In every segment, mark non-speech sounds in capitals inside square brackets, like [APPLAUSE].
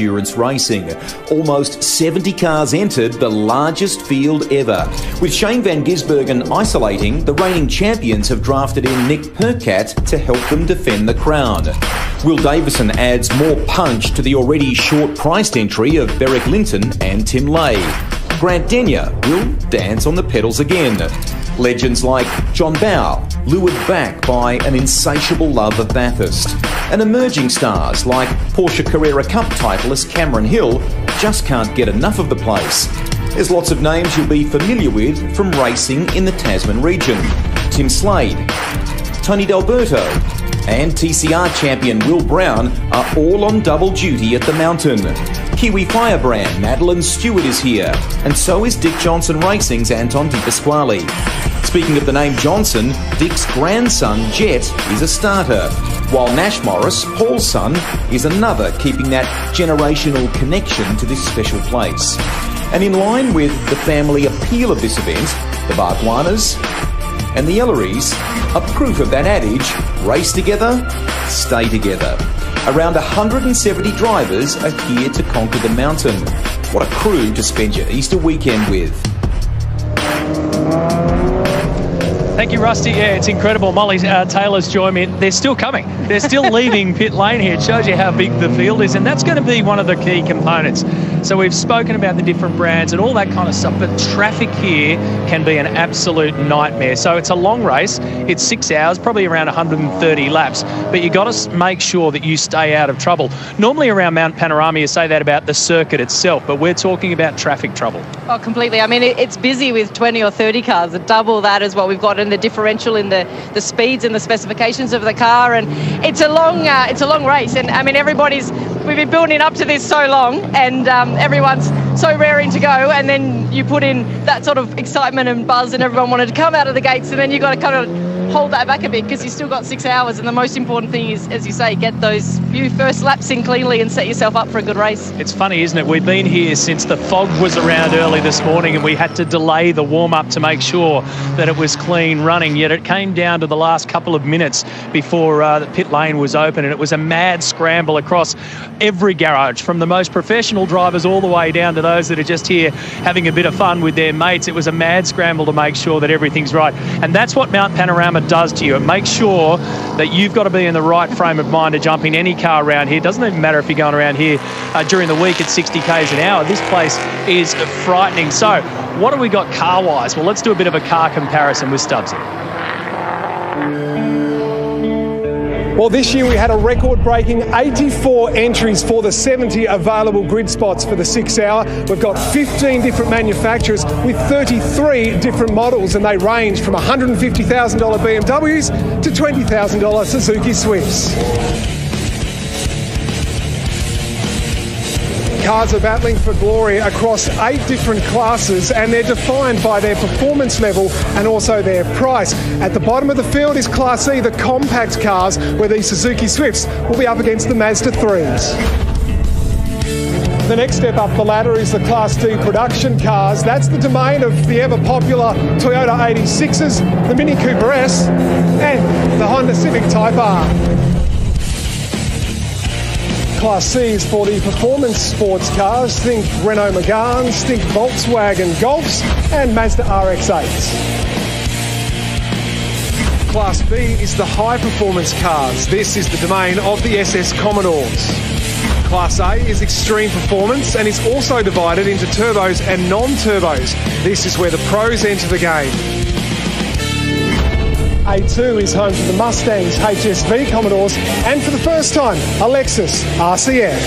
endurance racing. Almost 70 cars entered, the largest field ever. With Shane Van Gisbergen isolating, the reigning champions have drafted in Nick Percat to help them defend the crown. Will Davison adds more punch to the already short priced entry of Beric Lynton and Tim Lay. Grant Denyer will dance on the pedals again. Legends like John Bowe, lured back by an insatiable love of Bathurst. And emerging stars like Porsche Carrera Cup titleist Cameron Hill just can't get enough of the place. There's lots of names you'll be familiar with from racing in the Tasman region. Tim Slade, Tony D'Alberto, and TCR champion Will Brown are all on double duty at the mountain. Kiwi firebrand Madeline Stewart is here, and so is Dick Johnson Racing's Anton De Pasquale. Speaking of the name Johnson, Dick's grandson Jet is a starter, while Nash Morris, Paul's son, is another, keeping that generational connection to this special place. And in line with the family appeal of this event, the Bargwannas and the Ellerys are proof of that adage race together, stay together. Around 170 drivers are here to conquer the mountain. What a crew to spend your Easter weekend with. Thank you, Rusty. Yeah, it's incredible. Molly uh, Taylor's joined me. They're still coming. They're still [LAUGHS] leaving pit lane here. It shows you how big the field is, and that's going to be one of the key components. So we've spoken about the different brands and all that kind of stuff, but traffic here can be an absolute nightmare. So it's a long race. It's six hours, probably around 130 laps, but you've got to make sure that you stay out of trouble. Normally around Mount Panorama, you say that about the circuit itself, but we're talking about traffic trouble. Oh, completely. I mean, it's busy with 20 or 30 cars. Double that is what we've got in the differential in the, the speeds and the specifications of the car. And it's a long uh, it's a long race. And I mean, everybody's we've been building up to this so long, and um, everyone's so raring to go. And then you put in that sort of excitement and buzz, and everyone wanted to come out of the gates, and then you got to kind of hold that back a bit because you've still got six hours. And the most important thing is, as you say, get those few first laps in cleanly and set yourself up for a good race. It's funny, isn't it? We've been here since the fog was around early this morning and we had to delay the warm up to make sure that it was clean running. Yet it came down to the last couple of minutes before uh, the pit lane was open and it was a mad scramble across every garage from the most professional drivers all the way down to those that are just here having a bit of fun with their mates. It was a mad scramble to make sure that everything's right. And that's what Mount Panorama does to you. It makes sure that you've got to be in the right frame of mind to jump in any car around here. It doesn't even matter if you're going around here uh, during the week at 60 k's an hour. This place is frightening. So, what have we got car wise? Well, let's do a bit of a car comparison with Stubbsy. Well, this year we had a record breaking 84 entries for the 70 available grid spots for the six hour. We've got 15 different manufacturers with 33 different models, and they range from $150,000 BMWs to $20,000 Suzuki Swifts. Cars are battling for glory across eight different classes and they're defined by their performance level and also their price. At the bottom of the field is Class E, the compact cars, where the Suzuki Swifts will be up against the Mazda 3s. The next step up the ladder is the Class D production cars. That's the domain of the ever popular Toyota 86s, the Mini Cooper S, and the Honda Civic Type R. Class C is for the performance sports cars. Think Renault Meganes, think Volkswagen Golfs and Mazda RX-8s. Class B is the high performance cars. This is the domain of the SS Commodores. Class A is extreme performance and is also divided into turbos and non-turbos. This is where the pros enter the game. A2 is home to the Mustangs, HSV Commodores, and for the first time, a Lexus RCF.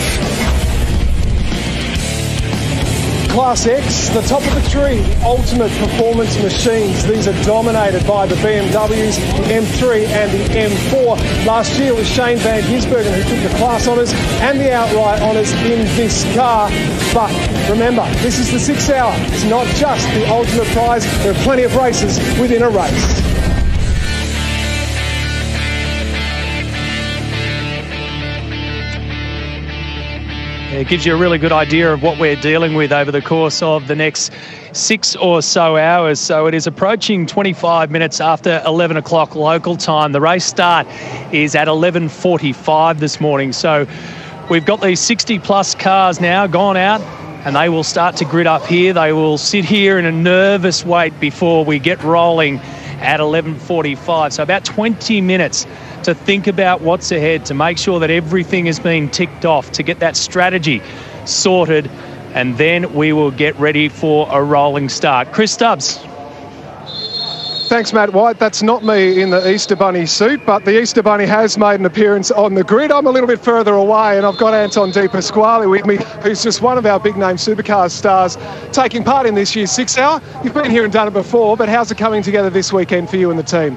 Class X, the top of the tree, ultimate performance machines. These are dominated by the BMWs, the M3 and the M4. Last year was Shane Van Gisbergen who took the class honours and the outright honours in this car. But remember, this is the six hour. It's not just the ultimate prize. There are plenty of races within a race. It gives you a really good idea of what we're dealing with over the course of the next six or so hours. So it is approaching 25 minutes after 11 o'clock local time. The race start is at 11.45 this morning. So we've got these 60 plus cars now gone out and they will start to grid up here. They will sit here in a nervous wait before we get rolling at 11.45. So about 20 minutes to think about what's ahead, to make sure that everything has been ticked off, to get that strategy sorted, and then we will get ready for a rolling start. Chris Stubbs. Thanks, Matt White. That's not me in the Easter Bunny suit, but the Easter Bunny has made an appearance on the grid. I'm a little bit further away, and I've got Anton De Pasquale with me, who's just one of our big name supercar stars taking part in this year's six hour. You've been here and done it before, but how's it coming together this weekend for you and the team?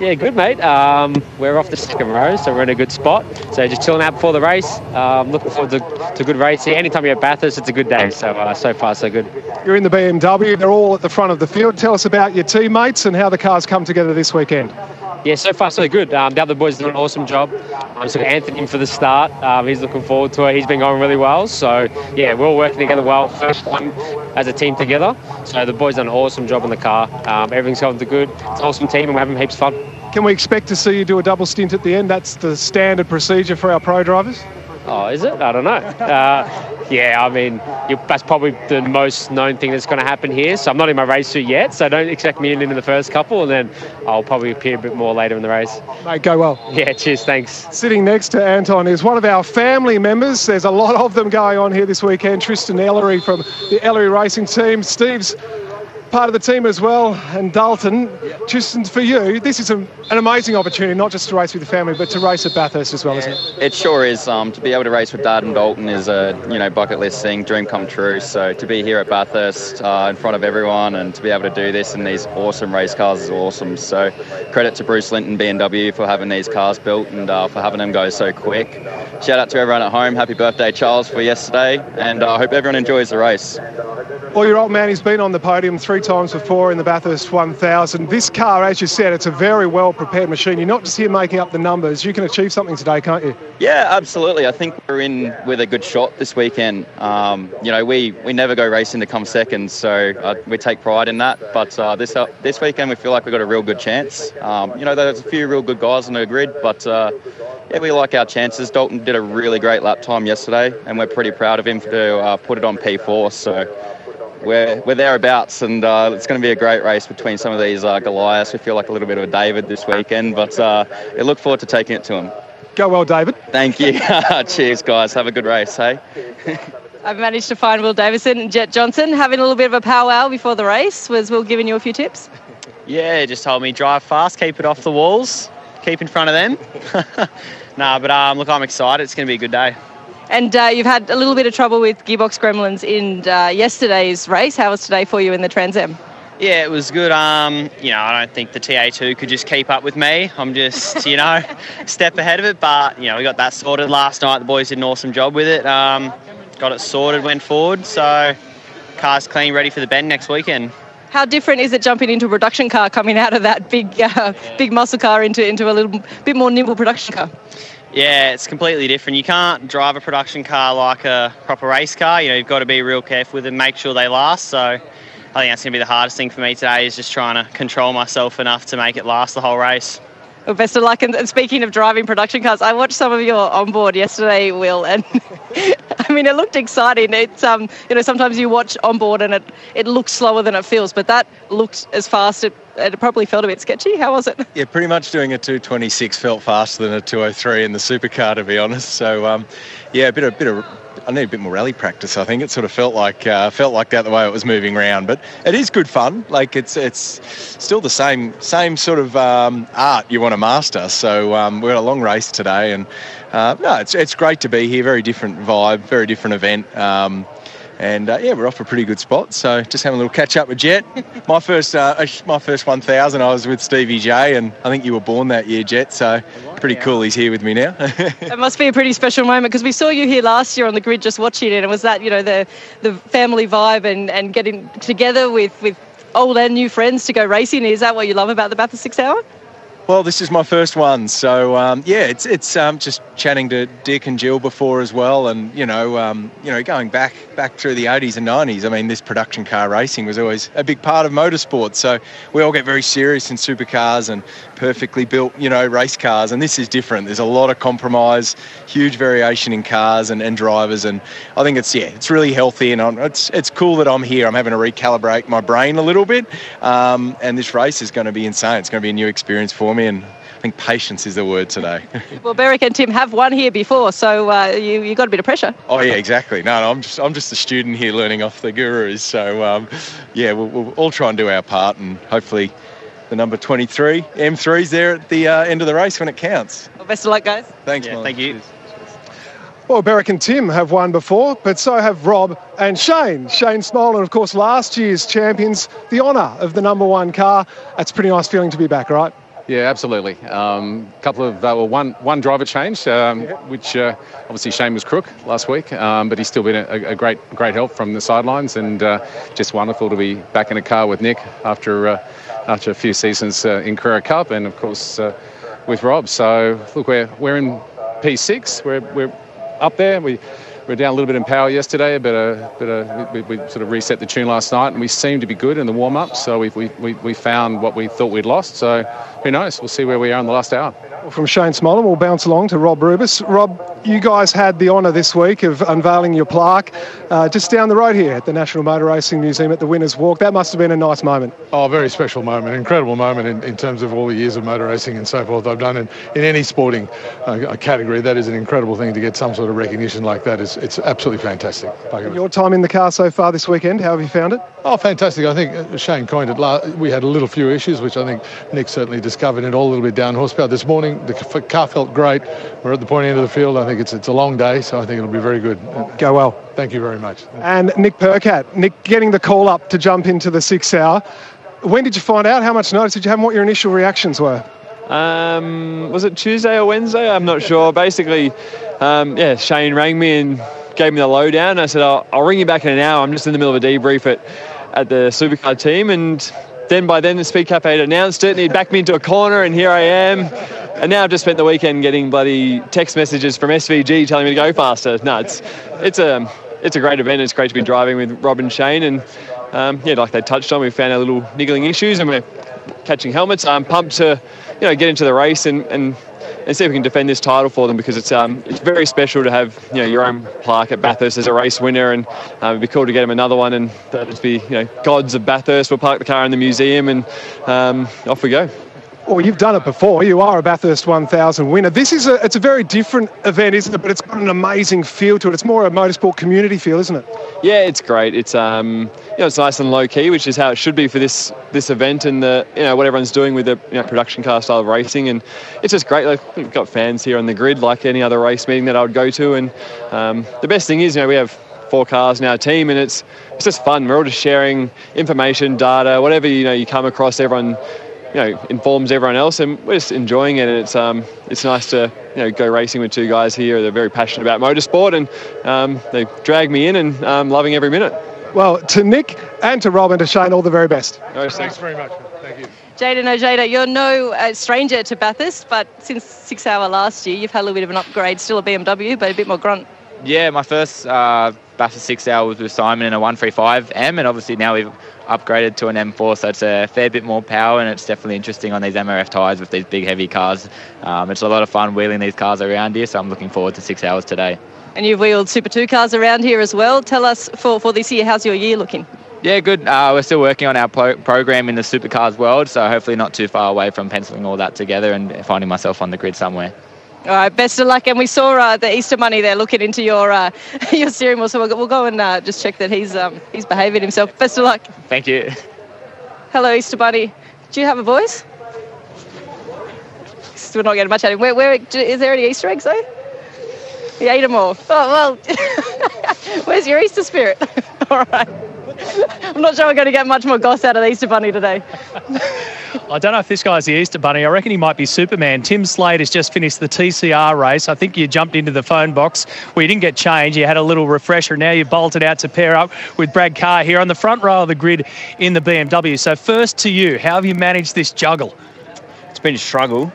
Yeah, good, mate. Um, we're off the second row, so we're in a good spot. So just chilling out before the race. Um, looking forward to, to a good racing. Anytime you're at Bathurst, it's a good day. So uh, so far, so good. You're in the BMW. They're all at the front of the field. Tell us about your teammates and how the cars come together this weekend. Yeah, so far so good. Um, the other boys did an awesome job. Um, so Anthony for the start. Um, he's looking forward to it. He's been going really well. So yeah, we're all working together well. First one as a team together. So the boys done an awesome job in the car. Um, everything's going to good. It's an awesome team and we're having heaps of fun. Can we expect to see you do a double stint at the end? That's the standard procedure for our pro drivers. Oh, is it? I don't know. Uh, yeah, I mean, that's probably the most known thing that's going to happen here. So I'm not in my race suit yet, so don't expect me in in the first couple, and then I'll probably appear a bit more later in the race. Mate, go well. Yeah, cheers, thanks. Sitting next to Anton is one of our family members. There's a lot of them going on here this weekend. Tristan Ellery from the Ellery Racing team. Steve's part of the team as well, and Dalton. Tristan, for you, this is a, an amazing opportunity, not just to race with the family, but to race at Bathurst as well, isn't it? It sure is. Um, to be able to race with Dad and Dalton is a you know bucket list thing, dream come true. So to be here at Bathurst uh, in front of everyone and to be able to do this in these awesome race cars is awesome. So credit to Bruce Lynton BMW for having these cars built and uh, for having them go so quick. Shout out to everyone at home. Happy birthday, Charles, for yesterday, and I uh, hope everyone enjoys the race. Well, your old man, he's been on the podium three times before in the Bathurst 1000. This car, as you said, it's a very well prepared machine. You're not just here making up the numbers. You can achieve something today, can't you? Yeah, absolutely. I think we're in with a good shot this weekend. Um, you know, we, we never go racing to come second, so uh, we take pride in that. But uh, this uh, this weekend, we feel like we've got a real good chance. Um, you know, there's a few real good guys on the grid, but uh, yeah, we like our chances. Dalton did a really great lap time yesterday, and we're pretty proud of him to uh, put it on P4. So we're, we're thereabouts, and uh, it's going to be a great race between some of these uh, Goliaths. We feel like a little bit of a David this weekend, but uh, I look forward to taking it to him. Go well, David. Thank you. [LAUGHS] Cheers, guys. Have a good race, hey? [LAUGHS] I've managed to find Will Davison and Jet Johnson having a little bit of a powwow before the race. Was Will giving you a few tips? Yeah, just told me drive fast, keep it off the walls, keep in front of them. [LAUGHS] nah, but um, look, I'm excited. It's going to be a good day. And uh, you've had a little bit of trouble with gearbox gremlins in uh, yesterday's race. How was today for you in the Trans Am? Yeah, it was good. Um, you know, I don't think the TA2 could just keep up with me. I'm just, [LAUGHS] you know, [LAUGHS] step ahead of it. But you know, we got that sorted last night. The boys did an awesome job with it. Um, got it sorted, went forward. So, car's clean, ready for the bend next weekend. How different is it jumping into a production car, coming out of that big, uh, big muscle car into into a little bit more nimble production car? Yeah, it's completely different. You can't drive a production car like a proper race car. You know, you've got to be real careful with them, make sure they last. So I think that's going to be the hardest thing for me today is just trying to control myself enough to make it last the whole race. Well, best of luck. And speaking of driving production cars, I watched some of your onboard yesterday, Will, and [LAUGHS] I mean, it looked exciting. It's um, you know, sometimes you watch onboard and it it looks slower than it feels, but that looked as fast. It, it probably felt a bit sketchy. How was it? Yeah, pretty much doing a 226 felt faster than a 203 in the supercar, to be honest. So, um, yeah, a bit of a bit of I need a bit more rally practice. I think it sort of felt like uh, felt like that the way it was moving around, but it is good fun. Like it's it's still the same same sort of um, art you want to master. So um, we're a long race today, and uh, no, it's it's great to be here. Very different vibe, very different event. Um, and uh, yeah, we're off a pretty good spot. So just having a little catch up with Jet. [LAUGHS] my first, uh, my first 1,000, I was with Stevie J, and I think you were born that year, Jet. So pretty cool. He's here with me now. [LAUGHS] [LAUGHS] it must be a pretty special moment because we saw you here last year on the grid just watching it, and it was that you know the the family vibe and and getting together with with old and new friends to go racing. Is that what you love about the Bathurst Six Hour? Well, this is my first one, so um, yeah, it's it's um, just chatting to Dick and Jill before as well, and you know, um, you know, going back back through the 80s and 90s. I mean, this production car racing was always a big part of motorsport. So we all get very serious in supercars and perfectly built, you know, race cars, and this is different. There's a lot of compromise, huge variation in cars and, and drivers, and I think it's yeah, it's really healthy, and I'm, it's it's cool that I'm here. I'm having to recalibrate my brain a little bit, um, and this race is going to be insane. It's going to be a new experience for me, and I think patience is the word today. [LAUGHS] well, Beric and Tim have won here before, so uh, you you got a bit of pressure. Oh yeah, exactly. No, no, I'm just I'm just a student here learning off the gurus. So um, yeah, we'll, we'll, all try and do our part, and hopefully the number 23 M3's there at the uh, end of the race when it counts. Well, best of luck, guys. Thanks, yeah, Molly. Thank you. Well, Beric and Tim have won before, but so have Rob and Shane. Shane Smollen, of course, last year's champions, the honour of the number one car. It's a pretty nice feeling to be back, right? Yeah, absolutely. A um, couple of, uh, well, one, one driver change, um, yeah. which uh, obviously Shane was crook last week, um, but he's still been a, a, great, great help from the sidelines and uh, just wonderful to be back in a car with Nick after, uh, after a few seasons uh, in Carrera Cup and, of course, uh, with Rob. So, look, we're, we're in P6. We're, we're up there. We we were down a little bit in power yesterday, but, uh, but uh, we, we, sort of reset the tune last night, and we seemed to be good in the warm up. So we, we, we found what we thought we'd lost. So who knows? We'll see where we are in the last hour. Well, From Shane Smollen, we'll bounce along to Rob Rubis. Rob, you guys had the honour this week of unveiling your plaque uh, just down the road here at the National Motor Racing Museum at the Winners Walk. That must have been a nice moment. Oh, very special moment, incredible moment in, in terms of all the years of motor racing and so forth I've done in, in any sporting uh, category. That is an incredible thing to get some sort of recognition like that. It's, it's absolutely fantastic. Your time in the car so far this weekend, how have you found it? Oh, fantastic. I think uh, Shane coined it. We had a little few issues, which I think Nick certainly discovered it all a little bit down horsepower. This morning, the car felt great. We're at the point end of the field. I think it's it's a long day, so I think it'll be very good. Go well. Thank you very much. And Nick Percat, Nick getting the call up to jump into the six hour. When did you find out? How much notice did you have? And what your initial reactions were? Um, was it Tuesday or Wednesday? I'm not sure. Basically, um, yeah, Shane rang me and gave me the lowdown. I said, I'll, I'll, ring you back in an hour. I'm just in the middle of a debrief at, at the supercar team. And then by then, the Speed Cafe had announced it and he backed me into a corner, and here I am. And now I've just spent the weekend getting bloody text messages from SVG telling me to go faster. No, it's, it's, a, it's a great event. It's great to be driving with Rob and Shane. And um, yeah, like they touched on, we found our little niggling issues and we're catching helmets. I'm pumped to you know, get into the race and, and and see if we can defend this title for them because it's um, it's very special to have you know your own plaque at Bathurst as a race winner, and uh, it'd be cool to get them another one, and that'd be you know gods of Bathurst. We'll park the car in the museum, and um, off we go. Well, you've done it before. You are a Bathurst 1000 winner. This is a it's a very different event, isn't it? But it's got an amazing feel to it. It's more a motorsport community feel, isn't it? Yeah, it's great. It's um, you know, it's nice and low key, which is how it should be for this this event and the you know what everyone's doing with the you know, production car style of racing, and it's just great. Like we've got fans here on the grid, like any other race meeting that I would go to, and um, the best thing is, you know, we have four cars in our team, and it's it's just fun. We're all just sharing information, data, whatever you know you come across. Everyone you know informs everyone else, and we're just enjoying it. And it's um, it's nice to you know go racing with two guys here. They're very passionate about motorsport, and um, they drag me in, and I'm um, loving every minute. Well, to Nick and to Rob and to Shane, all the very best. thanks. thanks very much. Thank you. Jada, no, Jada, you're no uh, stranger to Bathurst, but since six hour last year, you've had a little bit of an upgrade. Still a BMW, but a bit more grunt. Yeah, my first uh, Bathurst six hour was with Simon in a 135M, and obviously now we've upgraded to an M4, so it's a fair bit more power, and it's definitely interesting on these MRF tyres with these big, heavy cars. Um, it's a lot of fun wheeling these cars around here, so I'm looking forward to six hours today. And you've wheeled Super 2 cars around here as well. Tell us for, for this year, how's your year looking? Yeah, good. Uh, we're still working on our pro- program in the supercars world, so hopefully not too far away from penciling all that together and finding myself on the grid somewhere. All right, best of luck. And we saw uh, the Easter Bunny there looking into your uh, [LAUGHS] your steering wheel, so we'll, we'll go and uh, just check that he's um, he's behaving himself. Best of luck. Thank you. Hello, Easter Bunny. Do you have a voice? We're not getting much out of him. Where, where is there any Easter eggs though? He ate them all. Oh well. [LAUGHS] Where's your Easter spirit? [LAUGHS] all right. I'm not sure we're going to get much more goss out of the Easter Bunny today. [LAUGHS] I don't know if this guy's the Easter Bunny. I reckon he might be Superman. Tim Slade has just finished the TCR race. I think you jumped into the phone box where you didn't get change. You had a little refresher. Now you bolted out to pair up with Brad Carr here on the front row of the grid in the BMW. So first to you, how have you managed this juggle? It's been a struggle,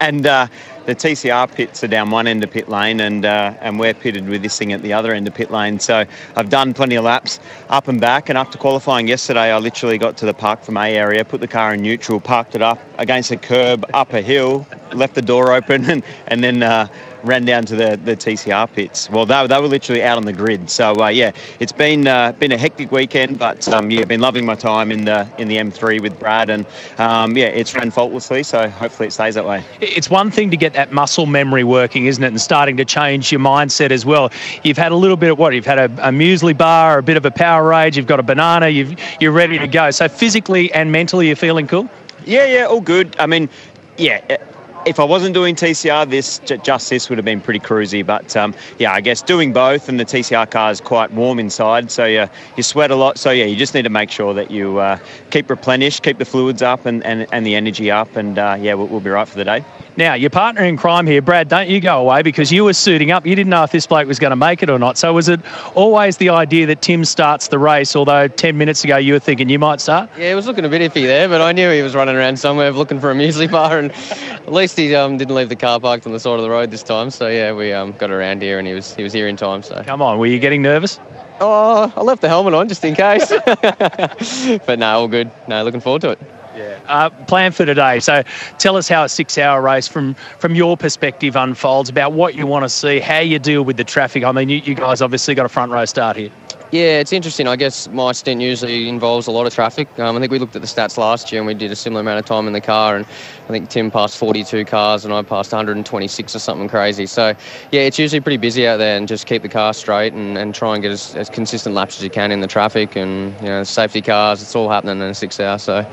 and uh, the TCR pits are down one end of pit lane, and uh, and we're pitted with this thing at the other end of pit lane. So I've done plenty of laps up and back, and after qualifying yesterday, I literally got to the park from A area, put the car in neutral, parked it up against a curb up a hill, left the door open, [LAUGHS] and and then. Uh, ran down to the, the TCR pits. Well, they, they were literally out on the grid. So uh, yeah, it's been uh, been a hectic weekend, but um, yeah, been loving my time in the in the M3 with Brad, and um, yeah, it's ran faultlessly. So hopefully it stays that way. It's one thing to get that muscle memory working, isn't it, and starting to change your mindset as well. You've had a little bit of what? You've had a, a muesli bar, a bit of a Powerade. You've got a banana. You've, you're ready to go. So physically and mentally, you're feeling cool. Yeah, yeah, all good. I mean, yeah, if I wasn't doing TCR, this just this would have been pretty cruisy. But um, yeah, I guess doing both, and the TCR car is quite warm inside, so yeah, you sweat a lot. So yeah, you just need to make sure that you uh, keep replenished, keep the fluids up, and, and, and the energy up, and uh, yeah, we'll, we'll be right for the day. Now, your partner in crime here, Brad, don't you go away because you were suiting up. You didn't know if this bloke was going to make it or not. So was it always the idea that Tim starts the race, although 10 minutes ago you were thinking you might start? Yeah, it was looking a bit iffy there, but I knew he was running around somewhere looking for a muesli bar, and at least he um, didn't leave the car parked on the side of the road this time. So yeah, we um, got around here, and he was he was here in time. So come on, were you getting nervous? Oh, I left the helmet on just in case. [LAUGHS] but no, all good. No, looking forward to it. Yeah. Uh, plan for today. So tell us how a six-hour race from from your perspective unfolds. About what you want to see, how you deal with the traffic. I mean, you, you guys obviously got a front row start here. Yeah, it's interesting. I guess my stint usually involves a lot of traffic. Um, I think we looked at the stats last year and we did a similar amount of time in the car, and I think Tim passed 42 cars and I passed 126 or something crazy. So, yeah, it's usually pretty busy out there, and just keep the car straight and, and try and get as, as consistent laps as you can in the traffic and you know safety cars. It's all happening in a six hour. So,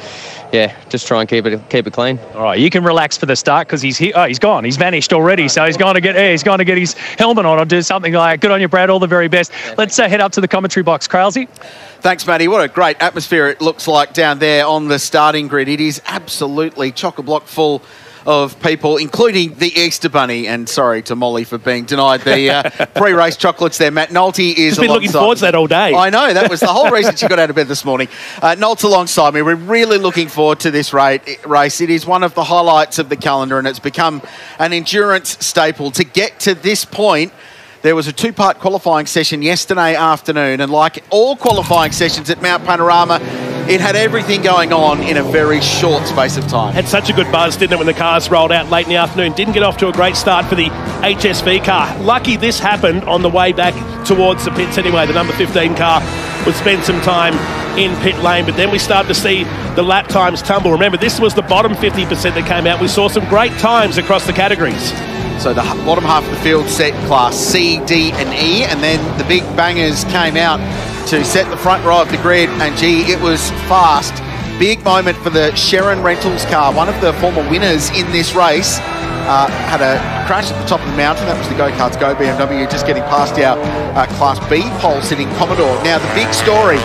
yeah, just try and keep it keep it clean. All right, you can relax for the start because he's here. Oh, he's gone. He's vanished already. So he's going to get yeah, he's going to get his helmet on or do something like. Good on you, Brad. All the very best. Let's uh, head up to the commentary box, Crailsey. Thanks, Matty. What a great atmosphere it looks like down there on the starting grid. It is absolutely chock a block full of people, including the Easter Bunny. And sorry to Molly for being denied the uh, [LAUGHS] pre-race chocolates there. Matt Nolte is She's been looking forward to that all day. I know. That was the whole reason she got out of bed this morning. Uh, Nolt's alongside me. We're really looking forward to this race. It is one of the highlights of the calendar and it's become an endurance staple. To get to this point, there was a two part qualifying session yesterday afternoon, and like all qualifying sessions at Mount Panorama, it had everything going on in a very short space of time. Had such a good buzz, didn't it, when the cars rolled out late in the afternoon? Didn't get off to a great start for the HSV car. Lucky this happened on the way back towards the pits anyway. The number 15 car would spend some time in pit lane, but then we started to see the lap times tumble. Remember, this was the bottom 50% that came out. We saw some great times across the categories. So the bottom half of the field set class C, D, and E, and then the big bangers came out to set the front row of the grid. And gee, it was fast. Big moment for the Sherrin Rentals car, one of the former winners in this race. Uh, had a crash at the top of the mountain. That was the Go Karts Go BMW, just getting past our uh, Class B pole sitting Commodore. Now, the big story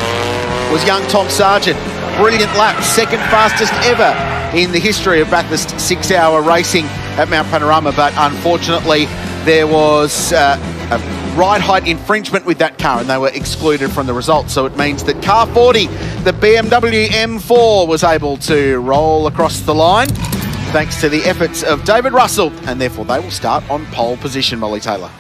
was young Tom Sargent. Brilliant lap, second fastest ever in the history of Bathurst six hour racing at Mount Panorama, but unfortunately, there was uh, a ride height infringement with that car and they were excluded from the results. So it means that car 40, the BMW M4, was able to roll across the line thanks to the efforts of David Russell, and therefore they will start on pole position, Molly Taylor.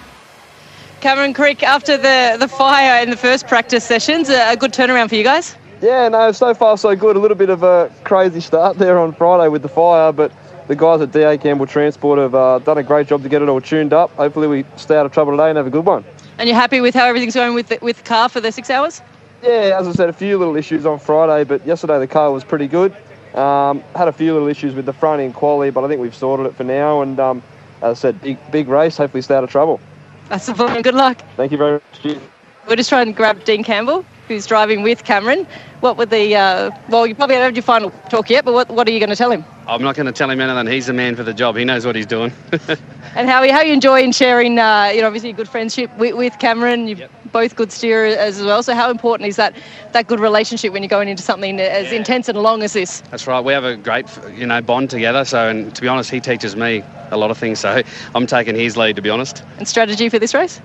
Cameron Crick, after the, the fire in the first practice sessions, a good turnaround for you guys? Yeah, no, so far so good. A little bit of a crazy start there on Friday with the fire, but the guys at DA Campbell Transport have uh, done a great job to get it all tuned up. Hopefully we stay out of trouble today and have a good one. And you're happy with how everything's going with the, with the car for the six hours? Yeah, as I said, a few little issues on Friday, but yesterday the car was pretty good. Um, had a few little issues with the front end quality, but I think we've sorted it for now. And um, as I said, big, big race. Hopefully stay out of trouble. That's the point. Good luck. Thank you very much. Cheers. We're just trying to grab Dean Campbell, who's driving with Cameron. What would the, uh, well, you probably haven't had your final talk yet, but what, what are you going to tell him? I'm not going to tell him anything. He's the man for the job. He knows what he's doing. [LAUGHS] and how, how are you enjoying sharing, uh, you know, obviously a good friendship with, with Cameron? You're yep. both good steerers as well. So how important is that, that good relationship when you're going into something as yeah. intense and long as this? That's right. We have a great, you know, bond together. So, and to be honest, he teaches me a lot of things. So [LAUGHS] I'm taking his lead, to be honest. And strategy for this race?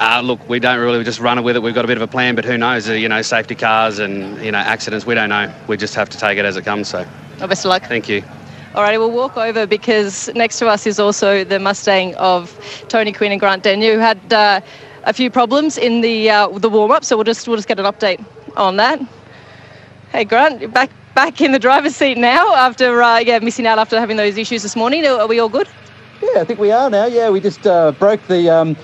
Uh, look, we don't really just run with it. We've got a bit of a plan, but who knows? Uh, you know, safety cars and you know accidents. We don't know. We just have to take it as it comes. So. Well, best of luck. Thank you. All right, we'll walk over because next to us is also the Mustang of Tony Quinn and Grant Denyer, who had uh, a few problems in the uh, the warm up. So we'll just we'll just get an update on that. Hey, Grant, you're back back in the driver's seat now after uh, yeah missing out after having those issues this morning. Are we all good? Yeah, I think we are now. Yeah, we just uh, broke the, um,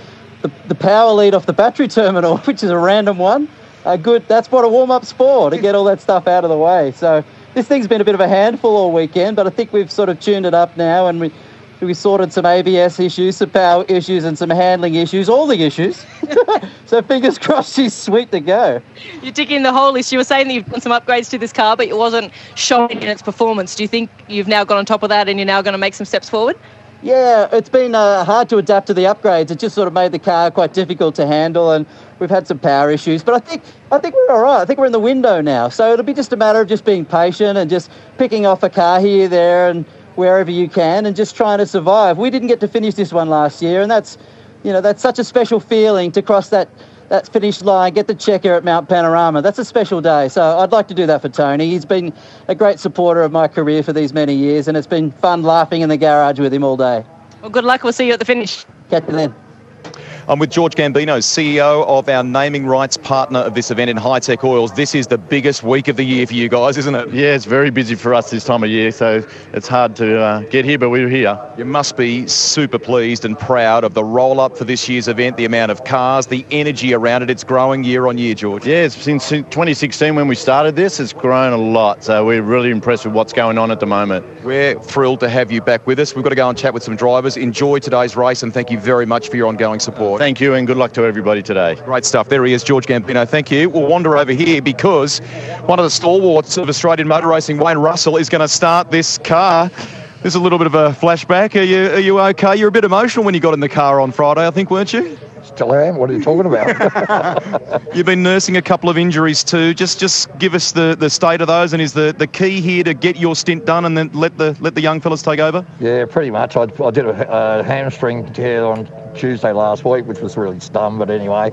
the the power lead off the battery terminal, [LAUGHS] which is a random one. A good. That's what a warm up's for to get all that stuff out of the way. So this thing's been a bit of a handful all weekend, but I think we've sort of tuned it up now and we we sorted some ABS issues, some power issues, and some handling issues, all the issues. [LAUGHS] so fingers crossed she's sweet to go. You're ticking the whole list. You were saying that you've done some upgrades to this car, but it wasn't showing in its performance. Do you think you've now got on top of that and you're now going to make some steps forward? Yeah, it's been uh, hard to adapt to the upgrades. It just sort of made the car quite difficult to handle, and we've had some power issues. But I think I think we're all right. I think we're in the window now, so it'll be just a matter of just being patient and just picking off a car here, there, and wherever you can, and just trying to survive. We didn't get to finish this one last year, and that's you know that's such a special feeling to cross that that finish line, get the checker at Mount Panorama. That's a special day. So I'd like to do that for Tony. He's been a great supporter of my career for these many years, and it's been fun laughing in the garage with him all day. Well, good luck. We'll see you at the finish. Catch you then. I'm with George Gambino, CEO of our naming rights partner of this event in Hi-Tec Oils. This is the biggest week of the year for you guys, isn't it? Yeah, it's very busy for us this time of year, so it's hard to uh, get here, but we're here. You must be super pleased and proud of the roll up for this year's event, the amount of cars, the energy around it. It's growing year on year, George. Yeah, since 2016 when we started this, it's grown a lot, so we're really impressed with what's going on at the moment. We're thrilled to have you back with us. We've got to go and chat with some drivers. Enjoy today's race, and thank you very much for your ongoing support. Thank you, and good luck to everybody today. Great stuff. There he is, George Gambino. Thank you. We'll wander over here because one of the stalwarts of Australian motor racing, Wayne Russell, is going to start this car. There's a little bit of a flashback. Are you, are you okay? You're a bit emotional when you got in the car on Friday, I think, weren't you? Still am. What are you talking about? [LAUGHS] You've been nursing a couple of injuries too. Just just give us the, the state of those, and is the, the key here to get your stint done and then let the let the young fellas take over? yeah, pretty much. I, I did a, a hamstring tear on Tuesday last week, which was really dumb, but anyway.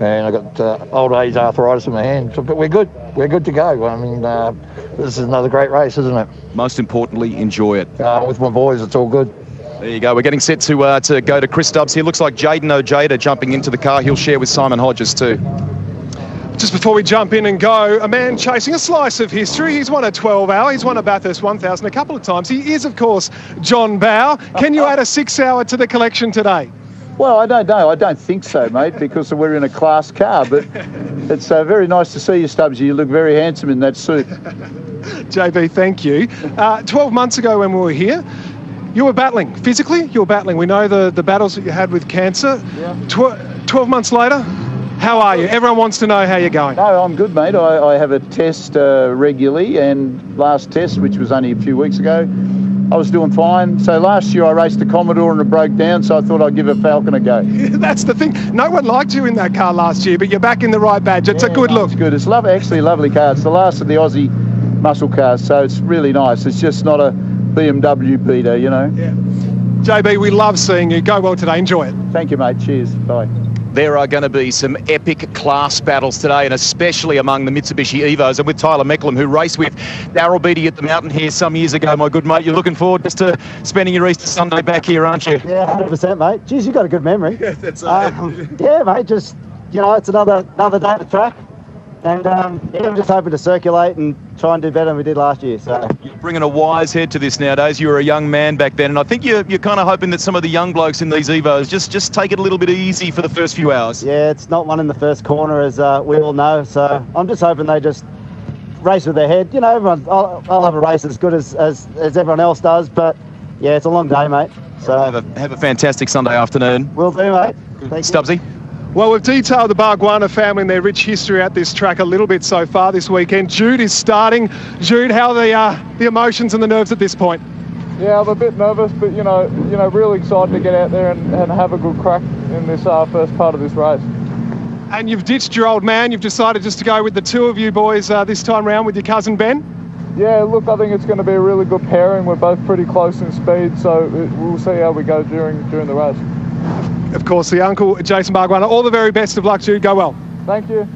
And I got uh, old age arthritis in my hand. So, but we're good. We're good to go. I mean, uh, this is another great race, isn't it? Most importantly, enjoy it. Uh, with my boys, it's all good. There you go. We're getting set to uh, to go to Chris Stubbs here. Looks like Jaden Ojeda jumping into the car. He'll share with Simon Hodges too. Just before we jump in and go, a man chasing a slice of history. He's won a 12 hour, he's won a Bathurst 1000 a couple of times. He is, of course, John Bowe. Can you add a six hour to the collection today? Well, I don't know. I don't think so, mate, because we're in a class car. But it's uh, very nice to see you, Stubbsy. You look very handsome in that suit. [LAUGHS] JB, thank you. Uh, 12 months ago when we were here, you were battling physically. You were battling. We know the, the battles that you had with cancer. Yeah. Tw- 12 months later, how are you? Everyone wants to know how you're going. No, I'm good, mate. I, I have a test uh, regularly, and last test, which was only a few weeks ago, I was doing fine. So last year I raced the Commodore and it broke down, so I thought I'd give a Falcon a go. [LAUGHS] That's the thing. No one liked you in that car last year, but you're back in the right badge. It's a good look. It's good. It's love, actually a lovely car. It's the last of the Aussie muscle cars, so it's really nice. It's just not a BMW, Peter, you know. Yeah. JB, we love seeing you. Go well today. Enjoy it. Thank you, mate. Cheers. Bye. There are going to be some epic class battles today, and especially among the Mitsubishi Evos. And with Tyler Mecklem, who raced with Daryl Beatty at the Mountain here some years ago, my good mate. You're looking forward just to spending your Easter Sunday back here, aren't you? Yeah, hundred percent, mate. Geez, you've got a good memory. Yeah, [LAUGHS] that's um, yeah, mate. Just you know, it's another another day at the track, and um, yeah, I'm just hoping to circulate and try and do better than we did last year. So you're Bringing a wise head to this nowadays. You were a young man back then, and I think you're, you're kind of hoping that some of the young blokes in these Evos just, just take it a little bit easy for the first few hours. yeah, it's not one in the first corner, as uh, we all know. So I'm just hoping they just race with their head. You know, everyone. I'll, I'll have a race as good as, as as everyone else does, but yeah, it's a long day, mate. So Have a, have a fantastic Sunday afternoon. we'll do, mate. Thank you. Well, we've detailed the Bargwanna family and their rich history at this track a little bit so far this weekend. Jude is starting. Jude, how are the uh, the emotions and the nerves at this point? Yeah, I'm a bit nervous, but you know, you know, really excited to get out there and, and have a good crack in this uh, first part of this race. And you've ditched your old man. You've decided just to go with the two of you boys uh, this time round with your cousin Ben. Yeah, look, I think it's going to be a really good pairing. We're both pretty close in speed, so it, we'll see how we go during during the race. Of course, the uncle Jason Bargwanna. All the very best of luck, Jude. Go well. Thank you.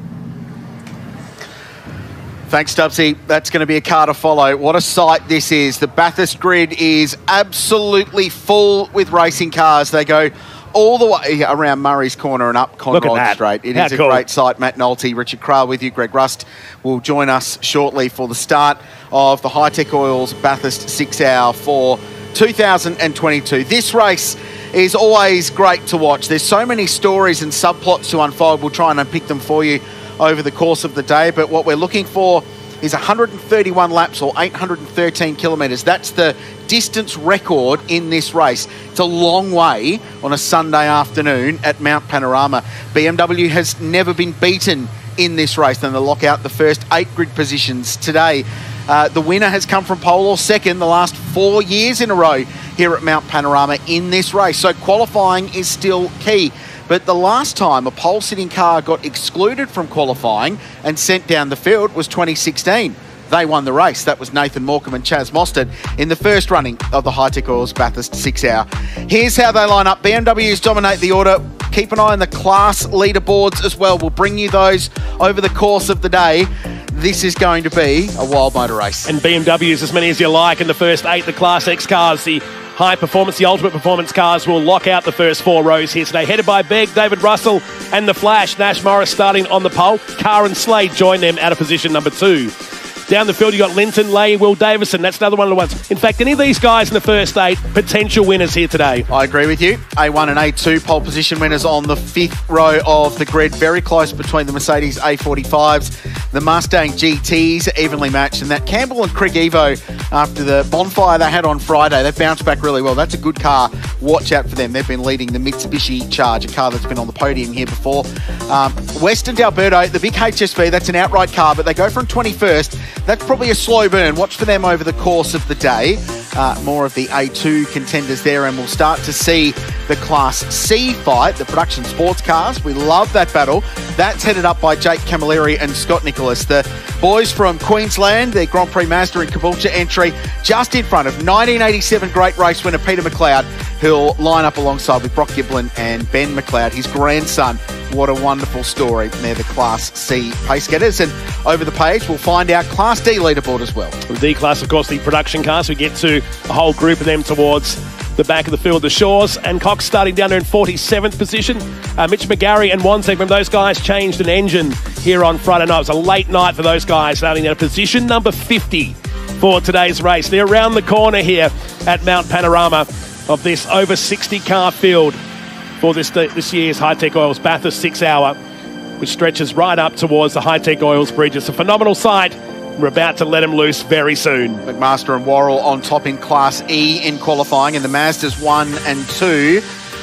Thanks, Dubsy. That's going to be a car to follow. What a sight this is. The Bathurst grid is absolutely full with racing cars. They go all the way around Murray's Corner and up Look at Conrod that. Straight. It is How a great sight. Matt Nolte, Richard Craill with you. Greg Rust will join us shortly for the start of the Hi-Tec Oils Bathurst six hour for 2022. This race is always great to watch. There's so many stories and subplots to unfold. We'll try and unpick them for you over the course of the day. But what we're looking for is 131 laps or 813 kilometres. That's the distance record in this race. It's a long way on a Sunday afternoon at Mount Panorama. BMW has never been beaten in this race, and they lock out the first eight grid positions today. Uh, the winner has come from pole or second the last four years in a row here at Mount Panorama in this race. So qualifying is still key. But the last time a pole sitting car got excluded from qualifying and sent down the field was 2016. They won the race. That was Nathan Morcom and Chaz Mostert in the first running of the Hi-Tec Oils Bathurst six hour. Here's how they line up. BMWs dominate the order. Keep an eye on the class leaderboards as well. We'll bring you those over the course of the day. This is going to be a wild motor race. And BMWs, as many as you like in the first eight. The Class X cars, the high performance, the ultimate performance cars will lock out the first four rows here today. Headed by Begg, David Russell, and the Flash. Nash Morris starting on the pole. Carr and Slade join them out of position number two. Down the field, you got Lynton, Lay, Will Davison. That's another one of the ones. In fact, any of these guys in the first eight, potential winners here today. I agree with you. A1 and A2 pole position winners on the fifth row of the grid. Very close between the Mercedes A45s, the Mustang GTs, evenly matched. And that Campbell and Crick Evo, after the bonfire they had on Friday, they bounced back really well. That's a good car. Watch out for them. They've been leading the Mitsubishi Charge, a car that's been on the podium here before. Um, Western Alberto, the big HSV, that's an outright car, but they go from 21st. That's probably a slow burn. Watch for them over the course of the day. Uh, more of the A2 contenders there, and we'll start to see the Class C fight, the production sports cars. We love that battle. That's headed up by Jake Camilleri and Scott Nicholas. The boys from Queensland, their Grand Prix Master in Caboolture entry, just in front of 1987 great race winner Peter McLeod, who'll line up alongside with Brock Giblin and Ben McLeod, his grandson. What a wonderful story. They're the Class C pace getters. And over the page, we'll find our Class D leaderboard as well. The D class, of course, the production cars. We get to a whole group of them towards the back of the field. The Shores and Cox starting down there in 47th position. Uh, Mitch McGarry and Wansek from those guys changed an engine here on Friday night. It was a late night for those guys, starting at position number 50 for today's race. They're around the corner here at Mount Panorama of this over 60 car field for this this year's Hi-Tec Oils Bathurst six hour, which stretches right up towards the Hi-Tec Oils Bridge. It's a phenomenal sight. We're about to let them loose very soon. McMaster and Worrell on top in Class E in qualifying, and the Mazdas 1 and 2.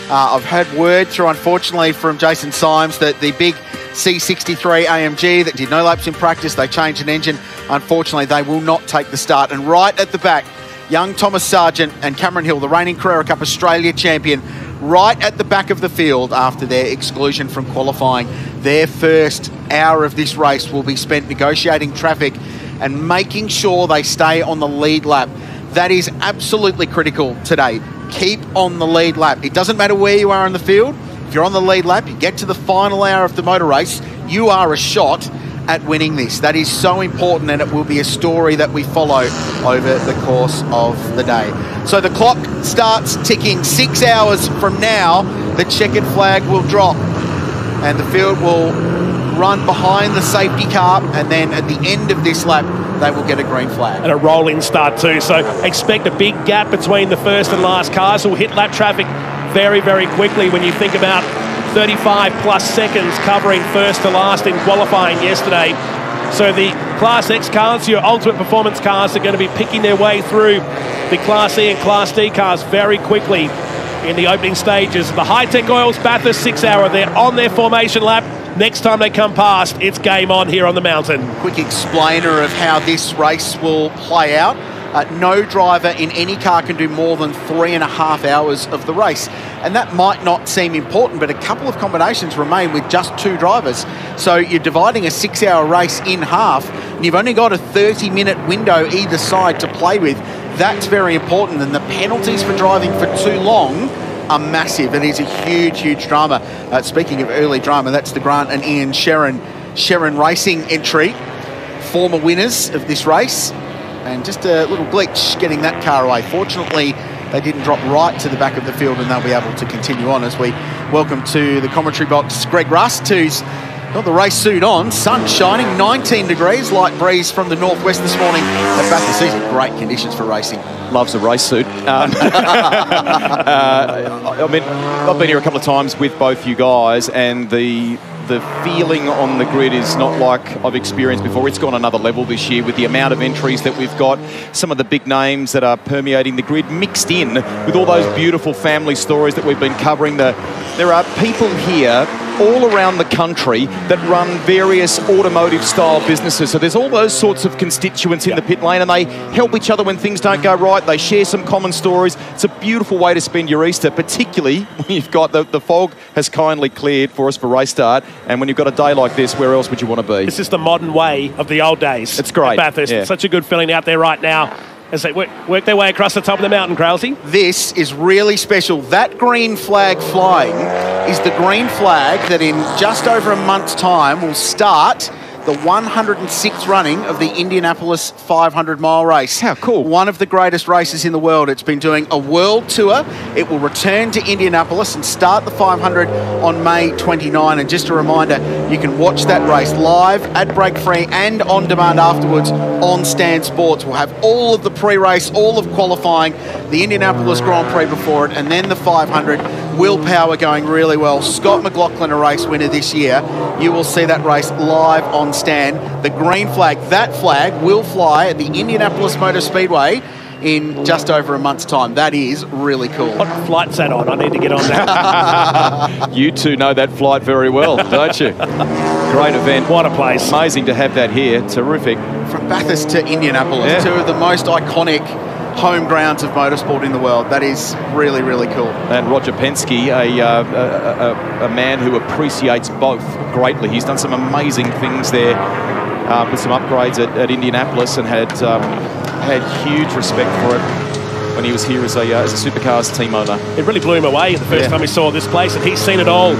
Uh, I've had word through, unfortunately, from Jason Symes that the big C63 AMG that did no laps in practice, they changed an engine. Unfortunately, they will not take the start. And right at the back, young Thomas Sargent and Cameron Hill, the reigning Carrera Cup Australia champion, right at the back of the field after their exclusion from qualifying. Their first hour of this race will be spent negotiating traffic and making sure they stay on the lead lap. That is absolutely critical today. Keep on the lead lap. It doesn't matter where you are in the field. If you're on the lead lap, you get to the final hour of the motor race, you are a shot at winning this. That is so important, and it will be a story that we follow over the course of the day. So the clock starts ticking. Six hours from now, the checkered flag will drop, and the field will run behind the safety car, and then at the end of this lap, they will get a green flag. and a rolling start too. So expect a big gap between the first and last cars. Will hit lap traffic very, very quickly when you think about 35 plus seconds covering first to last in qualifying yesterday. So the Class X cars, your ultimate performance cars, are going to be picking their way through the Class E and Class D cars very quickly in the opening stages. The Hi-Tec Oils Bathurst six hour, they're on their formation lap. Next time they come past, it's game on here on the mountain. quick explainer of how this race will play out. Uh, no driver in any car can do more than three and a half hours of the race. And that might not seem important, but a couple of combinations remain with just two drivers. So you're dividing a six hour race in half, and you've only got a 30 minute window either side to play with. That's very important. And the penalties for driving for too long are massive. And it is a huge, huge drama. Uh, speaking of early drama, that's the Grant and Ian Sherrin, Sherrin Racing entry. former winners of this race. And just a little glitch getting that car away. Fortunately, they didn't drop right to the back of the field and they'll be able to continue on as we welcome to the commentary box Greg Rust, who's got the race suit on, sun shining, 19 degrees, light breeze from the northwest this morning at Bathurst. These are great conditions for racing. Loves a race suit. Um, [LAUGHS] uh, I mean, I've been here a couple of times with both you guys, and the the feeling on the grid is not like I've experienced before. It's gone another level this year with the amount of entries that we've got, some of the big names that are permeating the grid mixed in with all those beautiful family stories that we've been covering. The, there are people here all around the country that run various automotive style businesses. So there's all those sorts of constituents in the pit lane and they help each other when things don't go right. They share some common stories. It's a beautiful way to spend your Easter, particularly [LAUGHS] when you've got the, the fog has kindly cleared for us for race start. And when you've got a day like this, where else would you want to be? It's just the modern way of the old days. It's great. Bathurst. Yeah. Such a good feeling out there right now as they work, work their way across the top of the mountain, Kralsey. This is really special. That green flag flying is the green flag that in just over a month's time will start the 106th running of the Indianapolis 500 mile race. How cool. One of the greatest races in the world. It's been doing a world tour. It will return to Indianapolis and start the 500 on May 29. And just a reminder, you can watch that race live at break free and on demand afterwards on Stan Sports. We'll have all of the pre-race, all of qualifying, the Indianapolis Grand Prix before it, and then the 500. Will Power going really well. Scott McLaughlin, a race winner this year. You will see that race live on Stan. The green flag, that flag will fly at the Indianapolis Motor Speedway in just over a month's time. That is really cool. What flight's that on? I need to get on that. [LAUGHS] you two know that flight very well, don't you? Great event. What a place. Amazing to have that here. Terrific. From Bathurst to Indianapolis, Yeah. two of the most iconic home grounds of motorsport in the world. That is really, really cool. And Roger Penske, a, uh, a, a, a man who appreciates both greatly. He's done some amazing things there uh, with some upgrades at, at Indianapolis and had um, had huge respect for it when he was here as a, uh, as a supercars team owner. It really blew him away the first Yeah. time he saw this place, and he's seen it all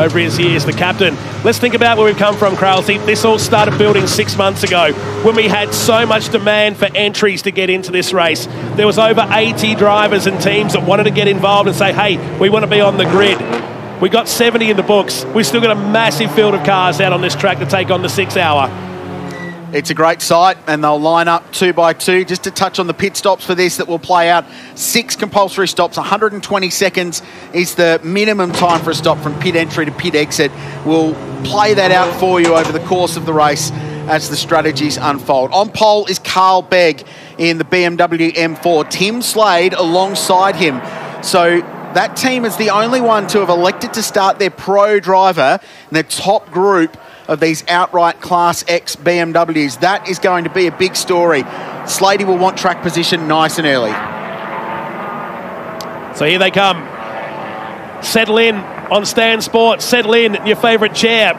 over his years, the captain. Let's think about where we've come from, Kralsey. This all started building six months ago when we had so much demand for entries to get into this race. There was over 80 drivers and teams that wanted to get involved and say, hey, we want to be on the grid. We got 70 in the books. We've still got a massive field of cars out on this track to take on the six hour. It's a great sight, and they'll line up two by two. Just to touch on the pit stops for this, that will play out six compulsory stops. 120 seconds is the minimum time for a stop from pit entry to pit exit. We'll play that out for you over the course of the race as the strategies unfold. On pole is Carl Begg in the BMW M4. Tim Slade alongside him. So that team is the only one to have elected to start their pro driver in the top group of these outright Class X BMWs. That is going to be a big story. Slady will want track position nice and early. So here they come. Settle in on Stan Sports. Settle in in your favourite chair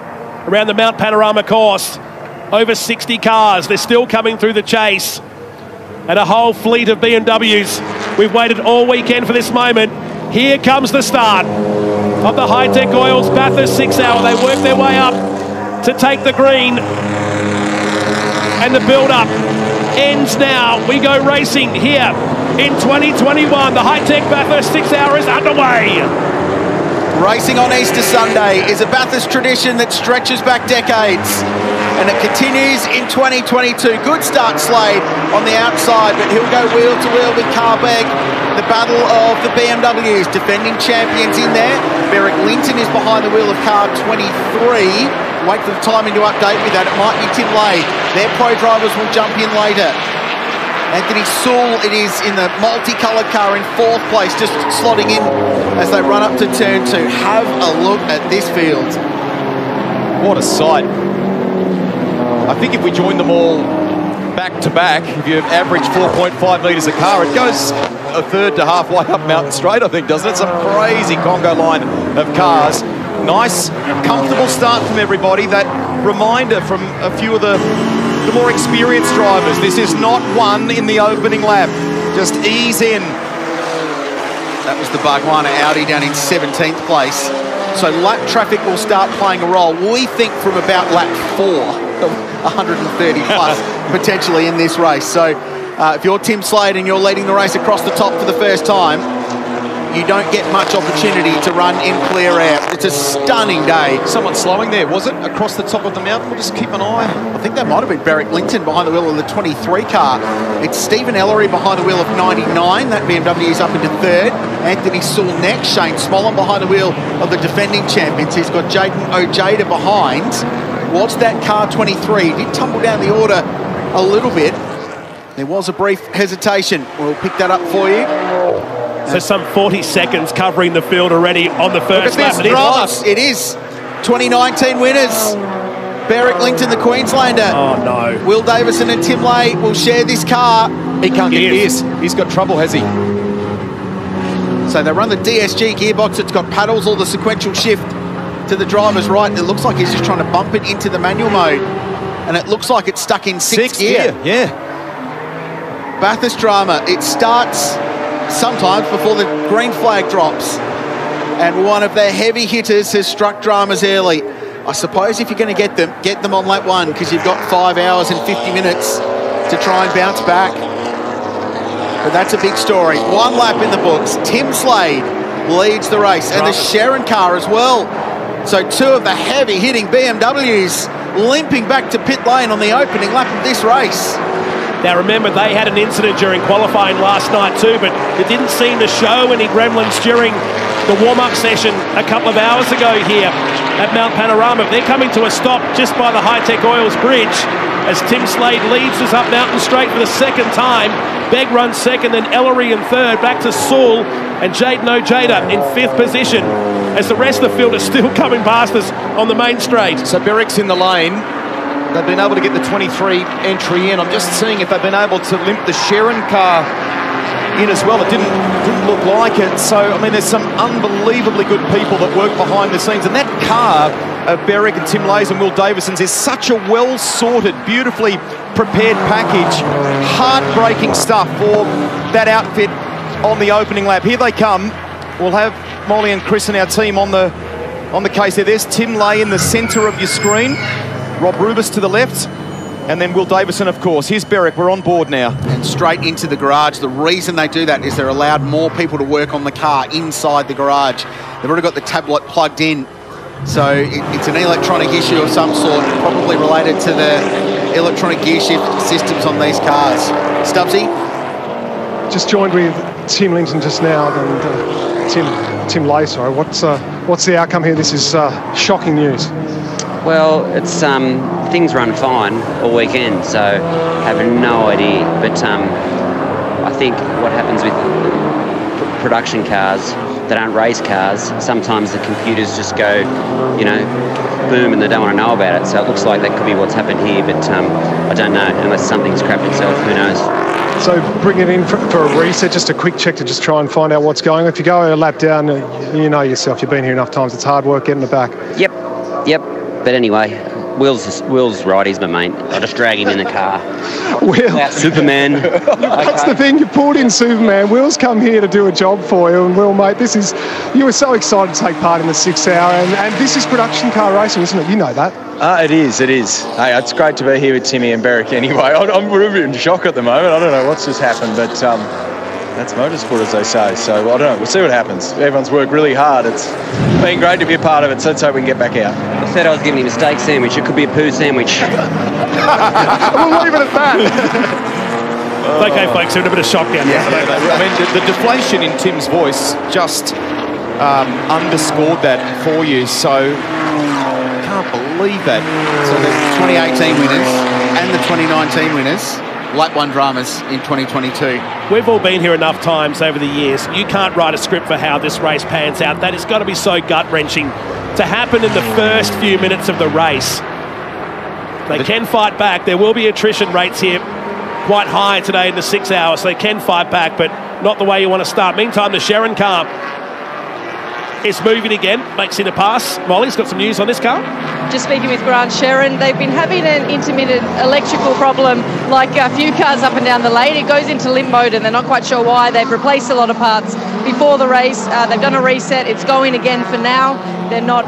around the Mount Panorama course. Over 60 cars. They're still coming through the chase. And a whole fleet of BMWs. We've waited all weekend for this moment. Here comes the start of the Hi-Tec Oils Bathurst six hour. They work their way up to take the green. And the build-up ends now. We go racing here in 2021. The Hi-Tec Bathurst six hour is underway. Racing on Easter Sunday is a Bathurst tradition that stretches back decades. And it continues in 2022. Good start, Slade, on the outside, but he'll go wheel to wheel with Carl Begg. The battle of the BMWs, defending champions in there. Beric Lynton is behind the wheel of car 23. Wait for the timing to update with that. It might be Tim Leahey. Their pro drivers will jump in later. Anthony Sewell, it is in the multicoloured car in fourth place, just slotting in as they run up to turn two. Have a look at this field. What a sight. I think if we join them all back to back, if you average 4.5 metres a car, it goes a third to halfway up Mountain Straight, I think, doesn't it? Some crazy Congo line of cars. Nice, comfortable start from everybody. That reminder from a few of the, the more experienced drivers. This is not one in the opening lap. Just ease in. That was the Bargwanna Audi down in 17th place. So lap traffic will start playing a role, we think, from about lap four. of 130 plus [LAUGHS] potentially in this race. So uh, if you're Tim Slade and you're leading the race across the top for the first time, you don't get much opportunity to run in clear air. It's a stunning day. Someone slowing there, was it? Across the top of the mountain? We'll just keep an eye. I think that might have been Beric Lynton behind the wheel of the 23 car. It's Stephen Ellery behind the wheel of 99. That BMW is up into third. Anthony Sewell next. Shane Smollen behind the wheel of the defending champions. He's got Jayden Ojeda behind. Was that car 23? He did tumble down the order a little bit. There was a brief hesitation. We'll pick that up for you. So some 40 seconds covering the field already on the first Look at lap. this drama. It is 2019 winners. Beric Lynton, the Queenslander. Oh, no. Will Davison and Tim Leahey will share this car. He can't get gears. He's got trouble, has he? So they run the DSG gearbox. It's got paddles or the sequential shift to the driver's right. It looks like he's just trying to bump it into the manual mode. And it looks like it's stuck in sixth, Sixth gear. gear, yeah. Bathurst drama. It starts sometimes before the green flag drops. And one of their heavy hitters has struck dramas early. I suppose if you're going to get them, get them on lap one because you've got five hours and 50 minutes to try and bounce back. But that's a big story. One lap in the books. Tim Slade leads the race and the Sherrin car as well. So two of the heavy hitting BMWs limping back to pit lane on the opening lap of this race. Now remember, they had an incident during qualifying last night too, but it didn't seem to show any gremlins during the warm-up session a couple of hours ago here at Mount Panorama. They're coming to a stop just by the Hi-Tec Oils Bridge as Tim Slade leads us up Mountain Straight for the second time. Begg runs second, then Ellery in third, back to Sewell and Jayden Ojeda in fifth position as the rest of the field is still [LAUGHS] coming past us on the main straight. So Beric's in the lane. They've been able to get the 23 entry in. I'm just seeing if they've been able to limp the Sherrin car in as well. It didn't didn't look like it. So I mean, there's some unbelievably good people that work behind the scenes, and that car of Beric and Tim Leahey's and Will Davison's is such a well sorted, beautifully prepared package. Heartbreaking stuff for that outfit on the opening lap. Here they come. We'll have Molly and Chris and our team on the on the case there. There's Tim Leahey in the centre of your screen. Rob Rubis to the left. And then Will Davison, of course. Here's Beric. We're on board now. And straight into the garage. The reason they do that is they're allowed more people to work on the car inside the garage. They've already got the tablet plugged in. So it, it's an electronic issue of some sort, probably related to the electronic gear shift systems on these cars. Stubbsy? Just joined with Tim Lynton just now and uh, Tim Tim Leahey. Sorry, what's uh, what's the outcome here? This is uh, shocking news. Well, it's um, things run fine all weekend, so I have no idea. But um, I think what happens with pr- production cars that aren't race cars, sometimes the computers just go, you know, boom, and they don't want to know about it. So it looks like that could be what's happened here, but um, I don't know unless something's crapped itself. Who knows? So bring it in for, for a reset, just a quick check to just try and find out what's going on. If you go a lap down, you know yourself, you've been here enough times, it's hard work getting it back. Yep, yep. But anyway, Will's Will's right. He's my mate. I just drag him in the car. Will. Out Superman. [LAUGHS] That's the thing, you pulled in Superman. Will's come here to do a job for you, and Will, mate, this is, you were so excited to take part in the six hour, and, and this is production car racing, isn't it? You know that. Uh, it is, it is. Hey, it's great to be here with Timmy and Beric anyway. [LAUGHS] I'm, I'm a bit in shock at the moment. I don't know what's just happened, but um, that's motorsport, as they say. So I don't know. We'll see what happens. Everyone's worked really hard. It's been great to be a part of it, so let's hope we can get back out. I said I was giving him a steak sandwich. It could be a poo sandwich. [LAUGHS] [LAUGHS] we'll leave it at that. Okay, folks, they're in a bit of shock down there. I mean, the, the deflation in Tim's voice just um, underscored that for you. So can't believe that. So the 2018 winners and the 2019 winners, lap one dramas in 2022. We've all been here enough times over the years. You can't write a script for how this race pans out. That has got to be so gut wrenching to happen in the first few minutes of the race. They can fight back. There will be attrition rates here quite high today in the six hours. So they can fight back, but not the way you want to start. Meantime, the Sherrin car is moving again, makes it a pass. Molly's got some news on this car. Just speaking with Grant Sherrin, they've been having an intermittent electrical problem like a few cars up and down the lane. It goes into limp mode and they're not quite sure why. They've replaced a lot of parts before the race. Uh, they've done a reset. It's going again for now. They're not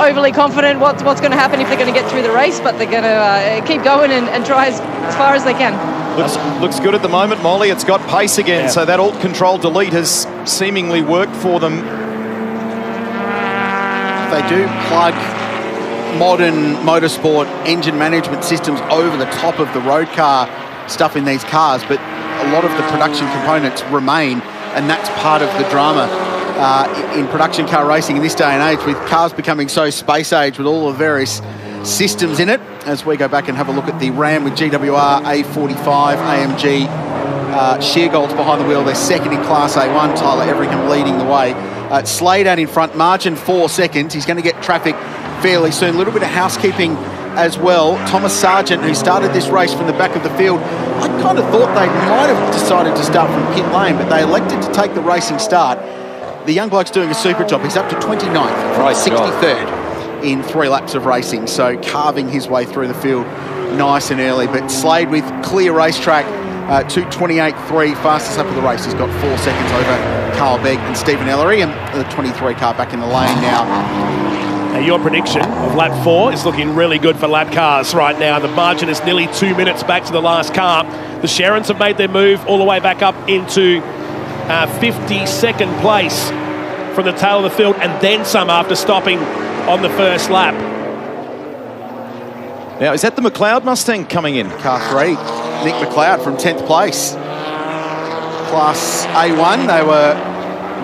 overly confident what's what's going to happen if they're going to get through the race, but they're going to uh, keep going and, and try as, as far as they can. Looks, looks good at the moment, Molly. It's got pace again, Yeah. so that alt control delete has seemingly worked for them. They do plug modern motorsport engine management systems over the top of the road car stuff in these cars, but a lot of the production components remain, and that's part of the drama uh, in production car racing in this day and age, with cars becoming so space age with all the various systems in it. As we go back and have a look at the Ram with GWR, A45, AMG, uh, Sheargold's behind the wheel. They're second in Class A1. Tyler Everingham leading the way. Uh, Slade out in front, margin four seconds. He's going to get traffic fairly soon. A little bit of housekeeping as well. Thomas Sargent, who started this race from the back of the field, I kind of thought they might have decided to start from pit lane, but they elected to take the racing start. The young bloke's doing a super job. He's up to 29th from job. 63rd in three laps of racing, so carving his way through the field nice and early. But Slade with clear racetrack, uh, 228.3, fastest up of the race. He's got four seconds over Carl Begg and Stephen Ellery, and the 23 car back in the lane now. Now, your prediction of lap four is looking really good for lap cars right now. The margin is nearly two minutes back to the last car. The Sherrins have made their move all the way back up into uh, 52nd place from the tail of the field and then some after stopping on the first lap. Now, is that the McLeod Mustang coming in? Car three, Nick McLeod from 10th place. Class A1, they were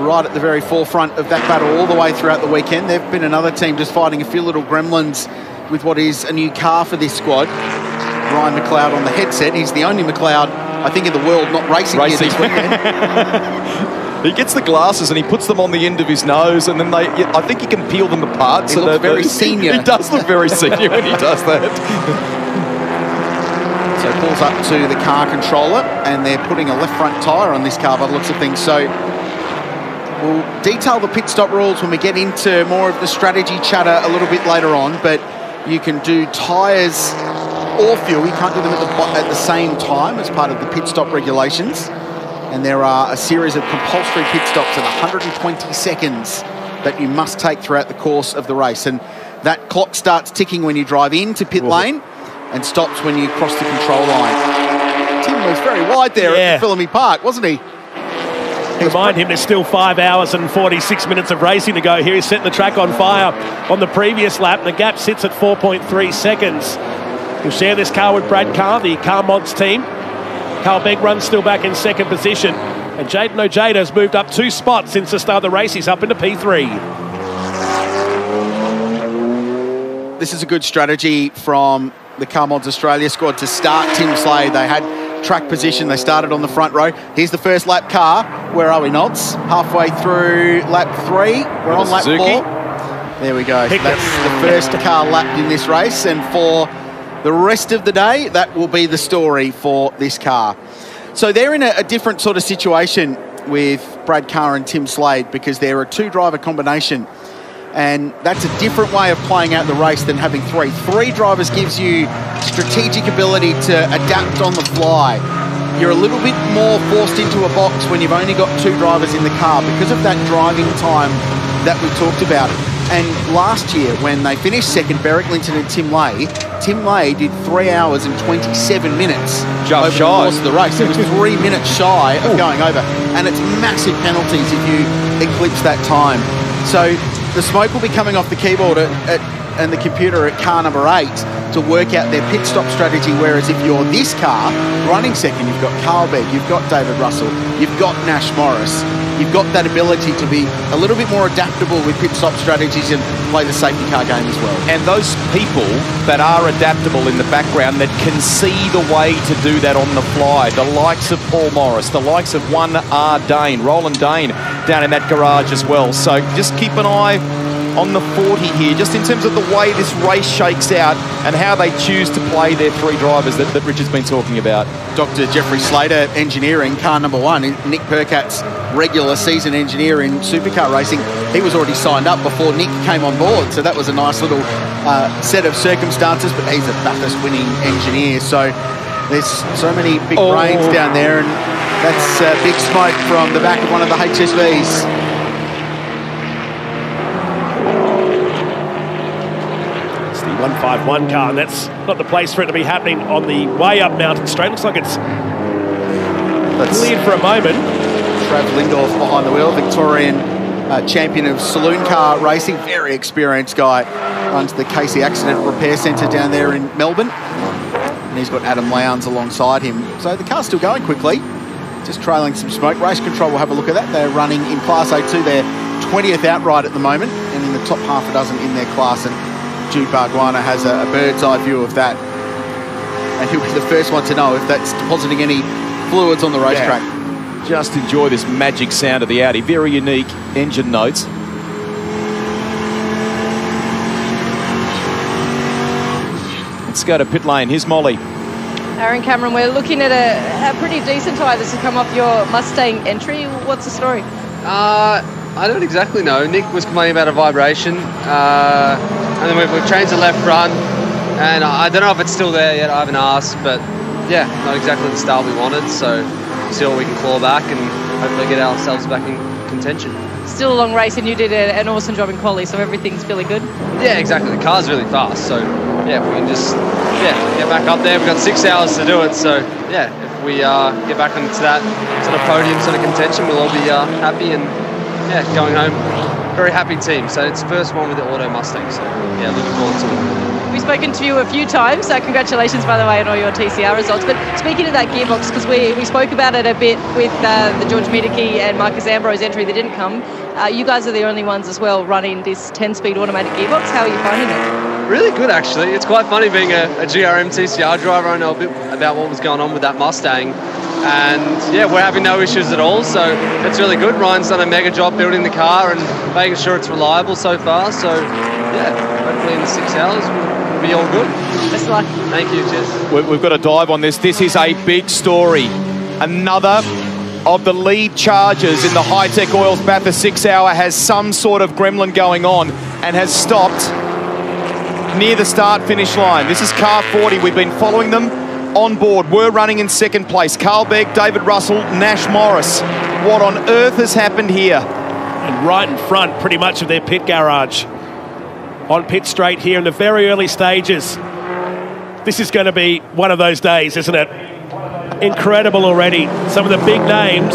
right at the very forefront of that battle all the way throughout the weekend. There've been another team just fighting a few little gremlins with what is a new car for this squad. Ryan McLeod on the headset. He's the only McLeod, I think, in the world not racing, Racing. here this weekend. [LAUGHS] He gets the glasses and he puts them on the end of his nose, and then they. I think he can peel them apart. He looks they're- very [LAUGHS] senior. He does look very senior when he does that. [LAUGHS] Pulls up to the car controller, and they're putting a left front tyre on this car by the looks of things. So we'll detail the pit stop rules when we get into more of the strategy chatter a little bit later on. But you can do tyres or fuel. You can't do them at the, at the same time as part of the pit stop regulations. And there are a series of compulsory pit stops at 120 seconds that you must take throughout the course of the race. And that clock starts ticking when you drive into pit lane and stops when you cross the control line. Tim was very wide there Yeah. at McPhillamy Park, wasn't he? Remind him there's still five hours and 46 minutes of racing to go here. He's setting the track on fire on the previous lap. The gap sits at 4.3 seconds. He'll share this car with Brad Carr, the Car Mods team. Carl Begg runs still back in second position. And Jayden Ojeda has moved up two spots since the start of the race. He's up into P3. This is a good strategy from the Car Mods Australia squad to start Tim Slade. They had track position. They started on the front row. Here's the first lap car. Where are we, Knots? Halfway through lap three. We're on lap Suzuki. four. There we go. That's the first car lapped in this race. And for the rest of the day, that will be the story for this car. So they're in a, a different sort of situation with Brad Carr and Tim Slade because they're a two driver combination. And that's a different way of playing out the race than having three. Three drivers gives you strategic ability to adapt on the fly. You're a little bit more forced into a box when you've only got two drivers in the car because of that driving time that we talked about. And last year, when they finished second, Beric Lynton and Tim Leahey, Tim Leahey did three hours and 27 minutes Just over shy. the course of the race. It was three [LAUGHS] minutes shy of going over. And it's massive penalties if you eclipse that time. So the smoke will be coming off the keyboard at, at, and the computer at car number eight to work out their pit stop strategy. Whereas if you're this car running second, you've got Carl Begg, you've got David Russell, you've got Nash Morris, you've got that ability to be a little bit more adaptable with pit stop strategies and play the safety car game as well. And those people that are adaptable in the background that can see the way to do that on the fly, the likes of Paul Morris, the likes of one R. Dane, Roland Dane down in that garage as well. So just keep an eye on the 40 here, just in terms of the way this race shakes out and how they choose to play their three drivers that, that Richard's been talking about. Dr. Jeffrey Slater, engineering, car number one. Nick Percat's regular season engineer in supercar racing. He was already signed up before Nick came on board, so that was a nice little uh, set of circumstances. But he's a Bathurst winning engineer, so there's so many big Oh. brains down there, and that's uh, big smoke from the back of one of the HSVs. 151 car, and that's not the place for it to be happening on the way up Mountain Straight. Looks like it's That's cleared for a moment. Trav Lindorf behind the wheel, Victorian uh, champion of saloon car racing, very experienced guy. Runs the Casey Accident Repair Centre down there in Melbourne. And he's got Adam Lowndes alongside him. So the car's still going quickly, just trailing some smoke. Race Control will have a look at that. They're running in Class A2, they're 20th outright at the moment, and in the top half a dozen in their class. And Jude Bargwanna has a, a bird's eye view of that. And he'll be the first one to know if that's depositing any fluids on the racetrack. Just enjoy this magic sound of the Audi. Very unique engine notes. Let's go to pit lane. Here's Molly. Aaron Cameron, we're looking at a, a pretty decent tyre that's come off your Mustang entry. What's the story? Uh, I don't exactly know. Nick was complaining about a vibration, uh, and then we've, we've changed the left front, and I don't know if it's still there yet. I haven't asked, but yeah, not exactly the style we wanted. So see what we can claw back and hopefully get ourselves back in contention. Still a long race, and you did a, an awesome job in quali, so everything's feeling good. Yeah, exactly. The car's really fast, so yeah, if we can just yeah get back up there. We've got six hours to do it, so yeah, if we uh, get back into that sort of podium sort of contention, we'll all be uh, happy and yeah, going home. Very happy team. So it's first one with the Auto Mustang. So yeah, looking forward to it. We've spoken to you a few times, so congratulations, by the way, on all your TCR results. But speaking of that gearbox, because we, we spoke about it a bit with uh, the George Miedecke and Marcos Ambrose entry that didn't come, uh, you guys are the only ones as well running this 10-speed automatic gearbox. How are you finding it? Really good, actually. It's quite funny being a, a GRM TCR driver. I know a bit about what was going on with that Mustang. And yeah, we're having no issues at all. So it's really good. Ryan's done a mega job building the car and making sure it's reliable so far. So yeah, hopefully in six hours we'll be all good. Best of luck. Thank you. Cheers. We- We've got to dive on this. This is a big story. Another of the lead chargers in the Hi-Tec Oils Bathurst six hour has some sort of gremlin going on and has stopped near the start finish line. This is car 40. We've been following them on board. We're running in second place. Carl Begg, David Russell, Nash Morris. What on earth has happened here? And right in front, pretty much of their pit garage. On pit straight here in the very early stages. This is going to be one of those days, isn't it? Incredible already. Some of the big names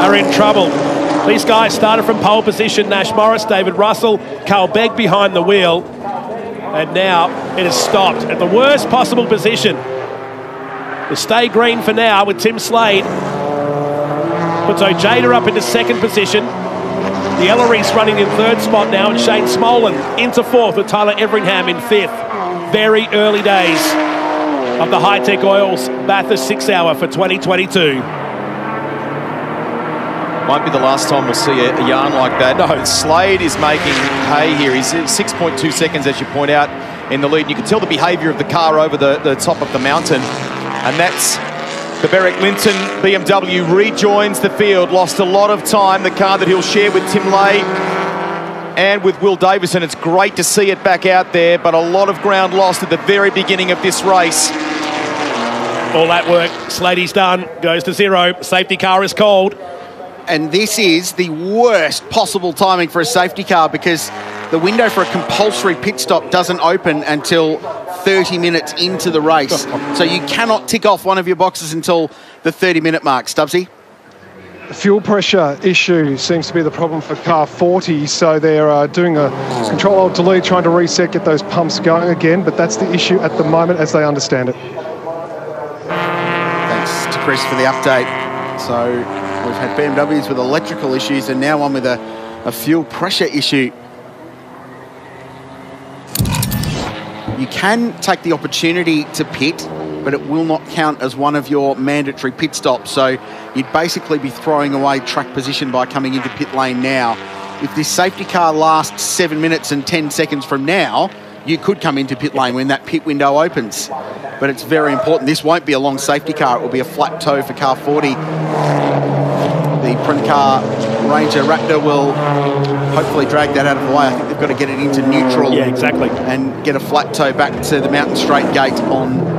are in trouble. These guys started from pole position. Nash Morris, David Russell, Carl Begg behind the wheel. And now it has stopped at the worst possible position. To stay green for now with Tim Slade. Puts Ojeda up into second position. The Ellery's running in third spot now, and Shane Smollen into fourth with Tyler Everingham in fifth. Very early days of the Hi-Tec Oils Bathurst six hour for 2022. Might be the last time we'll see a, a yarn like that. No, Slade is making hay here. He's 6.2 seconds, as you point out, in the lead. And You can tell the behaviour of the car over the, the top of the mountain. And that's the Beric Lynton BMW rejoins the field. Lost a lot of time. The car that he'll share with Tim Leahey and with Will Davison. It's great to see it back out there, but a lot of ground lost at the very beginning of this race. All that work, Slady's done, goes to zero. Safety car is called. And this is the worst possible timing for a safety car because the window for a compulsory pit stop doesn't open until 30 minutes into the race. [LAUGHS] So you cannot tick off one of your boxes until the 30 minute mark. Stubbsy? Fuel pressure issue seems to be the problem for car 40, so they're uh, doing a control alt delete, trying to reset, get those pumps going again, but that's the issue at the moment as they understand it. Thanks to Chris for the update. So we've had BMWs with electrical issues and now one with a, a fuel pressure issue. You can take the opportunity to pit, but it will not count as one of your mandatory pit stops. So you'd basically be throwing away track position by coming into pit lane now. If this safety car lasts seven minutes and 10 seconds from now, you could come into pit lane when that pit window opens. But it's very important. This won't be a long safety car. It will be a flat tow for car 40. The print car Ranger Raptor will hopefully drag that out of the way. I think they've got to get it into neutral. Yeah, exactly. And get a flat tow back to the Mountain Straight gate on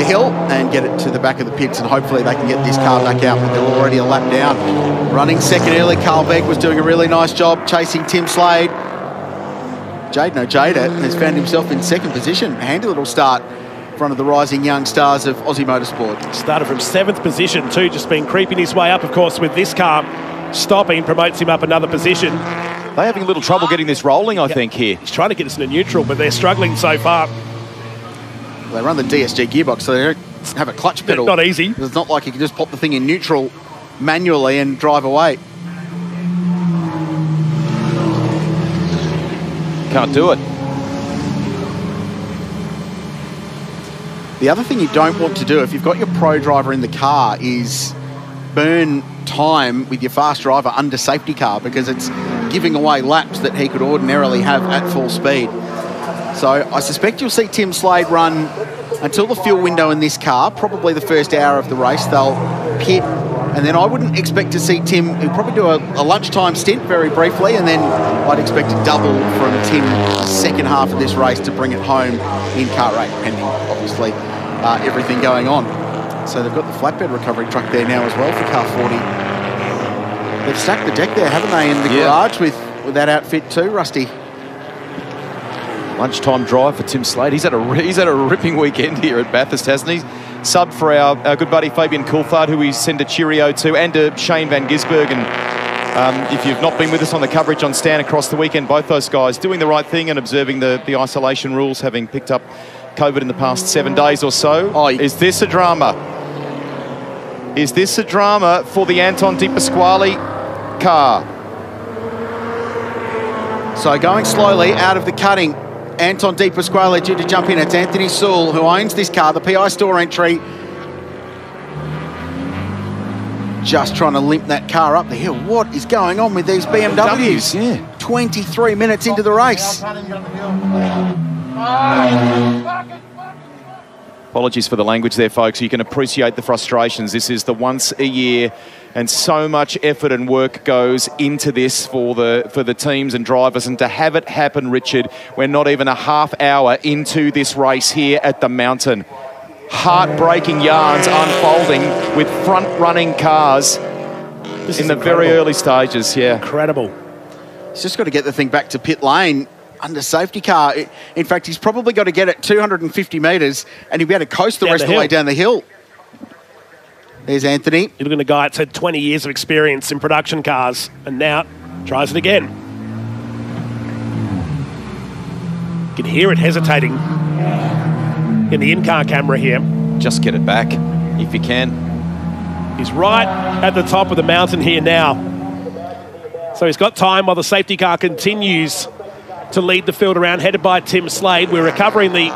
the hill and get it to the back of the pits and hopefully they can get this car back out but they're already a lap down. Running second early, Carl Begg was doing a really nice job chasing Tim Slade. Jayden Ojeda has found himself in second position. Handy little start in front of the rising young stars of Aussie Motorsport. Started from seventh position too, just been creeping his way up, of course, with this car stopping, promotes him up another position. They're having a little trouble getting this rolling, I think, here. He's trying to get us into neutral, but they're struggling so far. They run the DSG gearbox, so they don't have a clutch pedal. It's not easy. It's not like you can just pop the thing in neutral manually and drive away. Can't do it. The other thing you don't want to do if you've got your pro driver in the car is burn time with your fast driver under safety car because it's giving away laps that he could ordinarily have at full speed. So I suspect you'll see Tim Slade run until the fuel window in this car, probably the first hour of the race. They'll pit and then I wouldn't expect to see Tim, he'll probably do a, a, lunchtime stint very briefly, and then I'd expect a double from Tim second half of this race to bring it home in car eight, pending, obviously, uh, everything going on. So they've got the flatbed recovery truck there now as well for car 40. They've stacked the deck there, haven't they, in the yeah. garage with, with that outfit too, Rusty? Lunchtime drive for Tim Slade. He's had a [LAUGHS] he's had a ripping weekend here at Bathurst, hasn't he? Sub for our, our good buddy Fabian Coulthard, who we send a cheerio to, and to Shane Van Gisbergen. Um, if you've not been with us on the coverage on Stan across the weekend, both those guys doing the right thing and observing the, the isolation rules, having picked up COVID in the past seven days or so. Oh, is this a drama? Is this a drama for the Anton De Pasquale car? So going slowly out of the cutting, Anton De Pasquale due to jump in. It's Anthony Sewell who owns this car, the PI store entry. Just trying to limp that car up the hill. What is going on with these BMWs? Yeah. 23 minutes into the race. Apologies for the language there, folks. You can appreciate the frustrations. This is the once a year and so much effort and work goes into this for the for the teams and drivers and to have it happen richard we're not even a half hour into this race here at the mountain heartbreaking yarns unfolding with front running cars this in the incredible. very early stages yeah incredible he's just got to get the thing back to pit lane under safety car. In fact, he's probably got to get it 250 metres and he'll be able to coast the down rest the of the way down the hill. There's Anthony. You're looking at a guy that's had 20 years of experience in production cars and now tries it again. You can hear it hesitating in the in-car camera here. Just get it back if you can. He's right at the top of the mountain here now. So he's got time while the safety car continues to lead the field around, headed by Tim Slade. We're recovering the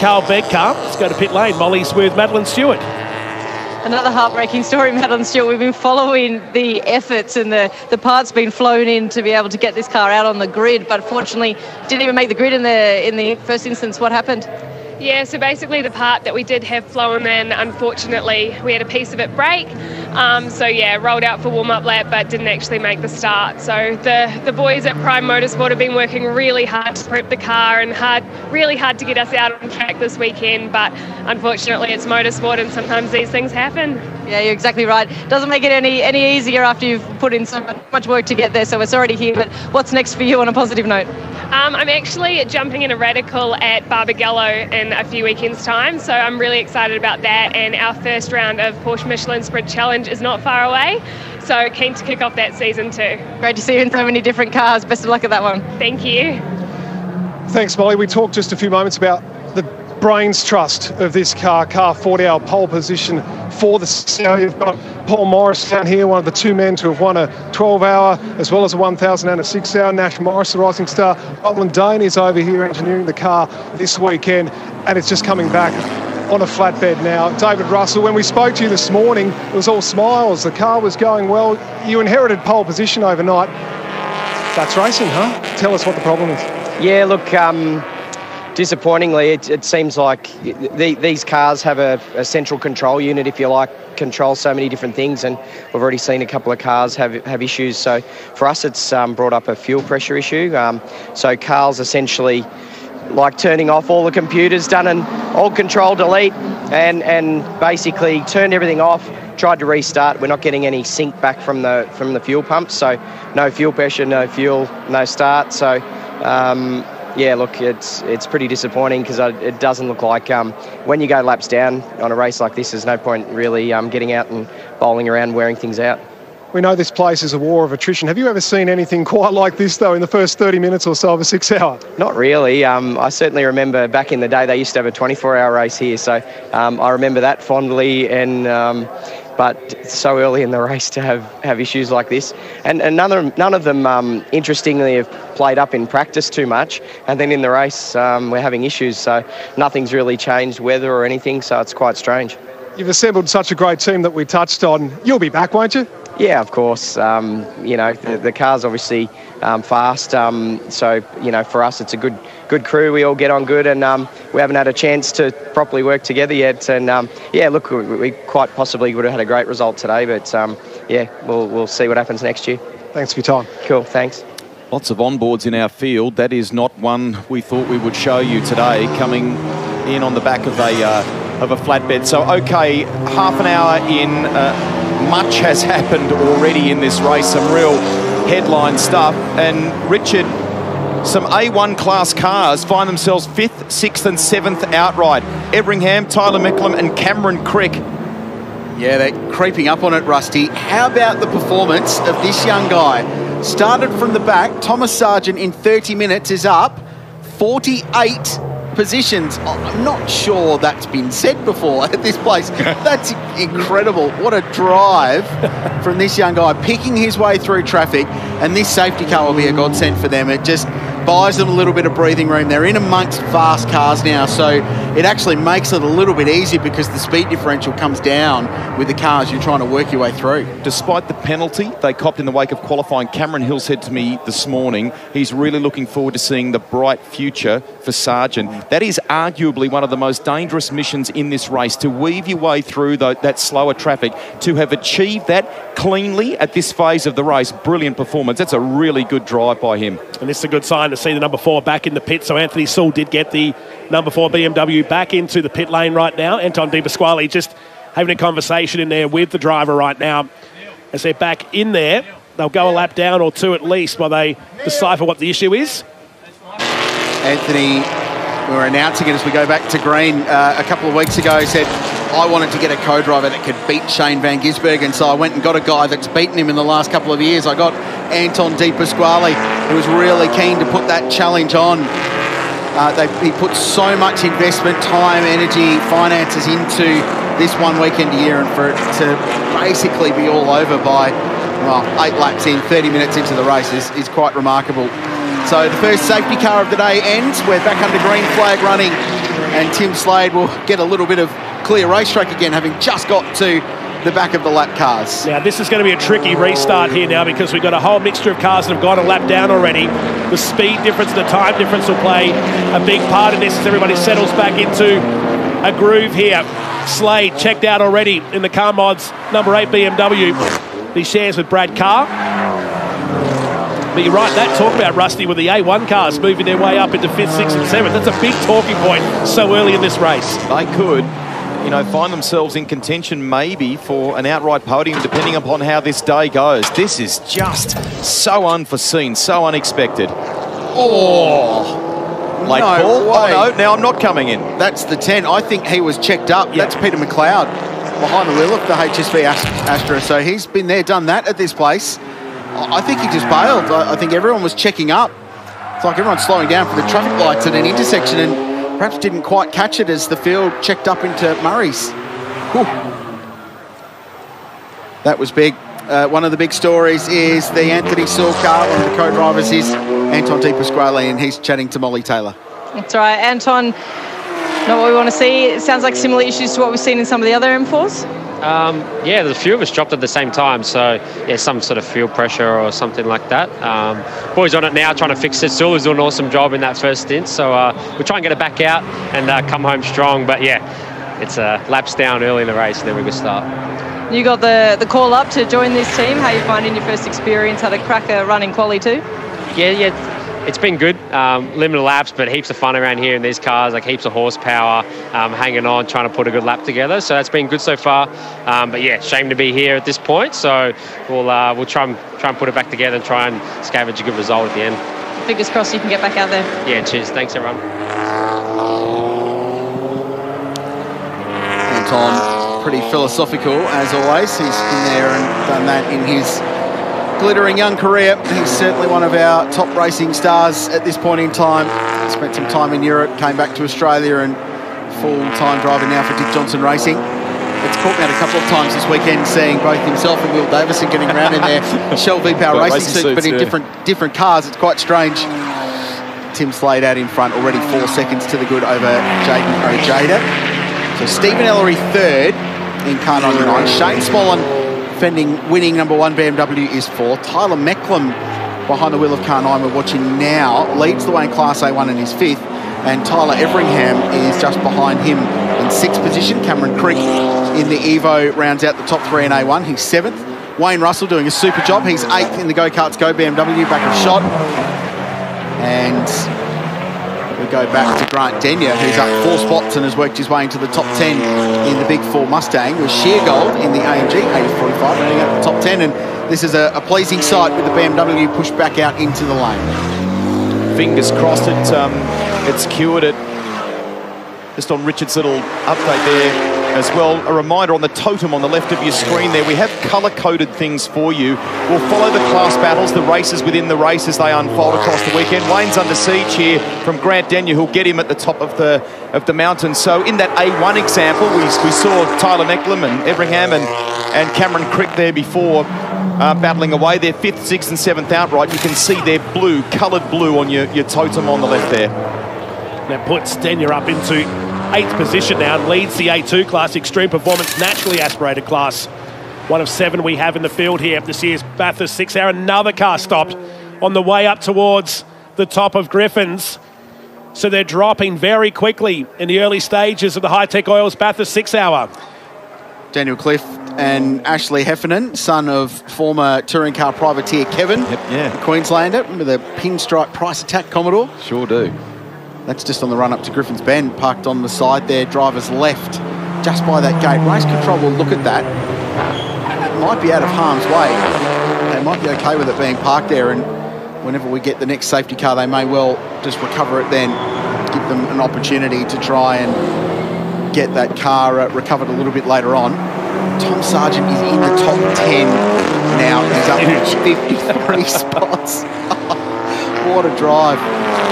Carl Begg car. Let's go to pit lane. Molly's with Madeline Stewart. Another heartbreaking story, Madeline Stewart. We've been following the efforts and the, the parts being flown in to be able to get this car out on the grid, but fortunately didn't even make the grid in the in the first instance. What happened? Yeah, so basically the part that we did have flown in, unfortunately, we had a piece of it break. Um, so yeah, rolled out for warm-up lap, but didn't actually make the start. So the the boys at Prime Motorsport have been working really hard to prep the car and hard, really hard to get us out on track this weekend. But unfortunately, it's motorsport, and sometimes these things happen. Yeah, you're exactly right. Doesn't make it any any easier after you've put in so much work to get there. So it's already here. But what's next for you on a positive note? Um, I'm actually jumping in a radical at Barbagallo in a few weekends' time, so I'm really excited about that. And our first round of Porsche Michelin Sprint Challenge is not far away, so keen to kick off that season too. Great to see you in so many different cars. Best of luck at that one. Thank you. Thanks, Molly. We talked just a few moments about the brains trust of this car, car 40 hour pole position for the CL. You've got Paul Morris down here, one of the two men to have won a 12 hour as well as a 1,000 and a 6 hour. Nash Morris, the rising star. Roland Dane is over here engineering the car this weekend, and it's just coming back on a flatbed now. David Russell, when we spoke to you this morning, it was all smiles. The car was going well. You inherited pole position overnight. That's racing, huh? Tell us what the problem is. Yeah, look, um, disappointingly, it, it seems like the, these cars have a, a, central control unit, if you like, control so many different things, and we've already seen a couple of cars have have issues. So for us, it's um, brought up a fuel pressure issue. Um, so Carl's essentially like turning off all the computers, done an all control delete, and and basically turned everything off. Tried to restart. We're not getting any sync back from the from the fuel pumps. So no fuel pressure, no fuel, no start. So um, yeah, look, it's it's pretty disappointing because it doesn't look like um, when you go laps down on a race like this, there's no point really um, getting out and bowling around, wearing things out. We know this place is a war of attrition. Have you ever seen anything [LAUGHS] quite like this, though, in the first 30 minutes or so of a six hour? Not really. Um, I certainly remember back in the day they used to have a 24 hour race here, so um, I remember that fondly. And um, but so early in the race to have, have issues like this, and, and none of them, none of them um, interestingly have played up in practice too much, and then in the race um, we're having issues. So nothing's really changed, weather or anything. So it's quite strange. You've assembled such a great team that we touched on. You'll be back, won't you? Yeah, of course. Um, you know, the, the car's obviously um, fast. Um, so, you know, for us, it's a good good crew. We all get on good, and um, we haven't had a chance to properly work together yet. And um, yeah, look, we, we, quite possibly would have had a great result today, but um, yeah, we'll, we'll see what happens next year. Thanks for your time. Cool, thanks. Lots of onboards in our field. That is not one we thought we would show you today, coming in on the back of a uh, of a flatbed. So, okay, half an hour in. Uh, much has [LAUGHS] happened already in this race, some real headline stuff. And Richard, some A1 class cars find themselves fifth, sixth, and seventh outright. Everingham, Tyler Micklem, and Cameron Crick. Yeah, they're creeping up on it, Rusty. How about the performance of this young guy? Started from the back. Thomas Sargent in 30 minutes is up 48 positions. Oh, I'm not sure that's been said before [LAUGHS] at this place. [LAUGHS] That's incredible. What a drive from this young guy, picking his way through traffic. And this safety car will be a godsend for them. It just buys them a little bit of breathing room. They're in amongst fast cars now, so it actually makes it a little bit easier because the speed differential comes down with the cars you're trying to work your way through. Despite the penalty they copped in the wake of qualifying, Cameron Hill said to me this morning he's really looking forward to seeing the bright future for Sargent. That is arguably one of the most dangerous missions in this race to weave your way through the, that slower traffic. To have achieved that cleanly at this phase of the race, brilliant performance. That's a really good drive by him. And this is a good sign to see the number four back in the pit. So Anthony Sewell did get the number four BMW back into the pit lane right now. Anton De Pasquale just having a conversation in there with the driver right now as they're back in there. They'll go a lap down or two at least while they decipher what the issue is. Anthony, we were announcing it as we go back to green uh, a couple of weeks ago, said, I wanted to get a co-driver that could beat Shane Van Gisbergen, and so I went and got a guy that's beaten him in the last couple of years. I got Anton De Pasquale, who was really keen to put that challenge on. Uh, they, he put so much investment, time, energy, finances into this one weekend a year, and for it to basically be all over by well, eight laps in, 30 minutes into the race is, is quite remarkable. So the first safety car of the day ends. We're back under green flag running, and Tim Slade will get a little bit of clear racetrack again, having just got to the back of the lap cars. Now, this is going to be a tricky restart here now because we've got a whole mixture of cars that have gone a lap down already. The speed difference, the time difference will play a big part in this as everybody settles back into a groove here. Slade checked out already in the car mods, number eight BMW. He shares with Brad Carr. But you're right, that talk about Rusty with the A1 cars moving their way up into fifth, sixth, and seventh. That's a big talking point so early in this race. They could you know, find themselves in contention maybe for an outright podium depending upon how this day goes. This is just so unforeseen, so unexpected. Oh! Late no call. Oh, way. Oh, no, now I'm not coming in. That's the 10. I think he was checked up. Yeah. That's Peter McLeod behind the wheel of the HSV Astra. So he's been there, done that at this place. I think he just bailed. I think everyone was checking up. It's like everyone's slowing down for the traffic lights at an intersection and perhaps didn't quite catch it as the field checked up into Murray's. That was big. Uh, one of the big stories is the Anthony Sewell car. One of the co-drivers is Anton De Pasquale, and he's chatting to Molly Taylor. That's right. Anton, not what we want to see. It sounds like similar issues to what we've seen in some of the other M4s. Um, yeah, the few of us dropped at the same time, so yeah, some sort of fuel pressure or something like that. Um, boys on it now, trying to fix it. Still is doing an awesome job in that first stint, so uh, we'll try and get it back out and uh, come home strong. But yeah, it's uh, laps down early in the race, and then we can start. You got the the call up to join this team. How you finding your first experience? Had a cracker running quali too? Yeah, yeah it's been good. Um, limited laps, but heaps of fun around here in these cars, like heaps of horsepower, um, hanging on, trying to put a good lap together. So that's been good so far. Um, but yeah, shame to be here at this point. So we'll uh, we'll try and try and put it back together and try and scavenge a good result at the end. fingers crossed you can get back out there. Yeah, cheers. Thanks, everyone. Anton, pretty philosophical as always. He's been there and done that in his glittering young career. He's certainly one of our top racing stars at this point in time. Spent some time in Europe, came back to Australia and full-time driver now for Dick Johnson Racing. It's caught me out a couple of times this weekend seeing both himself and Will Davison getting around in their [LAUGHS] Shell V-Power racing, racing suits, suits, but in yeah. different different cars. It's quite strange. Tim Slade out in front, already four seconds to the good over Jayden Ojeda. So Stephen Ellery third in car 99. Shane Smollen defending winning number one BMW is fourth. Tyler Mecklem behind the wheel of car 9 we're watching now leads the way in Class A1 and is fifth. And Tyler Everingham is just behind him in sixth position. Cameron Crick in the Evo rounds out the top three in A1. He's seventh. Wayne Russell doing a super job. He's eighth in the Go Karts Go BMW, back of shot. And we go back to Grant Denyer, who's up four spots and has worked his way into the top 10 in the Big Four Mustang. With sheer gold in the AMG, 845, running out the top 10. And this is a, a pleasing sight with the BMW pushed back out into the lane. Fingers crossed it, um, it's cured it. Just on Richard's little update there as well. A reminder on the totem on the left of your screen there, we have colour-coded things for you. We'll follow the class battles, the races within the race as they unfold across the weekend. Wayne's under siege here from Grant Denyer, who'll get him at the top of the of the mountain. So in that A1 example, we, we saw Tyler Mecklem and Everingham and, and Cameron Crick there before uh, battling away. They're fifth, sixth and seventh outright. You can see their blue, coloured blue on your, your totem on the left there. That puts Denyer up into eighth position now and leads the A2 class, Extreme Performance Naturally Aspirated class. One of seven we have in the field here this year's Bathurst Six Hour. Another car stopped on the way up towards the top of Griffins. So they're dropping very quickly in the early stages of the Hi-Tec Oils Bathurst Six Hour. Daniel Cliff and Ashley Heffernan, son of former touring car privateer Kevin, yeah. Queenslander, remember the pinstripe price attack Commodore? Sure do. That's just on the run up to Griffin's Bend, parked on the side there, driver's left, just by that gate. Race control will look at that. It might be out of harm's way. They might be okay with it being parked there, and whenever we get the next safety car, they may well just recover it then, give them an opportunity to try and get that car uh, recovered a little bit later on. Tom Sargent is in the top 10 now. He's up [LAUGHS] 53 [LAUGHS] spots. What a drive.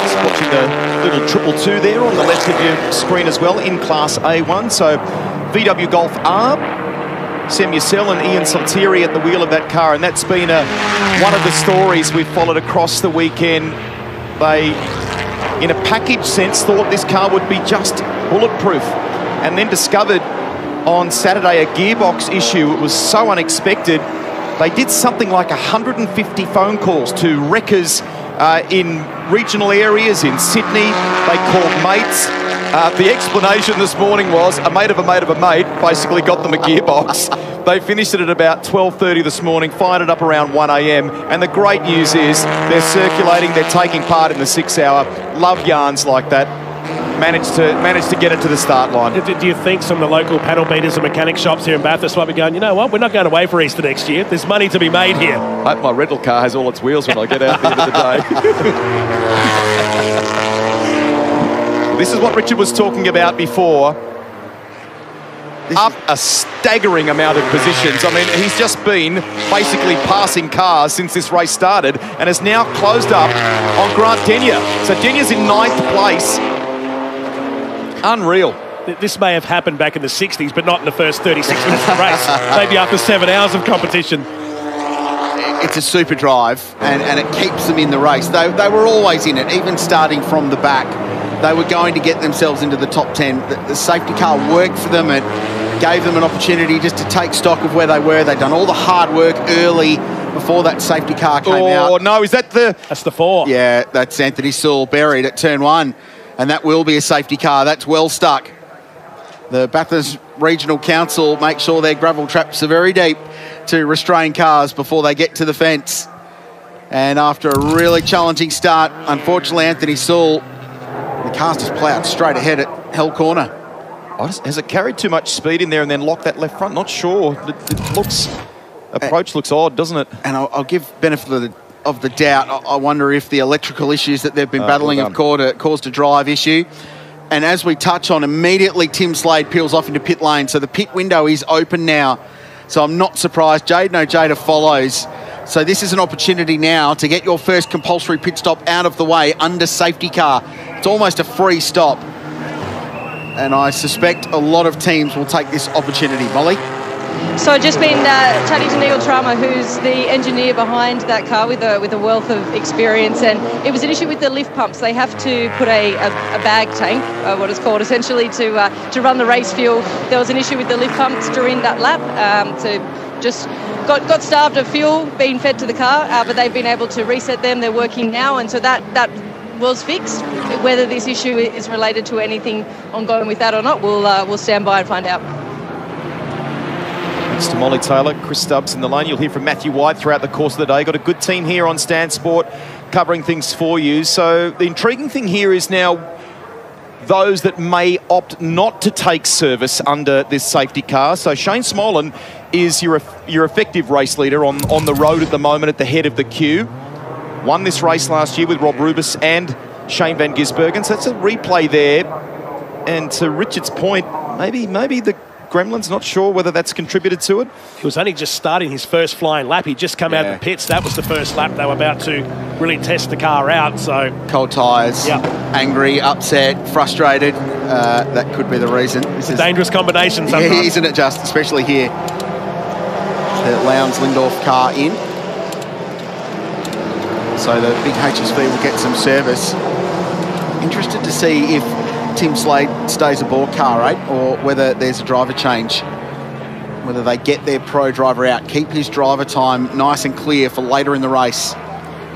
Just watching the little triple two there on the left of your screen as well in Class A1. So VW Golf R, Sam Yassel and Ian Saltieri at the wheel of that car, and that's been a, one of the stories we've followed across the weekend. They, in a package sense, thought this car would be just bulletproof, and then discovered on Saturday a gearbox issue. It was so unexpected. They did something like 150 phone calls to wreckers uh, in regional areas in Sydney. They called mates. Uh, the explanation this morning was a mate of a mate of a mate basically got them a gearbox. [LAUGHS] they finished it at about 12.30 this morning, fired it up around 1am. And the great news is they're circulating, they're taking part in the six hour. Love yarns like that. Managed to managed to get it to the start line. Do, do you think some of the local panel beaters and mechanic shops here in Bathurst might be going, you know what, we're not going away for Easter next year. There's money to be made here. I hope my rental car has all its wheels when I get out at the end of the day. [LAUGHS] this is what Richard was talking about before. Up a staggering amount of positions. I mean, he's just been basically passing cars since this race started and has now closed up on Grant Denyer. So Denyer's in ninth place. Unreal. This may have happened back in the 60s, but not in the first 36 minutes of the race. [LAUGHS] Maybe after seven hours of competition. It's a super drive, and, and it keeps them in the race. They, they were always in it, even starting from the back. They were going to get themselves into the top 10. The, the safety car worked for them. It gave them an opportunity just to take stock of where they were. They'd done all the hard work early before that safety car came oh, out. Oh, no, is that the... That's the four. Yeah, that's Anthony Sewell buried at turn one. And that will be a safety car. That's well stuck. The Bathurst Regional Council make sure their gravel traps are very deep to restrain cars before they get to the fence. And after a really challenging start, unfortunately, Anthony Sewell, the just ploughed straight ahead at Hell Corner. Oh, has it carried too much speed in there and then locked that left front? Not sure. It, it looks... Approach looks odd, doesn't it? And I'll, I'll give benefit of the of the doubt. I, I wonder if the electrical issues that they've been Oh, battling well have caused a, caused a drive issue. And as we touch on, immediately Tim Slade peels off into pit lane. So the pit window is open now. So I'm not surprised. Jayden Ojeda follows. So this is an opportunity now to get your first compulsory pit stop out of the way under safety car. It's almost a free stop. And I suspect a lot of teams will take this opportunity. Molly? So I've just been uh, chatting to Neil Trama, who's the engineer behind that car with a with a wealth of experience, and it was an issue with the lift pumps. They have to put a, a, a bag tank, uh, what it's called, essentially to uh, to run the race fuel. There was an issue with the lift pumps during that lap. Um, to just got got starved of fuel being fed to the car, uh, but they've been able to reset them. They're working now, and so that that was fixed. Whether this issue is related to anything ongoing with that or not, we'll uh, we'll stand by and find out. Thanks to Molly Taylor, Chris Stubbs in the lane. You'll hear from Matthew White throughout the course of the day. Got a good team here on Stan Sport covering things for you. So the intriguing thing here is now those that may opt not to take service under this safety car. So Shane Smollen is your, your effective race leader on, on the road at the moment at the head of the queue. Won this race last year with Rob Rubis and Shane Van Gisbergen. So that's a replay there. And to Richard's point, maybe maybe the Gremlins, not sure whether that's contributed to it. He was only just starting his first flying lap. He just come out of the pits. That was the first lap. They were about to really test the car out. So Cold tyres, Yeah. angry, upset, frustrated. Uh, that could be the reason. This it's a dangerous combination [LAUGHS] Yeah, sometimes. isn't it just, especially here. The Lowndes Lindorf car in. So the big HSV will get some service. Interested to see if Tim Slade stays aboard car 8 or whether there's a driver change. Whether they get their pro driver out, keep his driver time nice and clear for later in the race.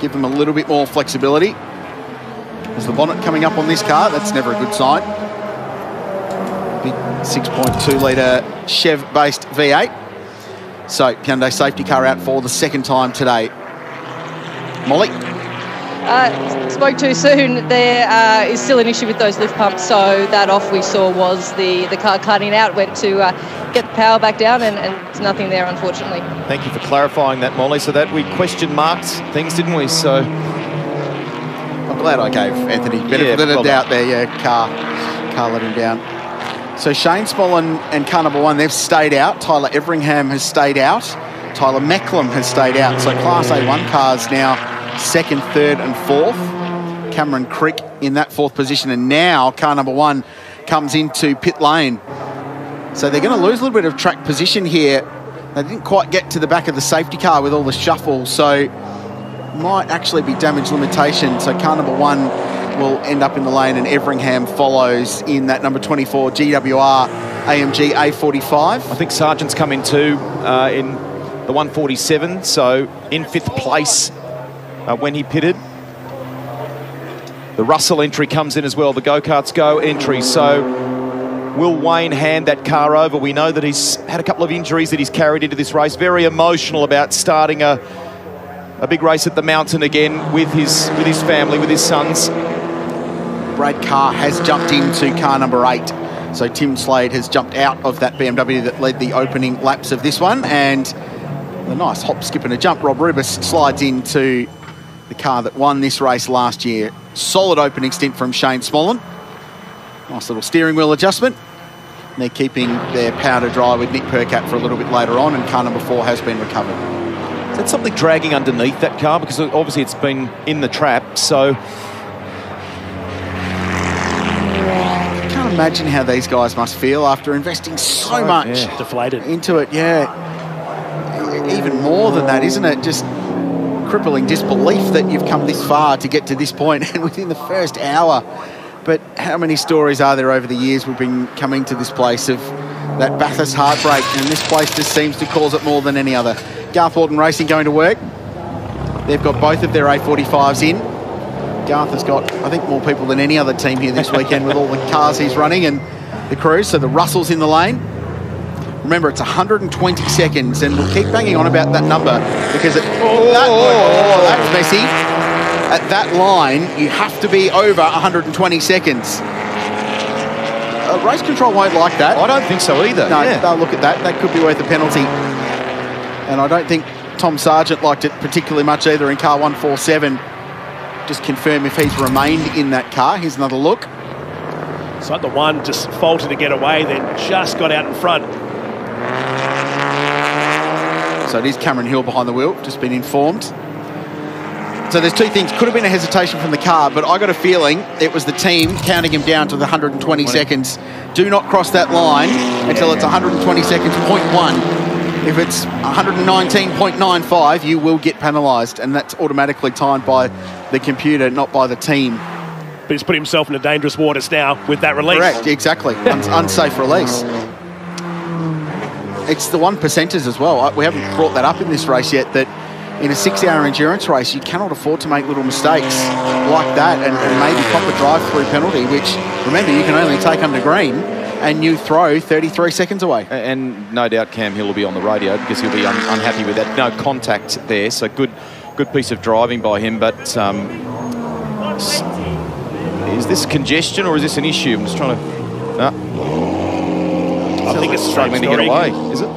Give them a little bit more flexibility. There's the bonnet coming up on this car. That's never a good sign. Big 6.2 litre Chev-based V8. So Hyundai safety car out for the second time today. Molly? Uh, spoke too soon. There uh, is still an issue with those lift pumps. So that off we saw was the, the car cutting out, went to uh, get the power back down, and, and there's nothing there, unfortunately. Thank you for clarifying that, Molly. So that we question marked things, didn't we? So I'm glad I gave Anthony benefit Yeah, of the well doubt there. Yeah, car, car let him down. So Shane Smollen and car number one, they've stayed out. Tyler Everingham has stayed out. Tyler Mecklem has stayed out. So Class A1 cars now second, third, and fourth. Cameron Crick in that fourth position, and now car number one comes into pit lane. So they're going to lose a little bit of track position here. They didn't quite get to the back of the safety car with all the shuffle, so might actually be damage limitation. So car number one will end up in the lane and Everingham follows in that number 24 GWR AMG A45. I think Sargent's come in too uh, in the 147, so in fifth place uh, when he pitted. The Russell entry comes in as well, the go-karts go entry. So will Wayne hand that car over? We know that he's had a couple of injuries that he's carried into this race. Very emotional about starting a, a big race at the mountain again with his, with his family, with his sons. Brad Carr has jumped into car number eight. So Tim Slade has jumped out of that BMW that led the opening laps of this one. And a nice hop, skip and a jump, Rob Rubis slides into the car that won this race last year. Solid opening stint from Shane Smollen. Nice little steering wheel adjustment. And they're keeping their powder dry with Nick Percat for a little bit later on, and car number four has been recovered. Is that something dragging underneath that car? Because obviously it's been in the trap, so I can't imagine how these guys must feel after investing so Oh, much yeah, deflated into it. Yeah, even more than that, isn't it? Just crippling disbelief that you've come this far to get to this point, and [LAUGHS] within the first hour. But how many stories are there over the years we've been coming to this place of that Bathurst heartbreak, and this place just seems to cause it more than any other. Garth Orton Racing going to work. They've got both of their A45s in. Garth has got, I think, more people than any other team here this weekend with all the cars he's running and the crews. So the Russell's in the lane. Remember, it's 120 seconds, and we'll keep banging on about that number because at that oh, that's messy. At that line, you have to be over 120 seconds. Uh, race control won't like that. I don't think so either. No, yeah. they'll look at that. That could be worth a penalty. And I don't think Tom Sargent liked it particularly much either in car 147. Just confirm if he's remained in that car. Here's another look. So the one just faltered to get away, then just got out in front. So it is Cameron Hill behind the wheel, just been informed. So there's two things. Could have been a hesitation from the car, but I got a feeling it was the team counting him down to the 120 20. seconds. Do not cross that line until it's 120 seconds, point one. If it's 119.95, you will get penalised, and that's automatically timed by the computer, not by the team. But he's put himself into dangerous waters now with that release. Correct, exactly. Un unsafe release. It's the one percenters as well. We haven't brought that up in this race yet, that in a six-hour endurance race, you cannot afford to make little mistakes like that and, and maybe pop a drive-through penalty, which, remember, you can only take under green and you throw 33 seconds away. And no doubt Cam Hill will be on the radio because he'll be un unhappy with that. No contact there, so good good piece of driving by him. But um, is this congestion or is this an issue? I'm just trying to... I think it's struggling to get away, is it?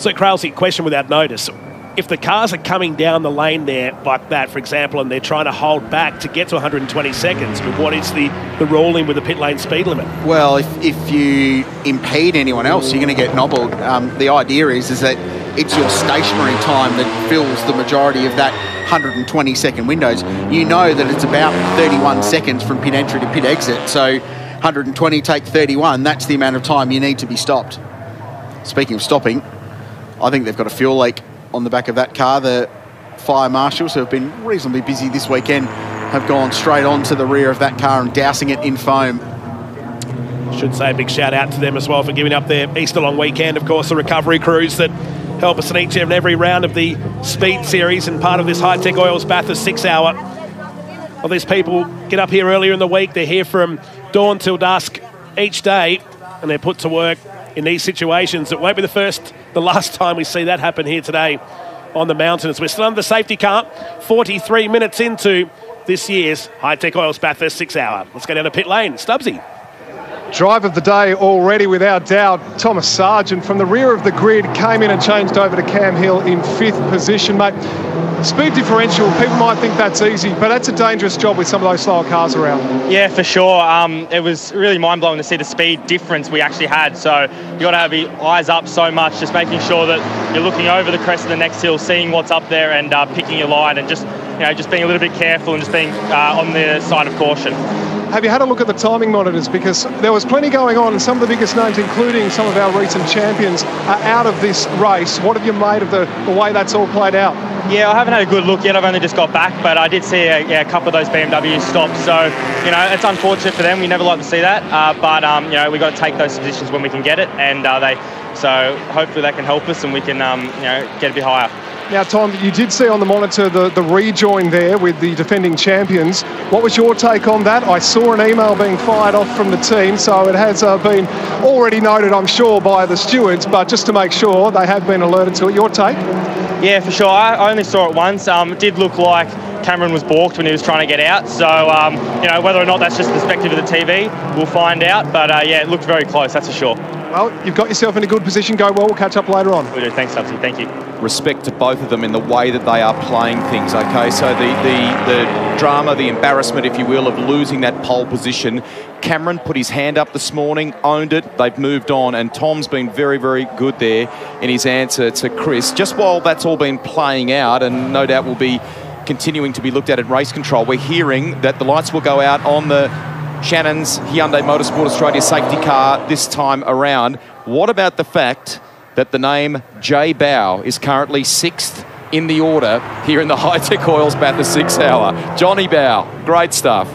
So, Kralsey, question without notice. If the cars are coming down the lane there like that, for example, and they're trying to hold back to get to 120 seconds, but what is the, the ruling with the pit lane speed limit? Well, if, if you impede anyone else, you're going to get nobbled. Um, the idea is, is that it's your stationary time that fills the majority of that 120 second windows. You know that it's about 31 seconds from pit entry to pit exit. So 120 take 31, that's the amount of time you need to be stopped. Speaking of stopping, I think they've got a fuel leak on the back of that car. The fire marshals, who have been reasonably busy this weekend, have gone straight on to the rear of that car and dousing it in foam. Should say a big shout out to them as well for giving up their Easter long weekend. Of course, the recovery crews that help us in each and every round of the speed series and part of this Hi-Tec Oils Bathurst six hour. Well, these people get up here earlier in the week. They're here from dawn till dusk each day and they're put to work in these situations. It won't be the first, the last time we see that happen here today on the mountains. We're still under the safety car, 43 minutes into this year's Hi-Tec Oils Bathurst six hour. Let's go down to pit lane. Stubbsy. Drive of the day already, without doubt. Thomas Sargent from the rear of the grid came in and changed over to Cam Hill in fifth position, mate. Speed differential, people might think that's easy, but that's a dangerous job with some of those slower cars around. Yeah, for sure. Um, it was really mind blowing to see the speed difference we actually had. So you got to have your eyes up so much, just making sure that you're looking over the crest of the next hill, seeing what's up there, and uh, picking your line, and just you know just being a little bit careful and just being uh, on the side of caution. Have you had a look at the timing monitors? Because there was plenty going on, and some of the biggest names, including some of our recent champions, are out of this race. What have you made of the, the way that's all played out? Yeah, I haven't had a good look yet. I've only just got back, but I did see a, yeah, a couple of those BMWs stop. So, you know, it's unfortunate for them. We never like to see that, uh, but um, you know, we got to take those positions when we can get it, and uh, they. So hopefully they can help us, and we can um, you know get a bit higher. Now, Tom, you did see on the monitor the, the rejoin there with the defending champions. What was your take on that? I saw an email being fired off from the team, so it has uh, been already noted, I'm sure, by the stewards, but just to make sure they have been alerted to it. Your take? Yeah, for sure. I only saw it once. Um, it did look like Cameron was balked when he was trying to get out. So, um, you know, whether or not that's just the perspective of the TV, we'll find out. But uh, yeah, it looked very close, that's for sure. Well, you've got yourself in a good position. Go well. We'll catch up later on. We do. Thanks, Subsy. Thank you. Respect to both of them in the way that they are playing things, okay? So the, the, the drama, the embarrassment, if you will, of losing that pole position. Cameron put his hand up this morning, owned it. They've moved on, and Tom's been very, very good there in his answer to Chris. Just while that's all been playing out, and no doubt will be continuing to be looked at at race control, we're hearing that the lights will go out on the Shannon's Hyundai Motorsport Australia safety car this time around. What about the fact that the name Jay Bow is currently sixth in the order here in the [LAUGHS] Hi-Tec Oils Bathurst six hour? Johnny Bowe, great stuff.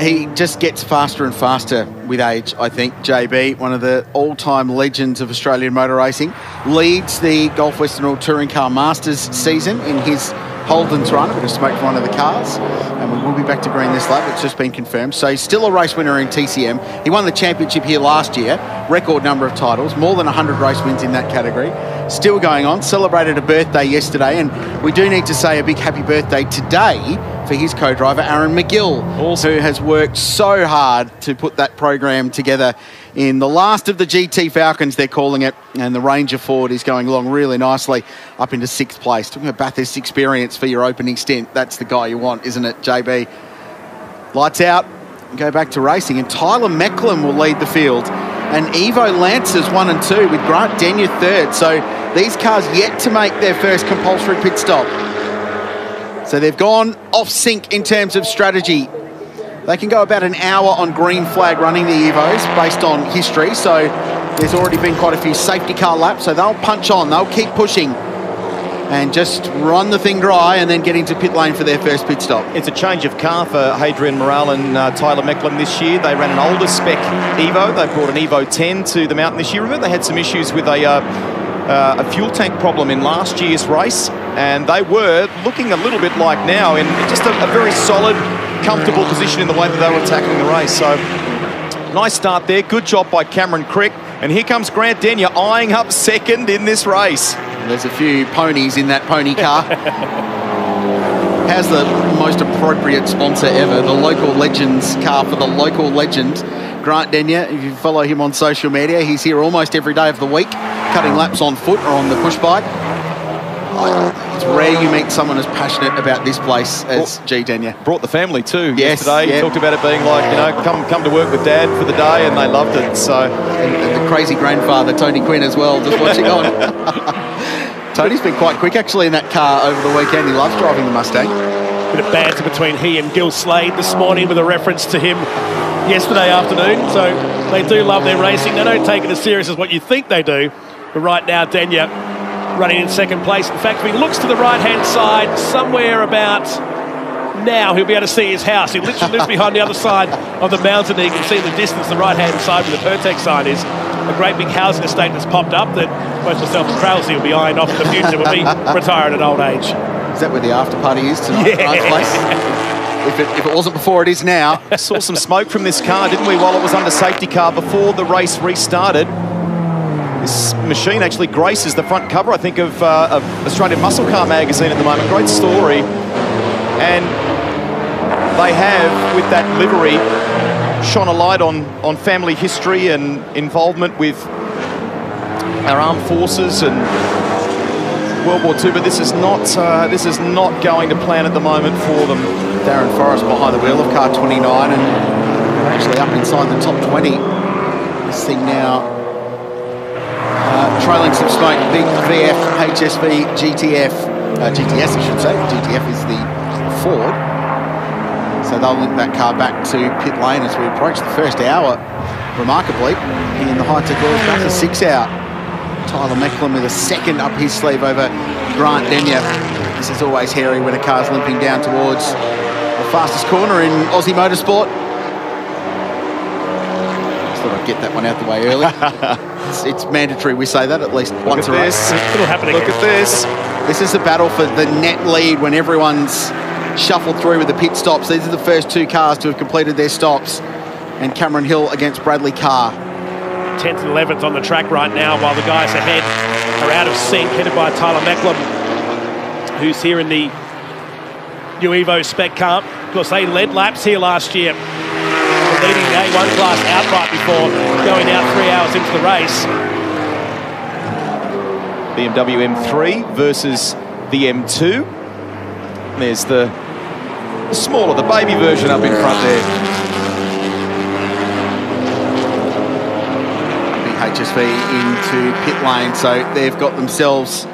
He just gets faster and faster with age, I think. JB, one of the all-time legends of Australian motor racing, leads the Gulf Western World Touring Car Masters season in his Holden's run, a bit of smoke one of the cars, and we will be back to green this lap. It's just been confirmed. So he's still a race winner in TCM. He won the championship here last year, record number of titles, more than 100 race wins in that category. Still going on, celebrated a birthday yesterday, and we do need to say a big happy birthday today for his co-driver, Aaron McGill, who has worked so hard to put that program together in the last of the GT Falcons, they're calling it, and the Ranger Ford is going along really nicely up into sixth place. Talking about Bathurst experience for your opening stint, that's the guy you want, isn't it, JB? Lights out, go back to racing, and Tyler Mecklem will lead the field. And Evo Lancers one and two with Grant Denyer third. So these cars yet to make their first compulsory pit stop. So they've gone off sync in terms of strategy. They can go about an hour on green flag running the Evos based on history. So there's already been quite a few safety car laps. So they'll punch on, they'll keep pushing and just run the thing dry and then get into pit lane for their first pit stop. It's a change of car for Hadrian Morale and uh, Tyler Mecklem this year. They ran an older spec Evo. They brought an Evo 10 to the mountain this year. Remember they had some issues with a, uh, uh, a fuel tank problem in last year's race and they were looking a little bit like now in just a, a very solid, comfortable position in the way that they were tackling the race. So nice start there. Good job by Cameron Crick. And here comes Grant Denyer eyeing up second in this race. There's a few ponies in that pony car. [LAUGHS] Has the most appropriate sponsor ever, the local legends car for the local legend, Grant Denyer. If you follow him on social media, he's here almost every day of the week, cutting laps on foot or on the push bike. It's rare you meet someone as passionate about this place as G Denyer. Brought the family too yes, yesterday. Yeah. He talked about it being like, you know, come come to work with dad for the day and they loved it. So and, and the crazy grandfather, Tony Quinn as well, just watching on. [LAUGHS] Tony's been quite quick actually in that car over the weekend. He loves driving the Mustang. Bit of banter between he and Gil Slade this morning with a reference to him yesterday afternoon. So they do love their racing. They don't take it as serious as what you think they do. But right now, Denyer running in second place. In fact, if he looks to the right-hand side, somewhere about now he'll be able to see his house. He literally lives behind the other side of the mountain. He can see in the distance the right-hand side where the Pertex sign is. A great big housing estate that's popped up that most myself and Trailsy will be eyeing off in the future when we [LAUGHS] retire at old age. Is that where the after party is tonight? Yeah. Place? If it, if it wasn't before, it is now. Saw some smoke from this car, didn't we, while it was under safety car before the race restarted. This machine actually graces the front cover, I think, of, uh, of Australian Muscle Car magazine at the moment. Great story. And they have, with that livery, shone a light on, on family history and involvement with our armed forces and World War II, but this is not uh, this is not going to plan at the moment for them. Darren Forrest behind the wheel of car 29 and actually up inside the top 20. This thing now trailing some smoke. Big VF HSV GTF, uh, GTS I should say. GTF is the Ford. So they'll link that car back to pit lane as we approach the first hour. Remarkably, in the high-tech world, back to six out. Tyler Mecklem with a second up his sleeve over Grant Denyer. This is always hairy when a car's limping down towards the fastest corner in Aussie motorsport. Just thought I'd get that one out the way early. [LAUGHS] it's, it's mandatory we say that at least Look once at a this. race. It'll happen Look again. at this. This is the battle for the net lead when everyone's shuffled through with the pit stops. These are the first two cars to have completed their stops. And Cameron Hill against Bradley Carr. 10th and 11th on the track right now, while the guys ahead are out of sync, headed by Tyler Mecklem, who's here in the new Evo spec car. Of course, they led laps here last year, leading A1 class out outright before going out three hours into the race. BMW M3 versus the M2. There's the smaller, the baby version up in front there. HSV into pit lane, so they've got themselves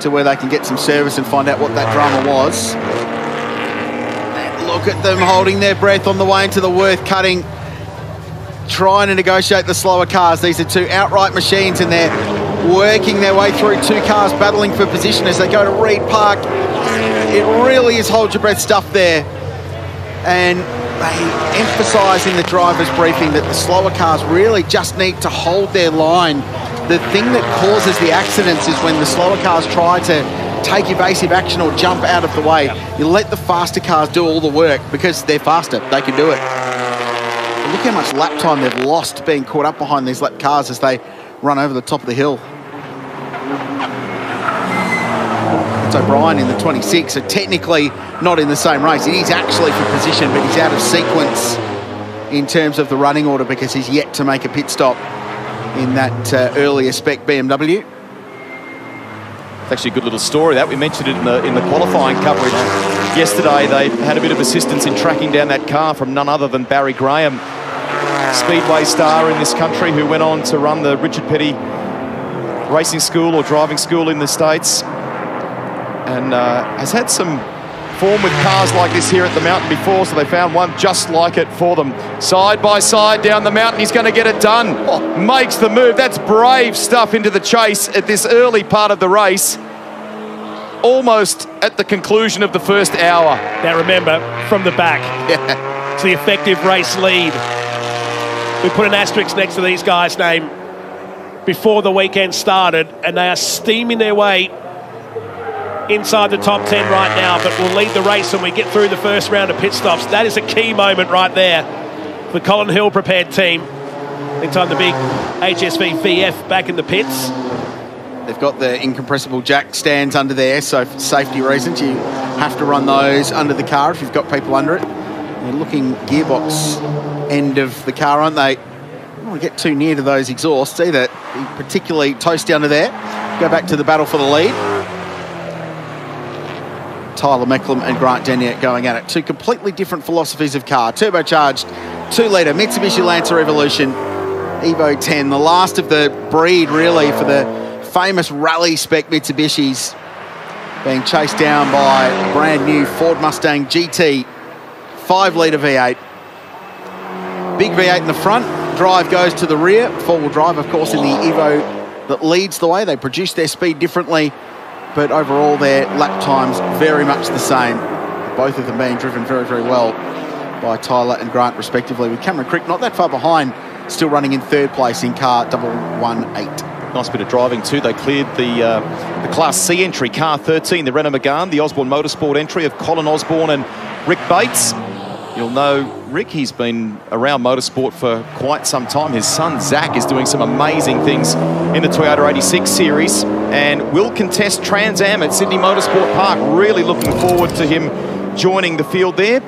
to where they can get some service and find out what that drama was. And look at them holding their breath on the way into the Worth cutting, trying to negotiate the slower cars. These are two outright machines and they're working their way through two cars battling for position as they go to Reid Park. It really is hold your breath stuff there. And they emphasise in the driver's briefing that the slower cars really just need to hold their line. The thing that causes the accidents is when the slower cars try to take evasive action or jump out of the way. You let the faster cars do all the work because they're faster. They can do it. Look how much lap time they've lost being caught up behind these lap cars as they run over the top of the hill. It's O'Brien in the 26 so technically not in the same race. Is actually for position, but he's out of sequence in terms of the running order because he's yet to make a pit stop in that uh, earlier spec BMW. It's actually a good little story that we mentioned it in the in the qualifying coverage yesterday. They had a bit of assistance in tracking down that car from none other than Barry Graham, speedway star in this country, who went on to run the Richard Petty racing school or driving school in the states, and uh, has had some form with cars like this here at the mountain before, so they found one just like it for them. Side by side down the mountain, he's going to get it done. Oh, makes the move. That's brave stuff into the chase at this early part of the race. Almost at the conclusion of the first hour. Now remember, from the back, [LAUGHS] yeah. it's the effective race lead. We put an asterisk next to these guys' name before the weekend started, and they are steaming their way inside the top 10 right now, but will lead the race when we get through the first round of pit stops. That is a key moment right there. The Colin Hill prepared team. Meantime, the big HSV VF back in the pits. They've got the incompressible jack stands under there, so for safety reasons, you have to run those under the car if you've got people under it. They're looking gearbox end of the car, aren't they? don't want to get too near to those exhausts either. Particularly toasty under there. Go back to the battle for the lead. Tyler Mecklem and Grant Denyer going at it. Two completely different philosophies of car. Turbocharged, two-litre Mitsubishi Lancer Evolution, Evo 10, the last of the breed really for the famous rally spec Mitsubishis being chased down by brand new Ford Mustang GT 5-litre V8. Big V8 in the front, drive goes to the rear. Four-wheel drive, of course, in the Evo that leads the way. They produce their speed differently but overall their lap times very much the same. Both of them being driven very, very well by Tyler and Grant respectively, with Cameron Crick not that far behind, still running in third place in car double one eight. Nice bit of driving too. They cleared the uh, the Class C entry, car 13, the Renault Megane, the Osborne Motorsport entry of Colin Osborne and Rick Bates. You'll know Rick, he's been around motorsport for quite some time. His son, Zach, is doing some amazing things in the Toyota 86 series and will contest Trans Am at Sydney Motorsport Park. Really looking forward to him joining the field there.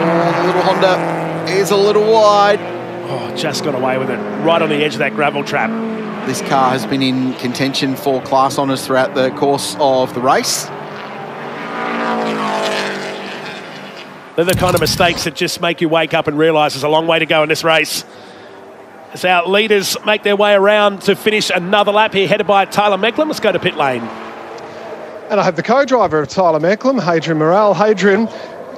Oh, the little Honda is a little wide. Oh, just got away with it. Right on the edge of that gravel trap. This car has been in contention for class honours throughout the course of the race. They're the kind of mistakes that just make you wake up and realise there's a long way to go in this race. As our leaders make their way around to finish another lap here, headed by Tyler Mecklem. Let's go to pit lane. And I have the co-driver of Tyler Mecklem, Hadrian Morale. Hadrian,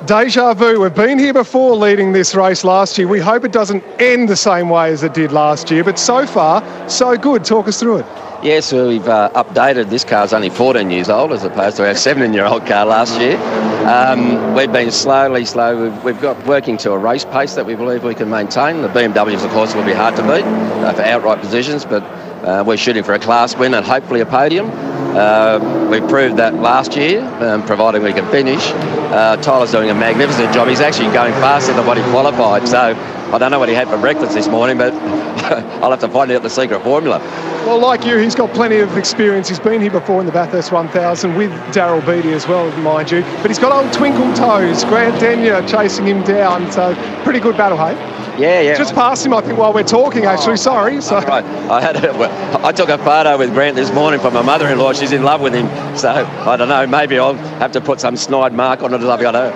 deja vu. We've been here before leading this race last year. We hope it doesn't end the same way as it did last year, but so far, so good. Talk us through it. Yes, so we've uh, updated. This car's only 14 years old as opposed to our 17-year-old car last year. Um, we've been slowly, slow. We've, we've, got working to a race pace that we believe we can maintain. The BMWs, of course, will be hard to beat uh, for outright positions, but uh, we're shooting for a class win and hopefully a podium. Uh, we proved that last year, um, providing we can finish. Uh, Tyler's doing a magnificent job. He's actually going faster than what he qualified. So I don't know what he had for breakfast this morning, but [LAUGHS] I'll have to find out the secret formula. Well, like you, he's got plenty of experience. He's been here before in the Bathurst 1000 with Daryl Beattie as well, mind you. But he's got old Twinkle Toes, Grant Denyer chasing him down. So pretty good battle, hey? Yeah, yeah. Just past him, I think, while we're talking, actually. Oh, Sorry. So. Right. I, had a, well, I took a photo with Grant this morning for my mother-in-law. She's in love with him. So, I don't know, maybe I'll have to put some snide mark on it as I've got to.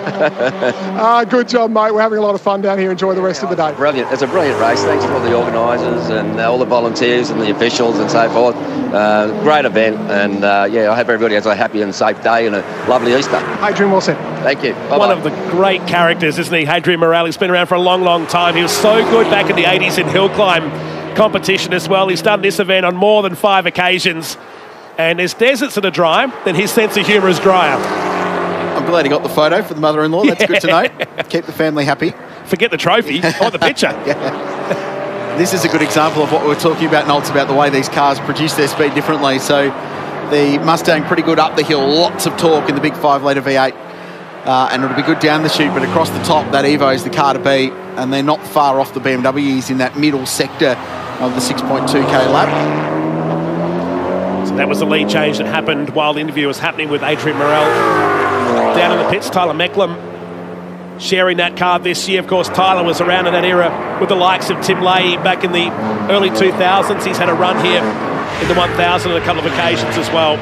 ah, good job, mate. We're having a lot of fun down here. Enjoy the rest of the day. Brilliant. It's a brilliant race. Thanks to all the organisers and all the volunteers and the officials and so forth. Uh, great event. And, uh, yeah, I hope everybody has a happy and safe day and a lovely Easter. Hadrian Wilson. Thank you. Bye-bye. One of the great characters, isn't he? Hadrian Morale. He's been around for a long, long time. He was so good back in the 80s in hill climb competition as well. He's done this event on more than five occasions. And there's deserts that are dry, then his sense of humour is drier. I'm glad he got the photo for the mother-in-law. That's yeah. good to know. Keep the family happy. Forget the trophy. [LAUGHS] or the picture. [LAUGHS] yeah. This is a good example of what we were talking about, Nolts, about the way these cars produce their speed differently. So the Mustang pretty good up the hill, lots of torque in the big 5-litre V8. Uh, and it'll be good down the chute, but across the top, that Evo is the car to beat, and they're not far off the BMWs in that middle sector of the 6.2k lap. So That was the lead change that happened while the interview was happening with Adrian Morel. Down in the pits, Tyler Mecklem sharing that card this year. Of course, Tyler was around in that era with the likes of Tim Leahey back in the early 2000s. He's had a run here in the 1000 on a couple of occasions as well.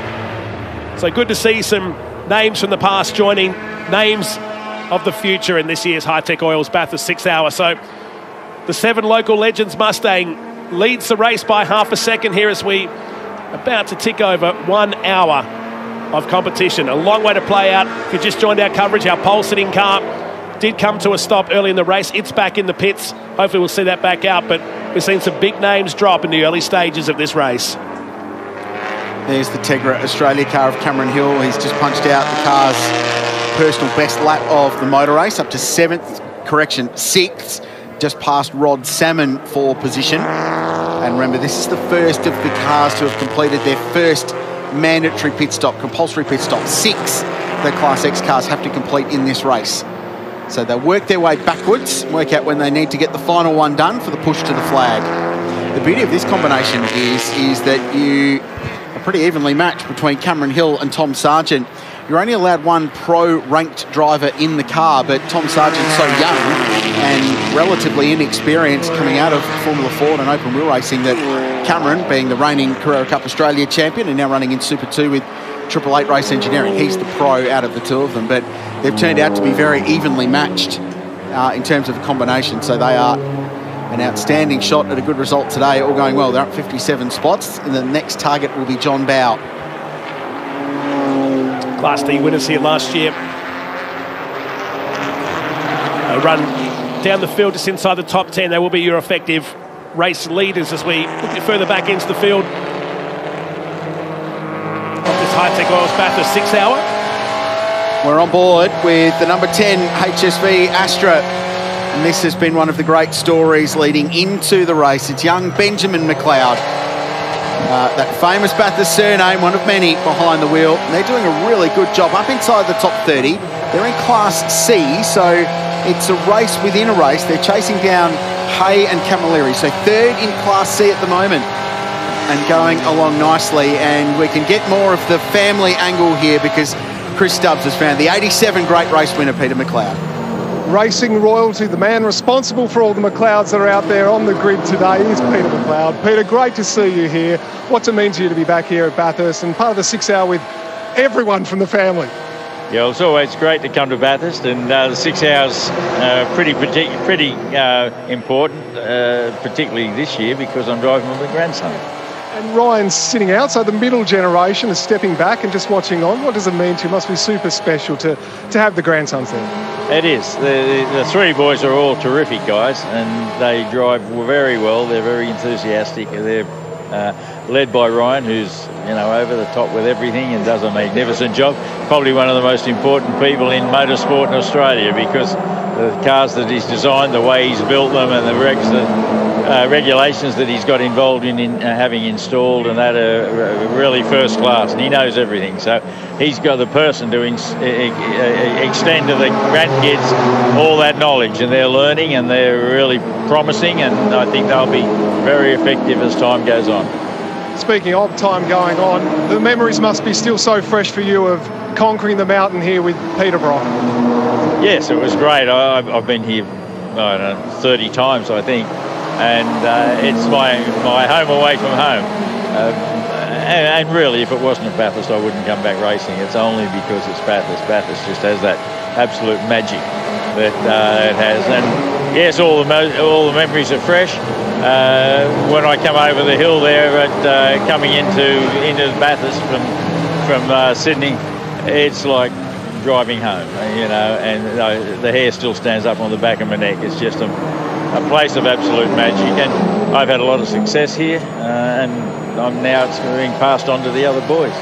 So good to see some names from the past joining names of the future in this year's Hi-Tec Oils Bathurst six hour. So the seven local legends Mustang leads the race by half a second here as we about to tick over one hour of competition. A long way to play out. If you just joined our coverage, our pole sitting car did come to a stop early in the race. It's back in the pits. Hopefully we'll see that back out, but we've seen some big names drop in the early stages of this race. There's the Tegra Australia car of Cameron Hill. He's just punched out the car's personal best lap of the motor race, up to seventh, correction, sixth, just past Rod Salmon for position. And remember, this is the first of the cars to have completed their first mandatory pit stop, compulsory pit stop. Six the Class X cars have to complete in this race. So they'll work their way backwards, work out when they need to get the final one done for the push to the flag. The beauty of this combination is, is that you are pretty evenly matched between Cameron Hill and Tom Sargent. You're only allowed one pro-ranked driver in the car, but Tom Sargent's so young and relatively inexperienced coming out of Formula Ford and open wheel racing that Cameron, being the reigning Carrera Cup Australia champion and now running in Super 2 with Triple Eight Race Engineering, he's the pro out of the two of them, but they've turned out to be very evenly matched uh, in terms of the combination, so they are an outstanding shot at a good result today, all going well. They're up 57 spots, and the next target will be John Bowe. Class D winners here last year. A run down the field just inside the top 10. They will be your effective race leaders as we look further back into the field. This Hi-Tec Oils Bathurst six hour. We're on board with the number 10 HSV Astra. And this has been one of the great stories leading into the race. It's young Benjamin McLeod. Uh, that famous Bathurst surname, one of many behind the wheel. And they're doing a really good job up inside the top 30. They're in Class C, so it's a race within a race. They're chasing down Hay and Camilleri. So third in Class C at the moment and going along nicely. And we can get more of the family angle here because Chris Stubbs has found the 87 great race winner, Peter McLeod. Racing royalty, the man responsible for all the McLeods that are out there on the grid today is Peter McLeod. Peter, great to see you here. What's it mean to you to be back here at Bathurst and part of the six hour with everyone from the family? Yeah, it's always great to come to Bathurst, and uh, the six hours uh, pretty pretty uh, important, uh, particularly this year because I'm driving with my grandson. And Ryan's sitting out, so the middle generation is stepping back and just watching on. What does it mean to you? It must be super special to, to have the grandsons there. It is. The, the, the three boys are all terrific guys, and they drive very well. They're very enthusiastic. They're uh, led by Ryan, who's you know over the top with everything and does a magnificent job. Probably one of the most important people in motorsport in Australia because the cars that he's designed, the way he's built them, and the regs that, uh, regulations that he's got involved in, in uh, having installed, and that are really first class. And he knows everything, so he's got the person to extend to the grandkids all that knowledge, and they're learning, and they're really promising, and I think they'll be very effective as time goes on. Speaking of time going on, the memories must be still so fresh for you of conquering the mountain here with Peter Peterborough. Yes, it was great. I, have been here know, 30 times, I think, and uh, it's my, my home away from home. Um, and, and, really, if it wasn't at Bathurst, I wouldn't come back racing. It's only because it's Bathurst. Bathurst just has that absolute magic that uh, it has. And yes, all the all the memories are fresh. Uh, when I come over the hill there, at, uh, coming into into Bathurst from from uh, Sydney, it's like driving home, you know, and the hair still stands up on the back of my neck. It's just a, a place of absolute magic, and I've had a lot of success here, uh, and I'm now it's being passed on to the other boys.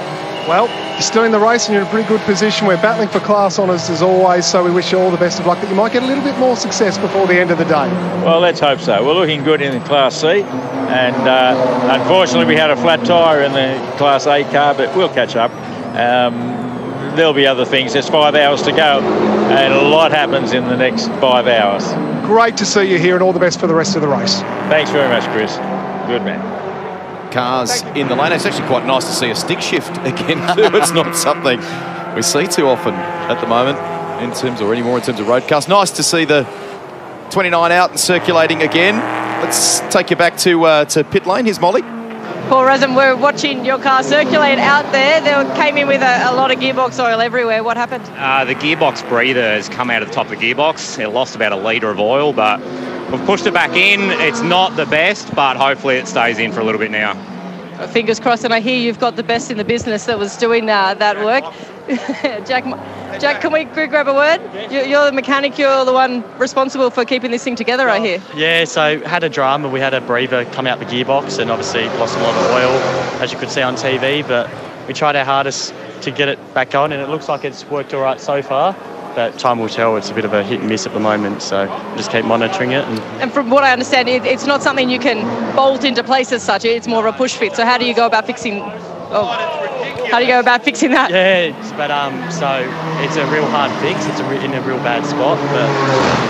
Well, you're still in the race and you're in a pretty good position. We're battling for class honours as always, so we wish you all the best of luck that you might get a little bit more success before the end of the day. Well, let's hope so. We're looking good in the Class C, and uh, unfortunately we had a flat tyre in the Class A car, but we'll catch up. Um, there'll be other things. There's five hours to go, and a lot happens in the next five hours. Great to see you here, and all the best for the rest of the race. Thanks very much, Chris. Good man. Cars in the lane. It's actually quite nice to see a stick shift [LAUGHS] again too. [LAUGHS] it's not something we see too often at the moment in terms, or anymore in terms of road cars. Nice to see the 29 out and circulating again. Let's take you back to uh, to pit lane. Here's Molly. Paul Razum, we're watching your car circulate out there. They came in with a, a lot of gearbox oil everywhere. What happened? Uh, the gearbox breather has come out of the top of the gearbox. It lost about a litre of oil, but we've pushed it back in. It's not the best, but hopefully it stays in for a little bit now. Fingers crossed, and I hear you've got the best in the business that was doing uh, that work. [LAUGHS] Jack, Jack, can we grab a word? You're the mechanic. You're the one responsible for keeping this thing together. I hear. Yeah. So had a drama. We had a breather come out the gearbox, and obviously lost a lot of oil, as you could see on TV. But we tried our hardest to get it back on, and it looks like it's worked all right so far. But time will tell. It's a bit of a hit and miss at the moment, so just keep monitoring it. And, and from what I understand, it, it's not something you can bolt into place as such. It's more of a push fit. So how do you go about fixing? Oh, how do you go about fixing that? Yeah, but um, so it's a real hard fix. It's a re- in a real bad spot. But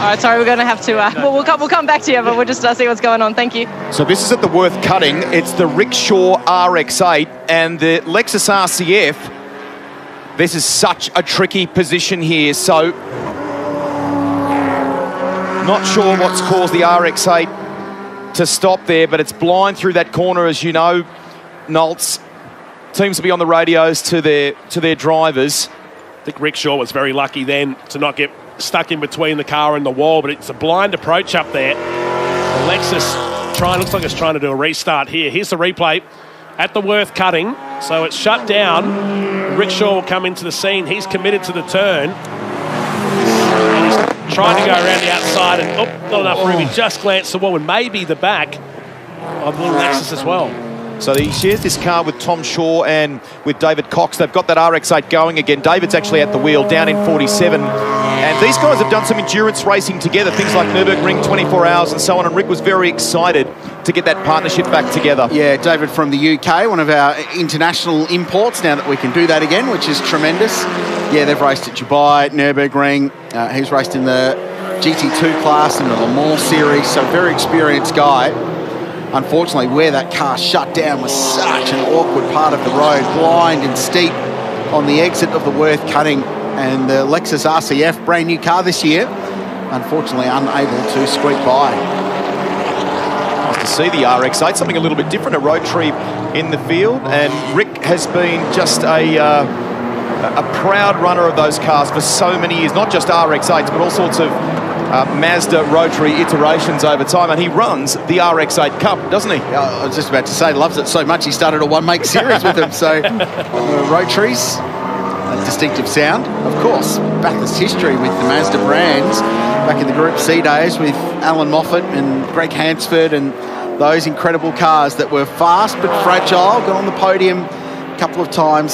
all right, sorry, we're going to have to. Uh, we'll, we'll come. We'll come back to you, but we'll just uh, see what's going on. Thank you. So this is at the Worth Cutting. It's the Rickshaw RX8 and the Lexus RCF. This is such a tricky position here. So not sure what's caused the RX8 to stop there, but it's blind through that corner, as you know, Nolts. Seems to be on the radios to their to their drivers. I think Rick Shaw was very lucky then to not get stuck in between the car and the wall, but it's a blind approach up there. The Lexus trying looks like it's trying to do a restart here. Here's the replay at the Worth cutting. So it's shut down. Rick Shaw will come into the scene. He's committed to the turn. And he's trying to go around the outside and oh, not enough room. He oh. just glanced the wall and maybe the back of little Lexus as well. So he shares this car with Tom Shaw and with David Cox. They've got that RX-8 going again. David's actually at the wheel, down in 47. And these guys have done some endurance racing together, things like Nürburgring 24 hours and so on. And Rick was very excited to get that partnership back together. Yeah, David from the UK, one of our international imports now that we can do that again, which is tremendous. Yeah, they've raced at Dubai, Nürburgring. Uh, he's raced in the GT2 class and the Le Mans series, so very experienced guy. Unfortunately, where that car shut down was such an awkward part of the road, blind and steep on the exit of the Worth cutting. And the Lexus RCF, brand new car this year, unfortunately unable to squeak by. Nice to see the RX-8, something a little bit different, a road Rotary in the field. And Rick has been just a... Uh, a proud runner of those cars for so many years, not just RX-8s, but all sorts of uh, Mazda rotary iterations over time, and he runs the RX-8 Cup, doesn't he? I was just about to say, loves it so much he started a one-make series with them. So [LAUGHS] uh, rotaries, a distinctive sound, of course. Bathurst history with the Mazda brands back in the Group C days with Allan Moffat and Greg Hansford and those incredible cars that were fast but fragile, got on the podium couple of times.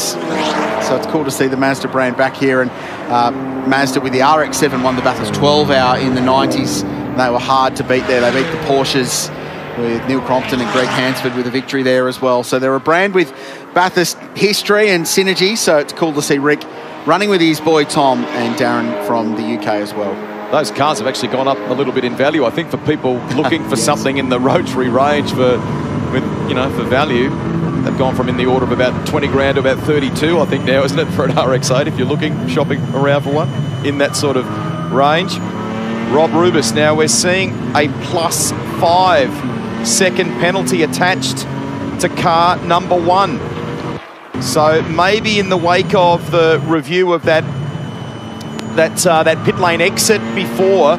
So it's cool to see the Mazda brand back here. And uh, Mazda with the RX-7 won the Bathurst 12 hour in the 90s. They were hard to beat there. They beat the Porsches with Neil Crompton and Greg Hansford with a victory there as well. So they're a brand with Bathurst history and synergy. So it's cool to see Rick running with his boy Tom and Darren from the UK as well. Those cars have actually gone up a little bit in value, I think, for people looking [LAUGHS] for yes. something in the rotary range for, with, you know, for value. They've gone from in the order of about 20 grand to about 32, I think now, [LAUGHS] isn't it, for an RX-8 if you're looking, shopping around for one in that sort of range. Rob Rubis, now we're seeing a plus five second penalty attached to car number one. So maybe in the wake of the review of that that uh, that pit lane exit before,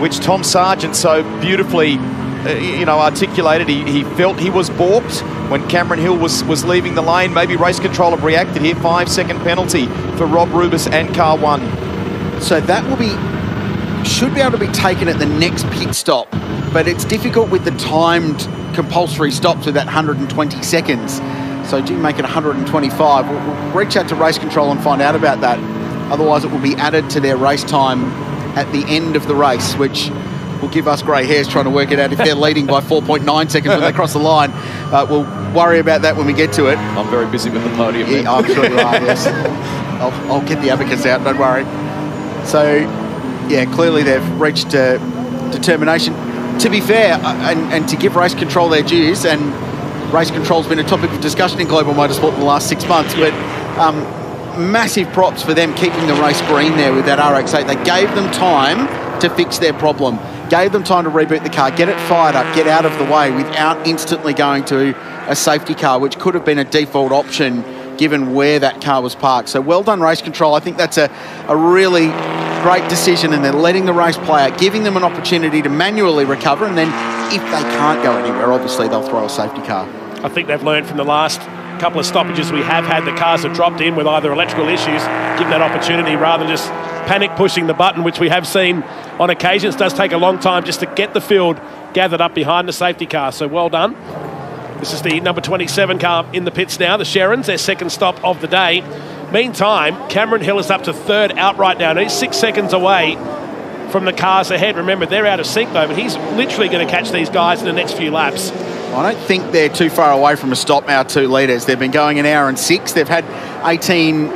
which Tom Sargent so beautifully Uh, you know articulated, he, he felt he was balked when Cameron Hill was, was leaving the lane. Maybe race control have reacted here. Five second penalty for Rob Rubis and car one. So that will be, should be able to be taken at the next pit stop, but it's difficult with the timed compulsory stops with that 120 seconds. So do make it 125. We'll, we'll reach out to race control and find out about that. Otherwise, it will be added to their race time at the end of the race, which will give us grey hairs trying to work it out if they're leading by 4.9 seconds when they cross the line. Uh, we'll worry about that when we get to it. I'm very busy with the podium. Yeah, I'm sure you are, yes. [LAUGHS] I'll, I'll, get the abacus out, don't worry. So, yeah, clearly they've reached uh, determination. To be fair, uh, and, and to give race control their dues, and race control's been a topic of discussion in global motorsport in the last six months, but um, massive props for them keeping the race green there with that RX-8. They gave them time to fix their problem, gave them time to reboot the car, get it fired up, get out of the way without instantly going to a safety car, which could have been a default option given where that car was parked. So well done race control. I think that's a, a really great decision and they're letting the race play out, giving them an opportunity to manually recover and then if they can't go anywhere, obviously they'll throw a safety car. I think they've learned from the last couple of stoppages we have had. The cars have dropped in with either electrical issues, give that opportunity rather than just panic pushing the button, which we have seen on occasions. It does take a long time just to get the field gathered up behind the safety car. So well done. This is the number 27 car in the pits now, the Sherrins, their second stop of the day. Meantime, Cameron Hill is up to third outright now. and he's six seconds away from the cars ahead. Remember, they're out of sync though, but he's literally going to catch these guys in the next few laps. I don't think they're too far away from a stop now, two leaders. They've been going an hour and six. They've had 18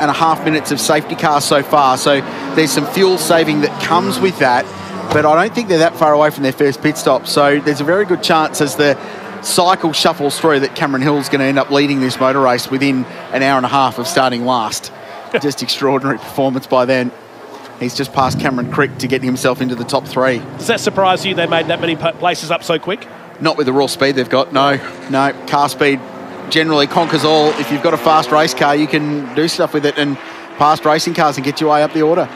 and a half minutes of safety car so far. So there's some fuel saving that comes with that. But I don't think they're that far away from their first pit stop. So there's a very good chance as the cycle shuffles through that Cameron Hill's going to end up leading this motor race within an hour and a half of starting last. [LAUGHS] just extraordinary performance by then. He's just passed Cameron Crick to get himself into the top three. Does that surprise you they made that many places up so quick? Not with the raw speed they've got, no. No, car speed generally conquers all. If you've got a fast race car, you can do stuff with it and fast racing cars and get your way up the order.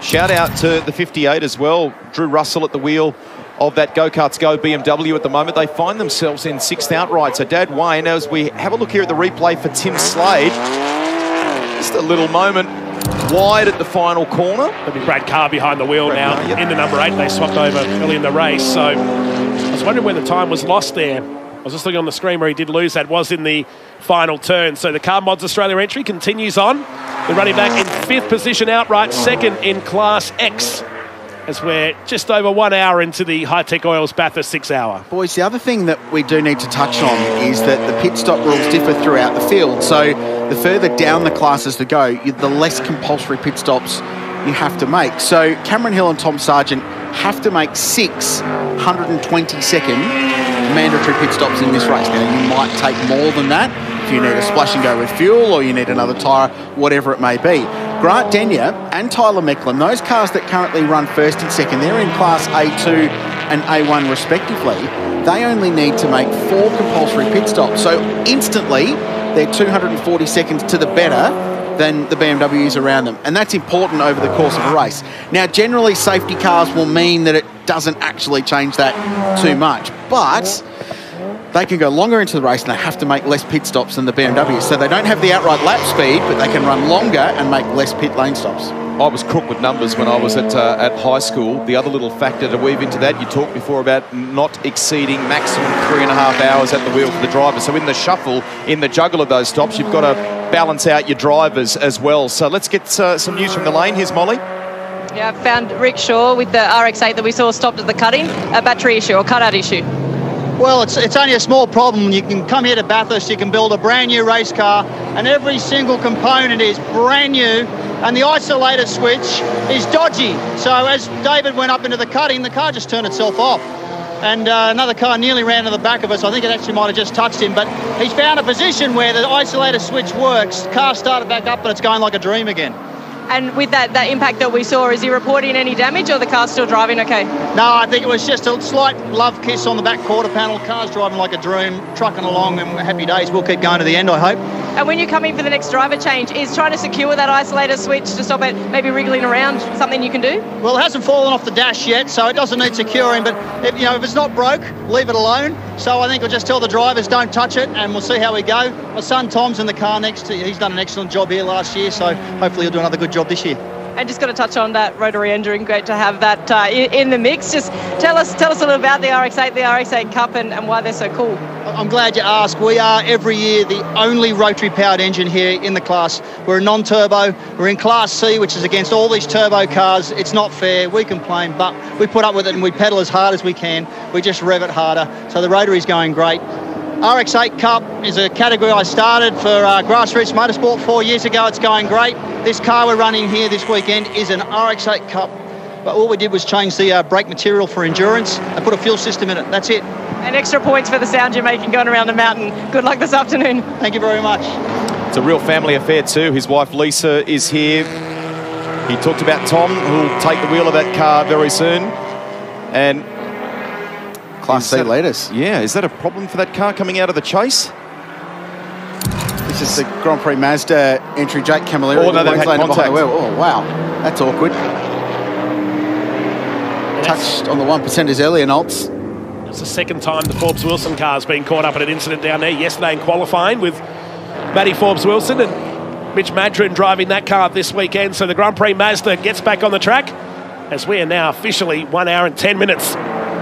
Shout out to the 58 as well. Drew Russell at the wheel of that Go Karts Go BMW at the moment. They find themselves in sixth outright. So Dad Wayne, as we have a look here at the replay for Tim Slade, just a little moment wide at the final corner. There'll be Brad Carr behind the wheel Brad now in the number eight. They swapped over early in the race. So I was wondering where the time was lost there. I was just looking on the screen where he did lose that was in the final turn. So the Car Mods Australia entry continues on. The running back in fifth position outright, second in Class X as we're just over one hour into the Hi-Tec Oils Bathurst six hour. Boys, the other thing that we do need to touch on is that the pit stop rules differ throughout the field. So the further down the classes to go, the less compulsory pit stops you have to make. So Cameron Hill and Tom Sargent have to make six 120 second mandatory pit stops in this race. Now, you might take more than that if you need a splash and go with fuel or you need another tyre, whatever it may be. Grant Denyer and Tyler Mecklem, those cars that currently run first and second, they're in class A2 and A1 respectively. They only need to make four compulsory pit stops. So instantly, they're 240 seconds to the better than the BMWs around them. And that's important over the course of a race. Now, generally, safety cars will mean that it doesn't actually change that too much. But they can go longer into the race and they have to make less pit stops than the BMW. So they don't have the outright lap speed, but they can run longer and make less pit lane stops. I was crook with numbers when I was at uh, at high school. The other little factor to weave into that, you talked before about not exceeding maximum three and a half hours at the wheel for the driver. So in the shuffle, in the juggle of those stops, you've got to balance out your drivers as well. So let's get uh, some news from the lane. Here's Molly. Yeah, I found Rick Shaw with the RX-8 that we saw stopped at the cutting, a battery issue or cutout issue. Well, it's, it's only a small problem. You can come here to Bathurst, you can build a brand new race car, and every single component is brand new, and the isolator switch is dodgy. So as David went up into the cutting, the car just turned itself off. And uh, another car nearly ran to the back of us. I think it actually might have just touched him, but he's found a position where the isolator switch works. Car started back up, but it's going like a dream again. And with that, that impact that we saw, is he reporting any damage or the car's still driving okay? No, I think it was just a slight love kiss on the back quarter panel. Car's driving like a dream, trucking along, and happy days. We'll keep going to the end, I hope. And when you come in for the next driver change, is trying to secure that isolator switch to stop it maybe wriggling around something you can do? Well, it hasn't fallen off the dash yet, so it doesn't need securing. But if, you know, if it's not broke, leave it alone. So I think we'll just tell the drivers don't touch it, and we'll see how we go. My son Tom's in the car next to. He's done an excellent job here last year, so hopefully he'll do another good job this year. And just got to touch on that rotary engine. Great to have that uh, in the mix. Just tell us, tell us a little about the RX-8, the RX-8 Cup, and, and why they're so cool. I'm glad you asked. We are every year the only rotary powered engine here in the class. We're a non-turbo. We're in Class C, which is against all these turbo cars. It's not fair. We complain, but we put up with it and we pedal as hard as we can. We just rev it harder. So the rotary's going great. RX8 Cup is a category I started for uh, grassroots motorsport four years ago. It's going great. This car we're running here this weekend is an RX8 Cup But all we did was change the uh, brake material for endurance and put a fuel system in it. That's it. And extra points for the sound you're making going around the mountain. Good luck this afternoon. Thank you very much. It's a real family affair too. His wife Lisa is here. He talked about Tom, who'll take the wheel of that car very soon. And Class C that- leaders. Yeah, is that a problem for that car coming out of the chase? This is the Grand Prix Mazda entry. Jake Camilleri. Oh, no, they've had behind the contact. wheel. Oh, wow. That's awkward. Touched on the one percenters earlier, Nolts. It's the second time the Forbes Wilson car's been caught up in an incident down there. Yesterday in qualifying with Matty Forbes Wilson and Mitch Madron driving that car this weekend. So the Grand Prix Mazda gets back on the track as we are now officially one hour and 10 minutes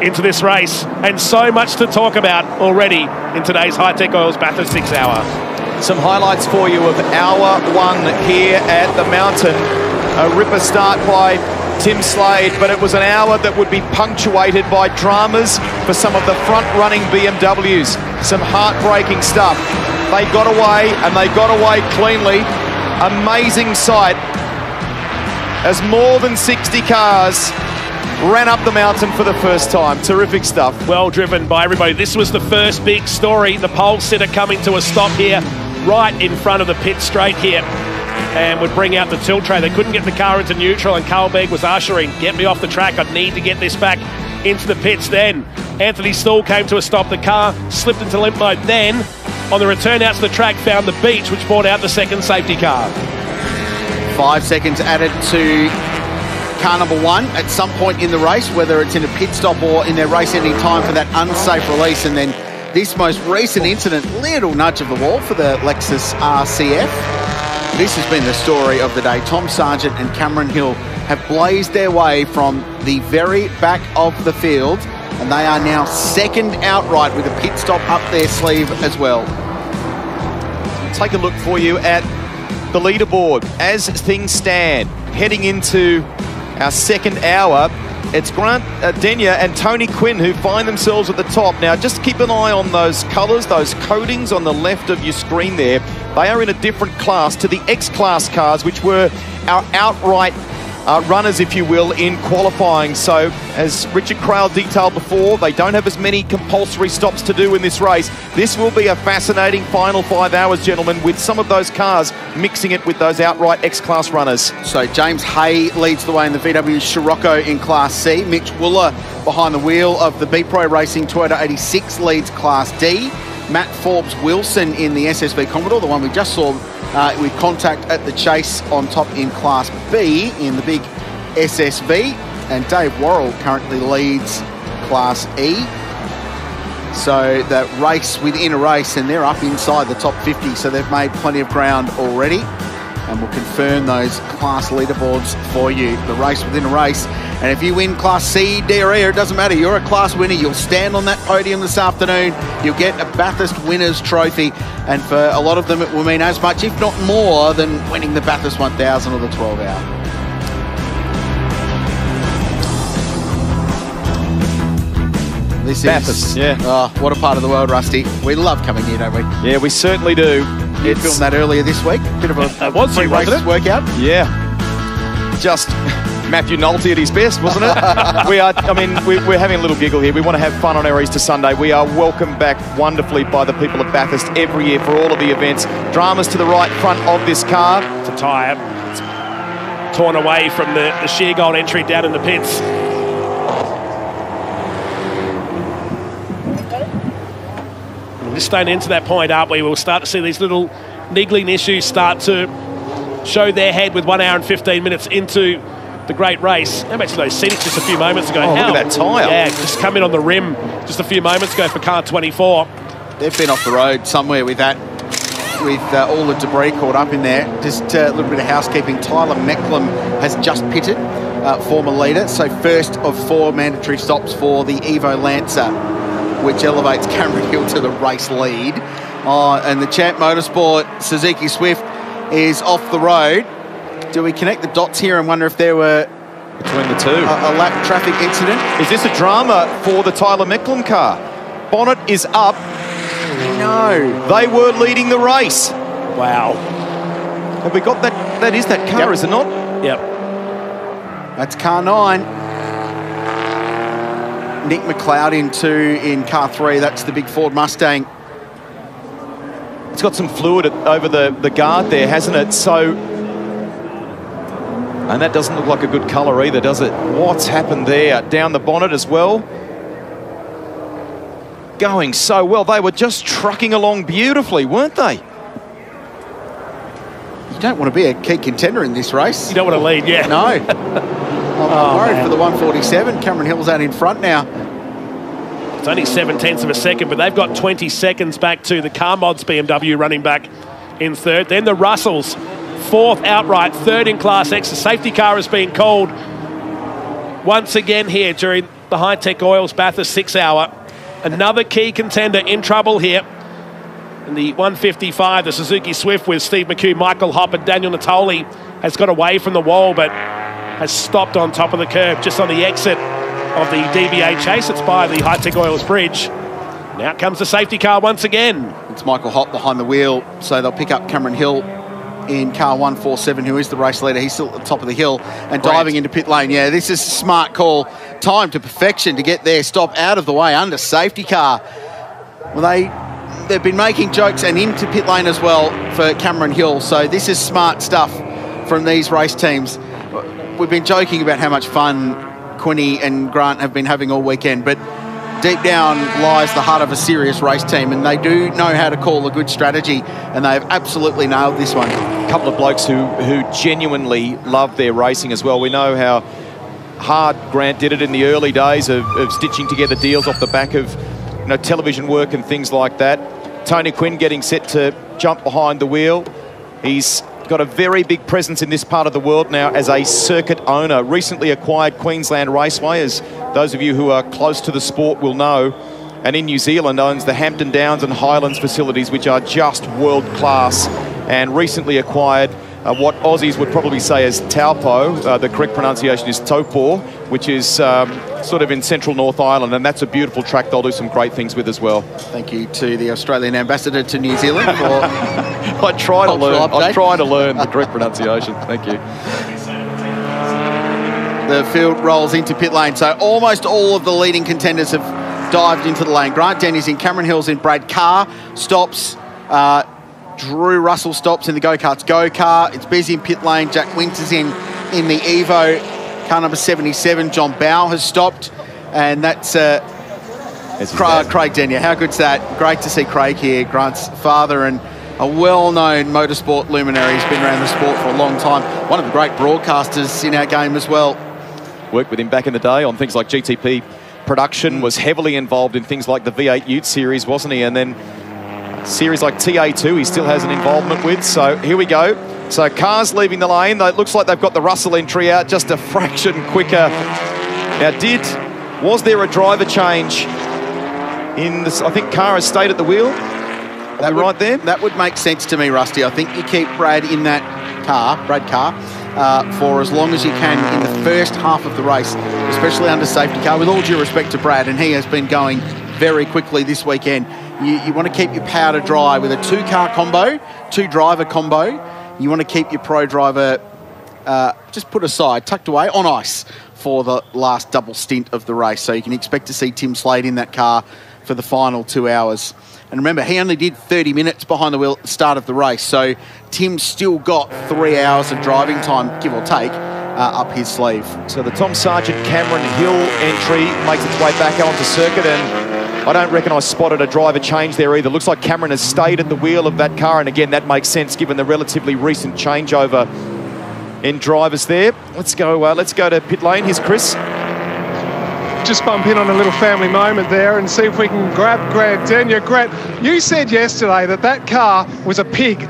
into this race. And so much to talk about already in today's Hi-Tec Oils Bathurst 6 Hour. Some highlights for you of hour one here at the mountain. A ripper start by Tim Slade, but it was an hour that would be punctuated by dramas for some of the front-running BMWs. Some heartbreaking stuff. They got away, and they got away cleanly. Amazing sight as more than 60 cars ran up the mountain for the first time. Terrific stuff. Well driven by everybody. This was the first big story. The pole sitter coming to a stop here, right in front of the pit straight here. And would bring out the tilt tray. They couldn't get the car into neutral, and Carl Begg was ushering, get me off the track. I need to get this back into the pits. Then Anthony Soole came to a stop. The car slipped into limp mode. Then, on the return out to the track, found the beach, which brought out the second safety car. Five seconds added to car number one at some point in the race, whether it's in a pit stop or in their race ending time for that unsafe release. And then this most recent incident, little nudge of the wall for the Lexus RCF. This has been the story of the day. Tom Sargent and Cameron Hill have blazed their way from the very back of the field, and they are now second outright with a pit stop up their sleeve as well. take a look for you at the leaderboard as things stand heading into our second hour. It's Grant uh, Denyer and Tony Quinn who find themselves at the top. Now, just keep an eye on those colours, those coatings on the left of your screen there. They are in a different class to the X-Class cars, which were our outright uh, runners, if you will, in qualifying. So, as Richard Craill detailed before, they don't have as many compulsory stops to do in this race. This will be a fascinating final five hours, gentlemen, with some of those cars mixing it with those outright X-Class runners. So James Hay leads the way in the VW Scirocco in Class C. Mitch Wooler behind the wheel of the B Pro Racing Toyota 86 leads Class D. Matt Forbes Wilson in the SSV Commodore, the one we just saw uh, with contact at the chase on top in Class B in the big SSV. And Dave Worrell currently leads Class E. So the race within a race, and they're up inside the top 50, so they've made plenty of ground already. And we'll confirm those class leaderboards for you. The race within a race. And if you win Class C, D, or E, it doesn't matter. You're a class winner. You'll stand on that podium this afternoon. You'll get a Bathurst Winners Trophy. And for a lot of them, it will mean as much, if not more, than winning the Bathurst 1000 or the 12 hour. This is Bathurst, yeah. Oh, what a part of the world, Rusty. We love coming here, don't we? Yeah, we certainly do. You filmed that earlier this week. Bit of a That was you, pre-race workout. Yeah. Just [LAUGHS] Matthew Nolte at his best, wasn't it? [LAUGHS] we are, I mean, we, we're having a little giggle here. We want to have fun on our Easter Sunday. We are welcomed back wonderfully by the people of Bathurst every year for all of the events. Dramas to the right front of this car. It's a tyre. It's torn away from the, the sheer gold entry down in the pits. We're just staying into that point, aren't we? We'll start to see these little niggling issues start to show their head with one hour and 15 minutes into the great race. How much those seats just a few moments ago? Oh, look at that tyre. Yeah, just come in on the rim just a few moments ago for car 24. They've been off the road somewhere with that, with uh, all the debris caught up in there. Just uh, a little bit of housekeeping. Tyler Mecklem has just pitted, uh, former leader. So first of four mandatory stops for the Evo Lancer, which elevates Cameron Hill to the race lead. Uh, and the Champ Motorsport Suzuki Swift is off the road. Do we connect the dots here and wonder if there were Between the two. a, a lap traffic incident? Is this a drama for the Tyler Mecklem car? Bonnet is up. No. They were leading the race. Wow. Have we got that? That is that car, Yep. is it not? Yep. That's car nine. Nick McLeod in two in car three. That's the big Ford Mustang. It's got some fluid over the, the guard there, hasn't it? So, and that doesn't look like a good colour either, does it? What's happened there? Down the bonnet as well. Going so well. They were just trucking along beautifully, weren't they? You don't want to be a key contender in this race. You don't want to lead, yeah. No. [LAUGHS] I'm Oh, worried man. for the 147. Cameron Hill's out in front now. It's only seven tenths of a second, but they've got 20 seconds back to the car mods BMW running back in third. Then the Russells, fourth outright, third in Class X. The safety car has been called once again here during the Hi-Tec Oils Bathurst six hour. Another key contender in trouble here. In the 155, the Suzuki Swift with Steve McHugh, Michael Hopp, and Daniel Natoli has got away from the wall, but has stopped on top of the curb just on the exit of the DBA chase. It's by the Hi-Tec Oils Bridge. Now comes the safety car once again. It's Michael Hopp behind the wheel, so they'll pick up Cameron Hill in car 147, who is the race leader. He's still at the top of the hill and diving into pit lane. Yeah, this is a smart call. Time to perfection to get their stop out of the way under safety car. Well, they they've been making jokes and into pit lane as well for Cameron Hill. So this is smart stuff from these race teams. We've been joking about how much fun Quinny and Grant have been having all weekend, but deep down lies the heart of a serious race team, and they do know how to call a good strategy, and they've absolutely nailed this one. A couple of blokes who, who genuinely love their racing as well. We know how hard Grant did it in the early days of, of stitching together deals off the back of you know, television work and things like that. Tony Quinn getting set to jump behind the wheel. He's got a very big presence in this part of the world now as a circuit owner. Recently acquired Queensland Raceway, as those of you who are close to the sport will know. And in New Zealand owns the Hampton Downs and Highlands facilities, which are just world class. And recently acquired uh, what Aussies would probably say is Taupo. Uh, the correct pronunciation is Taupo, which is um, sort of in central North Island. And that's a beautiful track they'll do some great things with as well. Thank you to the Australian ambassador to New Zealand for [LAUGHS] I try to learn. I'm update. trying to learn the correct pronunciation. Thank you. The field rolls into pit lane, so almost all of the leading contenders have dived into the lane. Grant Denyer's in, Cameron Hill's in, Brad Carr stops, uh, Drew Russell stops in the go-karts go-kart. It's busy in pit lane. Jack Winters in in the Evo. Car number 77, John Bowe has stopped, and that's uh, Cra- Craig Denyer. How good's that? Great to see Craig here, Grant's father and a well-known motorsport luminary. He's been around the sport for a long time. One of the great broadcasters in our game as well. Worked with him back in the day on things like GTP production, was heavily involved in things like the V8 Ute series, wasn't he? And then series like TA2 he still has an involvement with. So here we go. So cars leaving the lane. It looks like they've got the Russell entry out just a [LAUGHS] fraction quicker. Now did, was there a driver change in this? I think Carr has stayed at the wheel. That right there? That would make sense to me, Rusty. I think you keep Brad in that car, Brad Carr, uh, for as long as you can in the first half of the race, especially under safety car, with all due respect to Brad, and he has been going very quickly this weekend. You, you want to keep your powder dry with a two-car combo, two-driver combo. You want to keep your pro driver uh, just put aside, tucked away on ice for the last double stint of the race. So you can expect to see Tim Slade in that car for the final two hours. And remember, he only did 30 minutes behind the wheel at the start of the race. So Tim's still got three hours of driving time, give or take, uh, up his sleeve. So the Tom Sargent Cameron Hill entry makes its way back onto circuit and I don't reckon I spotted a driver change there either. Looks like Cameron has stayed at the wheel of that car and again that makes sense given the relatively recent changeover in drivers there. Let's go uh, let's go to pit lane. Here's Chris. just bump in on a little family moment there and see if we can grab Grant Denyer. Grant, you said yesterday that that car was a pig.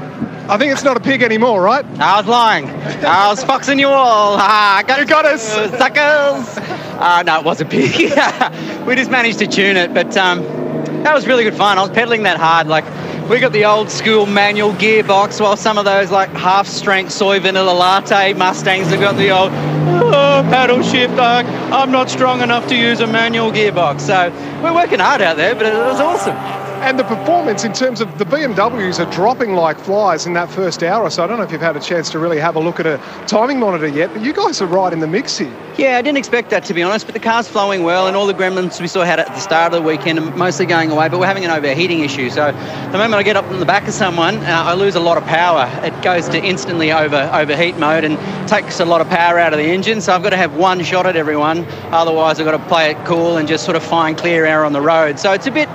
I think it's not a pig anymore, right? I was lying. I was foxing you all. [LAUGHS] Ah, I got you got us, suckers. Uh, no, it was a pig. [LAUGHS] we just managed to tune it, but um, that was really good fun. I was pedaling that hard. Like we got the old school manual gearbox, while some of those like half strength soy vanilla latte Mustangs have got the old oh, paddle shift. Like I'm not strong enough to use a manual gearbox. So we're working hard out there, but it was awesome. And the performance in terms of the BMWs are dropping like flies in that first hour so. I don't know if you've had a chance to really have a look at a timing monitor yet, but you guys are right in the mix here. Yeah, I didn't expect that to be honest, but the car's flowing well and all the gremlins we saw had at the start of the weekend are mostly going away, but we're having an overheating issue. So the moment I get up in the back of someone, uh, I lose a lot of power. It goes to instantly over overheat mode and takes a lot of power out of the engine. So I've got to have one shot at everyone. Otherwise, I've got to play it cool and just sort of find clear air on the road. So it's a bit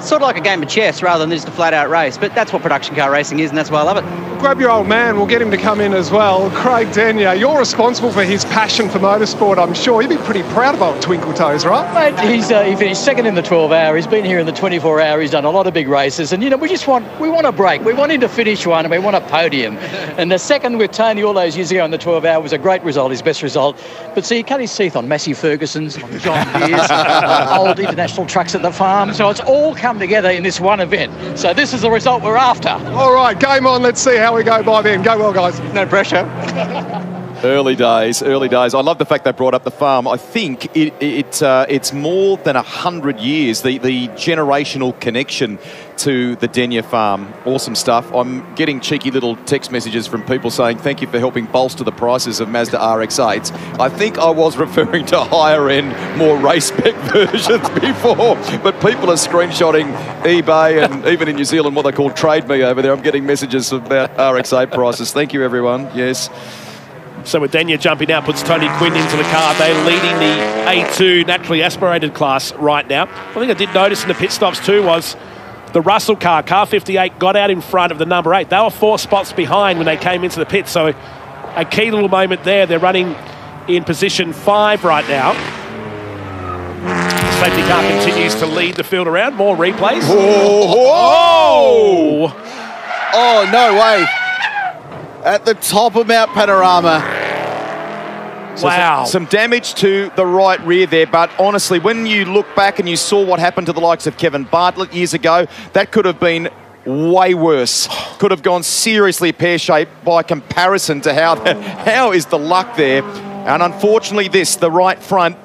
sort of like a game of chess rather than just a flat out race. But that's what production car racing is, and that's why I love it. Grab your old man, we'll get him to come in as well. Craig Denyer, you're responsible for his passion for motorsport, I'm sure. You'd be pretty proud of old Twinkle Toes, right? Mate, he's, uh, he finished second in the 12 hour. He's been here in the 24 hour. He's done a lot of big races. And, you know, we just want, we want a break. We want him to finish one and we want a podium. and the second with Tony all those years ago in the 12 hour was a great result, his best result. But see, he cut his teeth on Massey Ferguson's, on John Deere's, [LAUGHS] old international trucks at the farm. So it's all come together in this one event. So this is the result we're after. All right, game on. Let's see how we go by then. Go well, guys. No pressure. [LAUGHS] Early days, early days. I love the fact they brought up the farm. I think it, it uh, it's more than a hundred years. The the generational connection to the Denyer farm. Awesome stuff. I'm getting cheeky little text messages from people saying thank you for helping bolster the prices of Mazda RX-8s. I think I was [LAUGHS] referring to higher end, more race spec [LAUGHS] versions before, but people are screenshotting eBay and [LAUGHS] even in New Zealand what they call Trade Me over there. I'm getting messages about RX-8 prices. Thank you, everyone. Yes. So with Denyer jumping out, puts Tony Quinn into the car. They're leading the A2 naturally aspirated class right now. One thing I did notice in the pit stops too was the Russell car, car 58, got out in front of the number eight. They were four spots behind when they came into the pit. So a key little moment there. They're running in position five right now. Safety car continues to lead the field around. More replays. Oh! Oh, no way. At the top of Mount Panorama. So wow. Some, some, damage to the right rear there, but honestly, when you look back and you saw what happened to the likes of Kevin Bartlett years ago, that could have been way worse. Could have gone seriously pear-shaped by comparison to how, [LAUGHS] how is the luck there. And unfortunately this, the right front.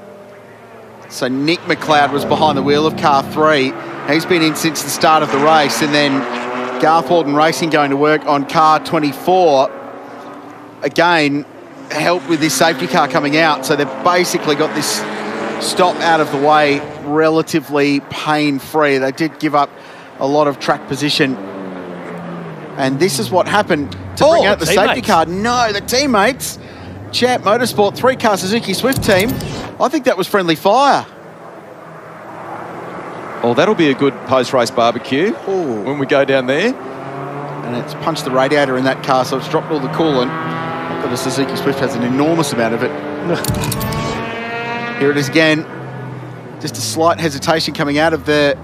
So Nick McLeod was behind the wheel of car three. He's been in since the start of the race. And then Garth Walden Racing going to work on car 24. Again, help with this safety car coming out. So they've basically got this stop out of the way relatively pain-free. They did give up a lot of track position. And this is what happened to oh, bring out the teammates. safety car. No, the teammates. Champ Motorsport, three-car Suzuki Swift team. I think that was friendly fire. Oh, that'll be a good post-race barbecue Ooh. when we go down there. And it's punched the radiator in that car, so it's dropped all the coolant. But the Suzuki Swift has an enormous amount of it. Here it is again. Just a slight hesitation coming out of the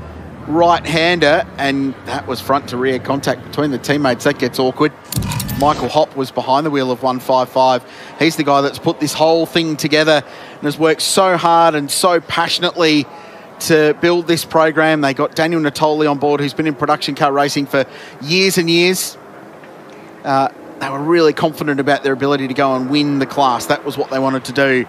right-hander, and that was front to rear contact between the teammates. That gets awkward. Michael Hopp was behind the wheel of 155. He's the guy that's put this whole thing together and has worked so hard and so passionately to build this program. They got Daniel Natoli on board, who's been in production car racing for years and years. Uh, they were really confident about their ability to go and win the class. That was what they wanted to do.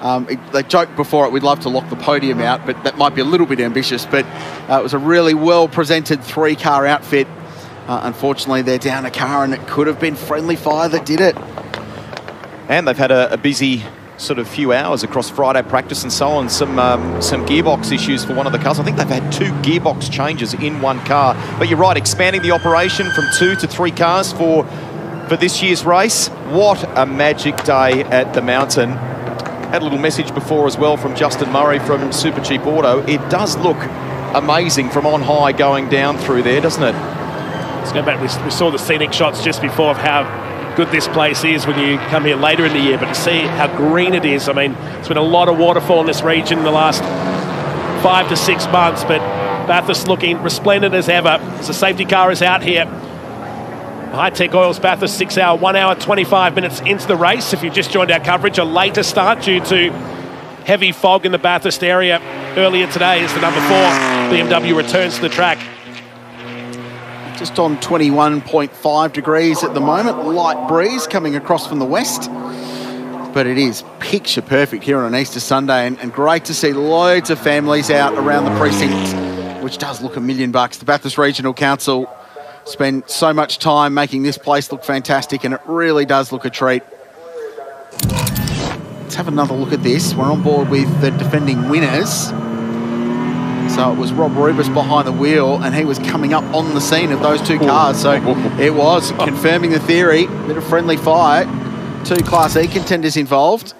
Um, it, they joked before it, we'd love to lock the podium out, but that might be a little bit ambitious. But uh, it was a really well presented three car outfit. Uh, unfortunately, they're down a car, and it could have been friendly fire that did it. And they've had a, a busy sort of few hours across Friday practice and so on. Some um, some gearbox issues for one of the cars. I think they've had two gearbox changes in one car. But you're right, expanding the operation from two to three cars for for this year's race. What a magic day at the mountain. Had a little message before as well from Justin Murray from Super Cheap Auto. It does look amazing from on high going down through there, doesn't it? Let's go back. We, saw the scenic shots just before of how good this place is when you come here later in the year, but to see how green it is, I mean, it's been a lot of waterfall in this region in the last five to six months, but Bathurst looking resplendent as ever as the safety car is out here. Hi-Tec Oils Bathurst, six hour, one hour, 25 minutes into the race. If you've just joined our coverage, a later start due to heavy fog in the Bathurst area earlier today as the number four BMW returns to the track. Just on 21.5 degrees at the moment. Light breeze coming across from the west. But it is picture perfect here on an Easter Sunday and, and great to see loads of families out around the precinct which does look a million bucks. The Bathurst Regional Council spent so much time making this place look fantastic, and it really does look a treat. Let's have another look at this. We're on board with the defending winners. So it was Rob Rubis behind the wheel, and he was coming up on the scene of those two cars. So [LAUGHS] it was confirming the theory. Bit of friendly fire. Two Class E contenders involved,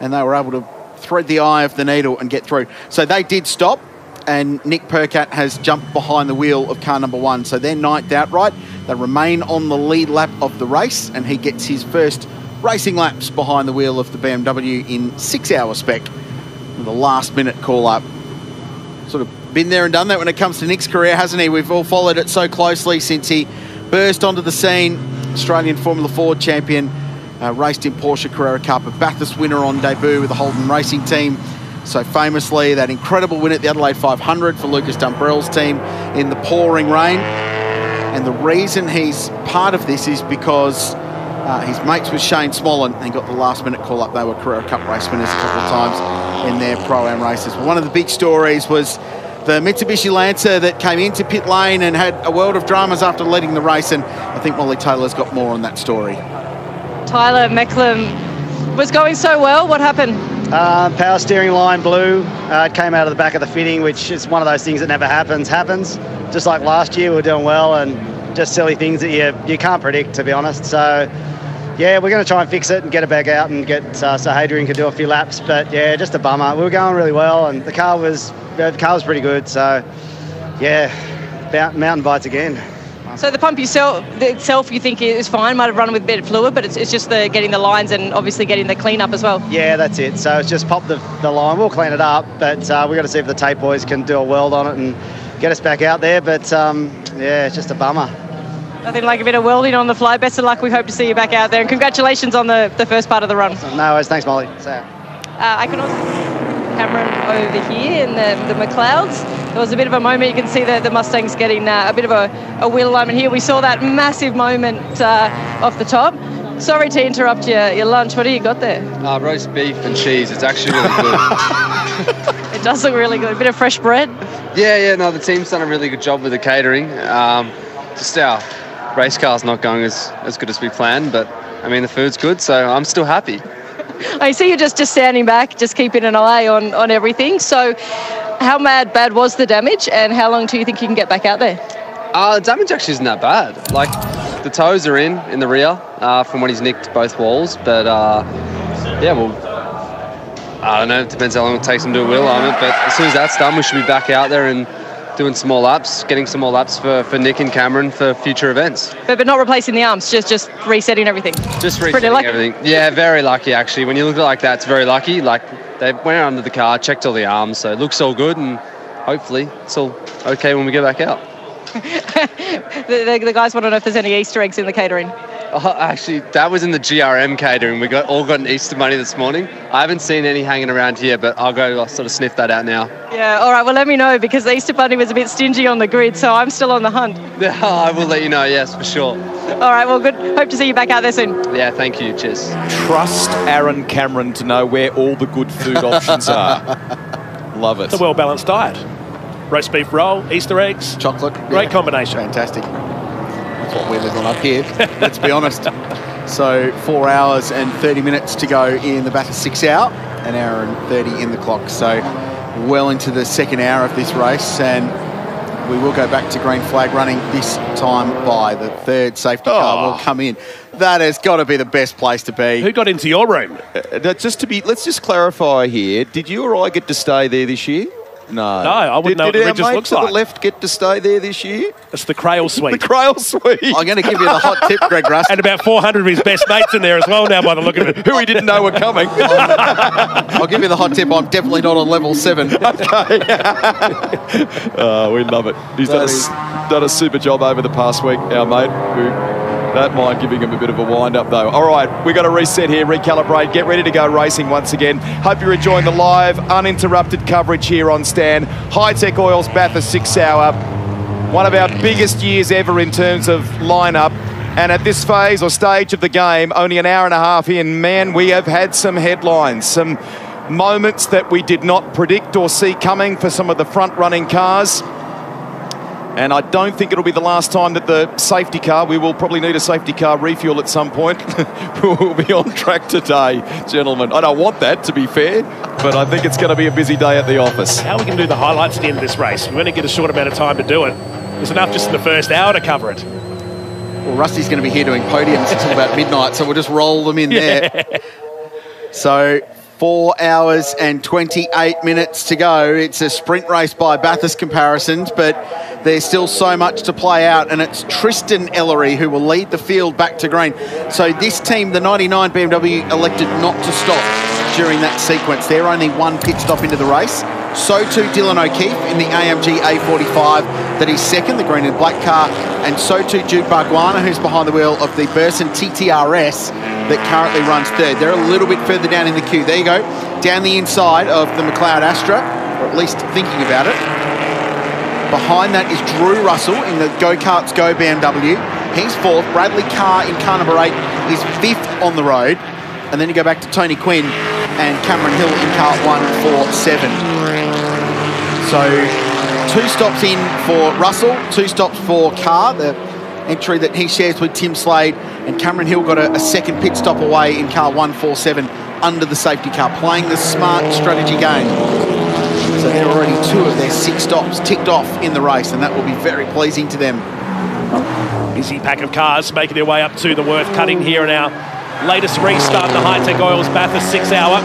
and they were able to thread the eye of the needle and get through. So they did stop, and Nick Percat has jumped behind the wheel of car number one. So they're ninth outright. They remain on the lead lap of the race, and he gets his first racing laps behind the wheel of the BMW in six hour spec. With a last minute call up sort of been there and done that when it comes to Nick's career, hasn't he? We've all followed it so closely since he burst onto the scene. Australian Formula Ford champion, uh, raced in Porsche Carrera Cup, a Bathurst winner on debut with the Holden Racing team. So famously, that incredible win at the Adelaide 500 for Lucas Dumbrell's team in the pouring rain. And the reason he's part of this is because uh, his mates with Shane Smollen and got the last minute call up. They were Carrera Cup race winners a couple of times in their Pro-Am races. But one of the big stories was the Mitsubishi Lancer that came into pit lane and had a world of dramas after leading the race. And I think Molly Taylor's got more on that story. Tyler Mecklem was going so well. What happened? Uh, power steering line blew. Uh, it came out of the back of the fitting, which is one of those things that never happens. Happens. Just like last year, we were doing well, and just silly things that you you can't predict, to be honest. So, yeah, we're going to try and fix it and get it back out and get uh, so Hadrian could do a few laps. But yeah, just a bummer. We were going really well, and the car was the car was pretty good. So, yeah, mountain bites again. So the pump yourself, itself, you think is fine. Might have run with a bit of fluid, but it's, it's just the getting the lines and obviously getting the clean up as well. Yeah, that's it. So it's just pop the, the line. We'll clean it up, but uh, we've got to see if the tape boys can do a weld on it and get us back out there. But um, yeah, it's just a bummer. Nothing like a bit of welding on the fly. Best of luck. We hope to see you back out there. And congratulations on the, the first part of the run. No worries. Thanks, Molly. See ya. Uh, I can also Cameron over here in the, the McLeods. There was a bit of a moment. You can see the, the Mustangs getting uh, a bit of a, a wheel alignment here. We saw that massive moment uh, off the top. Sorry to interrupt your, your lunch. What do you got there? Uh, roast beef and cheese. It's actually really good. [LAUGHS] It does look really good. A bit of fresh bread. yeah, yeah. No, the team's done a really good job with the catering. Um, just our race car's not going as, as good as we planned, but I mean the food's good, so I'm still happy. I see you're just, just standing back, just keeping an eye on, on everything. So, how mad bad was the damage, and how long do you think you can get back out there? Uh, the damage actually isn't that bad. Like the toes are in in the rear uh, from when he's nicked both walls, but uh, yeah, well, I don't know. It depends how long it takes him to do a wheel on it. But as soon as that's done, we should be back out there and doing some more laps, getting some more laps for, for Nick and Cameron for future events. But, but not replacing the arms, just just resetting everything. Just resetting everything. Yeah, very lucky actually. When you look at it like that, it's very lucky. Like they went under the car, checked all the arms, so it looks all good, and hopefully it's all okay when we get back out. [LAUGHS] The, the, the guys want to know if there's any Easter eggs in the catering. Oh, actually, that was in the GRM catering. We got all got an Easter money this morning. I haven't seen any hanging around here, but I'll go I'll sort of sniff that out now. Yeah, all right, well, let me know because the Easter Bunny was a bit stingy on the grid, so I'm still on the hunt. [LAUGHS] Yeah, I will let you know. Yes, for sure. All right, well, good. Hope to see you back out there soon. Yeah, thank you. Cheers. Trust Aaron Cameron to know where all the good food [LAUGHS] options are. Love it. It's a well balanced diet. Roast beef roll, Easter eggs, chocolate. Great combination. Fantastic. That's what we're living on up here. Let's be honest. So four hours and 30 minutes to go in the Bathurst six hour, an hour and 30 in the clock. So well into the second hour of this race and we will go back to green flag running this time by the third safety car will come in. That has got to be the best place to be. Who got into your room? Uh, just to be, let's just clarify here. Did you or I get to stay there this year? No. No, I wouldn't did, know what did the our Regis mate looks to like. the left get to stay there this year? It's the Craill [LAUGHS] Suite. the Craill Suite. I'm going to give you the hot tip, Greg Rust. And about 400 of his best mates in there as well now by the look of it. [LAUGHS] Who he didn't know were coming. [LAUGHS] I'll give you the hot tip. I'm definitely not on level seven. Okay. Oh, we love it. He's done a, s- done a super job over the past week, our mate. Who, that might giving him a bit of a wind up though. All right, we've got to reset here, recalibrate, get ready to go racing once again. Hope you're enjoying the live, uninterrupted coverage here on Stan. Hi-Tec Oils Bathurst six hour. One of our biggest years ever in terms of lineup. And at this phase or stage of the game, only an hour and a half in, man, we have had some headlines, some moments that we did not predict or see coming for some of the front running cars. And I don't think it'll be the last time that the safety car, we will probably need a safety car refuel at some point, [LAUGHS] will be on track today, gentlemen. I don't want that, to be fair, but I think it's going to be a busy day at the office. How are we going to do the highlights at the end of this race? We're going to get a short amount of time to do it. There's enough just in the first hour to cover it. Well, Rusty's going to be here doing podiums until about midnight, so we'll just roll them in [LAUGHS] there. So four hours and 28 minutes to go. It's a sprint race by Bathurst comparisons, but there's still so much to play out, and it's Tristan Ellery who will lead the field back to green. So this team, the 99 BMW, elected not to stop during that sequence. They're only one pit stop into the race. So too Dylan O'Keeffe in the AMG A45 that is second, the green and black car, and so too Jude Bargwanna, who's behind the wheel of the Burson TTRS that currently runs third. They're a little bit further down in the queue. There you go, down the inside of the McLeod Astra, or at least thinking about it. Behind that is Drew Russell in the Go Karts Go BMW. He's fourth. Bradley Carr in car number eight is fifth on the road. And then you go back to Tony Quinn and Cameron Hill in car one, four, seven. So two stops in for Russell, two stops for Carr, the entry that he shares with Tim Slade, and Cameron Hill got a, a second pit stop away in car 147 under the safety car, playing the smart strategy game. So they're already two of their six stops ticked off in the race, and that will be very pleasing to them. Busy pack of cars making their way up to the Worth cutting here in our latest restart, the Hi-Tec Oils Bathurst six hour.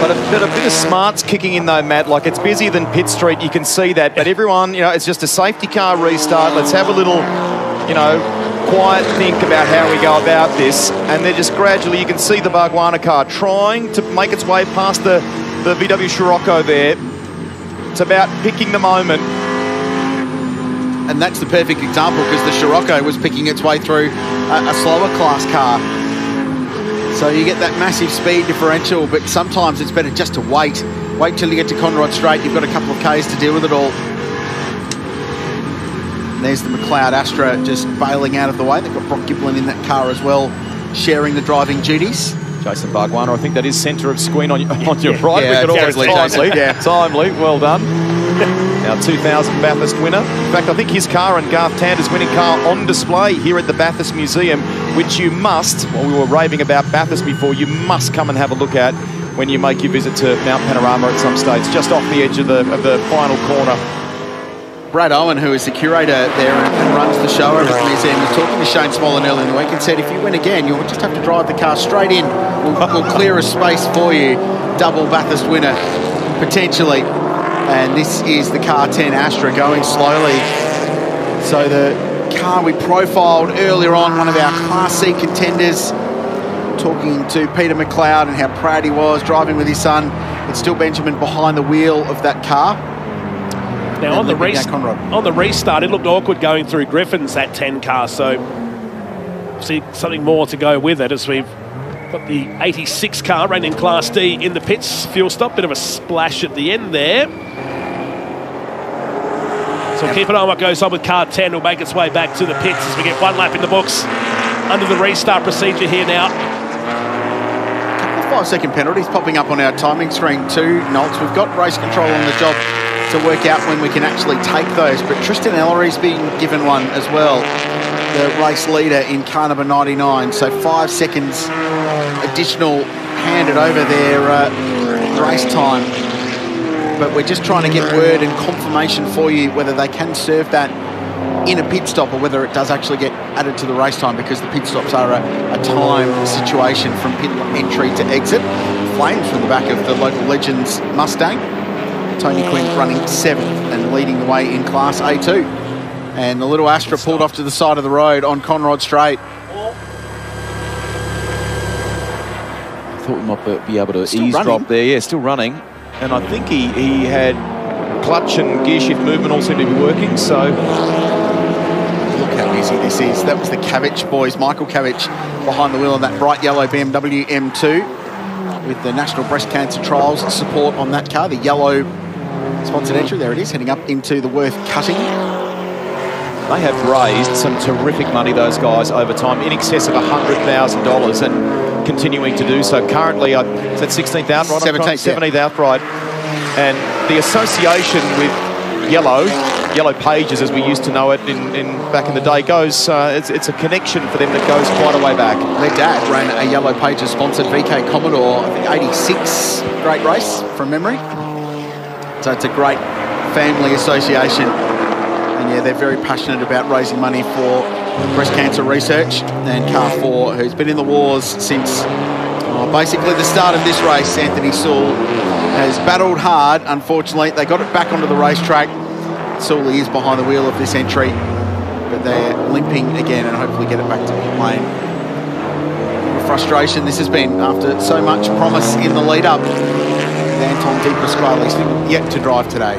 But a, but a bit of smarts kicking in though, Matt. Like it's busier than Pitt Street, you can see that. But everyone, you know, it's just a safety car restart. Let's have a little, you know, quiet think about how we go about this. And they're just gradually, you can see the Bargwanna car trying to make its way past the, the VW Scirocco there. It's about picking the moment. And that's the perfect example because the Scirocco was picking its way through a, a slower class car. So you get that massive speed differential, but sometimes it's better just to wait. Wait till you get to Conrod Straight. You've got a couple of Ks to deal with it all. And there's the McLeod Astra just bailing out of the way. They've got Brock Giblin in that car as well, sharing the driving duties. Jason Bargwanna, I think that is centre of screen on, [LAUGHS] on your right. Yeah, we could always totally, timely. Yeah. Timely, well done. Our 2000 Bathurst winner. In fact, I think his car and Garth Tander's winning car on display here at the Bathurst Museum, which you must, well, we were raving about Bathurst before, you must come and have a look at when you make your visit to Mount Panorama at some stage, just off the edge of the, of the final corner. Brad Owen, who is the curator there and, runs the show over at the museum, was talking to Shane Smollen earlier in the week and said, if you win again, you'll just have to drive the car straight in. We'll, we'll clear a space for you. Double Bathurst winner, potentially. And this is the car 10 Astra going slowly. So the car we profiled earlier on, one of our Class C contenders, talking to Peter McLeod and how proud he was driving with his son. It's still Benjamin behind the wheel of that car. Now on the, limping rest- down Conrod. on the restart, it looked awkward going through Griffin's that 10 car, so see something more to go with it as we've got the 86 car running Class D in the pits. Fuel stop, bit of a splash at the end there. So keep an eye on what goes on with car 10. Will make its way back to the pits as we get one lap in the books under the restart procedure here now. Five second penalties popping up on our timing screen too, Nolts. We've got race control on the job to work out when we can actually take those, but Tristan Ellery's been given one as well, the race leader in car number 99. So five seconds additional handed over their uh, race time. But we're just trying to get word and confirmation for you whether they can serve that in a pit stop or whether it does actually get added to the race time because the pit stops are a, a time situation from pit entry to exit. Flames from the back of the local legends Mustang. Tony Quinn running seventh and leading the way in Class A2. And the little Astra pulled off to the side of the road on Conrod Straight. I thought we might be able to Still eavesdrop running. there. Yeah, still running. And I think he, he had clutch and gear shift movement all seem to be working. So Look how easy this is. That was the Cavich boys, Michael Cavich behind the wheel of that bright yellow BMW M2 with the National Breast Cancer Trials support on that car. The yellow sponsored entry, there it is, heading up into the Worth cutting. they have raised some terrific money, those guys, over time, in excess of $100,000 and continuing to do so. Currently, uh, is that 16th out, right? 17th, yeah. 17th outright. And the association with yellow Yellow Pages, as we used to know it in, in back in the day, goes. Uh, it's, it's a connection for them that goes quite a way back. Their dad ran a Yellow Pages sponsored VK Commodore, I think 86, great race from memory. So it's a great family association. And yeah, they're very passionate about raising money for breast cancer research. And Car 4, who's been in the wars since oh, basically the start of this race, Anthony Soole has battled hard. Unfortunately, they got it back onto the racetrack. Soole is behind the wheel of this entry, but they're limping again and hopefully get it back to pit lane. Frustration this has been after so much promise in the lead up. Anton De Pasquale still yet to drive today.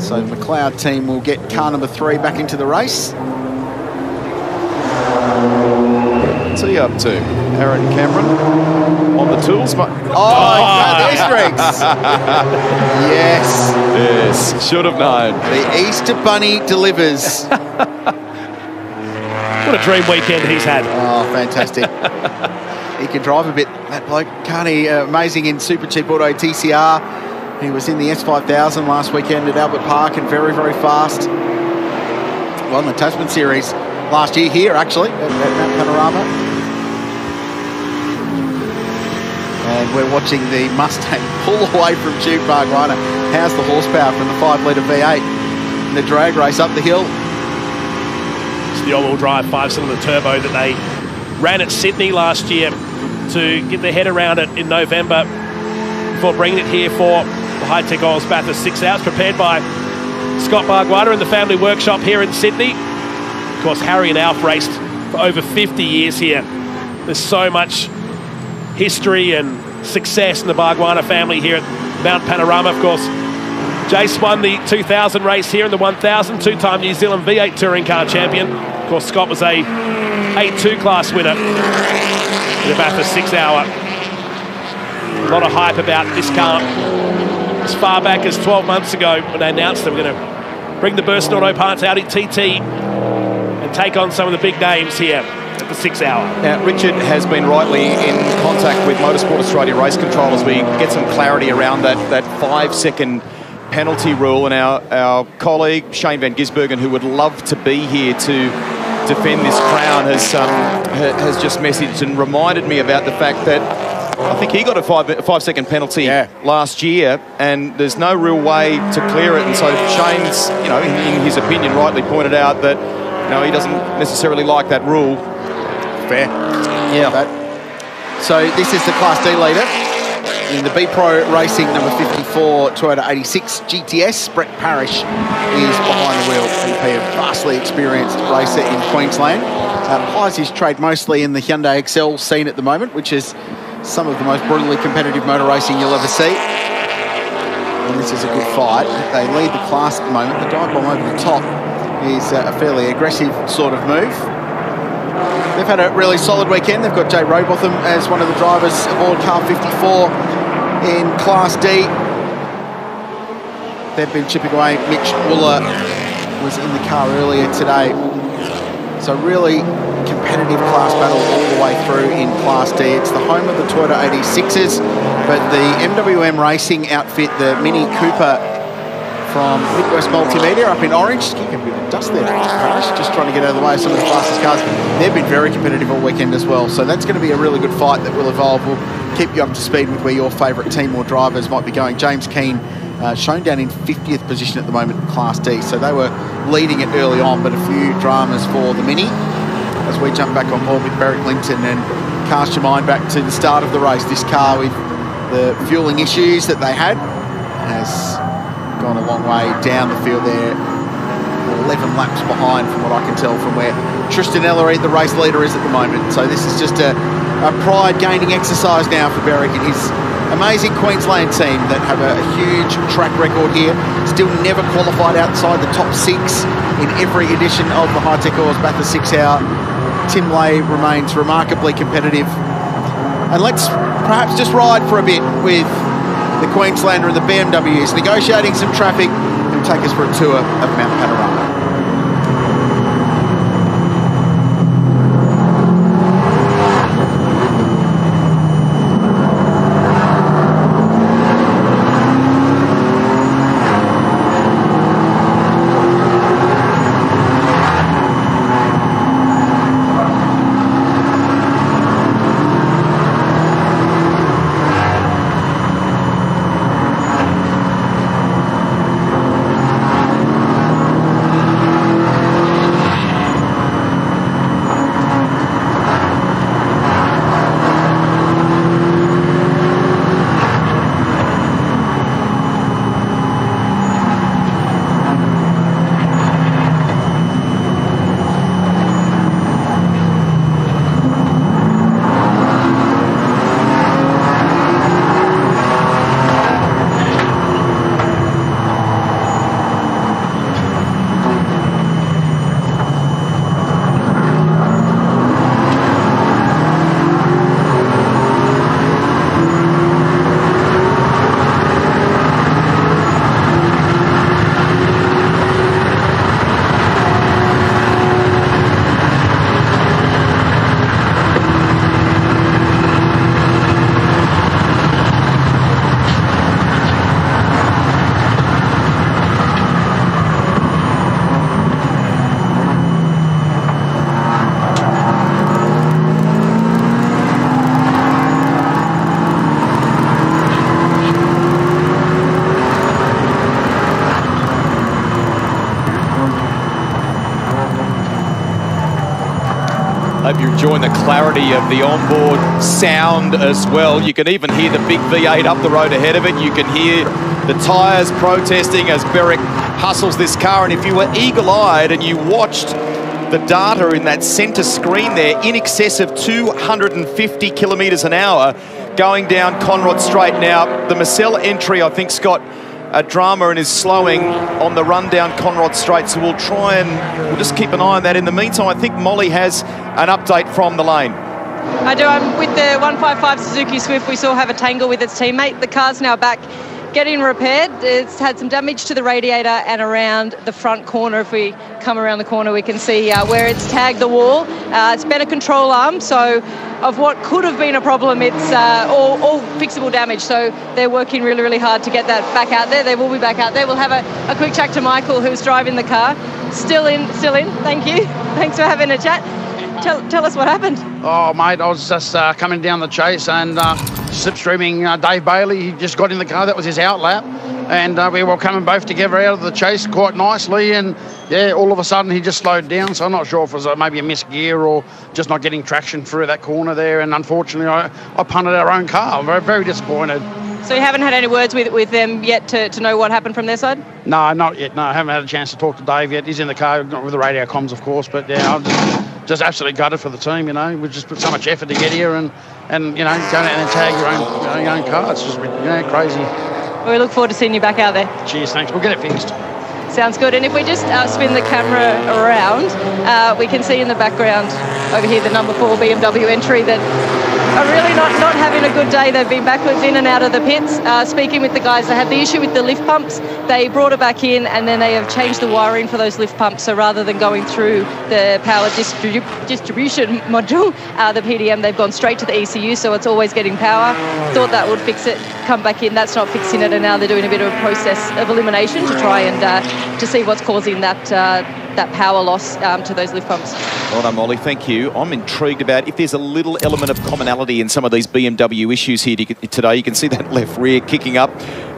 So the McLeod team will get car number three back into the race. What's he up to? Aaron Cameron on the tools. But oh, oh. Easter eggs. yes. Yes, should have known. The Easter Bunny delivers. [LAUGHS] what a dream weekend he's had. Oh, fantastic. [LAUGHS] he can drive a bit, that bloke, can't he? Uh, amazing in Super Cheap Auto TCR. He was in the S5000 last weekend at Albert Park and very, very fast. Well, in the Tasman Series last year here, actually, at, at Panorama. And we're watching the Mustang [LAUGHS] pull away from Duke Bargwanna. How's the horsepower from the 5-litre V8 in the drag race up the hill? The all-wheel drive five-cylinder turbo that they ran at Sydney last year to get their head around it in November before bringing it here for the Hi-Tec Oils Bathurst 6 Hours, prepared by Scott Bargwanna in the family workshop here in Sydney. Of course, Harry and Alf raced for over 50 years here. There's so much history and success in the Bargwanna family here at Mount Panorama. Of course, Jace won the 2000 race here in the 1000, two-time New Zealand V8 touring car champion. Of course, Scott was a A2 class winner in the Bathurst 6 hour. A lot of hype about this car as far back as 12 months ago when they announced they were going to bring the Burson Auto Parts out in TT and take on some of the big names here at the six hour. Now, Richard has been rightly in contact with Motorsport Australia race control as we get some clarity around that, that five second penalty rule. And our, our colleague Shane Van Gisbergen, who would love to be here to defend this crown, has, um, has just messaged and reminded me about the fact that I think he got a five, five second penalty yeah. last year, and there's no real way to clear it. And so Shane's, you know, in, in his opinion, rightly pointed out that, you know, he doesn't necessarily like that rule. Fair. Yeah. So this is the Class D leader. In the B Pro Racing number 54 Toyota 86 GTS, Brett Parrish is behind the wheel. BP, a vastly experienced racer in Queensland. Uh, plies his trade mostly in the Hyundai Excel scene at the moment, which is some of the most brutally competitive motor racing you'll ever see. And this is a good fight. They lead the class at the moment. The dive bomb over the top is uh, a fairly aggressive sort of move. They've had a really solid weekend. They've got Jay Robotham as one of the drivers aboard car 54 in Class D. They've been chipping away. Mitch Wooler was in the car earlier today. So really competitive class battle all the way through in Class D. It's the home of the Toyota 86s, but the MWM Racing outfit, the Mini Cooper from Midwest Multimedia up in Orange. Kicking a bit of dust there, Parrish, just trying to get out of the way of some of the fastest cars. They've been very competitive all weekend as well, so that's going to be a really good fight that will evolve. We'll keep you up to speed with where your favourite team or drivers might be going. James Keane uh, shown down in 50th position at the moment in Class D, so they were leading it early on, but a few dramas for the Mini as we jump back on board with Beric Lynton and cast your mind back to the start of the race. This car with the fueling issues that they had has gone a long way down the field there. 11 laps behind from what I can tell from where Tristan Ellery, the race leader, is at the moment. So this is just a, a pride-gaining exercise now for Beric and his amazing Queensland team that have a, a, huge track record here. Still never qualified outside the top six in every edition of the Hi-Tec Oils Bathurst 6 Hour Tim Leahey remains remarkably competitive. And let's perhaps just ride for a bit with the Queenslander and the BMW is negotiating some traffic and take us for a tour of Mount Panorama. Enjoying the clarity of the onboard sound as well. You can even hear the big V8 up the road ahead of it. You can hear the tyres protesting as Beric hustles this car. And if you were eagle-eyed and you watched the data in that centre screen there, in excess of 250 kilometres an hour going down Conrod Straight. Now, the Marcel entry, I think, Scott, a drama and is slowing on the run down Conrod Straight. So we'll try and we'll just keep an eye on that. In the meantime, I think Molly has an update from the lane. I do. I'm with the 155 Suzuki Swift. We saw have a tangle with its teammate. The car's now back getting repaired. It's had some damage to the radiator and around the front corner. If we come around the corner, we can see uh, where it's tagged the wall. Uh, it's been a control arm, so of what could have been a problem, it's uh, all, all, fixable damage. So they're working really, really hard to get that back out there. They will be back out there. We'll have a, a quick chat to Michael, who's driving the car. Still in, still in. Thank you. [LAUGHS] Thanks for having a chat. Tell, tell us what happened. Oh, mate, I was just uh, coming down the chase and uh, slipstreaming uh, Dave Bailey. He just got in the car. That was his outlap. And uh, we were coming both together out of the chase quite nicely. And yeah, all of a sudden he just slowed down. So I'm not sure if it was uh, maybe a missed gear or just not getting traction through that corner there. And unfortunately, I, I punted our own car. I'm very, very disappointed. So you haven't had any words with, with them yet to, to know what happened from their side? No, not yet. No, I haven't had a chance to talk to Dave yet. He's in the car with the radio comms, of course. But yeah, I'm just, absolutely gutted for the team. You know, we've just put so much effort to get here, and and you know, go and tag your own your own car. It's just you know crazy. Well, we look forward to seeing you back out there. Cheers, thanks. We'll get it fixed. Sounds good. And if we just uh, spin the camera around, uh, we can see in the background over here the number four BMW entry that are really not, not having a good day. They've been backwards in and out of the pits. Uh, speaking with the guys, they had the issue with the lift pumps. They brought it back in and then they have changed the wiring for those lift pumps. So rather than going through the power distribu- distribution [LAUGHS] module, uh, the PDM, they've gone straight to the ECU. So it's always getting power. Thought that would fix it. Come back in, that's not fixing it. And now they're doing a bit of a process of elimination to try and uh, to see what's causing that uh, that power loss um, to those lift pumps. Well done, Molly. Thank you. I'm intrigued about if there's a little element of commonality in some of these BMW issues here today. You can see [LAUGHS] that left rear kicking up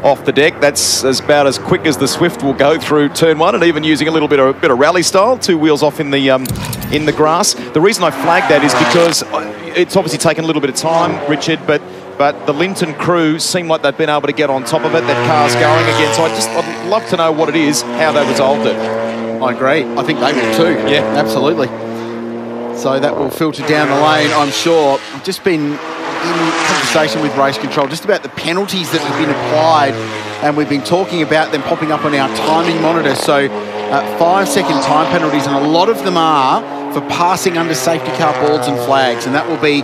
off the deck. That's about as quick as the Swift will go through turn one, and even using a little bit of bit of rally style, two wheels off in the um, in the grass. The reason I flagged that is because uh, it's obviously taken a little bit of time, Richard, but but the Lynton crew seem like they've been able to get on top of it. That car's going again, so I just I'd love to know what it is, how they resolved it. I agree. I think they will too. Yeah, absolutely. So that will filter down the lane, I'm sure. I've just been in conversation with race control just about the penalties that have been applied, and we've been talking about them popping up on our timing monitor. So uh, five second time penalties, and a lot of them are for passing under safety car boards and flags, and that will be,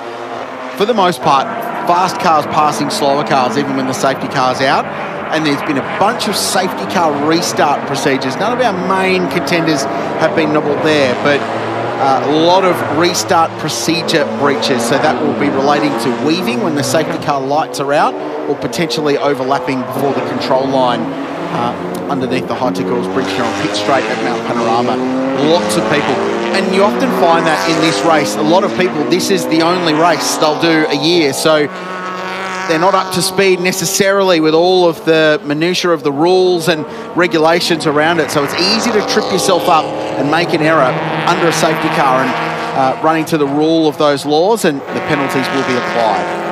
for the most part, fast cars passing slower cars, even when the safety car's out and there's been a bunch of safety car restart procedures. None of our main contenders have been nobbled there, but uh, a lot of restart procedure breaches. So that will be relating to weaving when the safety car lights are out or potentially overlapping before the control line uh, underneath the High Hightickles Bridge here on pit straight at Mount Panorama. Lots of people. And you often find that in this race, a lot of people, this is the only race they'll do a year. So they're not up to speed necessarily with all of the minutiae of the rules and regulations around it. So it's easy to trip yourself up and make an error under a safety car and uh, running to the rule of those laws and the penalties will be applied.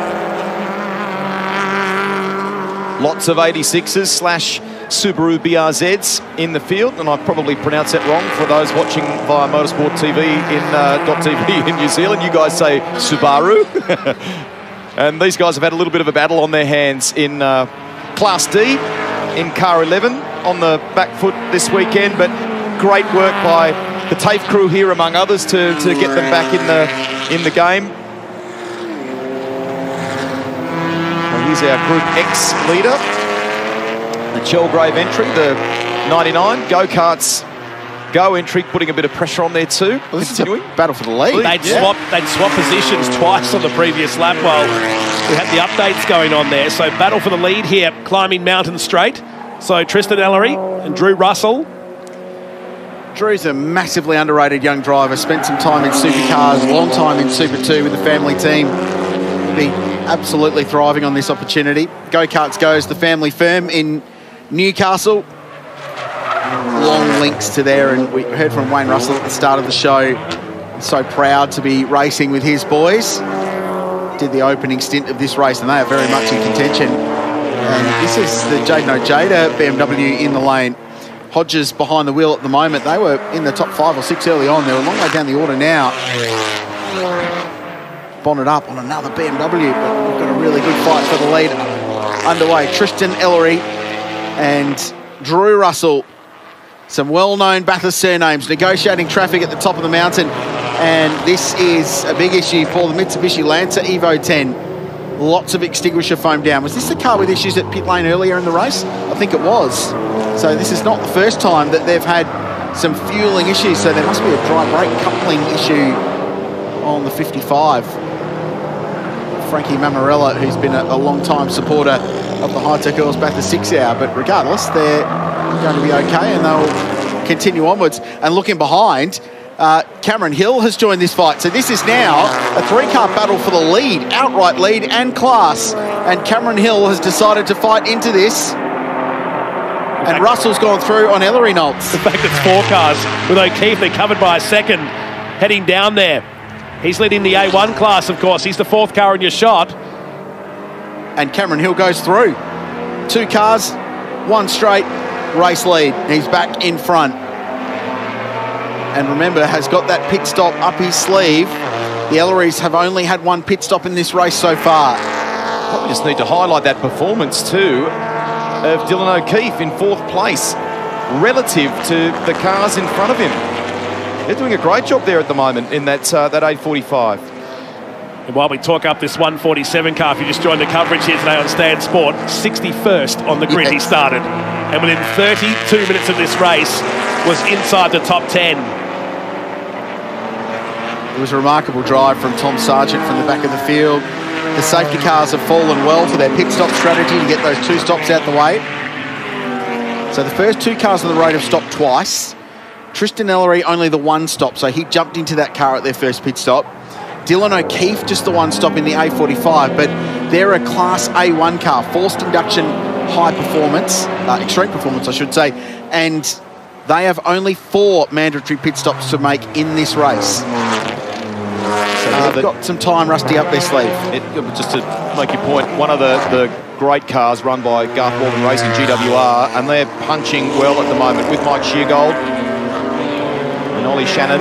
Lots of 86s slash Subaru BRZs in the field, and I probably pronounced that wrong for those watching via Motorsport TV in uh, .tv [LAUGHS] in New Zealand. You guys say Subaru. [LAUGHS] And these guys have had a little bit of a battle on their hands in uh, Class D in Car 11 on the back foot this weekend, but great work by the TAFE crew here, among others, to, to get them back in the, in the game. Well, here's our Group X leader, the Chelgrave entry, the 99. Go-karts go entry, putting a bit of pressure on there too. Well, this Continuing. is a battle for the lead. They'd yeah. swap they'd swap positions twice on the previous lap while we had the updates going on there. So battle for the lead here, climbing Mountain Straight. So Tristan Ellery and Drew Russell. Drew's a massively underrated young driver. Spent some time in supercars, long time in Super 2 with the family team. Be absolutely thriving on this opportunity. Go-Karts goes the family firm in Newcastle long links to there, and we heard from Wayne Russell at the start of the show. so proud to be racing with his boys. Did the opening stint of this race, and they are very much in contention. And this is the Jayden Ojeda uh, BMW in the lane. Hodges behind the wheel at the moment. They were in the top five or six early on. They're a long way down the order now. Bonnet up on another BMW, but we've got a really good fight for the lead underway. Tristan Ellery and Drew Russell. Some well-known Bathurst surnames, negotiating traffic at the top of the mountain. And this is a big issue for the Mitsubishi Lancer Evo 10. Lots of extinguisher foam down. Was this the car with issues at pit lane earlier in the race? I think it was. So this is not the first time that they've had some fueling issues. So there must be a dry brake coupling issue on the 55. Frankie Mamarella, who's been a, a long-time supporter of the Hi-Tec Oils Bathurst 6 hour. But regardless, they're going to be okay and they'll continue onwards. And looking behind, uh, Cameron Hill has joined this fight. So this is now a three-car battle for the lead, outright lead and class. And Cameron Hill has decided to fight into this. And Russell's gone through on Ellery Knowles. The fact it's four cars with O'Keeffe, they're covered by a second heading down there. He's leading the A1 class, of course. He's the fourth car in your shot. And Cameron Hill goes through. Two cars, one straight, race lead. He's back in front. And remember, has got that pit stop up his sleeve. The Ellerys have only had one pit stop in this race so far. Probably just need to highlight that performance too of Dylan O'Keeffe in fourth place relative to the cars in front of him. They're doing a great job there at the moment in that uh, that A45. And while we talk up this 147 car, if you just joined the coverage here today on Stan Sport, 61st on the grid yes. he started. And within 32 minutes of this race, was inside the top 10. It was a remarkable drive from Tom Sargent from the back of the field. The safety cars have fallen well for their pit stop strategy to get those two stops out the way. So the first two cars on the road have stopped twice. Tristan Ellery only the one stop, so he jumped into that car at their first pit stop. Dylan O'Keeffe just the one stop in the A45, but they're a Class A1 car, forced induction high performance, uh, extreme performance, I should say, and they have only four mandatory pit stops to make in this race. So they've uh, got some time rusty up their sleeve. It, just to make your point, one of the, the great cars run by Garth Morgan Racing GWR, and they're punching well at the moment with Mike Sheargold and Ollie Shannon.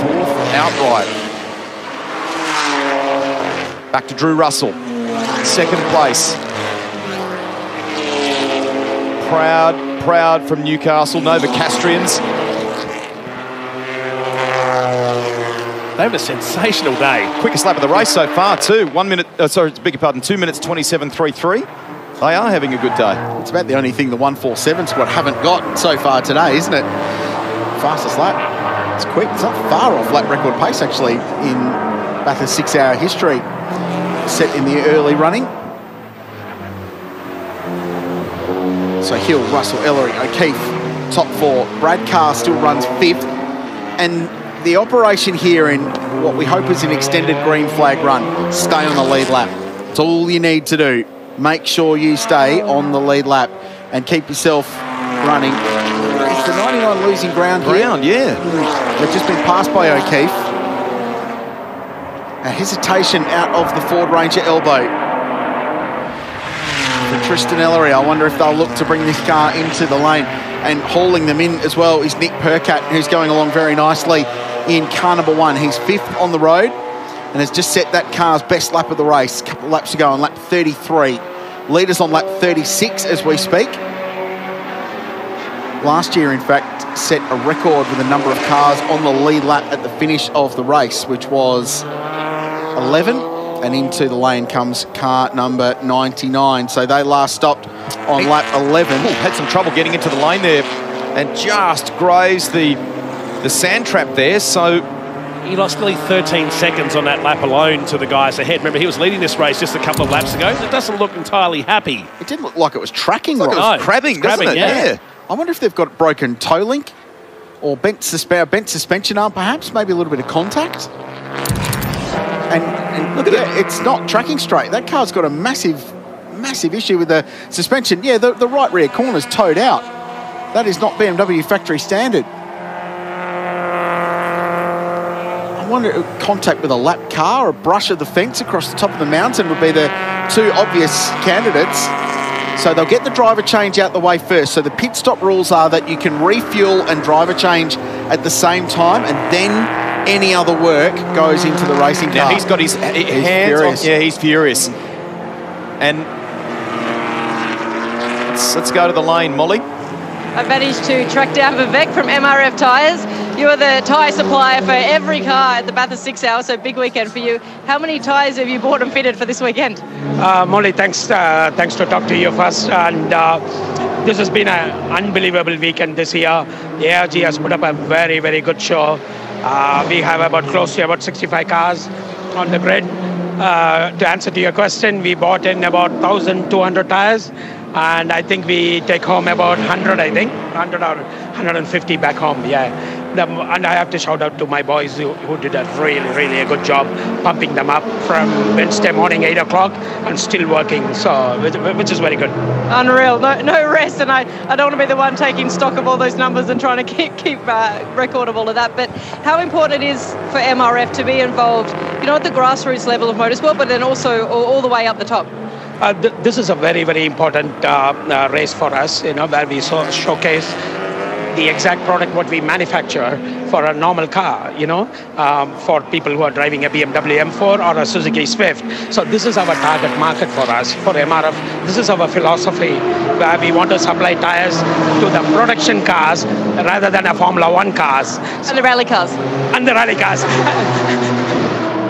Fourth outright. Back to Drew Russell, second place. Proud, proud from Newcastle, Nova Castrians. They have a sensational day. Quickest lap of the race so far, too. One minute, uh, sorry, beg your pardon, two minutes 27.33. They are having a good day. It's about the only thing the 147 squad haven't got so far today, isn't it? Fastest lap. It's quick. It's not far off lap record pace, actually, in Bathurst six-hour history. Set in the early running. So Hill, Russell, Ellery, O'Keeffe, top four. Brad Carr still runs fifth. And the operation here in what we hope is an extended green flag run, stay on the lead lap. It's all you need to do. Make sure you stay on the lead lap and keep yourself running. It's the 99 losing ground here? Ground, yeah. They've just been passed by O'Keeffe. A hesitation out of the Ford Ranger elbow. For Tristan Ellery, I wonder if they'll look to bring this car into the lane and hauling them in as well is Nick Percat, who's going along very nicely in car number one. He's fifth on the road and has just set that car's best lap of the race a couple of laps ago on lap 33. Leaders on lap 36 as we speak. Last year, in fact, set a record with a number of cars on the lead lap at the finish of the race, which was 11. And into the lane comes car number 99. So they last stopped on lap 11. Ooh, had some trouble getting into the lane there and just grazed the the sand trap there. So he lost nearly 13 seconds on that lap alone to the guys ahead. Remember, he was leading this race just a couple of laps ago. It doesn't look entirely happy. It didn't look like it was tracking like right. It was crabbing, crabbing it? Yeah. yeah. I wonder if they've got broken toe link or bent, suspe bent suspension arm, perhaps. Maybe a little bit of contact. And, and look at yeah, it. It's not tracking straight. That car's got a massive, massive issue with the suspension. Yeah, the, the right rear corner's towed out. That is not BMW factory standard. I wonder, contact with a lap car, a brush of the fence across the top of the mountain would be the two obvious candidates. So they'll get the driver change out the way first. So the pit stop rules are that you can refuel and driver change at the same time, and then any other work goes into the racing car. Now he's got his He's hands furious. on. Yeah, he's furious. And let's, let's go to the lane, Molly. I managed to track down Vivek from MRF Tyres. You are the tyre supplier for every car at the Bathurst Six Hours, so big weekend for you. How many tyres have you bought and fitted for this weekend? Uh, Molly, thanks, uh, thanks to talk to you first. And uh, this has been an unbelievable weekend this year. ARG has put up a very, very good show. Uh, we have about close to about 65 cars on the grid. Uh, to answer to your question, we bought in about 1,200 tires, and I think we take home about 100. I think 100 or 150 back home. Yeah. And I have to shout out to my boys who, who did a really, really a good job pumping them up from Wednesday morning, 8 o'clock, and still working, so which, which is very good. Unreal, no, no rest, and I, I don't want to be the one taking stock of all those numbers and trying to [LAUGHS] keep keep uh, record of all of that. But how important it is for MRF to be involved, you know, at the grassroots level of motorsport, but then also all, all the way up the top. Uh, th- this is a very, very important uh, uh, race for us, you know, where we so- showcase the exact product what we manufacture for a normal car, you know, um, for people who are driving a BMW M4 or a Suzuki Swift. So this is our target market for us, for MRF. This is our philosophy, where we want to supply tires to the production cars rather than a Formula One cars. And the rally cars. And the rally cars. [LAUGHS]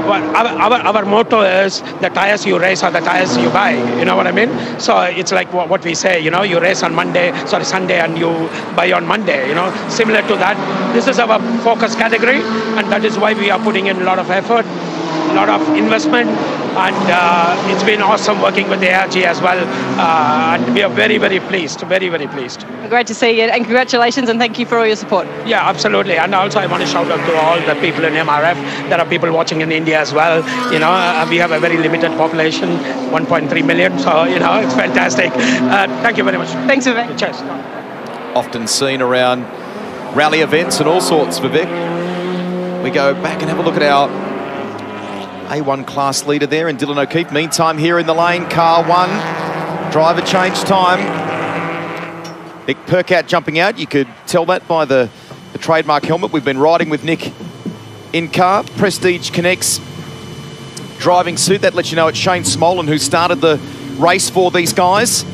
Well, our, our, our motto is the tires you race are the tires you buy. You know what I mean? So it's like what we say, you know, you race on Monday, sorry, Sunday, and you buy on Monday. You know, similar to that. This is our focus category, and that is why we are putting in a lot of effort, a lot of investment, and uh, it's been awesome working with the ARG as well. Uh, and we are very, very pleased, very, very pleased. Great to see you, and congratulations, and thank you for all your support. Yeah, absolutely. And also, I want to shout out to all the people in MRF. There are people watching in India as well. You know, uh, we have a very limited population, 1.3 million. So, you know, it's fantastic. Uh, thank you very much. Thanks, Vivek. Cheers. Often seen around rally events and all sorts, Vivek. We go back and have a look at our A1 class leader there in Dylan O'Keeffe. Meantime, here in the lane, car one, driver change time. Nick Percat jumping out. You could tell that by the, the trademark helmet. We've been riding with Nick in car. Prestige Connects driving suit. That lets you know it's Shane Smollen who started the race for these guys.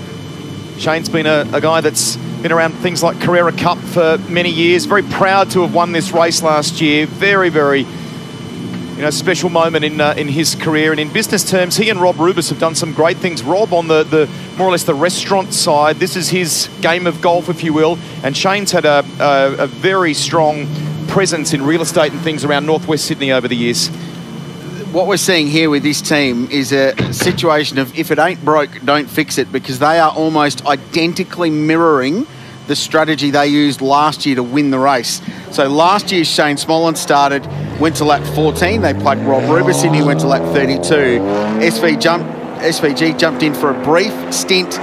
Shane's been a, a guy that's been around things like Carrera Cup for many years. Very proud to have won this race last year. Very, very you know, special moment in uh, in his career. And in business terms, he and Rob Rubis have done some great things. Rob on the, the more or less the restaurant side. This is his game of golf, if you will. And Shane's had a, a, a very strong presence in real estate and things around northwest Sydney over the years. what we're seeing here with this team is a situation of if it ain't broke, don't fix it, because they are almost identically mirroring the strategy they used last year to win the race. So last year, Shane Smollen started, went to lap 14. They plugged Rob Rubis in, he went to lap 32. SV jumped, SVG jumped in for a brief stint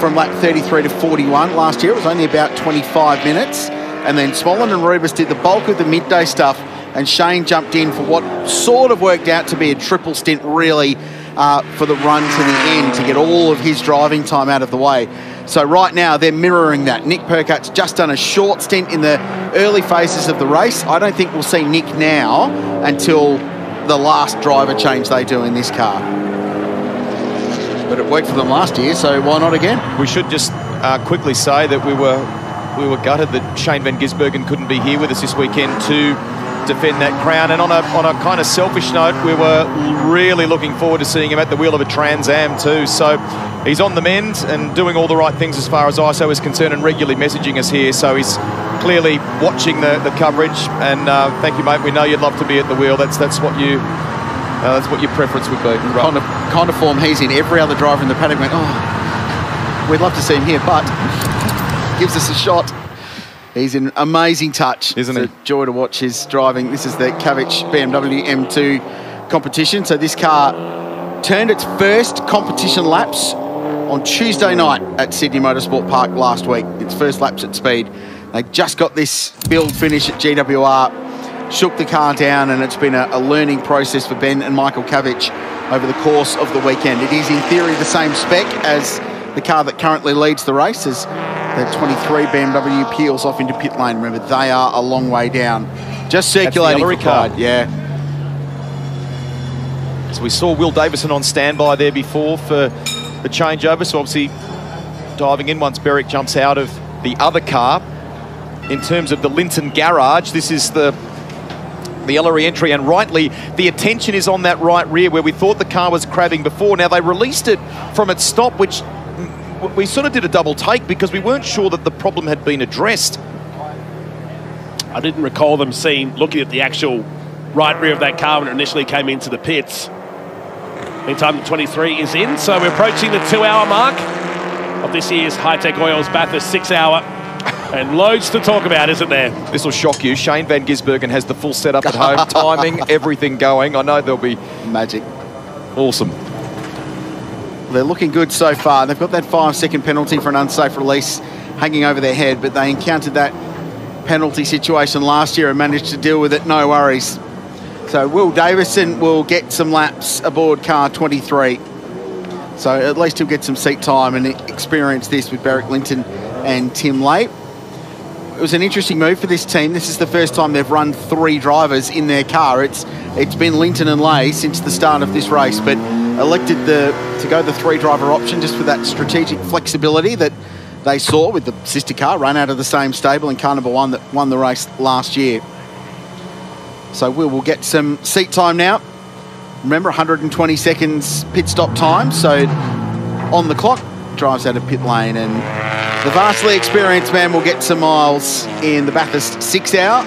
from lap 33 to 41 last year. It was only about 25 minutes. And then Smollen and Rubis did the bulk of the midday stuff and Shane jumped in for what sort of worked out to be a triple stint, really, uh, for the run to the end to get all of his driving time out of the way. So right now they're mirroring that. Nick Percat's just done a short stint in the early phases of the race. I don't think we'll see Nick now until the last driver change they do in this car. But it worked for them last year, so why not again? We should just uh, quickly say that we were we were gutted that Shane Van Gisbergen couldn't be here with us this weekend to defend that crown. And on a on a kind of selfish note, we were really looking forward to seeing him at the wheel of a Trans Am too. So he's on the mend and doing all the right things as far as ISO is concerned, and regularly messaging us here. So he's clearly watching the, the coverage. And uh, thank you, mate. We know you'd love to be at the wheel. That's that's what you. Uh, that's what your preference would be. Right. Kind of kind of form he's in. Every other driver in the paddock went, oh, we'd love to see him here, but gives us a shot. He's in amazing touch. Isn't it's he? a joy to watch his driving. This is the Cavich BMW M2 competition. So this car turned its first competition laps on Tuesday night at Sydney Motorsport Park last week. Its first laps at speed. They just got this build finish at GWR shook the car down, and it's been a, a learning process for Ben and Michael Cavich over the course of the weekend. It is, in theory, the same spec as the car that currently leads the race as the 23 BMW peels off into pit lane. Remember, they are a long way down. Just circulating for car. Pride, yeah. So we saw Will Davison on standby there before for the changeover. So obviously diving in once Beric jumps out of the other car. In terms of the Lynton garage, this is the the Ellery entry, and rightly, the attention is on that right rear where we thought the car was crabbing before. Now, they released it from its stop, which we sort of did a double take because we weren't sure that the problem had been addressed. I didn't recall them seeing, looking at the actual right rear of that car when it initially came into the pits. Meantime, the 23 is in, so we're approaching the two-hour mark of this year's Hi-Tec Oils Bathurst six-hour. And loads to talk about, isn't there? This will shock you. Shane Van Gisbergen has the full setup at home, [LAUGHS] timing, everything going. I know there'll be magic. Awesome. They're looking good so far. They've got that five-second penalty for an unsafe release hanging over their head, but they encountered that penalty situation last year and managed to deal with it, no worries. So Will Davison will get some laps aboard car 23. So at least he'll get some seat time and experience this with Beric Lynton and Tim Leahey. It was an interesting move for this team. This is the first time they've run three drivers in their car. It's it's been Lynton and Lay since the start of this race, but elected the to go the three driver option just for that strategic flexibility that they saw with the sister car run out of the same stable and car number one that won the race last year. So we will get some seat time now. Remember, 120 seconds pit stop time. So on the clock, drives out of pit lane and the vastly experienced man will get some miles in the Bathurst six hour.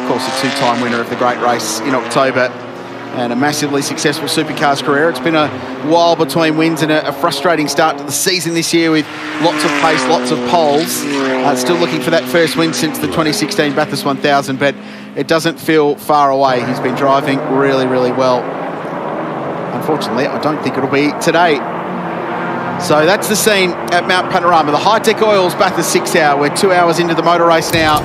Of course, a two-time winner of the great race in October and a massively successful supercars career. It's been a while between wins and a, a frustrating start to the season this year with lots of pace, lots of poles. Uh, still looking for that first win since the 2016 Bathurst 1000, but it doesn't feel far away. He's been driving really, really well. Unfortunately, I don't think it'll be today. So that's the scene at Mount Panorama. The Hi-Tec Oils Bathurst six hour. We're two hours into the motor race now.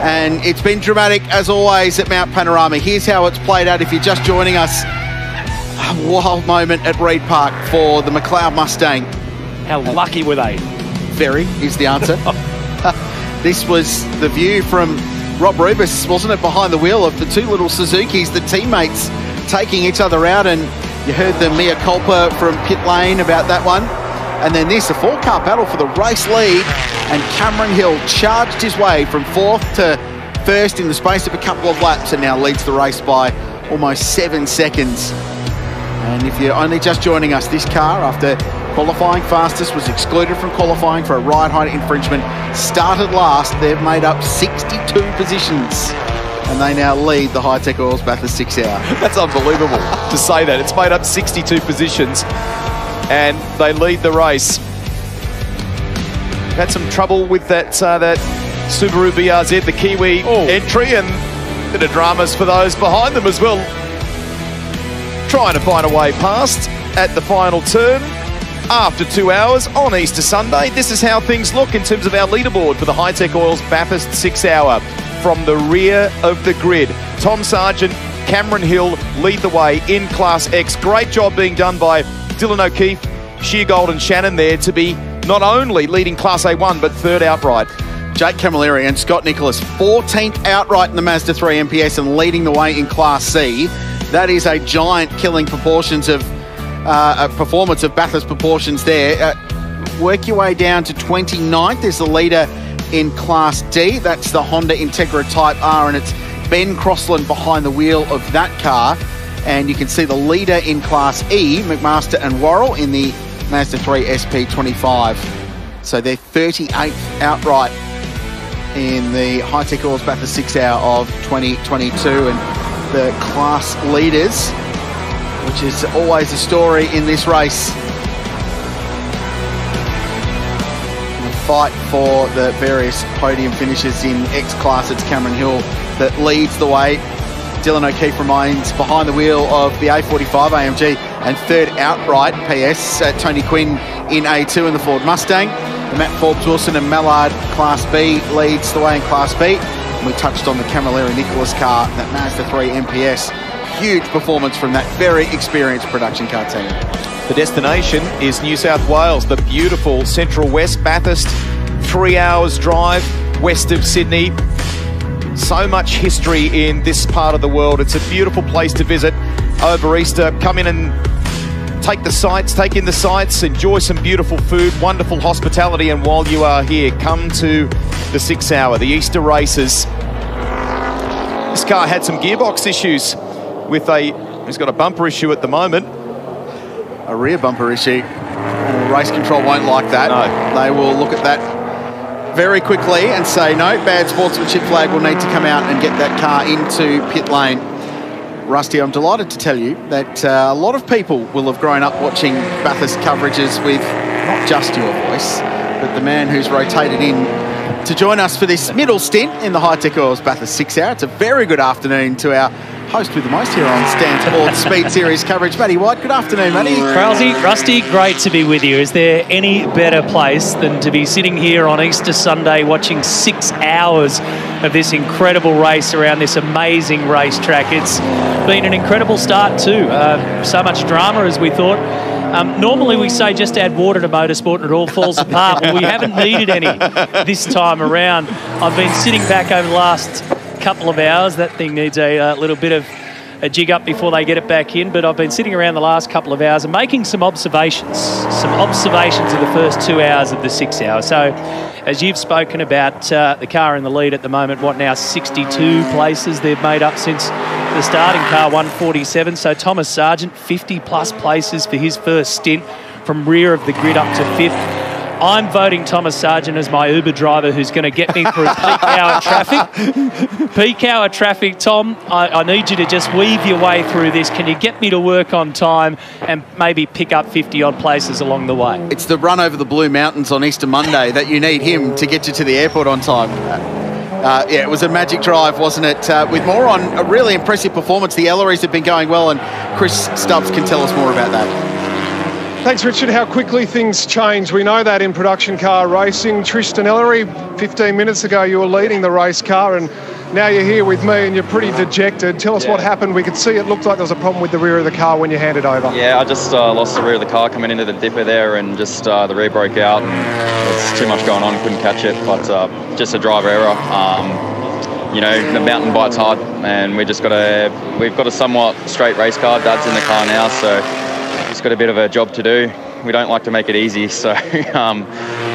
And it's been dramatic as always at Mount Panorama. Here's how it's played out if you're just joining us. A wild moment at Reid Park for the McLeod Mustang. How lucky were they? Very is the answer. [LAUGHS] [LAUGHS] this was the view from Rob Rubis, wasn't it, behind the wheel of the two little Suzukis, the teammates taking each other out. And you heard the Mia culpa from pit lane about that one. And then this, a four-car battle for the race lead. And Cameron Hill charged his way from fourth to first in the space of a couple of laps and now leads the race by almost seven seconds. And if you're only just joining us, this car, after qualifying fastest, was excluded from qualifying for a ride height infringement, started last. They've made up 62 positions. And they now lead the Hi-Tec Oils Bathurst six hour. That's unbelievable to say that. It's made up 62 positions and they lead the race. Had some trouble with that uh, that Subaru BRZ, the Kiwi entry, and a bit of dramas for those behind them as well. Trying to find a way past at the final turn after two hours on Easter Sunday. This is how things look in terms of our leaderboard for the Hi-Tec Oils Bathurst six hour from the rear of the grid. Tom Sargent, Cameron Hill lead the way in Class X. Great job being done by Dylan O'Keeffe, Sheer Gold and Shannon there to be not only leading Class A1 but third outright. Jake Camilleri and Scott Nicholas, 14th outright in the Mazda 3 MPS and leading the way in Class C. That is a giant killing proportions of uh, performance of Bathurst proportions there. Uh, work your way down to 29th is the leader in Class D. That's the Honda Integra Type R, and it's Ben Crossland behind the wheel of that car. And you can see the leader in Class E, McMaster and Worrell, in the Mazda 3 SP25. So they're 38th outright in the Hi-Tec Oils Bathurst 6 hour of 2022. And the class leaders, which is always a story in this race. The fight for the various podium finishes in X class, it's Cameron Hill that leads the way. Dylan O'Keeffe remains behind the wheel of the A45 AMG and third outright PS, uh, Tony Quinn in A2 in the Ford Mustang. Matt Forbes Wilson and Mallard Class B leads the way in Class B. We touched on the Camilleri Nicholas car, that Mazda 3 MPS. Huge performance from that very experienced production car team. The destination is New South Wales, the beautiful Central West Bathurst, three hours drive west of Sydney. So much history in this part of the world. It's a beautiful place to visit over Easter. Come in and take the sights, take in the sights, enjoy some beautiful food, wonderful hospitality, and while you are here, come to the six hour, the Easter races. This car had some gearbox issues with a, he's got a bumper issue at the moment. A rear bumper issue. Race control won't like that. No. They will look at that very quickly and say, no, bad sportsmanship flag will need to come out and get that car into pit lane. Rusty, I'm delighted to tell you that uh, a lot of people will have grown up watching Bathurst coverages with not just your voice, but the man who's rotated in to join us for this middle stint in the Hi-Tec Oils Bathurst 6 Hour. It's a very good afternoon to our host with the most here on Stan Sport's [LAUGHS] Speed Series coverage, Matty White. Good afternoon, Matty. Crailsy, Rusty, great to be with you. Is there any better place than to be sitting here on Easter Sunday watching six hours of this incredible race around this amazing racetrack? It's been an incredible start too. Uh, so much drama as we thought. Um, normally we say just add water to motorsport and it all falls apart. Well, we haven't needed any this time around. I've been sitting back over the last couple of hours. That thing needs a uh, little bit of a jig up before they get it back in. But I've been sitting around the last couple of hours and making some observations, some observations of the first two hours of the six hours. So, as you've spoken about uh, the car in the lead at the moment, what now 62 places they've made up since the starting car 147. So Thomas Sargent 50 plus places for his first stint from rear of the grid up to fifth. I'm voting Thomas Sargent as my Uber driver who's going to get me through peak [LAUGHS] hour traffic. Peak hour traffic, Tom, I, I, need you to just weave your way through this. Can you get me to work on time and maybe pick up 50 odd places along the way? It's the run over the Blue Mountains on Easter Monday that you need him to get you to the airport on time. Uh, yeah, it was a magic drive, wasn't it? Uh, with more on a really impressive performance. The Ellerys have been going well, and Chris Stubbs can tell us more about that. Thanks, Richard. How quickly things change. We know that in production car racing. Tristan Ellery, 15 minutes ago, you were leading the race car, and now you're here with me and you're pretty dejected. Tell us yeah. what happened. We could see it looked like there was a problem with the rear of the car when you handed over. Yeah, I just uh, lost the rear of the car coming into the dipper there, and just uh, the rear broke out. And there's too much going on, couldn't catch it, but uh, just a driver error. Um, you know, the mountain bites hard, and we just got a we've got a somewhat straight race car. Dad's in the car now, so got a bit of a job to do. We don't like to make it easy, [LAUGHS] so um,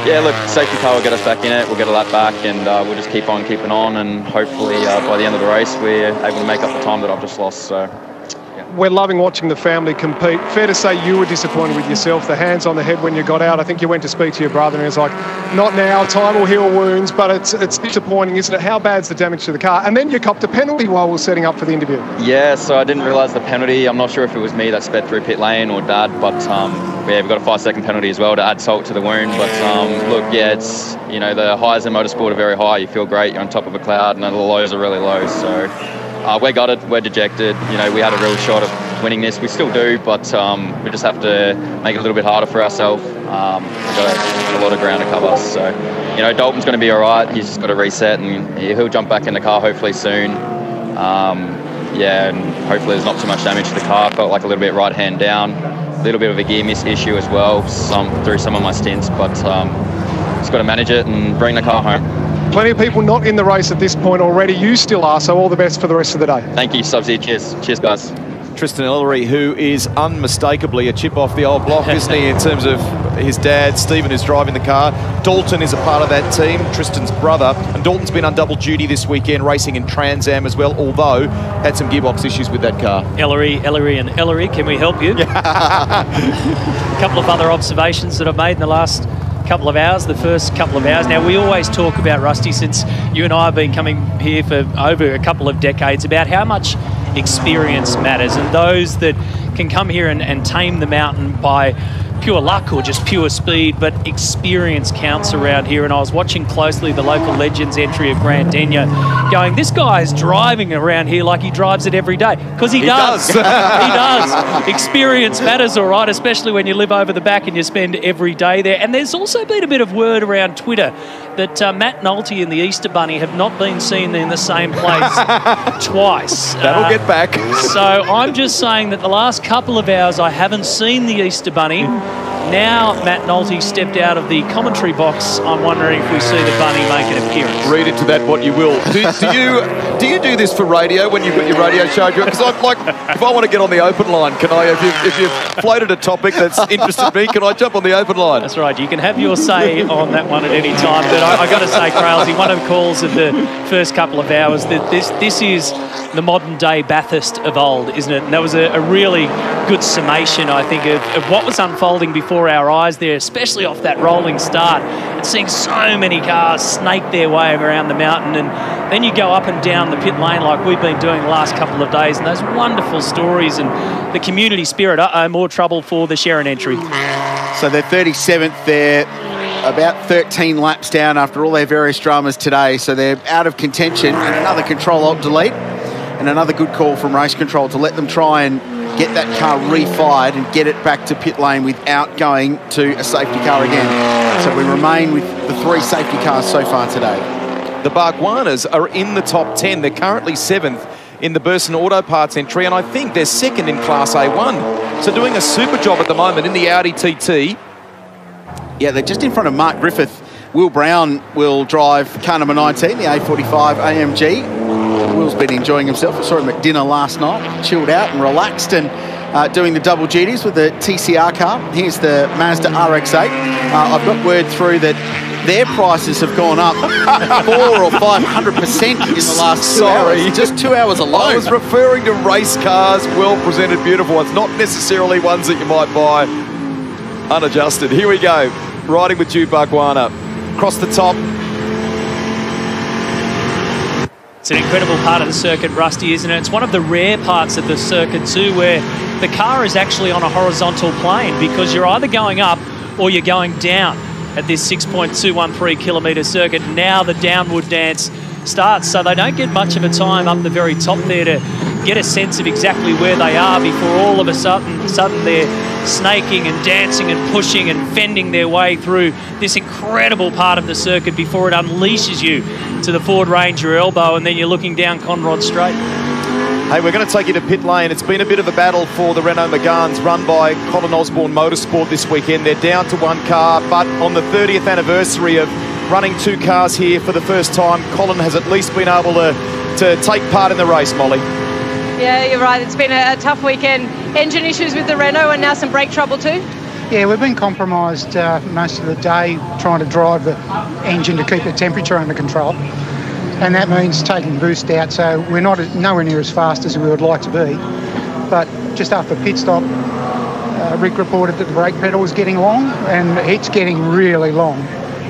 yeah. Look, safety car will get us back in it. We'll get a lap back, and uh, we'll just keep on keeping on. And hopefully, uh, by the end of the race, we're able to make up the time that I've just lost. So we're loving watching the family compete. Fair to say you were disappointed with yourself. The hands on the head when you got out. I think you went to speak to your brother and he was like, "Not now. Time will heal wounds." But it's it's disappointing, isn't it? How bad's the damage to the car? And then you copped a penalty while we are setting up for the interview. Yeah, so I didn't realise the penalty. I'm not sure if it was me that sped through pit lane or Dad, but um, yeah, we've got a five-second penalty as well to add salt to the wound. But um, look, yeah, it's you know the highs in motorsport are very high. You feel great. You're on top of a cloud, and the lows are really low. So. Uh, we're gutted, we're dejected. You know, we had a real shot of winning this. We still do, but um, we just have to make it a little bit harder for ourselves. Um, we've got a, a, lot of ground to cover. So, you know, Dalton's going to be all right. He's just got to reset and he'll jump back in the car hopefully soon. Um, yeah, and hopefully there's not too much damage to the car. Felt like a little bit right hand down. A little bit of a gear miss issue as well some through some of my stints, but um, just got to manage it and bring the car home. Plenty of people not in the race at this point already. You still are, so all the best for the rest of the day. Thank you, Stubbsy. Cheers. Cheers, guys. Tristan Ellery, who is unmistakably a chip off the old block, isn't he, in terms of his dad, Stephen, who's driving the car. Dalton is a part of that team, Tristan's brother. And Dalton's been on double duty this weekend, racing in Trans Am as well, although had some gearbox issues with that car. Ellery, Ellery, and Ellery, can we help you? [LAUGHS] [LAUGHS] a couple of other observations that I've made in the last couple of hours, the first couple of hours. Now, we always talk about Rusty since you and I have been coming here for over a couple of decades about how much experience matters and those that can come here and, and tame the mountain by pure luck or just pure speed, but experience counts around here. And I was watching closely the local legends entry of Grant Denyer, going, this guy's driving around here like he drives it every day. Because he, He does. does. [LAUGHS] he [LAUGHS] does. Experience matters, all right, especially when you live over the back and you spend every day there. And there's also been a bit of word around Twitter that uh, Matt Nolte and the Easter Bunny have not been seen in the same place [LAUGHS] twice. That'll Uh, get back. so I'm just saying that the last couple of hours I haven't seen the Easter Bunny. Now Matt Nolte stepped out of the commentary box. I'm wondering if we see the bunny make an appearance. Read into that what you will. Do, do you do you do this for radio when you've got your radio show? Because I'm like, if I want to get on the open line, can I? If you've, if you've floated a topic that's interested me, can I jump on the open line? That's right. You can have your say on that one at any time. But I, I got to say, Crailsy, one of the calls of the first couple of hours that this this is the modern day Bathurst of old, isn't it? And that was a, a really good summation, I think, of, of what was unfolding before our eyes there, especially off that rolling start and seeing so many cars snake their way around the mountain. And then you go up and down the pit lane like we've been doing the last couple of days, and those wonderful stories and the community spirit. Uh oh, more trouble for the Sherrin entry. So they're 37th. They're about 13 laps down after all their various dramas today. So they're out of contention. And another control alt delete. And another good call from race control to let them try and get that car refired and get it back to pit lane without going to a safety car again. So we remain with the three safety cars so far today. The Bargwannas are in the top 10. They're currently seventh in the Burson Auto Parts entry, and I think they're second in Class A1. So doing a super job at the moment in the Audi TT. Yeah, they're just in front of Mark Griffith. Will Brown will drive car number 19, the A45 AMG. Will's been enjoying himself. I saw him at dinner last night, chilled out and relaxed and uh, doing the double duties with the TCR car. Here's the Mazda RX-8. Uh, I've got word through that their prices have gone up [LAUGHS] four or five hundred percent in the last two Sorry. hours. Just two hours alone. I was referring to race cars, well presented, beautiful ones, not necessarily ones that you might buy unadjusted. Here we go. Riding with Jude Bargwanna. Across the top. It's an incredible part of the circuit, Rusty, isn't it? It's one of the rare parts of the circuit too where the car is actually on a horizontal plane because you're either going up or you're going down at this 6.213 kilometre circuit. Now the downward dance starts, so they don't get much of a time up the very top there to get a sense of exactly where they are before all of a sudden, sudden they're snaking and dancing and pushing and fending their way through this incredible part of the circuit before it unleashes you to the Ford Ranger elbow and then you're looking down Conrod Straight. Hey, we're going to take you to pit lane. It's been a bit of a battle for the Renault Meganes run by Colin Osborne Motorsport this weekend. They're down to one car, but on the 30th anniversary of running two cars here for the first time, Colin has at least been able to, to take part in the race, Molly. Yeah, you're right. It's been a, a tough weekend. Engine issues with the Renault and now some brake trouble too. Yeah, we've been compromised uh, most of the day trying to drive the engine to keep the temperature under control. And that means taking boost out, so we're not nowhere near as fast as we would like to be. But just after pit stop, uh, Rick reported that the brake pedal was getting long, and it's getting really long.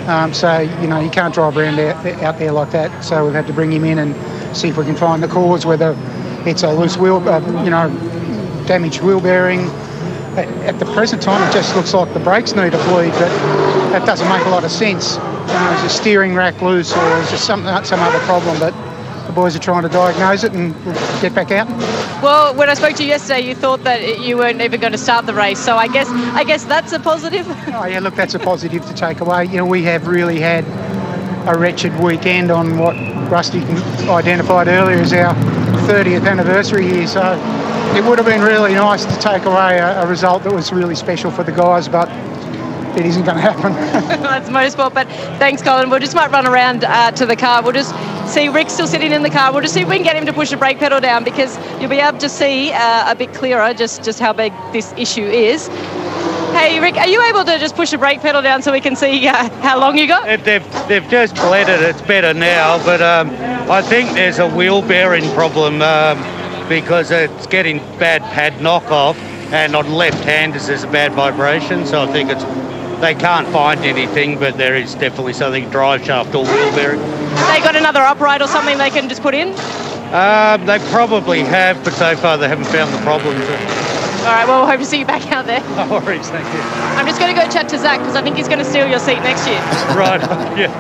Um, so, you know, you can't drive around out, out there like that. So we've had to bring him in and see if we can find the cause, whether it's a loose wheel, uh, you know, damaged wheel bearing. At, at the present time, it just looks like the brakes need a bleed, but that doesn't make a lot of sense. You know, is the steering rack loose or is there some, some other problem? But the boys are trying to diagnose it and get back out. Well, when I spoke to you yesterday, you thought that you weren't even going to start the race. So I guess I guess that's a positive. [LAUGHS] Oh yeah, look, that's a positive to take away. You know, we have really had a wretched weekend on what Rusty identified earlier as our 30th anniversary here. So it would have been really nice to take away a, a result that was really special for the guys, but it isn't going to happen. [LAUGHS] that's motorsport. But thanks, Colin. We'll just might run around uh, to the car. We'll just see Rick still sitting in the car. We'll just see if we can get him to push the brake pedal down because you'll be able to see uh, a bit clearer just just how big this issue is. Hey, Rick, are you able to just push the brake pedal down so we can see uh, how long you got? If they've, they've just bled it, it's better now, but um, I think there's a wheel bearing problem um, because it's getting bad pad knockoff, and on left-handers there's a bad vibration, so I think it's they can't find anything, but there is definitely something drive shaft or wheel bearing. They got another upright or something they can just put in? Um, they probably have, but so far they haven't found the problem. All right, well, we'll hope to see you back out there. No worries, thank you. I'm just going to go chat to Zach because I think he's going to steal your seat next year. [LAUGHS] right, yeah.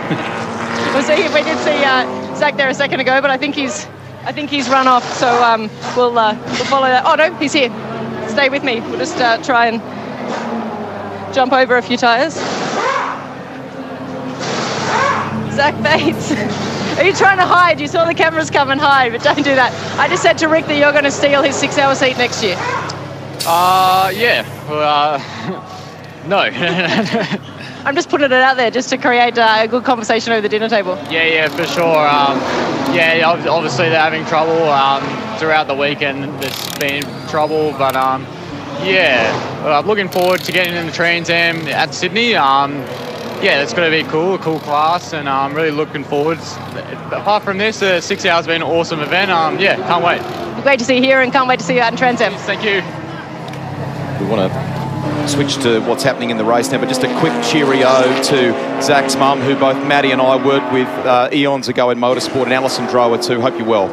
We'll see. We did see uh, Zach there a second ago, but I think he's, I think he's run off. So um, we'll uh, we'll follow that. Oh no, he's here. Stay with me. We'll just uh, try and jump over a few tyres. Zach Bates. [LAUGHS] Are you trying to hide? You saw the cameras come and hide, but don't do that. I just said to Rick that you're going to steal his six-hour seat next year. Uh, yeah. Well, uh, [LAUGHS] no. [LAUGHS] I'm just putting it out there just to create uh, a good conversation over the dinner table. yeah, yeah, for sure. Um, yeah, obviously they're having trouble um, throughout the weekend. There's been trouble, but um, yeah, I'm uh, looking forward to getting in the Trans Am at Sydney. Um, yeah, it's going to be cool, a cool class, and I'm really looking forward. Apart from this, uh, six hours has been an awesome event. Um, yeah, can't wait. Great to see you here and can't wait to see you out in Trans Am. Thank you. We want to switch to what's happening in the race now, but just a quick cheerio to Zach's mum, who both Matty and I worked with uh, eons ago in motorsport, and Alison Drower too. Hope you're well.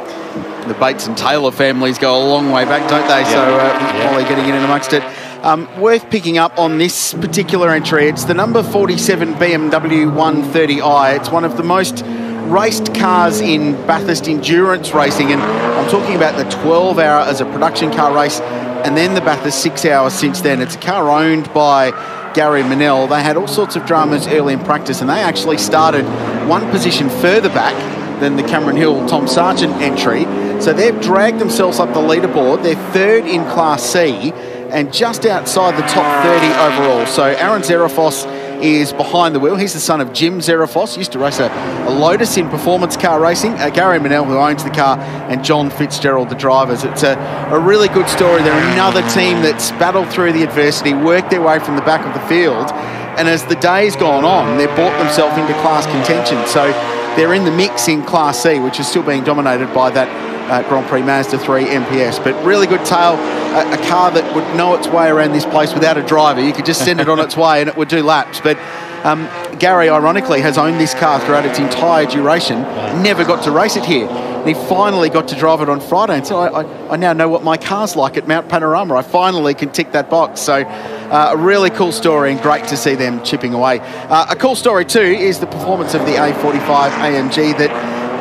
The Bates and Taylor families go a long way back, don't they? So uh, Molly getting in amongst it. Um, worth picking up on this particular entry. It's the number 47 BMW 130i. It's one of the most raced cars in Bathurst endurance racing, and I'm talking about the 12 hour as a production car race, and then the Bathurst six hours since then. It's a car owned by Gary Manel. They had all sorts of dramas early in practice, and they actually started one position further back than the Cameron Hill Tom Sargent entry. So they've dragged themselves up the leaderboard. They're third in Class C and just outside the top 30 overall. So Aaron Zerafos is behind the wheel. He's the son of Jim Zerafos, used to race a, a Lotus in performance car racing. Uh, Gary Manel, who owns the car, and John Fitzgerald, the drivers. It's a, a really good story. They're another team that's battled through the adversity, worked their way from the back of the field, and as the day's gone on, they've brought themselves into class contention. So they're in the mix in Class C, which is still being dominated by that uh, Grand Prix Mazda 3 MPS. But really good tail, a, a car that would know its way around this place without a driver. You could just send it on its way and it would do laps. But um, Gary, ironically, has owned this car throughout its entire duration, never got to race it here. And he finally got to drive it on Friday. And so I, I, I now know what my car's like at Mount Panorama. I finally can tick that box. So uh, a really cool story and great to see them chipping away. Uh, a cool story too is the performance of the A45 AMG that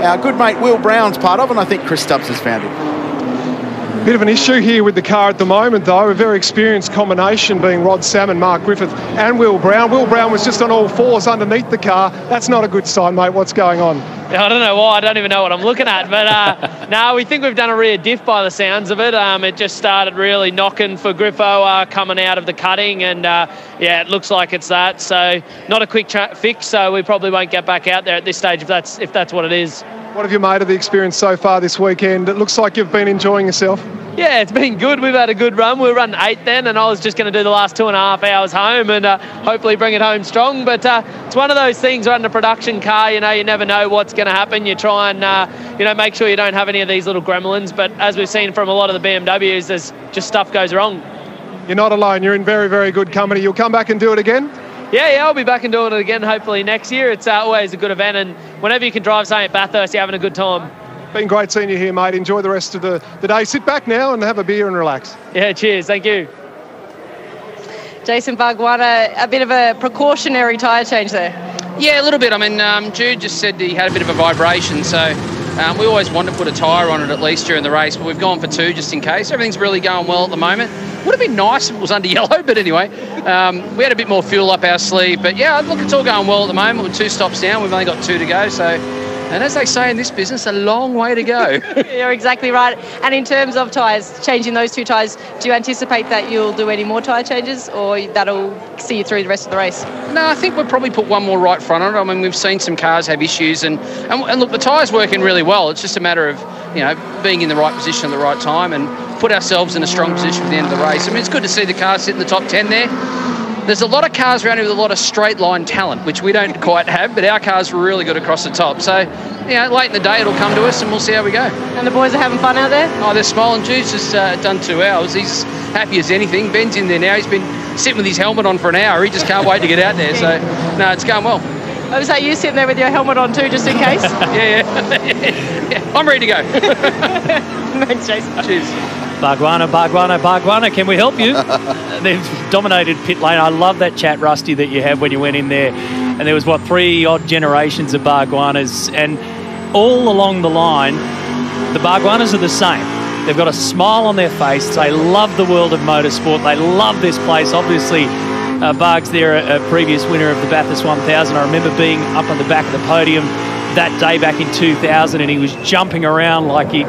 our good mate Will Brown's part of, and I think Chris Stubbs has found it. Bit of an issue here with the car at the moment, though. A very experienced combination being Rod Salmon, Mark Griffith, and Will Brown. Will Brown was just on all fours underneath the car. That's not a good sign, mate. What's going on? Yeah, [LAUGHS] I don't know why. I don't even know what I'm looking at. But uh, [LAUGHS] no, we think we've done a rear diff by the sounds of it. Um, it just started really knocking for Griffo uh, coming out of the cutting, and uh, yeah, it looks like it's that. So not a quick cha- fix. So we probably won't get back out there at this stage if that's if that's what it is. What have you made of the experience so far this weekend? It looks like you've been enjoying yourself. Yeah, it's been good. We've had a good run. We were running eight then, and I was just going to do the last two and a half hours home and uh, hopefully bring it home strong. But uh, it's one of those things running a production car. You know, you never know what's going to happen. You try and uh, you know make sure you don't have any of these little gremlins. But as we've seen from a lot of the BMWs, there's just stuff goes wrong. You're not alone. You're in very, very good company. You'll come back and do it again. Yeah, yeah, I'll be back and doing it again hopefully next year. It's uh, always a good event, and whenever you can drive something at Bathurst, you're having a good time. Been great seeing you here, mate. Enjoy the rest of the, the day. Sit back now and have a beer and relax. Yeah, cheers. Thank you. Jason Bargwanna, a bit of a precautionary tyre change there. Yeah, a little bit. I mean, um, Jude just said he had a bit of a vibration, so um, we always want to put a tyre on it at least during the race, but we've gone for two just in case. Everything's really going well at the moment. Would have been nice if it was under [LAUGHS] yellow, but anyway, um, we had a bit more fuel up our sleeve. But yeah, look, it's all going well at the moment. We're two stops down. We've only got two to go, so. And as they say in this business, a long way to go. [LAUGHS] You're exactly right. And in terms of tyres, changing those two tyres, do you anticipate that you'll do any more tyre changes or that'll see you through the rest of the race? No, I think we'll probably put one more right front on it. I mean, we've seen some cars have issues, and, and, and look, the tyre's working really well. It's just a matter of, you know, being in the right position at the right time and put ourselves in a strong position for the end of the race. I mean, it's good to see the car sit in the top 10 there. There's a lot of cars around here with a lot of straight line talent, which we don't quite have, but our cars were really good across the top. So, you know, late in the day it'll come to us and we'll see how we go. And the boys are having fun out there? Oh, they're smiling. Jude's just uh, done two hours. He's happy as anything. Ben's in there now. He's been sitting with his helmet on for an hour. He just can't wait to get out there. So, no, it's going well. Oh, was that you sitting there with your helmet on too, just in case? [LAUGHS] yeah, yeah. [LAUGHS] yeah. I'm ready to go. [LAUGHS] Thanks, Jason. Cheers. Bargwanna, Bargwanna, Bargwanna, can we help you? [LAUGHS] They've dominated pit lane. I love that chat, Rusty, that you had when you went in there. And there was, what, three odd generations of Bargwannas. And all along the line, the Bargwannas are the same. They've got a smile on their face. They love the world of motorsport. They love this place. Obviously, uh, Bargs there, a, a previous winner of the Bathurst 1000. I remember being up on the back of the podium that day back in 2000 and he was jumping around like he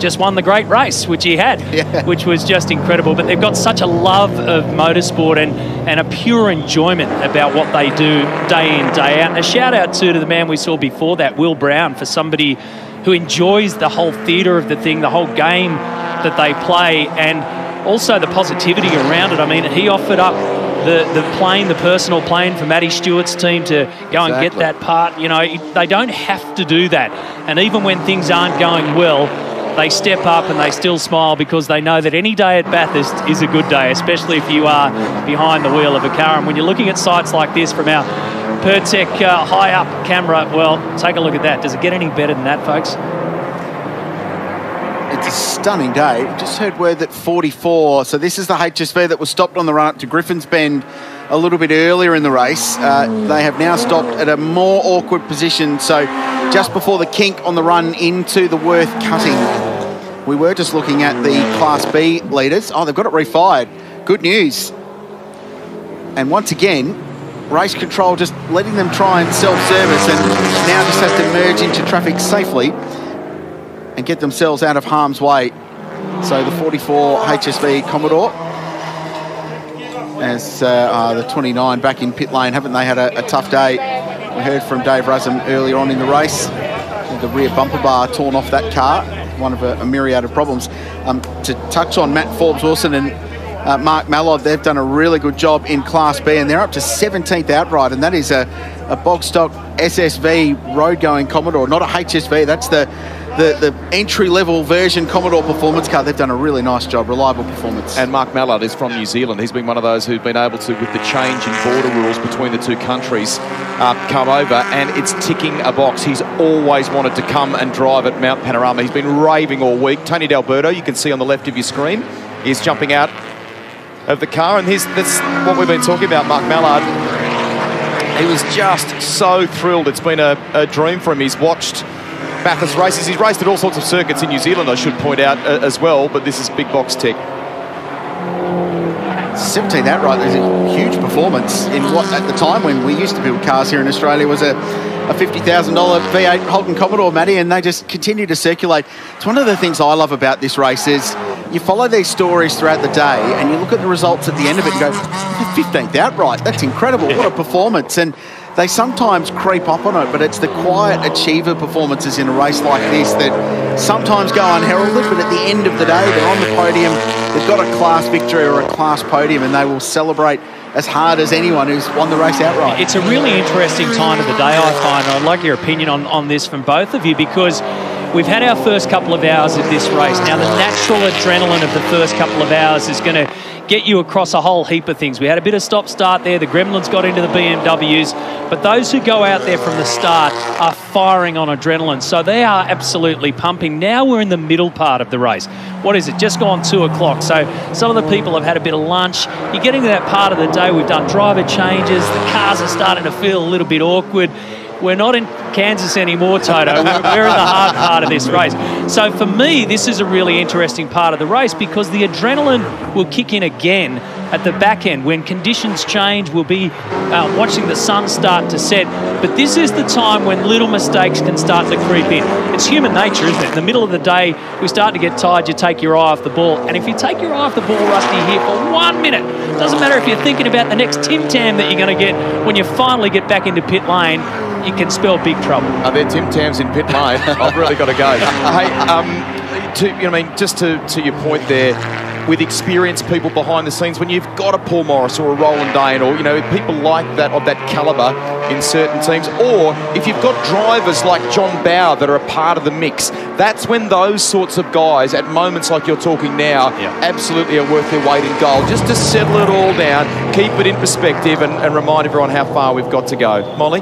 just won the great race, which he had, yeah. which was just incredible. But they've got such a love of motorsport and, and a pure enjoyment about what they do day in, day out. And a shout out to, to the man we saw before that, Will Brown, for somebody who enjoys the whole theatre of the thing, the whole game that they play, and also the positivity around it. I mean, he offered up the, the plane, the personal plane for Matty Stewart's team to go exactly. and get that part. You know, they don't have to do that. And even when things aren't going well, they step up and they still smile because they know that any day at Bathurst is a good day, especially if you are behind the wheel of a car. And when you're looking at sites like this from our Pertec uh, high up camera, well, take a look at that. Does it get any better than that, folks? It's a stunning day. Just heard word that 44, so this is the HSV that was stopped on the run up to Griffin's Bend a little bit earlier in the race. Uh, they have now stopped at a more awkward position, so just before the kink on the run into the Worth cutting. We were just looking at the Class B leaders. Oh, they've got it refired. Good news. And once again, race control just letting them try and self-service and now just have to merge into traffic safely and get themselves out of harm's way. So the 44 HSV Commodore as uh, uh, the 29 back in pit lane. Haven't they had a, a, tough day? We heard from Dave Razum earlier on in the race. The rear bumper bar torn off that car, one of a, a myriad of problems. Um, to touch on Matt Forbes Wilson and uh, Mark Mallard, they've done a really good job in Class B and they're up to 17th outright and that is a, a bog stock SSV road going Commodore, not a HSV. That's the the, the entry-level version Commodore performance car. They've done a really nice job, reliable performance. And Mark Mallard is from New Zealand. He's been one of those who've been able to, with the change in border rules between the two countries, uh, come over, and it's ticking a box. He's always wanted to come and drive at Mount Panorama. He's been raving all week. Tony D'Alberto, you can see on the left of your screen, is jumping out of the car, and here's that's what we've been talking about, Mark Mallard. He was just so thrilled. It's been a, a dream for him. He's watched Bathurst races. He's raced at all sorts of circuits in New Zealand, I should point out, uh, as well, but this is big box tech. 17 outright is a huge performance in what at the time when we used to build cars here in Australia was a, a $50,000 V8 Holden Commodore, Matty, and they just continue to circulate. It's one of the things I love about this race is you follow these stories throughout the day and you look at the results at the end of it and go, 15th outright, that's incredible, what a performance. And they sometimes creep up on it, but it's the quiet achiever performances in a race like this that sometimes go unheralded, but at the end of the day, they're on the podium, they've got a class victory or a class podium, and they will celebrate as hard as anyone who's won the race outright. It's a really interesting time of the day, I find. I'd like your opinion on, on this from both of you because we've had our first couple of hours of this race. Now, the natural adrenaline of the first couple of hours is going to get you across a whole heap of things. We had a bit of stop start there. The Gremlins got into the BMWs, but those who go out there from the start are firing on adrenaline. So they are absolutely pumping. Now we're in the middle part of the race. What is it? Just gone two o'clock. So some of the people have had a bit of lunch. You're getting to that part of the day. We've done driver changes. The cars are starting to feel a little bit awkward. We're not in Kansas anymore, Toto. We're, we're in the hard part of this race. So for me, this is a really interesting part of the race because the adrenaline will kick in again at the back end when conditions change. We'll be uh, watching the sun start to set. But this is the time when little mistakes can start to creep in. It's human nature, isn't it? In the middle of the day, we start to get tired, you take your eye off the ball. And if you take your eye off the ball, Rusty, here for one minute, doesn't matter if you're thinking about the next Tim Tam that you're going to get when you finally get back into pit lane, you can spell big trouble. Are there Tim Tams in pit lane? [LAUGHS] I've really got to go. hey, um, to, you know, I mean, just to, to your point there, with experienced people behind the scenes, when you've got a Paul Morris or a Roland Dane or, you know, people like that of that calibre in certain teams, or if you've got drivers like John Bowe that are a part of the mix, that's when those sorts of guys, at moments like you're talking now, yeah. absolutely are worth their weight in gold. Just to settle it all down, keep it in perspective and, and remind everyone how far we've got to go. Molly?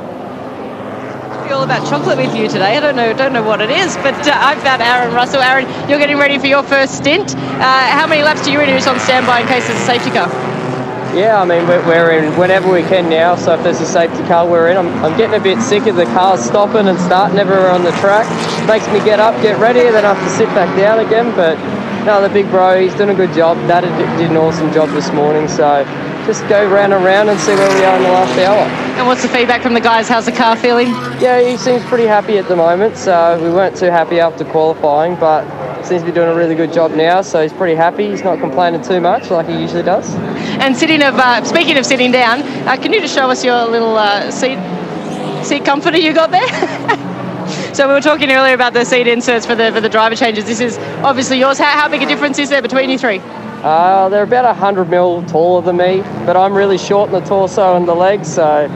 Be all about chocolate with you today. I don't know, don't know what it is, but uh, I've got Aaron Russell. Aaron, you're getting ready for your first stint. Uh, how many laps do you reduce on standby in case there's a safety car? Yeah, I mean, we're, in whenever we can now, so if there's a safety car, we're in. I'm, I'm getting a bit sick of the cars stopping and starting everywhere on the track. Makes me get up, get ready, and then I have to sit back down again, but no, the big bro, he's done a good job. Dad did an awesome job this morning, so just go round and round and see where we are in the last hour. And what's the feedback from the guys? How's the car feeling? Yeah, he seems pretty happy at the moment, so we weren't too happy after qualifying, but seems to be doing a really good job now, so he's pretty happy. He's not complaining too much like he usually does. And sitting of, uh, speaking of sitting down, uh, can you just show us your little uh, seat seat comforter you got there? [LAUGHS] so we were talking earlier about the seat inserts for the for the driver changes. This is obviously yours. How, how big a difference is there between you three? Uh, they're about 100 mil taller than me, but I'm really short in the torso and the legs, so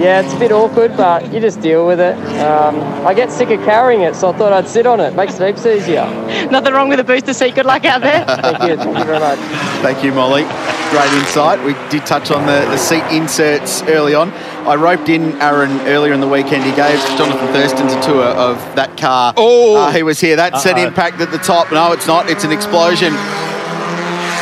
yeah, it's a bit awkward, but you just deal with it. Um, I get sick of carrying it, so I thought I'd sit on it. Makes it heaps easier. [LAUGHS] Nothing wrong with a booster seat. Good luck out there. Thank you. Thank you very much. Thank you, Molly. Great insight. We did touch on the, the seat inserts early on. I roped in Aaron earlier in the weekend. He gave Jonathan Thurston's a tour of that car. Oh, uh, he was here. That's an Uh-oh. impact at the top. No, it's not. It's an explosion.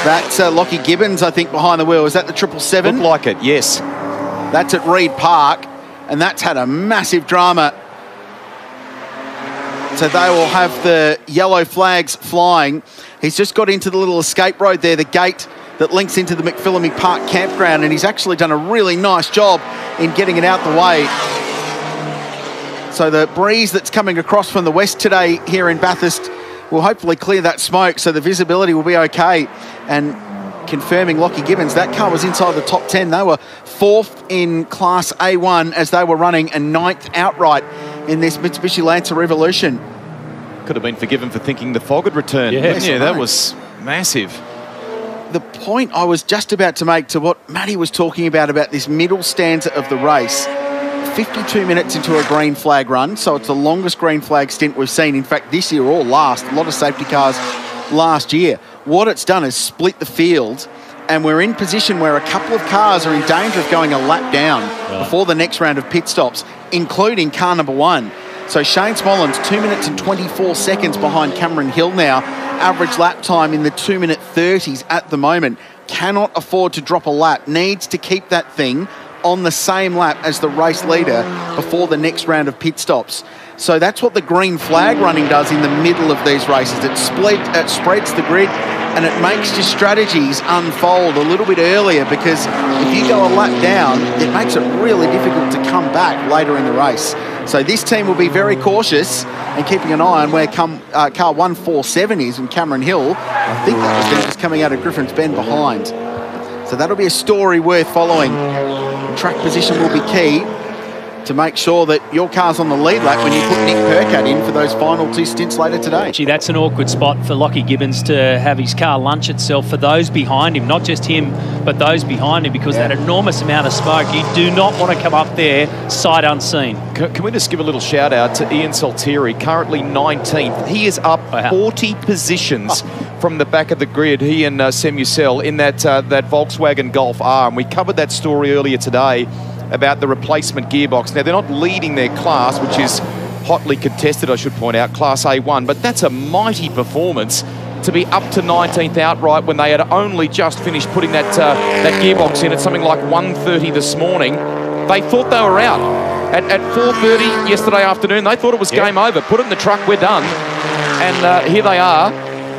That's uh, Lockie Gibbons, I think, behind the wheel. Is that the triple seven? Looked like it, yes. That's at Reid Park, and that's had a massive drama. So they will have the yellow flags flying. He's just got into the little escape road there, the gate that links into the McPhillamy Park campground, and he's actually done a really nice job in getting it out the way. So the breeze that's coming across from the west today here in Bathurst will hopefully clear that smoke so the visibility will be okay. And confirming Lockie Gibbons, that car was inside the top 10. They were fourth in Class A1 as they were running and ninth outright in this Mitsubishi Lancer Evolution. Could have been forgiven for thinking the fog had returned. Yeah. Yes, yeah, that was massive. The point I was just about to make to what Matty was talking about, about this middle stanza of the race, 52 minutes into a green flag run, so it's the longest green flag stint we've seen. In fact, this year or last, a lot of safety cars last year. What it's done is split the field, and we're in position where a couple of cars are in danger of going a lap down before the next round of pit stops, including car number one. So Shane Smollen's two minutes and 24 seconds behind Cameron Hill now. Average lap time in the two minute 30s at the moment. Cannot afford to drop a lap. Needs to keep that thing on the same lap as the race leader before the next round of pit stops. So that's what the green flag running does in the middle of these races. It split, it spreads the grid, and it makes your strategies unfold a little bit earlier because if you go a lap down, it makes it really difficult to come back later in the race. So this team will be very cautious and keeping an eye on where come, uh, car 147 is and Cameron Hill. I think that was just coming out of Griffin's Bend behind. So that'll be a story worth following. Track position will be key to make sure that your car's on the lead lap when you put Nick Percat in for those final two stints later today. Gee, that's an awkward spot for Lockie Gibbons to have his car lunch itself for those behind him, not just him, but those behind him, because that enormous amount of smoke, you do not want to come up there sight unseen. Can, can we just give a little shout out to Ian Saltieri, currently 19th. He is up 40 positions [LAUGHS] from the back of the grid. He and uh, Sam Ussel in that uh, that Volkswagen Golf R. And we covered that story earlier today about the replacement gearbox. Now they're not leading their class, which is hotly contested, I should point out, Class A1. But that's a mighty performance to be up to 19th outright when they had only just finished putting that uh, that gearbox in at something like 1:30 this morning. They thought they were out. At, at 4.30 yesterday afternoon, they thought it was game over. Put it in the truck, we're done. And uh, here they are,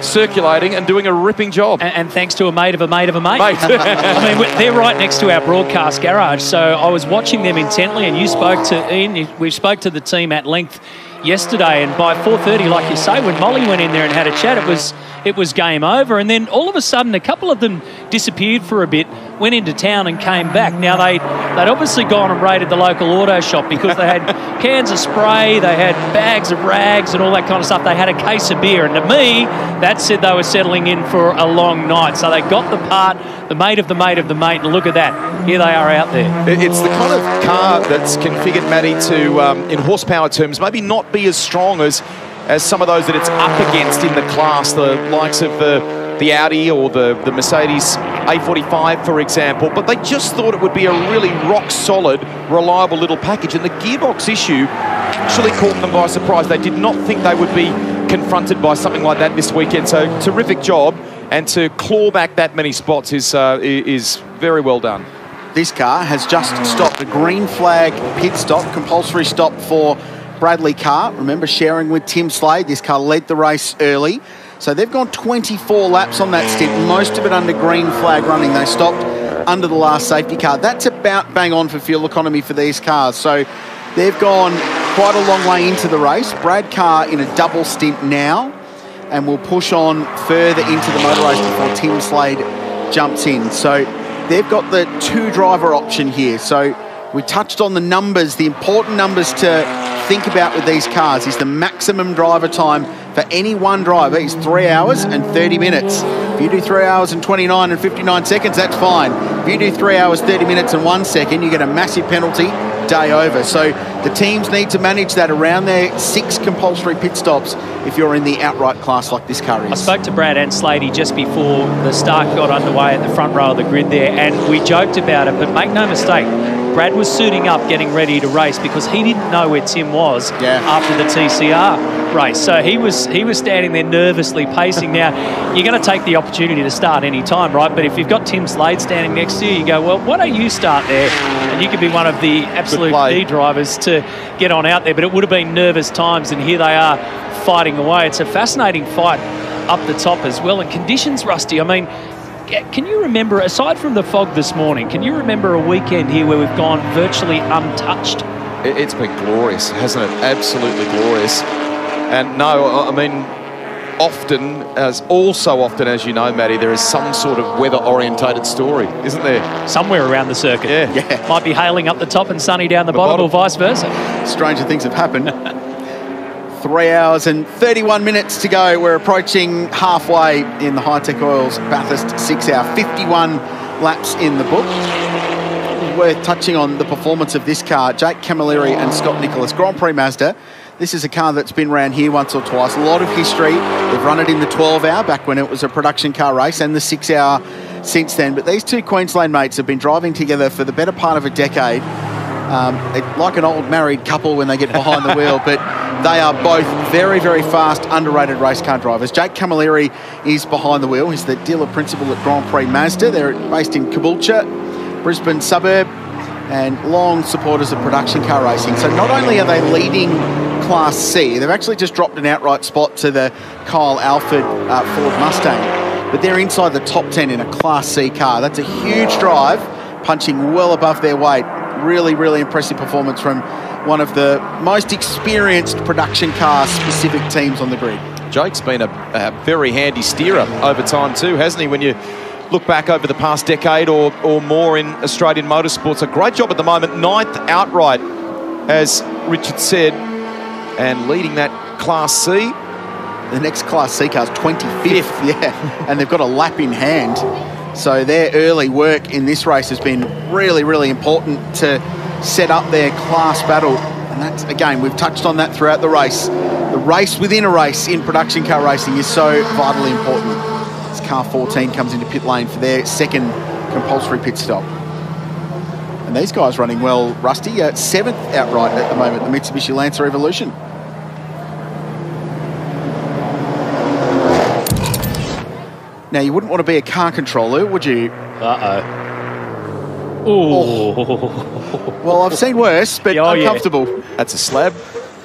circulating and doing a ripping job. And, and thanks to a mate of a mate of a mate. [LAUGHS] I mean, they're right next to our broadcast garage, so I was watching them intently, and you spoke to Ian. We spoke to the team at length yesterday, and by 4:30, like you say, when Molly went in there and had a chat, it was it was game over. And then all of a sudden, a couple of them disappeared for a bit, went into town, and came back. Now they they'd obviously gone and raided the local auto shop because they had [LAUGHS] cans of spray, they had bags of rags, and all that kind of stuff. They had a case of beer, and to me, that said they were settling in for a long night. So they got the part, the mate of the mate of the mate, and look at that, here they are out there. It's the kind of car that's configured, Matty, to, um, in horsepower terms, maybe not be as strong as as some of those that it's up against in the class, the likes of the the Audi or the, the Mercedes A45, for example. But they just thought it would be a really rock solid, reliable little package. And the gearbox issue actually caught them by surprise. They did not think they would be confronted by something like that this weekend. So terrific job, and to claw back that many spots is uh, is very well done. This car has just stopped a green flag pit stop, compulsory stop for Bradley Carr. Remember sharing with Tim Slade. This car led the race early. So they've gone 24 laps on that stint, most of it under green flag running. They stopped under the last safety car. That's about bang on for fuel economy for these cars. So they've gone quite a long way into the race. Brad Carr in a double stint now and will push on further into the motor race before Tim Slade jumps in. So they've got the two driver option here. So we touched on the numbers, the important numbers to think about with these cars is the maximum driver time for any one driver is three hours and 30 minutes. If you do three hours and 29 and 59 seconds, that's fine. If you do three hours, 30 minutes and one second, you get a massive penalty, day over. So the teams need to manage that around their six compulsory pit stops if you're in the outright class like this car is. I spoke to Brad and Slady just before the start got underway at the front row of the grid there, and we joked about it, but make no mistake, Brad was suiting up, getting ready to race because he didn't know where Tim was yeah. after the TCR race. So he was he was standing there nervously pacing. Now you're going to take the opportunity to start any time, right? But if you've got Tim Slade standing next to you, you go, well, why don't you start there? And you could be one of the absolute key drivers to get on out there. But it would have been nervous times, and here they are fighting away. It's a fascinating fight up the top as well. And conditions, Rusty. I mean, can you remember, aside from the fog this morning, can you remember a weekend here where we've gone virtually untouched? It's been glorious, hasn't it? Absolutely glorious. And no, I mean, often, as also often as you know, Matty, there is some sort of weather-orientated story, isn't there? Somewhere around the circuit. Yeah. yeah. Might be hailing up the top and sunny down the, The bottom, bottom. or vice versa. Stranger things have happened. [LAUGHS] Three hours and 31 minutes to go. We're approaching halfway in the Hi-Tec Oils Bathurst six hour, 51 laps in the book. Worth touching on the performance of this car. Jake Camilleri and Scott Nicholas, Grand Prix Mazda. This is a car that's been around here once or twice. A lot of history. They've run it in the 12 hour back when it was a production car race and the six hour since then. But these two Queensland mates have been driving together for the better part of a decade. Um, like an old married couple when they get behind the wheel, but they are both very, very fast, underrated race car drivers. Jake Camilleri is behind the wheel. He's the dealer principal at Grand Prix Mazda. They're based in Caboolture, Brisbane suburb, and long supporters of production car racing. So not only are they leading Class C, they've actually just dropped an outright spot to the Kyle Alford uh, Ford Mustang, but they're inside the top 10 in a Class C car. That's a huge drive, punching well above their weight. Really, really impressive performance from one of the most experienced production car specific teams on the grid. Jake's been a, a very handy steerer over time too, hasn't he? When you look back over the past decade or, or more in Australian motorsports, a great job at the moment. Ninth outright, as Richard said, and leading that Class C. The next Class C car is 25th, yeah, and they've got a lap in hand. So their early work in this race has been really, really important to set up their class battle. And that's, again, we've touched on that throughout the race. The race within a race in production car racing is so vitally important. As car 14 comes into pit lane for their second compulsory pit stop. And these guys running well, Rusty, uh, seventh outright at the moment, the Mitsubishi Lancer Evolution. Now, you wouldn't want to be a car controller, would you? Uh-oh. Ooh. Oh. Well, I've seen worse, but Oh, yeah. uncomfortable. That's a slab.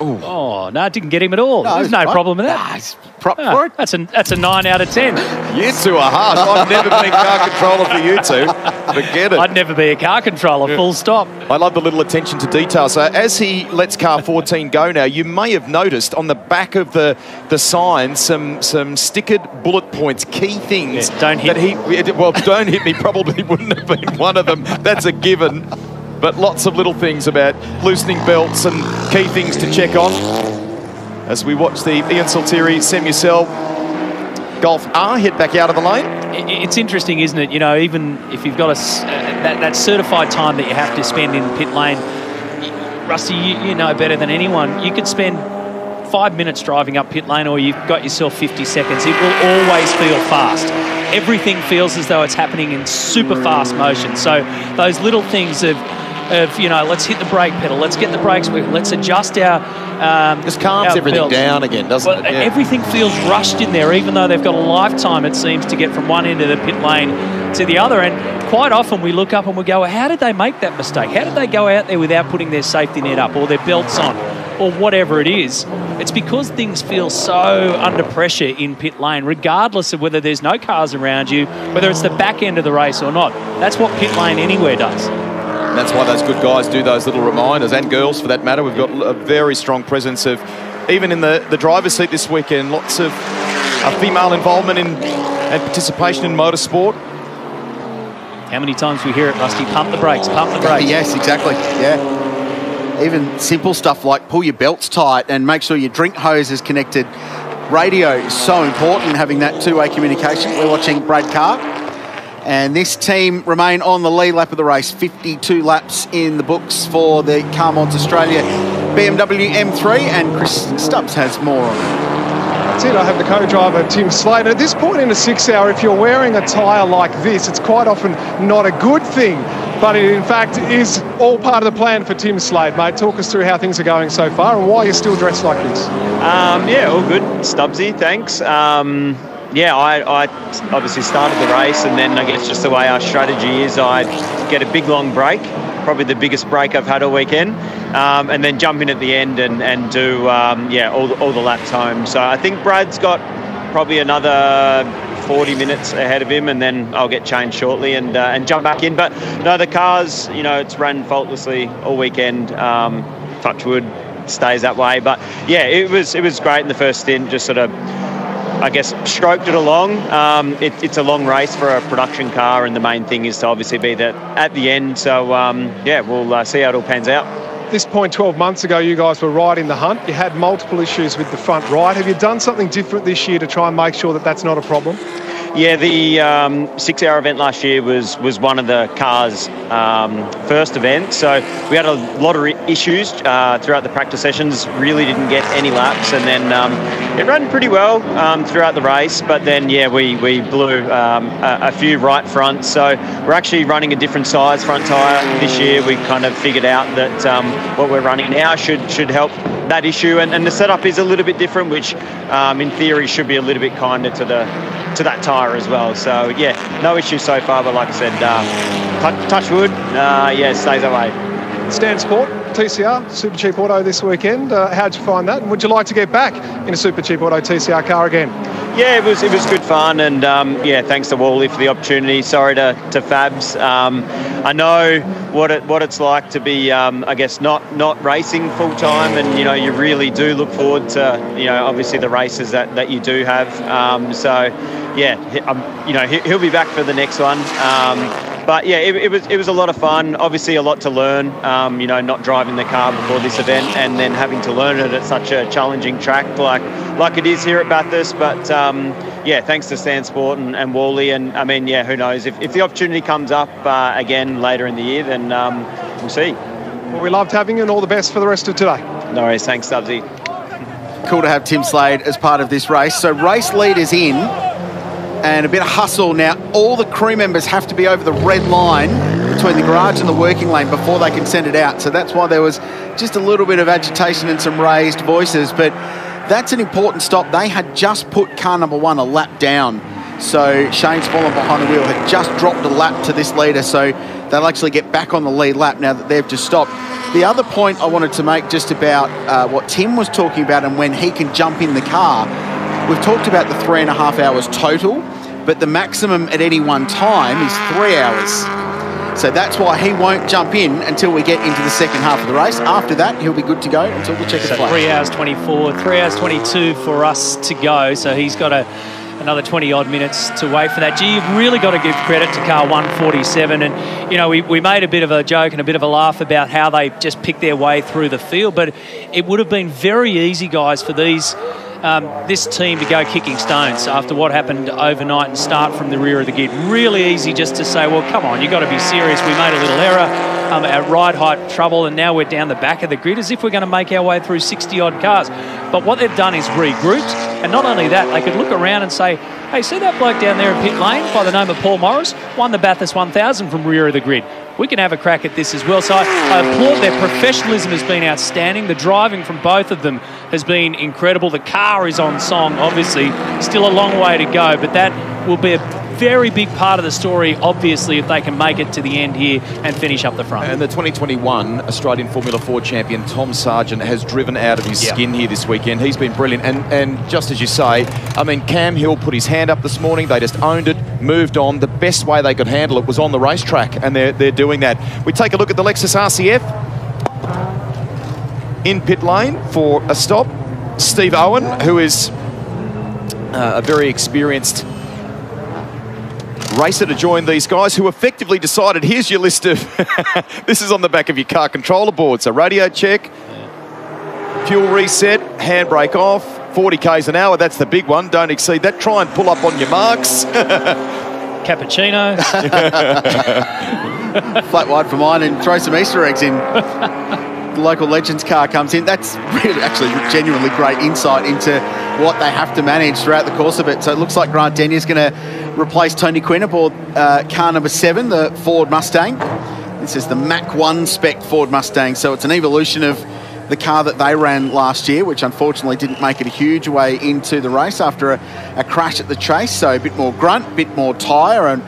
Ooh. Oh, no, it didn't get him at all. No, There's no problem with that. Nah, prop Ah, for it. That's a, that's a 9 out of 10. You two are harsh. I've never been car controller for you two. Forget it. I'd never be a car controller, full stop. I love the little attention to detail. So as he lets car 14 go now, you may have noticed on the back of the the sign some some stickered bullet points, key things. Yeah, don't hit that he well, don't hit me. Probably [LAUGHS] wouldn't have been one of them. That's a given. But lots of little things about loosening belts and key things to check on. As we watch the Ian Saltiri, Samuel Golf R hit back out of the lane. It's interesting, isn't it? You know, even if you've got a, uh, that, that certified time that you have to spend in pit lane, Rusty, you, you know better than anyone. You could spend five minutes driving up pit lane or you've got yourself 50 seconds. It will always feel fast. Everything feels as though it's happening in super fast motion. So those little things of of you know let's hit the brake pedal, let's get the brakes working, let's adjust our um, just calms everything belts. down again, doesn't Well, it? Yeah. Everything feels rushed in there, even though they've got a lifetime, it seems, to get from one end of the pit lane to the other. And quite often we look up and we go, how did they make that mistake? How did they go out there without putting their safety net up or their belts on or whatever it is? It's because things feel so under pressure in pit lane, regardless of whether there's no cars around you, whether it's the back end of the race or not. That's what pit lane anywhere does. And that's why those good guys do those little reminders, and girls for that matter. We've got a very strong presence of, even in the, the driver's seat this weekend, lots of uh, female involvement in and participation in motorsport. How many times we hear it, Rusty? Pump the brakes, pump the brakes. Yes, exactly. Yeah. Even simple stuff like pull your belts tight and make sure your drink hose is connected. Radio is so important, having that two-way communication. We're watching Brad Carr. And this team remain on the lead lap of the race. 52 laps in the books for the Carmont Australia BMW M3. And Chris Stubbs has more on it. That's it. I have the co-driver Tim Slade. At this point in a six-hour, if you're wearing a tyre like this, it's quite often not a good thing. But it, in fact, is all part of the plan for Tim Slade, mate. Talk us through how things are going so far and why you're still dressed like this. Um, yeah, all good. Stubbsy, thanks. Um, yeah, I, I obviously started the race, and then I guess just the way our strategy is, I get a big long break, probably the biggest break I've had all weekend, um, and then jump in at the end and, and do um, yeah all the, all the laps home. So I think Brad's got probably another 40 minutes ahead of him, and then I'll get changed shortly and uh, and jump back in. But no, the cars, you know, it's ran faultlessly all weekend. Um, touchwood stays that way, but yeah, it was it was great in the first stint. Just sort of I guess, stroked it along. Um, it, it's a long race for a production car, and the main thing is to obviously be that at the end. So, um, yeah, we'll uh, see how it all pans out. This point, 12 months ago, you guys were right in the hunt. You had multiple issues with the front right. Have you done something different this year to try and make sure that that's not a problem? Yeah, the um, six-hour event last year was was one of the car's um, first events. So we had a lot of issues uh, throughout the practice sessions. Really didn't get any laps, and then um, it ran pretty well um, throughout the race. But then, yeah, we we blew um, a, a few right fronts. So we're actually running a different size front tyre this year. We kind of figured out that um, what we're running now should should help that issue, and, and the setup is a little bit different, which um, in theory should be a little bit kinder to the to that tyre as well. So yeah, no issues so far. But like I said, uh, touch, touch wood, uh, yeah, stays that way. Stan Sport, TCR, Super Cheap Auto this weekend. Uh, how'd you find that? And would you like to get back in a Super Cheap Auto TCR car again? Yeah, it was it was good fun, and um, yeah, thanks to Wally for the opportunity. Sorry to, to Fabs. Um, I know what it what it's like to be, um, I guess, not not racing full time, and you know, you really do look forward to, you know, obviously the races that, that you do have. Um, so, yeah, he- um, you know, he, he'll be back for the next one. But yeah, it, it was it was a lot of fun. Obviously, a lot to learn. Um, you know, not driving the car before this event, and then having to learn it at such a challenging track like like it is here at Bathurst. But um, yeah, thanks to Stan Sport and, and Wally, and I mean, yeah, who knows if, if the opportunity comes up uh, again later in the year, then um, we'll see. Well, we loved having you and all the best for the rest of today. No worries. Thanks, Stubbsy. Cool to have Tim Slade as part of this race. So race leaders in and a bit of hustle now. All the crew members have to be over the red line between the garage and the working lane before they can send it out. So that's why there was just a little bit of agitation and some raised voices. But that's an important stop. They had just put car number one a lap down. So Shane Smollen behind the wheel had just dropped a lap to this leader. So they'll actually get back on the lead lap now that they've just stopped. The other point I wanted to make just about uh, what Tim was talking about and when he can jump in the car. We've talked about the three and a half hours total, but the maximum at any one time is three hours. So that's why he won't jump in until we get into the second half of the race. After that, he'll be good to go until the checkered So flag. three hours 24, three hours 22 for us to go. So he's got a, another 20 odd minutes to wait for that. Gee, you've really got to give credit to car 147. And, you know, we, we made a bit of a joke and a bit of a laugh about how they just picked their way through the field. But it would have been very easy, guys, for these. Um, this team to go kicking stones after what happened overnight and start from the rear of the grid. Really easy just to say, well, come on, you've got to be serious. We made a little error um, at ride height trouble, and now we're down the back of the grid as if we're going to make our way through 60 odd cars. But what they've done is regrouped. And not only that, they could look around and say, hey, see that bloke down there in pit lane by the name of Paul Morris? Won the Bathurst 1000 from rear of the grid. We can have a crack at this as well. So I, I applaud their professionalism has been outstanding. The driving from both of them has been incredible. The car is on song, obviously. Still a long way to go, but that will be a very big part of the story, obviously, if they can make it to the end here and finish up the front. And the 2021 Australian Formula 4 champion, Tom Sargent, has driven out of his yeah. skin here this weekend. He's been brilliant. And, and just as you say, I mean, Cam Hill put his hand up this morning. They just owned it, moved on. The best way they could handle it was on the racetrack, and they're, they're doing that. We take a look at the Lexus RCF in pit lane for a stop. Steve Owen, who is uh, a very experienced racer to join these guys who effectively decided, here's your list of, [LAUGHS] this is on the back of your car controller board. So radio check, fuel reset, handbrake off, 40 Ks an hour, that's the big one. Don't exceed that. Try and pull up on your marks. [LAUGHS] Cappuccino. [LAUGHS] Flat white for mine and throw some Easter eggs in. Local Legends car comes in. That's really actually genuinely great insight into what they have to manage throughout the course of it. So it looks like Grant Denyer is going to replace Tony Quinn aboard uh, car number seven, the Ford Mustang. This is the Mach 1 spec Ford Mustang. So it's an evolution of the car that they ran last year, which unfortunately didn't make it a huge way into the race after a, a crash at the chase. So a bit more grunt, a bit more tyre and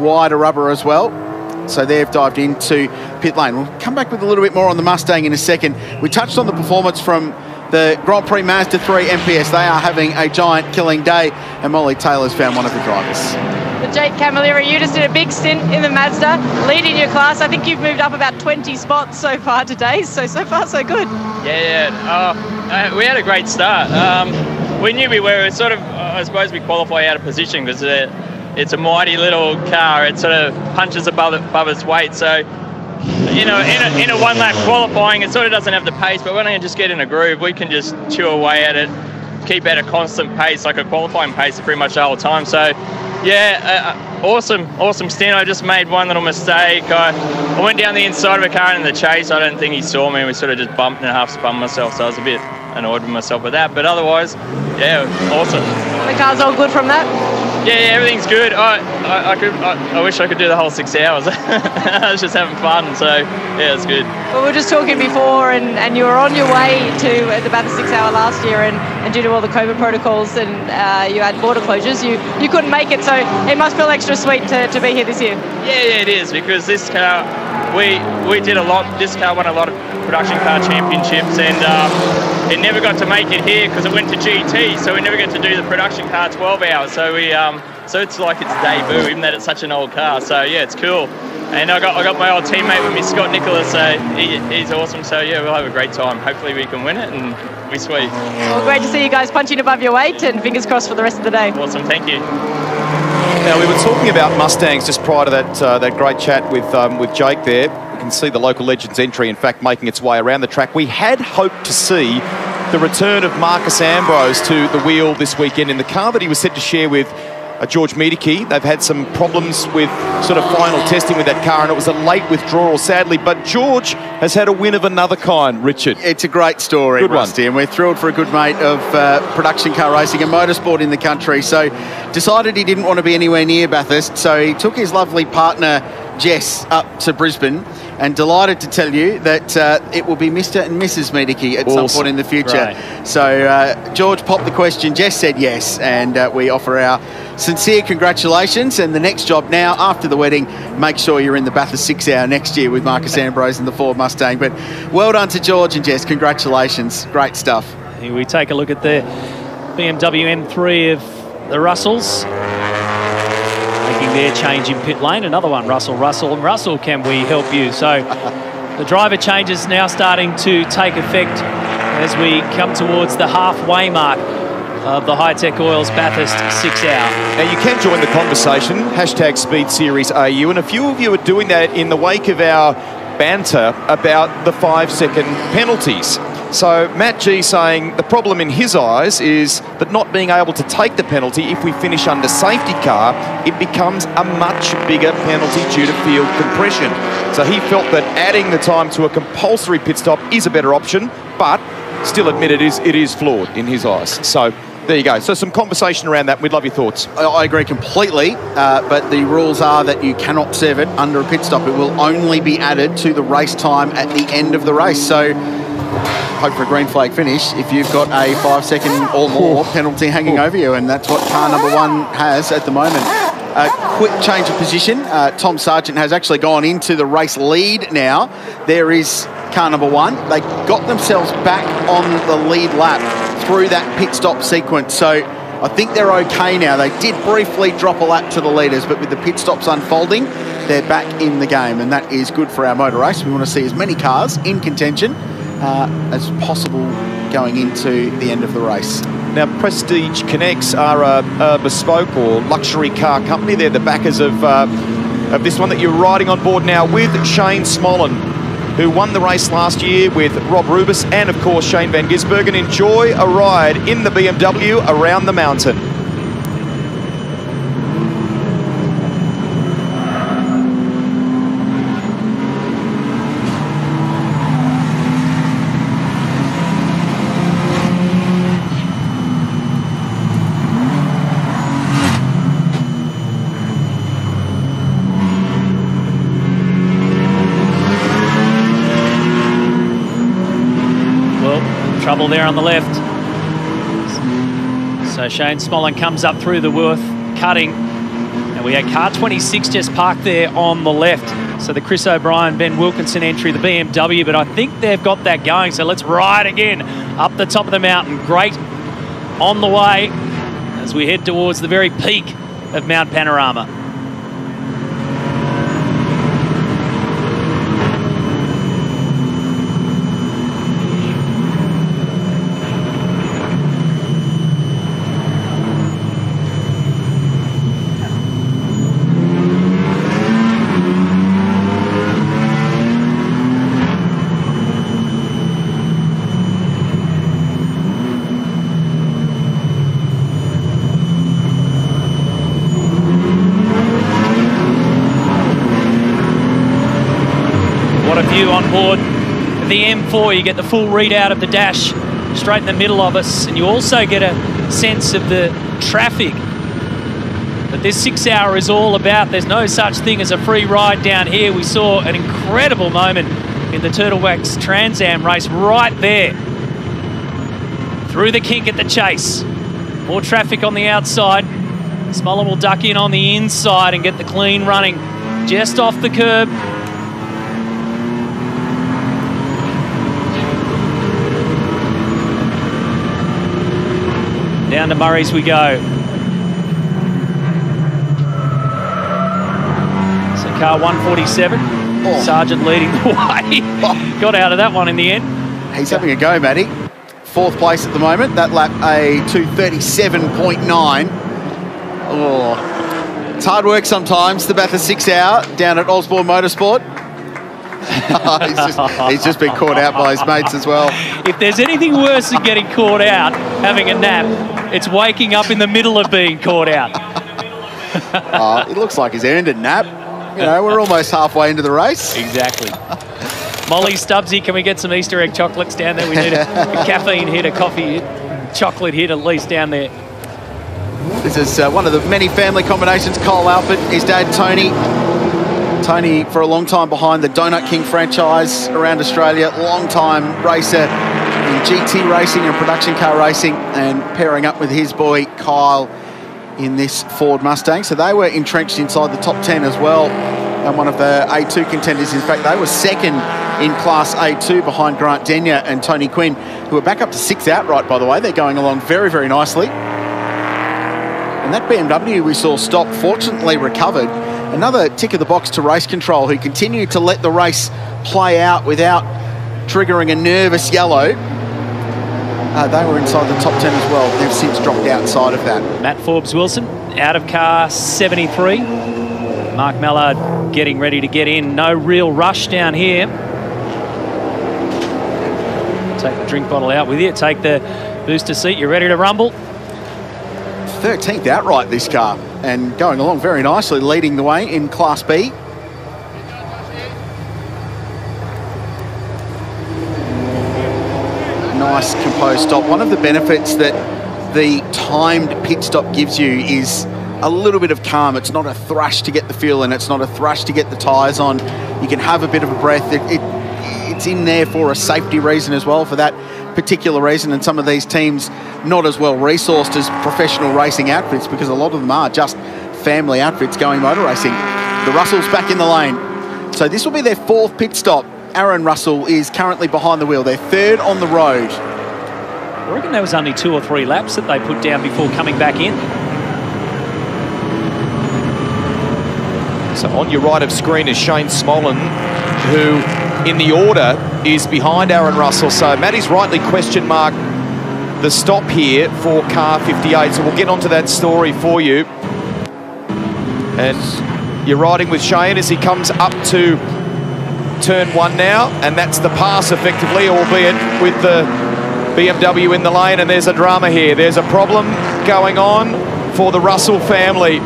wider rubber as well. So they've dived into pit lane. We'll come back with a little bit more on the Mustang in a second. We touched on the performance from the Grand Prix Mazda 3 MPS. They are having a giant killing day, and Molly Taylor's found one of the drivers. The Jake Camilleri, you just did a big stint in the Mazda, leading your class. I think you've moved up about 20 spots so far today, so so far so good. Yeah, yeah. Uh, we had a great start. Um, we knew we were sort of, I suppose we qualify out of position because uh, it's a mighty little car. It sort of punches above, above its weight. So, you know, in a, in a one lap qualifying, it sort of doesn't have the pace, but when I just get in a groove, we can just chew away at it, keep at a constant pace, like a qualifying pace pretty much the whole time. So, yeah, uh, uh, awesome, awesome stint. I just made one little mistake. I, I went down the inside of a car in the chase. I don't think he saw me. We sort of just bumped and half spun myself, so I was a bit annoyed with myself with that. But otherwise, yeah, awesome. The car's all good from that? Yeah, yeah, everything's good. I, I, I could, I, I, wish I could do the whole six hours. [LAUGHS] I was just having fun, so yeah, it's good. Well, we were just talking before, and, and you were on your way to the Bathurst Six Hour last year, and, and due to all the COVID protocols and uh, you had border closures, you, you couldn't make it. So it must feel extra sweet to, to be here this year. Yeah, yeah, it is because this car, we we did a lot. This car won a lot of production car championships, and um, it never got to make it here because it went to GT, so we never get to do the production car 12 hours. So we um, so it's like its debut, even though it's such an old car. So yeah, it's cool. And I got I got my old teammate with me, Scott Nicholas. So he, he's awesome. So yeah, we'll have a great time. Hopefully we can win it and be sweet. Well, great to see you guys punching above your weight, and fingers crossed for the rest of the day. Awesome, thank you. Now we were talking about Mustangs just prior to that uh, that great chat with um, with Jake there. Can see the local legends entry, in fact, making its way around the track. We had hoped to see the return of Marcos Ambrose to the wheel this weekend in the car that he was set to share with uh, George Miedecke. They've had some problems with sort of final testing with that car, and it was a late withdrawal, sadly. But George has had a win of another kind, Richard. It's a great story, good Rusty, one. and we're thrilled for a good mate of uh, production car racing and motorsport in the country. So decided he didn't want to be anywhere near Bathurst, so he took his lovely partner Jess up to Brisbane and delighted to tell you that uh, it will be Mr. and Mrs. Miedecke at awesome. some point in the future. Right. So uh, George popped the question, Jess said yes, and uh, we offer our sincere congratulations. And the next job now, after the wedding, make sure you're in the Bathurst Six Hour next year with Marcos [LAUGHS] Ambrose and the Ford Mustang. But well done to George and Jess. Congratulations. Great stuff. Here we take a look at the BMW M3 of the Russells making their change in pit lane. Another one, Russell, Russell, and Russell, can we help you? So the driver changes now starting to take effect as we come towards the halfway mark of the Hi-Tec Oils Bathurst six hour. Now you can join the conversation, hashtag Speed Series AU, and a few of you are doing that in the wake of our banter about the five second penalties. So Matt G saying the problem in his eyes is that not being able to take the penalty if we finish under safety car, it becomes a much bigger penalty due to field compression. So he felt that adding the time to a compulsory pit stop is a better option, but still admit it is it is flawed in his eyes. So there you go. So some conversation around that. We'd love your thoughts. I, agree completely, uh, but the rules are that you cannot serve it under a pit stop. It will only be added to the race time at the end of the race. So hope for a green flag finish if you've got a five second or more penalty hanging over you, and that's what car number one has at the moment. A quick change of position. Uh, Tom Sargent has actually gone into the race lead now. There is car number one. They got themselves back on the lead lap through that pit stop sequence. So I think they're okay now. They did briefly drop a lap to the leaders, but with the pit stops unfolding, they're back in the game, and that is good for our motor race. We want to see as many cars in contention uh, as possible going into the end of the race. Now, Prestige Connects are a, a bespoke or luxury car company. They're the backers of, uh, of this one that you're riding on board now with Shane Smollen, who won the race last year with Rob Rubis and, of course, Shane Van Gisbergen. Enjoy a ride in the BMW around the mountain. Trouble there on the left. So Shane Smollen comes up through the Worth, cutting. And we had car 26 just parked there on the left. So the Chris O'Brien, Ben Wilkinson entry, the BMW, but I think they've got that going. So let's ride again up the top of the mountain. Great on the way as we head towards the very peak of Mount Panorama. On board the M4. You get the full readout of the dash straight in the middle of us, and you also get a sense of the traffic that this six hour is all about. There's no such thing as a free ride down here. We saw an incredible moment in the Turtle Wax Trans Am race right there. Through the kink at the chase. More traffic on the outside. Smollen will duck in on the inside and get the clean running just off the curb. Down to Murray's we go. So car 147, Sargent leading the [LAUGHS] way. Oh. Got out of that one in the end. He's having a go, Matty. Fourth place at the moment. That lap a 237.9. Oh, it's hard work sometimes. The Bathurst six hour down at Osborne Motorsport. [LAUGHS] he's, just, he's just been caught out by his mates as well. If there's anything worse than getting caught out, having a nap, it's waking up in the middle of being caught out. [LAUGHS] Oh, it looks like he's earned a nap. You know, we're almost halfway into the race. Exactly. Molly Stubbsy, can we get some Easter egg chocolates down there? We need a, a [LAUGHS] caffeine hit, a coffee chocolate hit at least down there. This is uh, one of the many family combinations. Cole Alford, his dad Tony. Tony, for a long time behind the Donut King franchise around Australia, long time racer GT racing and production car racing, and pairing up with his boy Kyle in this Ford Mustang. So they were entrenched inside the top 10 as well, and one of the A2 contenders. In fact, they were second in Class A2 behind Grant Denyer and Tony Quinn, who are back up to six outright, by the way. They're going along very, very nicely. And that BMW we saw stop fortunately recovered. Another tick of the box to race control, who continued to let the race play out without triggering a nervous yellow. Uh, they were inside the top 10 as well. They've since dropped outside of that. Matt Forbes Wilson out of car 73. Mark Mallard getting ready to get in. No real rush down here. Take the drink bottle out with you. Take the booster seat. You're ready to rumble. 13th outright this car and going along very nicely, leading the way in Class B. nice composed stop. One of the benefits that the timed pit stop gives you is a little bit of calm. It's not a thrash to get the fuel in. It's not a thrash to get the tyres on. You can have a bit of a breath. It, it, it's in there for a safety reason as well, for that particular reason. And some of these teams not as well resourced as professional racing outfits because a lot of them are just family outfits going motor racing. The Russells back in the lane. So this will be their fourth pit stop. Aaron Russell is currently behind the wheel. They're third on the road. I reckon there was only two or three laps that they put down before coming back in. So on your right of screen is Shane Smollen, who in the order is behind Aaron Russell. So Matty's rightly question mark the stop here for car 58. So we'll get onto that story for you. And you're riding with Shane as he comes up to turn one now, and that's the pass effectively, albeit with the BMW in the lane, and there's a drama here. There's a problem going on for the Russell family.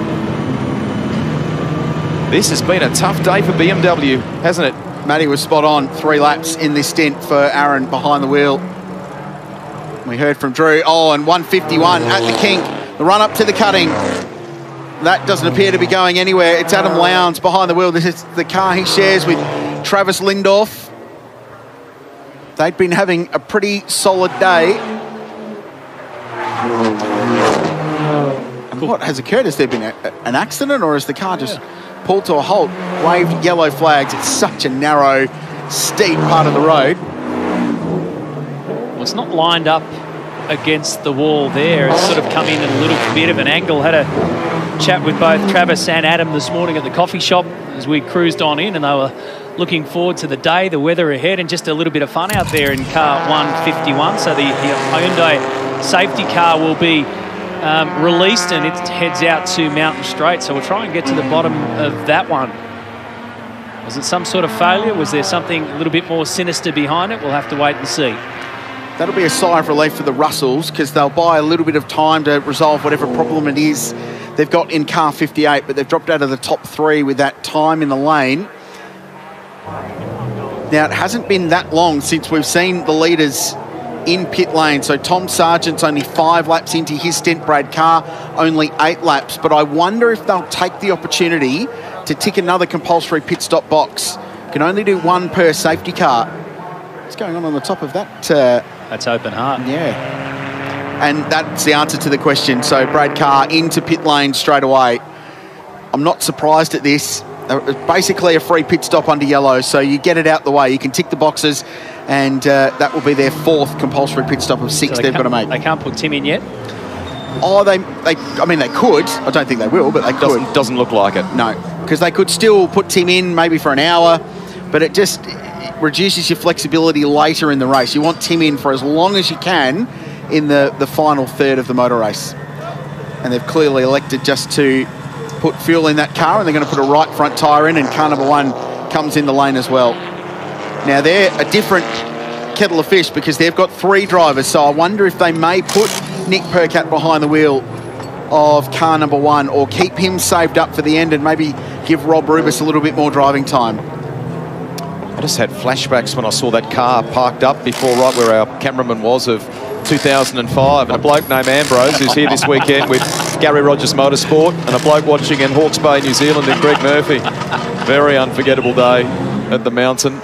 This has been a tough day for BMW, hasn't it? Matty was spot on. Three laps in this stint for Aaron behind the wheel. We heard from Drew. Oh, and 151 at the kink. The run up to the cutting. That doesn't appear to be going anywhere. It's Adam Lowndes behind the wheel. This is the car he shares with Travis Lindorff. They'd been having a pretty solid day. And what has occurred? Has there been a, an accident or has the car just pulled to a halt, waved yellow flags? It's such a narrow, steep part of the road. Well, it's not lined up against the wall there. It's sort of come in at a little bit of an angle. Had a chat with both Travis and Adam this morning at the coffee shop as we cruised on in and they were looking forward to the day, the weather ahead and just a little bit of fun out there in car 151. So the, the Hyundai safety car will be um, released and it heads out to Mountain Straight. So we'll try and get to the bottom of that one. Was it some sort of failure? Was there something a little bit more sinister behind it? We'll have to wait and see. That'll be a sigh of relief for the Russells because they'll buy a little bit of time to resolve whatever problem it is they've got in car 58, but they've dropped out of the top three with that time in the lane. Now, it hasn't been that long since we've seen the leaders in pit lane. So Tom Sargent's only five laps into his stint, Brad Carr only eight laps. But I wonder if they'll take the opportunity to tick another compulsory pit stop box. Can only do one per safety car. What's going on on the top of that? Uh, That's open heart. Yeah. And that's the answer to the question. So Brad Carr into pit lane straight away. I'm not surprised at this. Uh, basically a free pit stop under yellow, so you get it out the way. You can tick the boxes, and uh, that will be their fourth compulsory pit stop of six So they've got to make. They can't put Tim in yet. Oh, they, they, I mean, they could. I don't think they will, but they could. Doesn't, doesn't look like it. No, because they could still put Tim in maybe for an hour, but it just it reduces your flexibility later in the race. You want Tim in for as long as you can in the, the final third of the motor race. And they've clearly elected just to put fuel in that car and they're going to put a right front tyre in and car number one comes in the lane as well. Now they're a different kettle of fish because they've got three drivers, so I wonder if they may put Nick Percat behind the wheel of car number one or keep him saved up for the end and maybe give Rob Rubis a little bit more driving time. I just had flashbacks when I saw that car parked up before right where our cameraman was of 2005 and a bloke named Ambrose who's here this weekend with Gary Rogers Motorsport and a bloke watching in Hawke's Bay, New Zealand in Greg Murphy. Very unforgettable day at the mountain.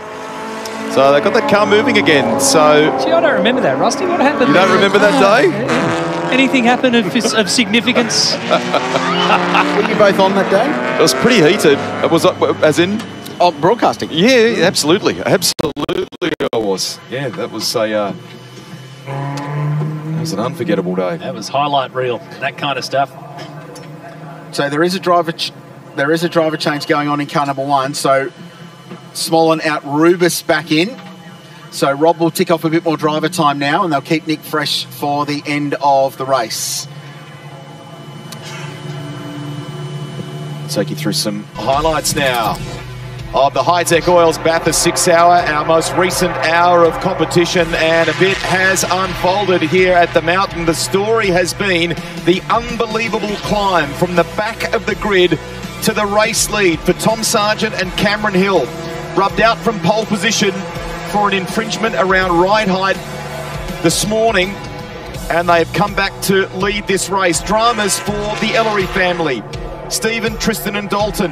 So they got that car moving again. So Gee, I don't remember that, Rusty. What happened? you don't there? remember that day? Anything happen of, of significance? [LAUGHS] Were you both on that day? It was pretty heated. It was uh, as in oh broadcasting. Yeah, absolutely, absolutely. I was. Yeah, that was a. Uh, that was an unforgettable day. That was highlight reel, that kind of stuff. So there is a driver, ch- there is a driver change going on in car number one. So Smollen out, Rubis back in. So Rob will tick off a bit more driver time now, and they'll keep Nick fresh for the end of the race. Take you through some highlights now of the Hi-Tec Oils Bathurst six hour, our most recent hour of competition, and a bit has unfolded here at the mountain. The story has been the unbelievable climb from the back of the grid to the race lead for Tom Sargent and Cameron Hill. Rubbed out from pole position for an infringement around ride height this morning, and they have come back to lead this race. Dramas for the Ellery family. Stephen, Tristan, and Dalton.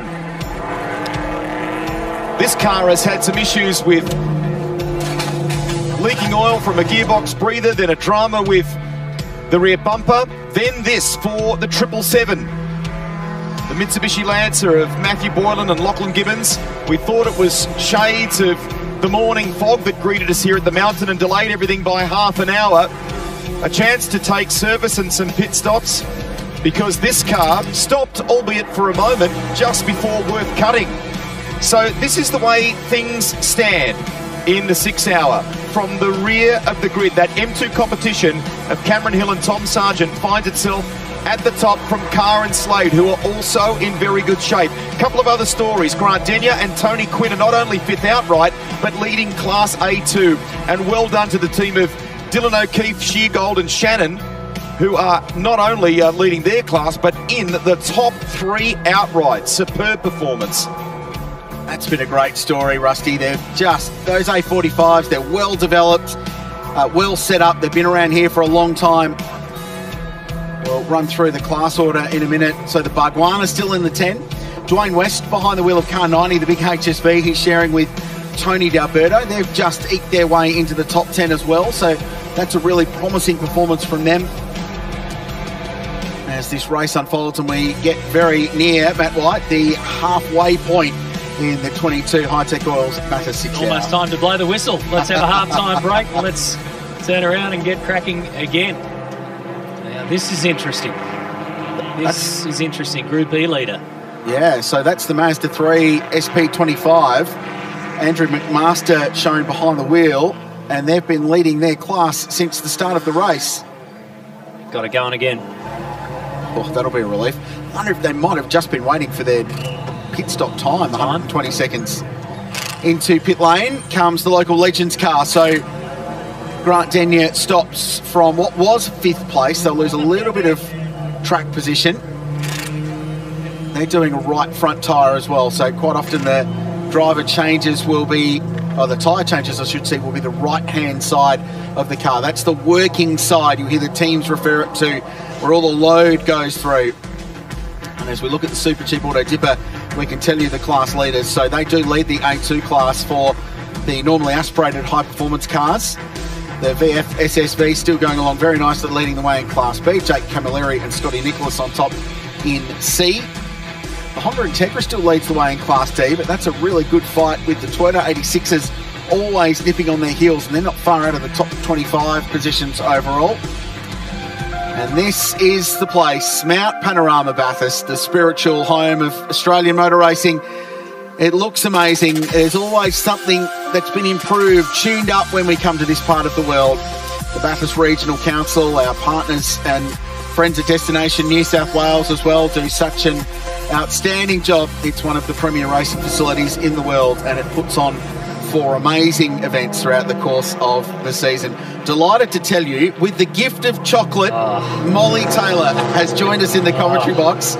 This car has had some issues with leaking oil from a gearbox breather, then a drama with the rear bumper, then this for the 777. The Mitsubishi Lancer of Matthew Boylan and Lachlan Gibbons. We thought it was shades of the morning fog that greeted us here at the mountain and delayed everything by half an hour. A chance to take service and some pit stops because this car stopped, albeit for a moment, just before worth cutting. So this is the way things stand in the six hour. From the rear of the grid, that M2 competition of Cameron Hill and Tom Sargent finds itself at the top from Carr and Slade, who are also in very good shape. A couple of other stories. Grant Denyer and Tony Quinn are not only fifth outright, but leading Class A2. And well done to the team of Dylan O'Keeffe, Sheargold and Shannon, who are not only uh, leading their class, but in the top three outright. Superb performance. That's been a great story, Rusty. They're just, those A45s, they're well developed, uh, well set up. They've been around here for a long time. We'll run through the class order in a minute. So the Bargwanna's still in the 10. Dwayne West behind the wheel of car 90, the big HSV. He's sharing with Tony D'Alberto. They've just eked their way into the top 10 as well. So that's a really promising performance from them as this race unfolds and we get very near, Matt White, the halfway point in the 22 Hi-Tec Oils Bathurst 6 Almost time to blow the whistle. Let's have a half-time [LAUGHS] break. Let's turn around and get cracking again. Now, this is interesting. This is interesting. Group E leader. Yeah, so that's the Mazda 3 SP25. Andrew McMaster shown behind the wheel, and they've been leading their class since the start of the race. Got it going again. Oh, that'll be a relief. I wonder if they might have just been waiting for their pit stop time, 120 seconds. Into pit lane comes the local Legends car. So Grant Denyer stops from what was fifth place. They'll lose a little bit of track position. They're doing a right front tyre as well. So quite often the driver changes will be, or the tyre changes I should say, will be the right hand side of the car. That's the working side. You hear the teams refer it to where all the load goes through. And as we look at the Super Cheap Auto Dipper, we can tell you the class leaders. So they do lead the A2 class for the normally aspirated high performance cars. The VF SSV still going along very nicely, leading the way in Class B. Jake Camilleri and Scotty Nicholas on top in C. The Honda Integra still leads the way in Class D, but that's a really good fight with the Toyota 86s always nipping on their heels, and they're not far out of the top 25 positions overall. And this is the place, Mount Panorama Bathurst, the spiritual home of Australian motor racing. It looks amazing. There's always something that's been improved, tuned up when we come to this part of the world. The Bathurst Regional Council, our partners and friends at Destination New South Wales as well do such an outstanding job. It's one of the premier racing facilities in the world and it puts on for amazing events throughout the course of the season. Delighted to tell you, with the gift of chocolate, ah. Molly Taylor has joined us in the commentary ah. box.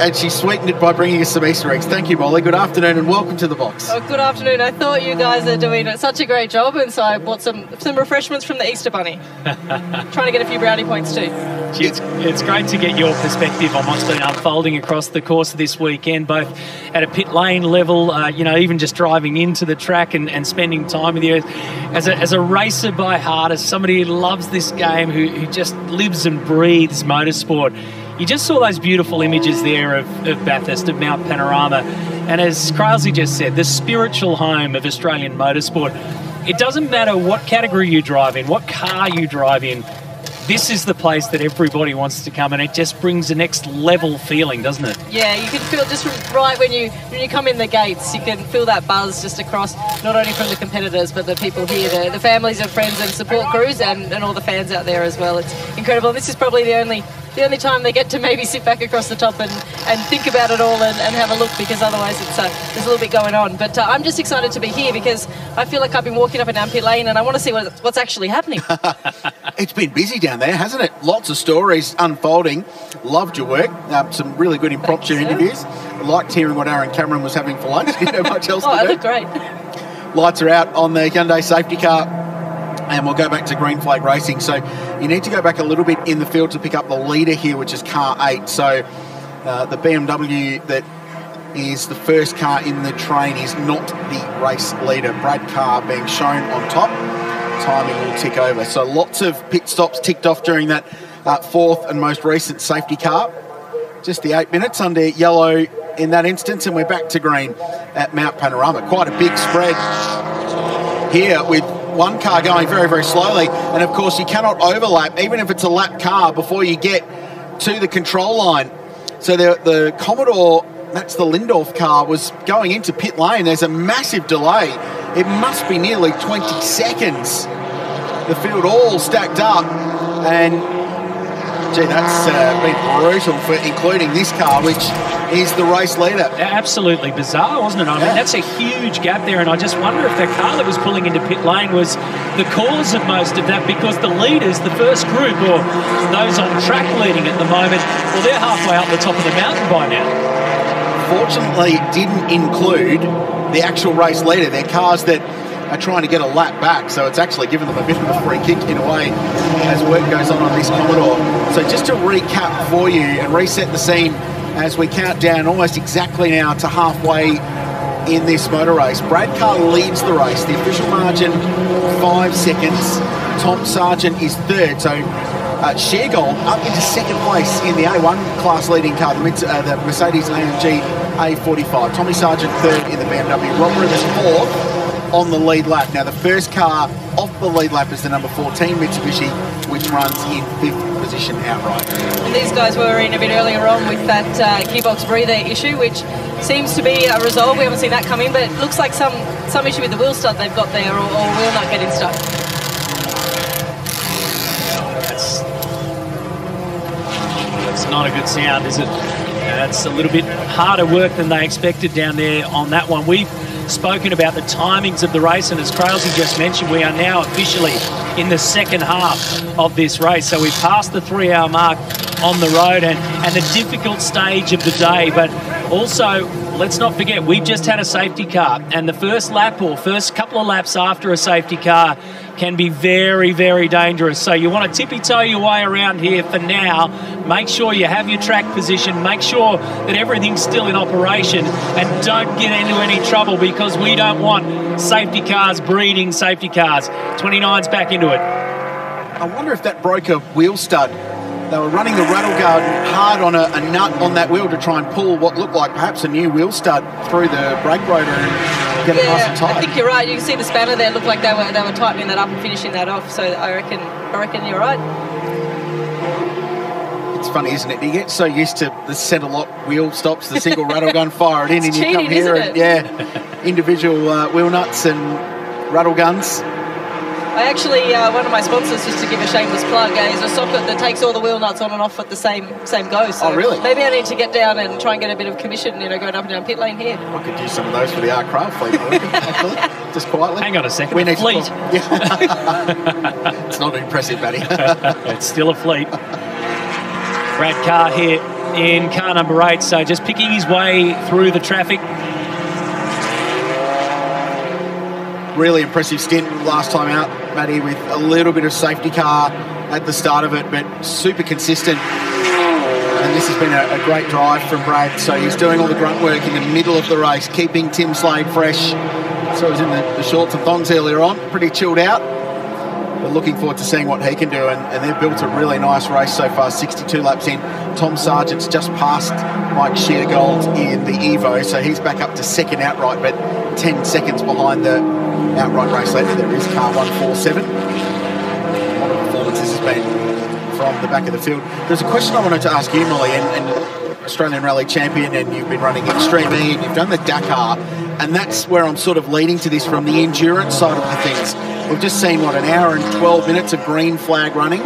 And she sweetened it by bringing us some Easter eggs. Thank you, Molly. Good afternoon and welcome to the box. Oh, good afternoon. I thought you guys are doing such a great job, and so I bought some some refreshments from the Easter Bunny. [LAUGHS] Trying to get a few brownie points too. It's, it's great to get your perspective on what's been unfolding across the course of this weekend, both at a pit lane level, uh, you know, even just driving into the track and, and spending time with you. As a, as a racer by heart, as somebody who loves this game, who, who just lives and breathes motorsport, you just saw those beautiful images there of, of Bathurst, of Mount Panorama. And as Crailsy just said, the spiritual home of Australian motorsport. It doesn't matter what category you drive in, what car you drive in, this is the place that everybody wants to come and it just brings the next level feeling, doesn't it? Yeah, you can feel just right when you when you come in the gates, you can feel that buzz just across, not only from the competitors but the people here, the, the families and friends and support crews, and, and all the fans out there as well. It's incredible. And this is probably the only the only time they get to maybe sit back across the top and, and think about it all and, and have a look because otherwise it's uh, there's a little bit going on. But uh, I'm just excited to be here because I feel like I've been walking up and down pit lane and I want to see what, what's actually happening. [LAUGHS] It's been busy down there, hasn't it? Lots of stories unfolding. Loved your work. Um, some really good impromptu interviews. Liked hearing what Aaron Cameron was having for lunch. [LAUGHS] Didn't have much else oh, to I do. look great. Lights are out on the Hyundai safety car. And we'll go back to green flag racing. So you need to go back a little bit in the field to pick up the leader here, which is car eight. So uh, the BMW that is the first car in the train is not the race leader. Brad Carr being shown on top. Timing will tick over. So lots of pit stops ticked off during that uh, fourth and most recent safety car. Just the eight minutes under yellow in that instance, and we're back to green at Mount Panorama. Quite a big spread here with one car going very, very slowly. And of course, you cannot overlap, even if it's a lap car, before you get to the control line. So the, the Commodore, that's the Lindorff car, was going into pit lane. There's a massive delay. It must be nearly 20 seconds. The field all stacked up. And Gee, that's uh, been brutal for including this car, which is the race leader. Absolutely bizarre, wasn't it? I mean, that's a huge gap there, and I just wonder if the car that was pulling into pit lane was the cause of most of that because the leaders, the first group, or those on track leading at the moment, well, they're halfway up the top of the mountain by now. Fortunately, it didn't include the actual race leader. They're cars that are trying to get a lap back, so it's actually given them a bit of a free kick in a way as work goes on on this Commodore. So just to recap for you and reset the scene as we count down almost exactly now to halfway in this motor race. Brad Carr leads the race. The official margin, five seconds. Tom Sargent is third. So uh, Sheargold up into second place in the A1 class leading car, the, uh, the Mercedes AMG A45. Tommy Sargent third in the BMW. Rob Rubis fourth on the lead lap. Now, the first car off the lead lap is the number 14 Mitsubishi, which runs in fifth position outright. And these guys were in a bit earlier on with that uh, gearbox breather issue, which seems to be a resolve. We haven't seen that come in, but it looks like some some issue with the wheel stud they've got there, or, or wheel nut getting stuck. That's, that's not a good sound, is it? That's a little bit harder work than they expected down there on that one. We've spoken about the timings of the race, and as Crailsy just mentioned, we are now officially in the second half of this race. So we've passed the three-hour mark on the road and, and the difficult stage of the day, but also let's not forget we've just had a safety car and the first lap or first couple of laps after a safety car can be very, very dangerous. So you want to tippy toe your way around here for now. Make sure you have your track position. Make sure that everything's still in operation and don't get into any trouble because we don't want safety cars breeding safety cars. 29's back into it. I wonder if that broke a wheel stud they were running the rattle guard hard on a, a, nut on that wheel to try and pull what looked like perhaps a new wheel stud through the brake rotor and get yeah, it nice and tight. I think you're right. You can see the spanner there looked like they were they were tightening that up and finishing that off. So I reckon I reckon you're right. It's funny, isn't it? You get so used to the centre lock wheel stops, the single rattle gun, [LAUGHS] fire it in, and cheating, you come here and yeah, individual uh, wheel nuts and rattle guns. I actually, uh, one of my sponsors, just to give a shameless plug, uh, is a socket that takes all the wheel nuts on and off at the same same go. So oh, really? Maybe I need to get down and try and get a bit of commission, you know, going up and down pit lane here. I could use some of those for the Art Craft fleet, [LAUGHS] actually, just quietly. Hang on a second. We need fleet. To, yeah. [LAUGHS] it's not impressive, Matty. [LAUGHS] it's still a fleet. Brad Carr here in car number eight, so just picking his way through the traffic. Really impressive stint last time out, Matty, with a little bit of safety car at the start of it, but super consistent. And this has been a, a great drive from Brad. So he's doing all the grunt work in the middle of the race, keeping Tim Slade fresh. So he was in the, the shorts and thongs earlier on, pretty chilled out. But looking forward to seeing what he can do. And, and they've built a really nice race so far, 62 laps in. Tom Sargent's just passed Mike Sheargold in the Evo, so he's back up to second outright, but 10 seconds behind the outright race leader. There is car 147. What A lot of performances has been from the back of the field. There's a question I wanted to ask you, Molly, and, and Australian Rally Champion, and you've been running Extreme E, and you've done the Dakar, and that's where I'm sort of leading to this from the endurance side of the things. We've just seen, what, an hour and 12 minutes of green flag running.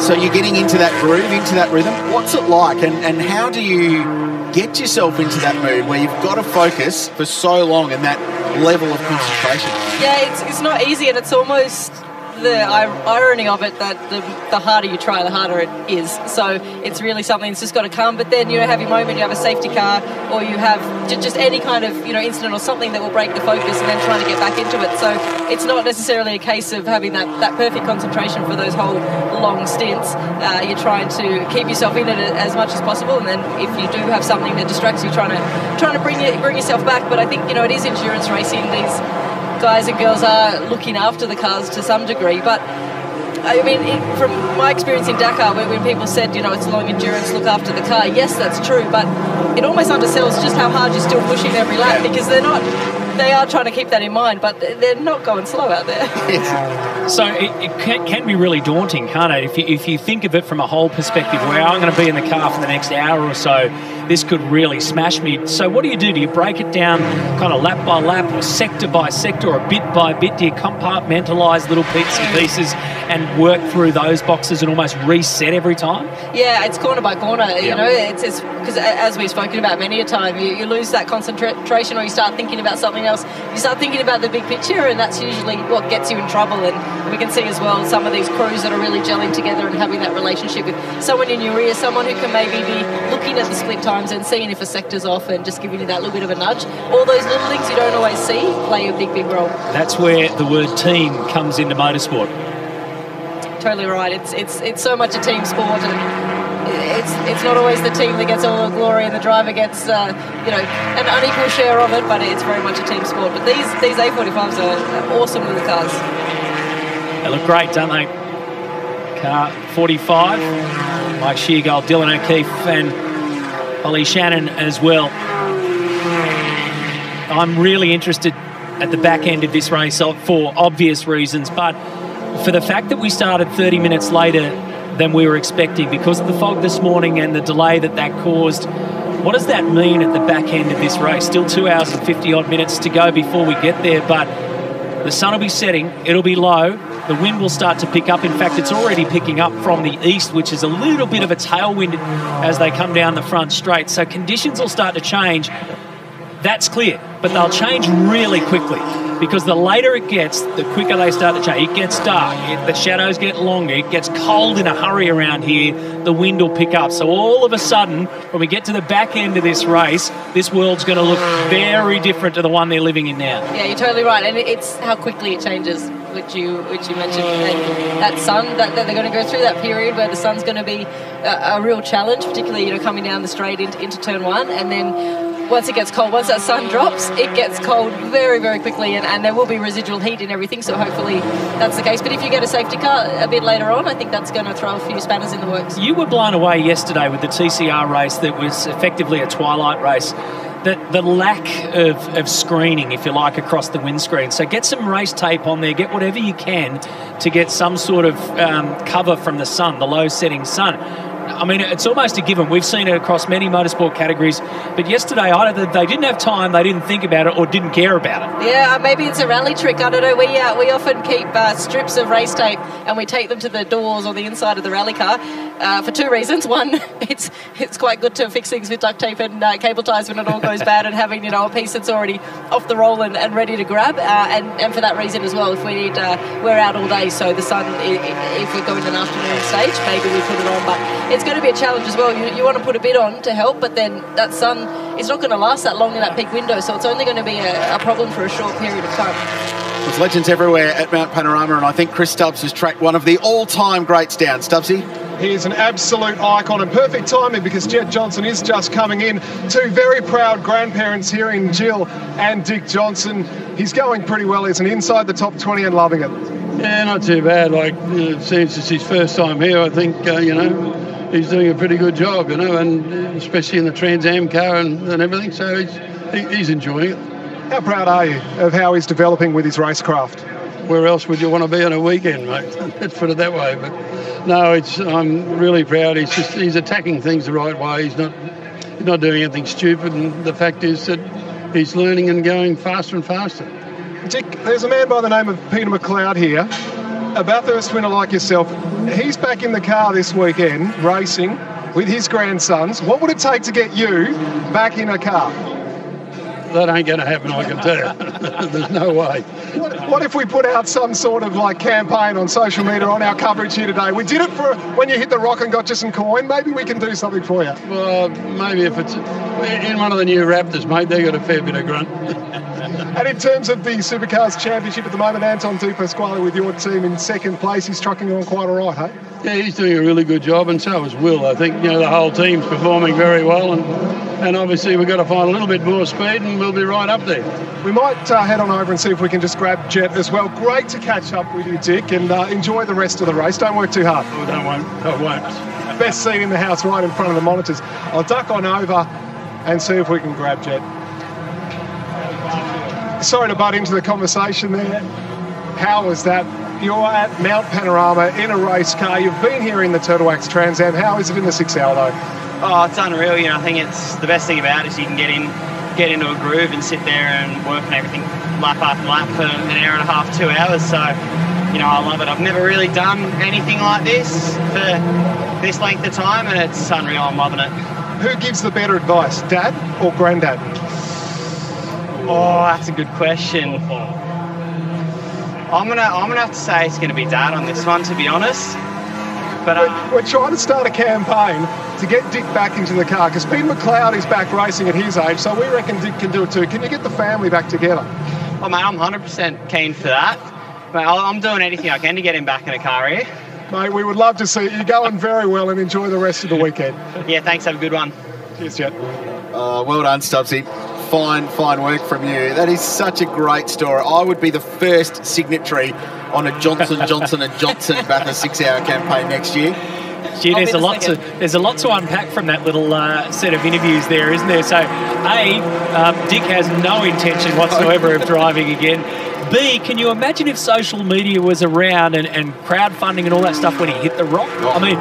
So you're getting into that groove, into that rhythm. What's it like, and, and how do you get yourself into that mood where you've got to focus for so long and that level of concentration? Yeah, it's, it's not easy, and it's almost the irony of it that the, the harder you try, the harder it is. So it's really something that's just got to come. But then you know, have your moment, you have a safety car, or you have just any kind of you know incident or something that will break the focus, and then trying to get back into it. So it's not necessarily a case of having that, that perfect concentration for those whole long stints. Uh, you're trying to keep yourself in it as much as possible, and then if you do have something that distracts you, trying to trying to bring you, bring yourself back. But I think you know it is endurance racing. These guys and girls are looking after the cars to some degree, but I mean, it, from my experience in Dakar, when, when, people said, you know, it's long endurance, look after the car, yes, that's true, but it almost undersells just how hard you're still pushing every lap because they're not. They are trying to keep that in mind, but they're not going slow out there. [LAUGHS] so it, it can, can, be really daunting, can't it? If you, if you think of it from a whole perspective, where I'm going to be in the car for the next hour or so, this could really smash me. So what do you do? Do you break it down kind of lap by lap or sector by sector or bit by bit? Do you compartmentalize little bits and pieces and work through those boxes and almost reset every time? Yeah, it's corner by corner. Yep. You know, it's because as we've spoken about many a time, you, you lose that concentration or you start thinking about something else. You start thinking about the big picture, and that's usually what gets you in trouble. And we can see as well some of these crews that are really gelling together and having that relationship with someone in your ear, someone who can maybe be looking at the split times and seeing if a sector's off and just giving you that little bit of a nudge. All those little things you don't always see play a big, big role. That's where the word team comes into motorsport. Totally right. It's it's it's so much a team sport and it's it's not always the team that gets all the glory and the driver gets uh, you know an unequal share of it, but it's very much a team sport. But these these A45s are awesome little cars. They look great, don't they? Car 45, Mike Sheargold, Dylan O'Keeffe, and Ollie Shannon as well. I'm really interested at the back end of this race for obvious reasons, but for the fact that we started 30 minutes later than we were expecting because of the fog this morning and the delay that that caused, what does that mean at the back end of this race? Still two hours and 50 odd minutes to go before we get there, but the sun will be setting, it'll be low, the wind will start to pick up. In fact, it's already picking up from the east, which is a little bit of a tailwind as they come down the front straight. So conditions will start to change. That's clear, but they'll change really quickly because the later it gets, the quicker they start to change. It gets dark, it, the shadows get longer, it gets cold in a hurry around here, the wind will pick up. So all of a sudden, when we get to the back end of this race, this world's going to look very different to the one they're living in now. Yeah, you're totally right, and it's how quickly it changes which you which you mentioned. That sun that, that, they're going to go through that period where the sun's going to be a, a, real challenge, particularly you know coming down the straight into, into turn one, and then once it gets cold, once that sun drops, it gets cold very, very quickly, and, and there will be residual heat and everything. So hopefully that's the case. But if you get a safety car a bit later on, I think that's going to throw a few spanners in the works. You were blown away yesterday with the TCR race that was effectively a twilight race. The, the lack of, of screening, if you like, across the windscreen. So get some race tape on there, get whatever you can to get some sort of um, cover from the sun, the low setting sun I mean, it's almost a given. We've seen it across many motorsport categories, but yesterday either they didn't have time, they didn't think about it, or didn't care about it. Yeah, maybe it's a rally trick. I don't know. We uh, we often keep uh, strips of race tape and we take them to the doors or the inside of the rally car uh, for two reasons. [LAUGHS] One, it's it's quite good to fix things with duct tape and uh, cable ties when it all goes bad, and having you know a piece that's already off the roll and, and ready to grab. Uh, and and for that reason as well, if we need uh, we're out all day, so the sun if we're going an afternoon stage, maybe we put it on, but it's going to be a challenge as well. You, you want to put a bit on to help, but then that sun is not going to last that long in that peak window, so it's only going to be a, a problem for a short period of time. There's legends everywhere at Mount Panorama, and I think Chris Stubbs has tracked one of the all-time greats down. Stubbsy? He is an absolute icon and perfect timing because Jet Johnson is just coming in. Two very proud grandparents here in Jill and Dick Johnson. He's going pretty well. He's an inside the top 20 and loving it. Yeah, not too bad. Like, you know, since it's his first time here, I think, uh, you know, he's doing a pretty good job, you know, and uh, especially in the Trans Am car and, and everything. So he's, he, he's enjoying it. How proud are you of how he's developing with his racecraft? Where else would you want to be on a weekend, mate? [LAUGHS] Let's put it that way. But no, it's I'm really proud. He's just he's attacking things the right way. He's not he's not doing anything stupid. And the fact is that he's learning and going faster and faster. Dick, there's a man by the name of Peter McLeod here a Bathurst winner like yourself, he's back in the car this weekend racing with his grandsons. What would it take to get you back in a car? that ain't going to happen, I can tell you. [LAUGHS] There's no way. What, what if we put out some sort of like campaign on social media on our coverage here today? We did it for when you hit the rock and got you some coin. Maybe we can do something for you. Well, maybe if it's in one of the new Raptors, mate, they got a fair bit of grunt. [LAUGHS] And in terms of the Supercars Championship at the moment, Anton De Pasquale with your team in second place, he's trucking on quite all right, hey? Yeah, he's doing a really good job, and so is Will. I think you know the whole team's performing very well, and and obviously we've got to find a little bit more speed, and we'll be right up there. We might uh, head on over and see if we can just grab Jet as well. Great to catch up with you, Dick, and uh, enjoy the rest of the race. Don't work too hard. Oh, don't won't. I won't. Best seat in the house, right in front of the monitors. I'll duck on over and see if we can grab Jet. Sorry to butt into the conversation there. How was that? You're at Mount Panorama in a race car. You've been here in the Turtle Wax Trans Am. How is it in the six hour though? Oh, it's unreal. You know, I think it's the best thing about it is you can get in, get into a groove and sit there and work on everything lap after lap for an hour and a half, two hours. So, you know, I love it. I've never really done anything like this for this length of time, and it's unreal. I'm loving it. Who gives the better advice, Dad or Granddad? Oh, that's a good question. I'm gonna, I'm gonna have to say it's gonna be Dad on this one, to be honest. But uh, We're trying to start a campaign to get Dick back into the car because Pete McLeod is back racing at his age, so we reckon Dick can do it too. Can you get the family back together? oh mate, I'm 100% keen for that. Mate, I'll- I'm doing anything I can to get him back in a car here. Mate, we would love to see you going very well and enjoy the rest of the weekend. Yeah, thanks. Have a good one. Cheers, Jet. Uh, well done, Stubbsy. Fine, fine work from you. That is such a great story. I would be the first signatory on a Johnson [LAUGHS] Johnson and Johnson Bathurst six-hour campaign next year. Gee, I'll there's a the lot to there's a lot to unpack from that little uh, set of interviews there, isn't there? So, a um, Dick has no intention whatsoever of driving again. B, can you imagine if social media was around and, and crowdfunding and all that stuff when he hit the rock? I mean,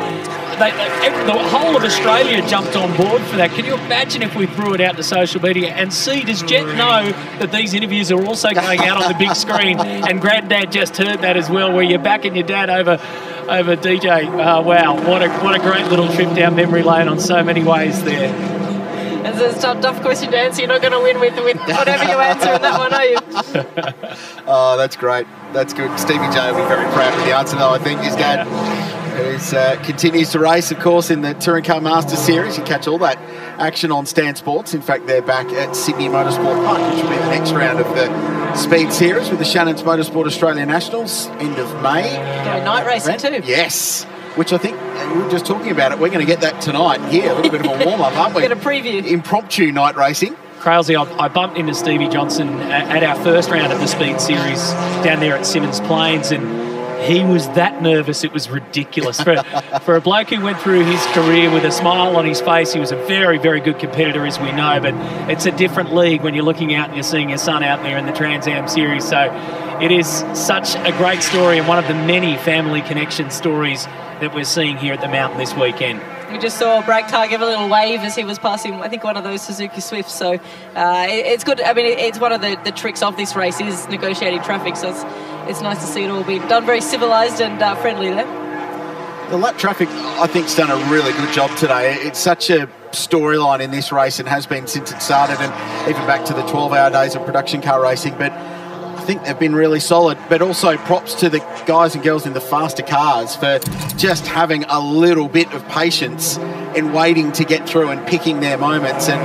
they, they, the whole of Australia jumped on board for that. Can you imagine if we threw it out to social media? And C, does Jet know that these interviews are also going out on the big screen? And Granddad just heard that as well, where you're backing your dad over over DJ. Uh, wow, what a what a great little trip down memory lane on so many ways there. It's a tough, tough question to answer. You're not going to win with, with whatever you answer in that one, are you? [LAUGHS] Oh, that's great. That's good. Stevie J will be very proud of the answer, though. I think his dad is, uh, continues to race, of course, in the Touring Car Masters Series. You catch all that action on Stan Sports. In fact, they're back at Sydney Motorsport Park, which will be the next round of the Speed Series with the Shannon's Motorsport Australia Nationals, end of May. Going night racing too. Yes, which I think we were just talking about it. We're going to get that tonight here. A little bit of a [LAUGHS] warm up, aren't we? Get a preview. Impromptu night racing. Crailsy, I, I bumped into Stevie Johnson at, at our first round of the Speed Series down there at Symmons Plains, and he was that nervous it was ridiculous. For, [LAUGHS] for a bloke who went through his career with a smile on his face, he was a very, very good competitor, as we know. But it's a different league when you're looking out and you're seeing your son out there in the Trans Am Series. So it is such a great story and one of the many family connection stories that we're seeing here at the mountain this weekend. We just saw Brad Carr give a little wave as he was passing, I think, one of those Suzuki Swifts. So uh, it- it's good. I mean, it- it's one of the, the tricks of this race is negotiating traffic. So it's, it's nice to see it all be done very civilised and uh, friendly there. The lap traffic, I think, has done a really good job today. It's such a storyline in this race and has been since it started, and even back to the 12 hour days of production car racing. But I think they've been really solid. But also props to the guys and girls in the faster cars for just having a little bit of patience in waiting to get through and picking their moments. And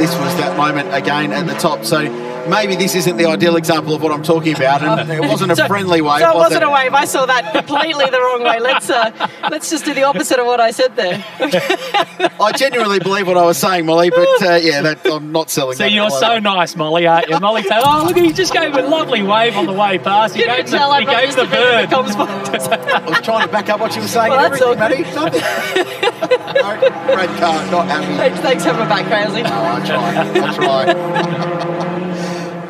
this was that moment again at the top. So maybe this isn't the ideal example of what I'm talking about, and it wasn't a So- friendly wave. So it was wasn't a wave. I saw that completely the wrong way. Let's uh, let's just do the opposite of what I said there. [LAUGHS] I genuinely believe what I was saying, Molly, but uh, yeah, that, I'm not selling So that. you're so nice, Molly, aren't you? Molly said, [LAUGHS] "Oh, look, he just gave a lovely wave on the way past. He You gave can tell the, he gave the to being in bird." [LAUGHS] I was trying to back up what you were saying Well, that's all Matty. [LAUGHS] no, red card, not happy. Thanks, thanks for having me back, Crailsy. I try. I try.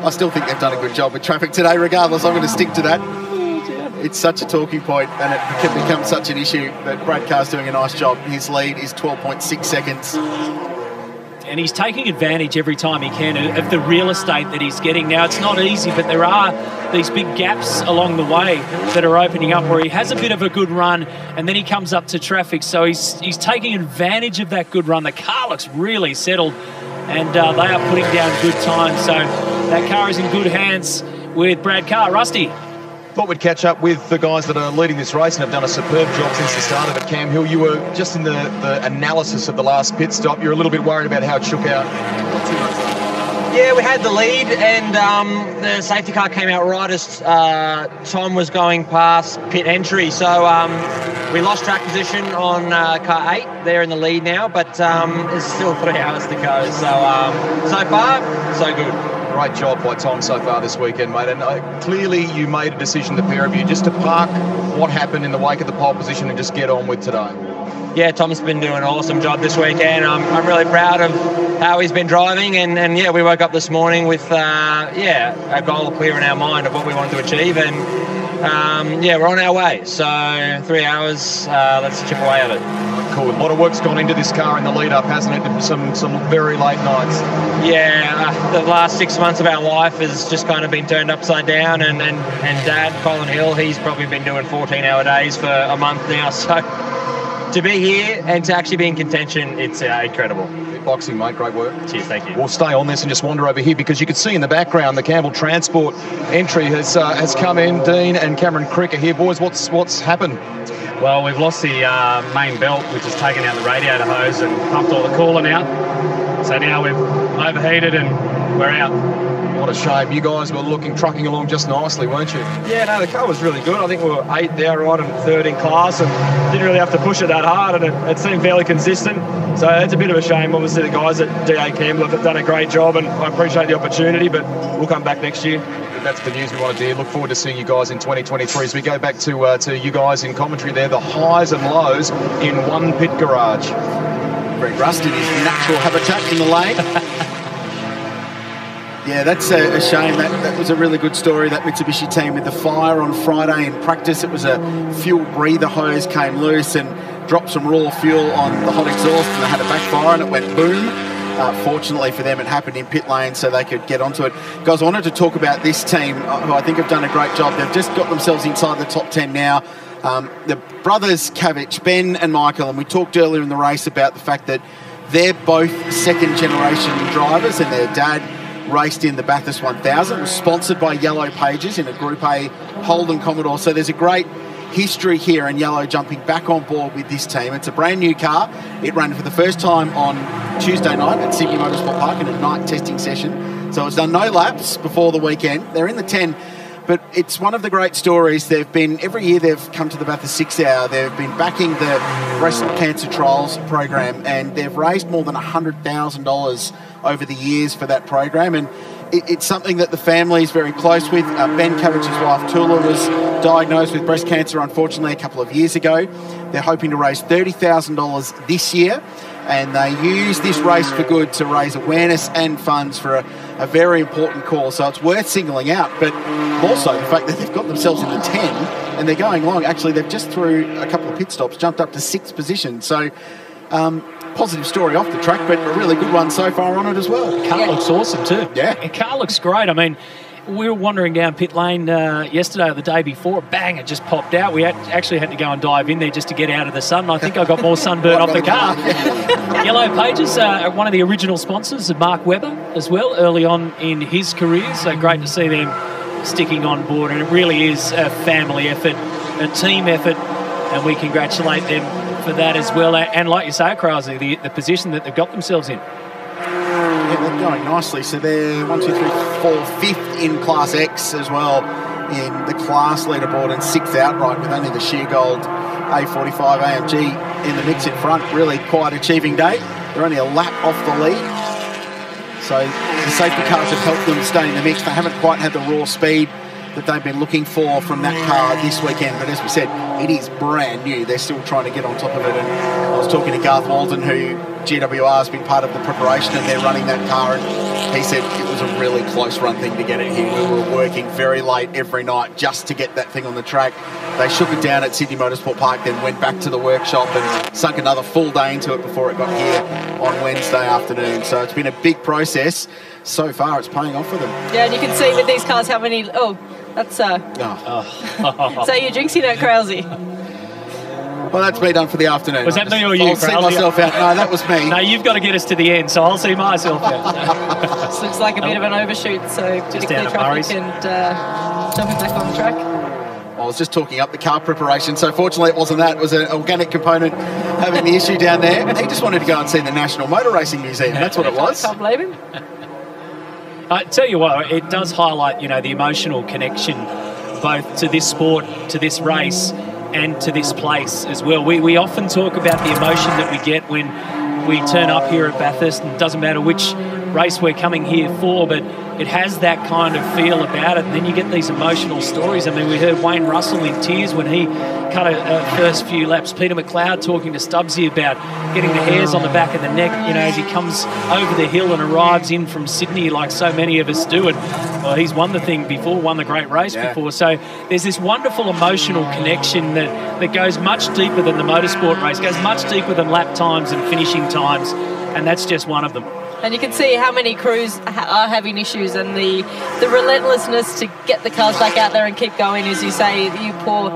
I still think they've done a good job with traffic today, regardless. I'm going to stick to that. It's such a talking point and it can become such an issue, but Brad Carr's doing a nice job. His lead is 12.6 seconds. And he's taking advantage every time he can of the real estate that he's getting. Now, it's not easy, but there are these big gaps along the way that are opening up where he has a bit of a good run and then he comes up to traffic. So he's, he's taking advantage of that good run. The car looks really settled and uh, they are putting down good time. So that car is in good hands with Brad Carr. Rusty. Thought we'd catch up with the guys that are leading this race and have done a superb job since the start of it. Cam Hill, you were just in the, the analysis of the last pit stop. You're a little bit worried about how it shook out. Yeah, we had the lead, and um, the safety car came out right as uh, Tom was going past pit entry. So um, we lost track position on uh, car eight. They're in the lead now, but um, there's still three hours to go. So um, so far, so good. Great job by Tom so far this weekend, mate. And uh, clearly, you made a decision, the pair of you, just to park what happened in the wake of the pole position and just get on with today. Yeah, Tom's been doing an awesome job this weekend. I'm, I'm really proud of how he's been driving, and, and yeah, we woke up this morning with uh, yeah a goal clear in our mind of what we wanted to achieve, and um, yeah, we're on our way. So three hours, uh, let's chip away at it. Cool. A lot of work's gone into this car in the lead up, hasn't it? Some some very late nights. Yeah, uh, the last six months of our life has just kind of been turned upside down, and and, and Dad, Colin Hill, he's probably been doing 14-hour days for a month now. [LAUGHS] So to be here and to actually be in contention, it's uh, incredible. Boxing, mate. Great work. Cheers. Thank you. We'll stay on this and just wander over here because you can see in the background the Campbell Transport entry has uh, has come in. Dean and Cameron Crick are here, boys. What's what's happened? Well, we've lost the uh, main belt, which has taken out the radiator hose and pumped all the coolant out. So now we've overheated and we're out. What a shame. You guys were looking, trucking along just nicely, weren't you? Yeah, no, the car was really good. I think we were eight there, right, and third in class, and didn't really have to push it that hard, and it, it seemed fairly consistent. So it's a bit of a shame. Obviously, the guys at DA Campbell have done a great job, and I appreciate the opportunity, but we'll come back next year. That's the news we wanted to hear. Look forward to seeing you guys in 2023. As we go back to uh, to you guys in commentary there, the highs and lows in one pit garage. Greg Rust in his natural habitat in the lane. [LAUGHS] Yeah, that's a, a, shame. That, that was a really good story, that Mitsubishi team with the fire on Friday in practice. It was a fuel breather hose came loose and dropped some raw fuel on the hot exhaust and they had a backfire and it went boom. Uh, fortunately for them, it happened in pit lane so they could get onto it. Guys, I wanted to talk about this team uh, who I think have done a great job. They've just got themselves inside the top 10 now. Um, the brothers Kavich, Ben and Michael, and we talked earlier in the race about the fact that they're both second generation drivers and their dad raced in the Bathurst 1000. It was sponsored by Yellow Pages in a Group A Holden Commodore. So there's a great history here and Yellow jumping back on board with this team. It's a brand new car. It ran for the first time on Tuesday night at Sydney Motorsport Park in a night testing session. So it's done no laps before the weekend. They're in the 10 but it's one of the great stories. They've been every year they've come to the Bathurst Six Hour. They've been backing the breast cancer trials program, and they've raised more than hundred thousand dollars over the years for that program. And it, it's something that the family is very close with. Uh, ben Kavich's wife Tula was diagnosed with breast cancer, unfortunately, a couple of years ago. They're hoping to raise thirty thousand dollars this year and they use this race for good to raise awareness and funds for a, a, very important cause. So it's worth singling out, but also the fact that they've got themselves in the 10 and they're going long. Actually, they've just through a couple of pit stops jumped up to sixth position. So um, positive story off the track, but a really good one so far on it as well. Car yeah. looks awesome too. Yeah, the car looks great. I mean we were wandering down pit lane uh, yesterday or the day before. Bang! It just popped out. We had, actually had to go and dive in there just to get out of the sun. I think I got more [LAUGHS] sunburn off the car. [LAUGHS] Yellow Pages, uh, one of the original sponsors of Mark Webber as well, early on in his career. So great to see them sticking on board, and it really is a family effort, a team effort, and we congratulate them for that as well. And like you say, Krause, the, the position that they've got themselves in. Yeah, they're going nicely. So they're one, two, three, four, fifth in Class X as well in the class leaderboard and sixth outright with only the Sheargold A45 AMG in the mix in front. Really quite achieving day. They're only a lap off the lead. So the safety cars have helped them stay in the mix. They haven't quite had the raw speed that they've been looking for from that car this weekend. But as we said, it is brand new. They're still trying to get on top of it. And I was talking to Garth Walden, who GWR has been part of the preparation and they're running that car. And he said it was a really close run thing to get it here. We were working very late every night just to get that thing on the track. They shook it down at Sydney Motorsport Park, then went back to the workshop and sunk another full day into it before it got here on Wednesday afternoon. So it's been a big process. So far, it's paying off for them. Yeah, and you can see with these cars how many. Oh, that's uh. Oh. so you're jinxing it, Krause. Well, that's me done for the afternoon. Was that I'll me or you? I'll see myself out. No, that was me. [LAUGHS] No, you've got to get us to the end, so I'll see myself out. This [LAUGHS] looks like a bit of an overshoot, so Just clear down at traffic Murray's. and uh, jumping back on the track. I was just talking up the car preparation, so fortunately it wasn't that. It was an organic component having the issue down there. He just wanted to go and see the National Motor Racing Museum. That's what it was. Can't blame him. I tell you what, it does highlight, you know, the emotional connection both to this sport, to this race, and to this place as well. We, we often talk about the emotion that we get when we turn up here at Bathurst, and it doesn't matter which race we're coming here for, but it has that kind of feel about it. And then you get these emotional stories. I mean, we heard Wayne Russell in tears when he cut a, a first few laps. Peter McLeod talking to Stubbsy about getting the hairs on the back of the neck, you know, as he comes over the hill and arrives in from Sydney like so many of us do. And well, he's won the thing before, won the great race Yeah. before. So there's this wonderful emotional connection that, that goes much deeper than the motorsport race, goes much deeper than lap times and finishing times. And that's just one of them. And you can see how many crews ha- are having issues, and the the relentlessness to get the cars back out there and keep going. As you say, you pour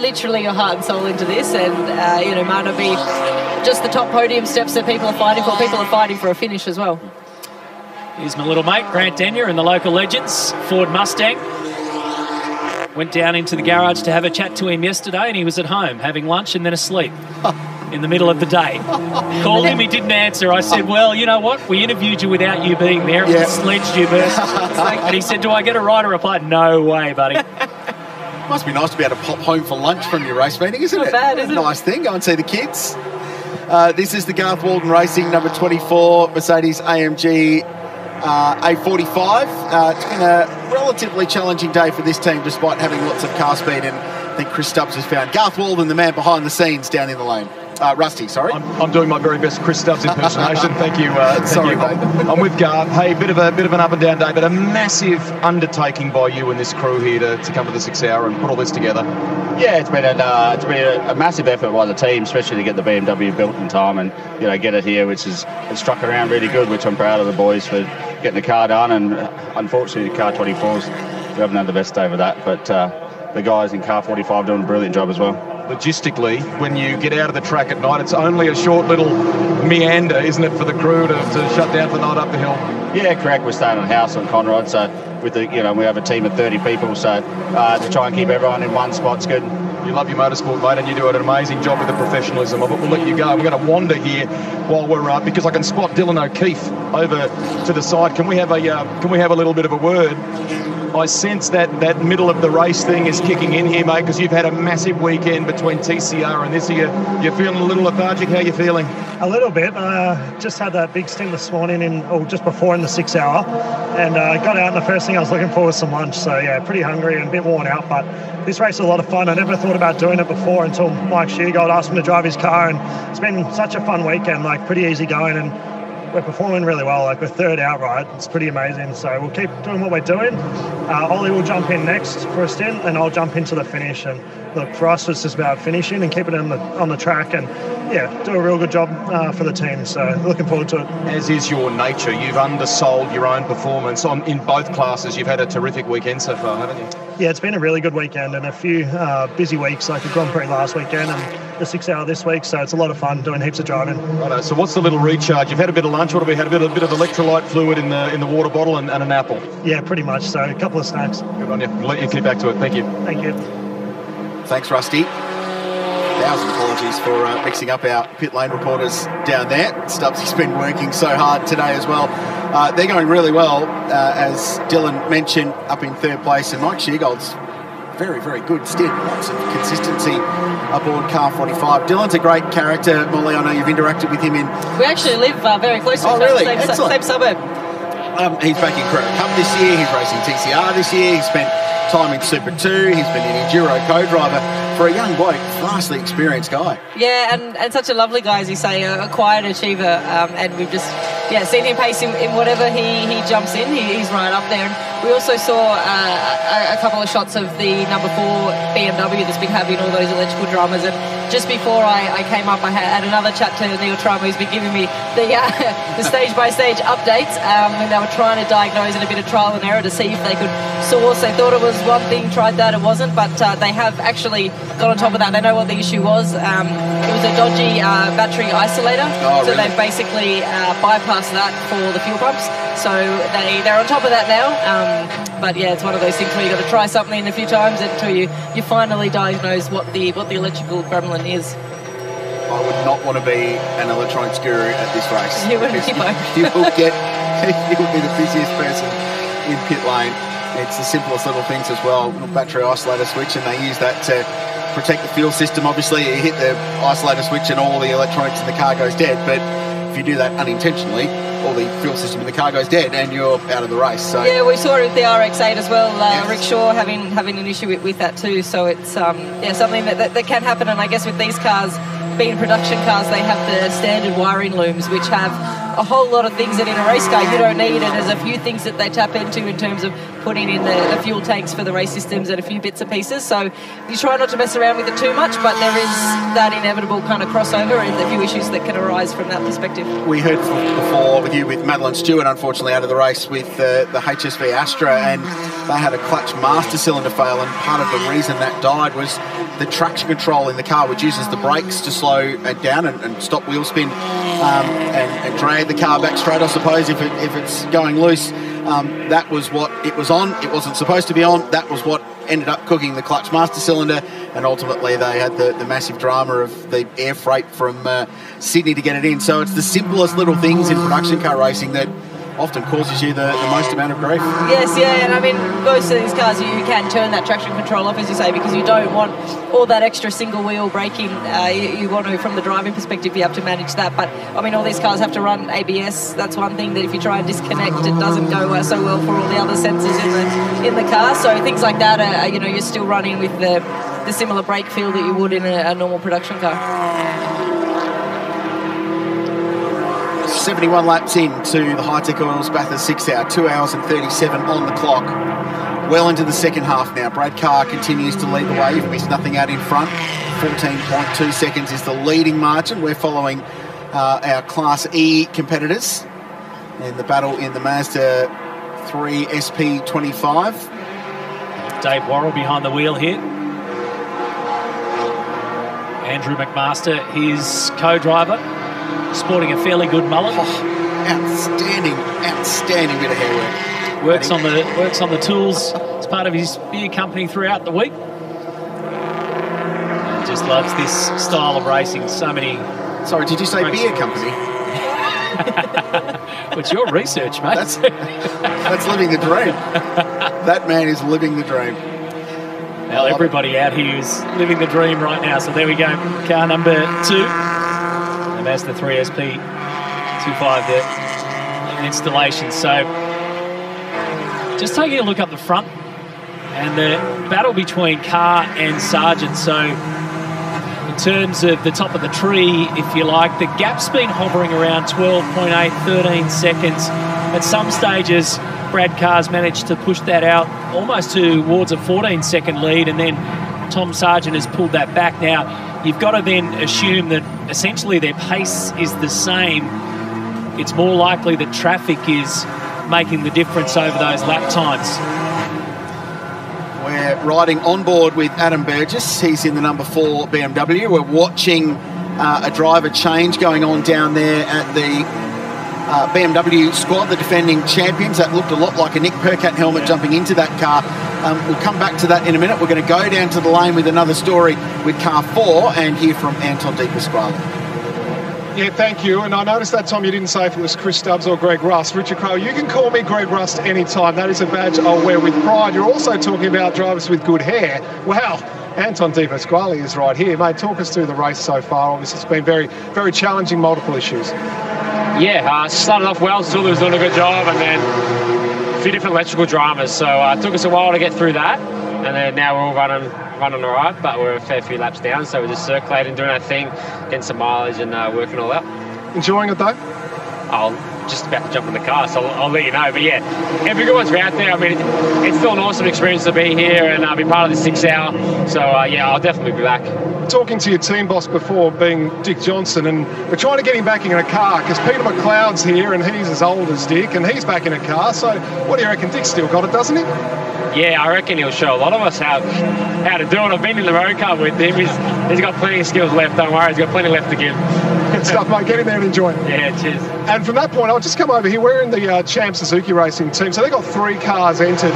literally your heart and soul into this, and uh, you know might not be just the top podium steps that people are fighting for. People are fighting for a finish as well. Here's my little mate, Grant Denyer, and the local legends, Ford Mustang. Went down into the garage to have a chat to him yesterday, and he was at home having lunch and then asleep [LAUGHS] in the middle of the day. Called him, he didn't answer. I said, Well, you know what? We interviewed you without you being there. It was Yeah. a sledge you burst. [LAUGHS] and he said, Do I get a right? I replied, No way, buddy. Must be nice to be able to pop home for lunch from your race meeting, isn't Not it? bad, is it? nice thing. Go and see the kids. Uh, this is the Garth Walden Racing number 24 Mercedes AMG uh, A45. Uh, it's been a relatively challenging day for this team, despite having lots of car speed. And I think Chris Stubbs has found Garth Walden, the man behind the scenes, down in the lane. Uh, Rusty, sorry. I'm, I'm doing my very best Chris Stubbs impersonation. Thank you. Uh, thank Sorry, you. I'm, I'm with Garth. Hey, bit of a bit of an up and down day, but a massive undertaking by you and this crew here to, to come to the six hour and put all this together. Yeah, it's been, an, uh, it's been a, a massive effort by the team, especially to get the BMW built in time and you know get it here, which is it's struck around really good, which I'm proud of the boys for getting the car done. And uh, unfortunately, the car 24s we haven't had the best day with that, but uh, the guys in car 45 doing a brilliant job as well. Logistically, when you get out of the track at night, it's only a short little meander, isn't it, for the crew to, to shut down for the night up the hill? Yeah, correct. We're staying on house on Conrod, so with the you know we have a team of 30 people, so uh, to try and keep everyone in one spot's good. You love your motorsport, mate, and you do an amazing job with the professionalism of it. We'll let you go. We're going to wander here while we're up because I can spot Dylan O'Keeffe over to the side. Can we have a uh, Can we have a little bit of a word? I sense that that middle of the race thing is kicking in here, mate, because you've had a massive weekend between TCR and this. Are you, you're feeling a little lethargic? How are you feeling? A little bit. Uh, just had that big stint this morning, in, or just before in the six hour, and uh, got out. And the first thing I was looking for was some lunch. So yeah, pretty hungry and a bit worn out. But this race is a lot of fun. I never thought about doing it before until Mike Sheargold asked me to drive his car, and it's been such a fun weekend. Like pretty easy going, and we're performing really well. Like we're third outright. It's pretty amazing. So we'll keep doing what we're doing. Uh, Ollie will jump in next for a stint, and I'll jump into the finish. And look, for us, it's just about finishing and keeping it on the on the track, and yeah, do a real good job uh, for the team. So looking forward to it. As is your nature, you've undersold your own performance on in both classes. You've had a terrific weekend so far, haven't you? Yeah, it's been a really good weekend and a few uh, busy weeks, like the Grand Prix last weekend and the six hour this week. So it's a lot of fun doing heaps of driving. Righto, so what's the little recharge? You've had a bit of lunch. What have we had? A bit, a bit of electrolyte fluid in the in the water bottle and, and an apple. Yeah, pretty much. So a couple of snacks. Good on you. We'll let you get back to it. Thank you. Thank you. Thanks, Rusty. Thousand apologies for uh, mixing up our pit lane reporters down there. Stubbsy's been working so hard today as well. Uh, they're going really well, uh, as Dylan mentioned, up in third place, and Mike Sheargold's very, very good stint. Lots of consistency aboard car 45. Dylan's a great character, Molly. I know you've interacted with him in. We actually live uh, very close to Oh, each other, really? same, Excellent. same suburb. Um, he's back in Crown Cup this year. He's racing TCR this year. He's spent time in Super 2. He's been an Enduro co-driver. For a young bloke, vastly experienced guy. Yeah, and, and such a lovely guy, as you say, a, a quiet achiever. Um, and we've just yeah seen him pace in, in whatever he, he jumps in. He, he's right up there. And we also saw uh, a, a couple of shots of the number four BMW that's been having all those electrical dramas. And just before I, I came up, I had, another chat to Neil Trump, who's been giving me the uh, [LAUGHS] the stage by stage updates. Um, and they were trying to diagnose in a bit of trial and error to see if they could source. They thought it was one thing, tried that, it wasn't, but uh, they have actually got on top of that. They know what the issue was. Um, it was a dodgy uh, battery isolator, Oh, so really? they've basically uh, bypassed that for the fuel pumps. So they they're on top of that now. Um, Uh, but yeah, it's one of those things where you've got to try something a few times until you, you finally diagnose what the what the electrical gremlin is. I would not want to be an electronics guru at this race. You wouldn't, you [LAUGHS] you will get, [LAUGHS] you will be the busiest person in pit lane. It's the simplest little things as well. Little battery isolator switch, and they use that to protect the fuel system. Obviously, you hit the isolator switch, and all the electronics in the car goes dead. But if you do that unintentionally, all the fuel system in the car goes dead, and you're out of the race. So Yeah, we saw it with the RX-8 as well. Uh, Rick Shaw having having an issue with, with that too. So it's um, yeah something that, that, that can happen. And I guess with these cars being production cars, they have the standard wiring looms, which have a whole lot of things that in a race car you don't need. And there's a few things that they tap into in terms of putting in the, the fuel tanks for the race systems and a few bits and pieces. So you try not to mess around with it too much, but there is that inevitable kind of crossover and a few issues that can arise from that perspective. we heard before with you with Madeline Stewart, unfortunately out of the race with uh, the HSV Astra, and they had a clutch master cylinder fail, and part of the reason that died was the traction control in the car, which uses the brakes to slow it down and, and stop wheel spin um, and, and drag the car back straight, I suppose, if, it, if it's going loose. Um, that was what it was on. It wasn't supposed to be on. That was what ended up cooking the clutch master cylinder, and ultimately they had the, the massive drama of the air freight from uh, Sydney to get it in. So it's the simplest little things in production car racing that often causes you the, the most amount of grief. Yes, yeah, and I mean, most of these cars you can turn that traction control off, as you say, because you don't want all that extra single wheel braking. Uh, you, you want to, from the driving perspective, you have to manage that. But I mean, all these cars have to run ABS. That's one thing that if you try and disconnect, it doesn't go uh, so well for all the other sensors in the in the car. So things like that, are, you know, you're still running with the the similar brake feel that you would in a, a normal production car. 71 laps into the Hi-Tec Oils Bathurst 6 hour, 2 hours and 37 on the clock. Well into the second half now. Brad Carr continues to lead the way. You've missed nothing out in front. 14.2 seconds is the leading margin. We're following uh, our Class E competitors in the battle in the Mazda 3 SP25. Dave Worrell behind the wheel here. Andrew McMaster, his co-driver, sporting a fairly good mullet. Oh, outstanding, outstanding bit of hair work. Works on the works on the tools as part of his beer company throughout the week. And just loves this style of racing. So many. Sorry, did you say beer company? [LAUGHS] What's your research, mate? That's, that's living the dream. That man is living the dream. Well, everybody out here is living the dream right now. So there we go. Car number two. That's the Mazda 3 SP 25 there. Installation. So just taking a look up the front and the battle between Carr and Sargent. So in terms of the top of the tree, if you like, the gap's been hovering around 12.8, 13 seconds. At some stages, Brad Carr's managed to push that out almost towards a 14 second lead, and then Tom Sargent has pulled that back. Now, you've got to then assume that essentially their pace is the same. It's more likely that traffic is making the difference over those lap times. We're riding on board with Adam Burgess. He's in the number four BMW. We're watching uh, a driver change going on down there at the uh, BMW squad, the defending champions. That looked a lot like a Nick Percat helmet jumping into that car. Um, we'll come back to that in a minute. We're going to go down to the lane with another story with car four and hear from Anton De Pasquale. Yeah, thank you. And I noticed that time you didn't say if it was Chris Stubbs or Greg Rust. Richard Crowe, you can call me Greg Rust anytime. That is a badge I'll wear with pride. You're also talking about drivers with good hair. Wow. Anton De Pasquale is right here. Mate, talk us through the race so far. Obviously, it's been very, very challenging, multiple issues. Yeah, uh, started off well. Still was doing a good job, and then a few different electrical dramas. So uh, it took us a while to get through that, and then now we're all running running all right. But we're a fair few laps down, so we're just circulating, doing our thing, getting some mileage, and uh, working all out. Enjoying it though? Oh, just about to jump in the car, so I'll, I'll let you know. But yeah, every good out there. I mean, it, it's still an awesome experience to be here and uh, be part of the six hour. So uh, yeah, I'll definitely be back. Talking to your team boss before, being Dick Johnson, and we're trying to get him back in a car because Peter McLeod's here and he's as old as Dick, and he's back in a car. So what do you reckon? Dick's still got it, doesn't he? Yeah, I reckon he'll show a lot of us how how to do it. I've been in the road car with him. He's, he's got plenty of skills left. Don't worry, he's got plenty left to give. Good stuff, mate. Get in there and enjoy it. Yeah, cheers. And from that point, I'll just come over here. We're in the uh, Champ Suzuki Racing team, so they've got three cars entered.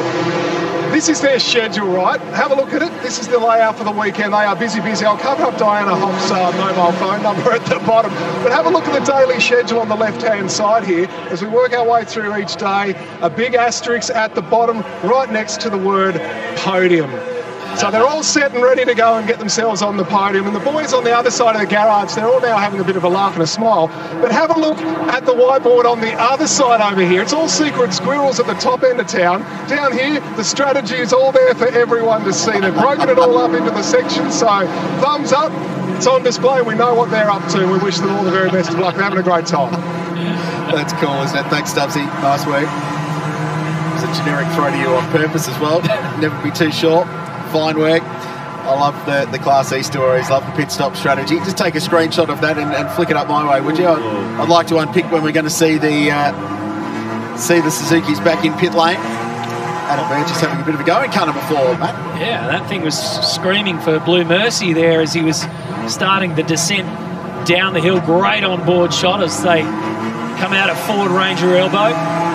This is their schedule, right? Have a look at it. This is the layout for the weekend. They are busy, busy. I'll cover up Diana Hopp's uh, mobile phone number [LAUGHS] at the bottom. But have a look at the daily schedule on the left-hand side here as we work our way through each day. A big asterisk at the bottom, right next to the word podium. So they're all set and ready to go and get themselves on the podium. And the boys on the other side of the garage, they're all now having a bit of a laugh and a smile. But have a look at the whiteboard on the other side over here. It's all secret squirrels at the top end of town. Down here, the strategy is all there for everyone to see. They've broken it all up into the sections. So thumbs up. It's on display. We know what they're up to. We wish them all the very best of luck. They're having a great time. That's cool, isn't it? Thanks, Stubbsy. Nice work. It was a generic throw to you on purpose as well. [LAUGHS] Never be too short. Fine work. I love the, the Class E stories, love the pit stop strategy. Just take a screenshot of that and, and flick it up my way, would you? I'd, I'd like to unpick when we're going to see the uh, see the Suzuki's back in pit lane. Adam just having a bit of a go in Cunner before, Matt. Yeah, that thing was screaming for Blue Mercy there as he was starting the descent down the hill. Great on board shot as they come out of Ford Ranger elbow.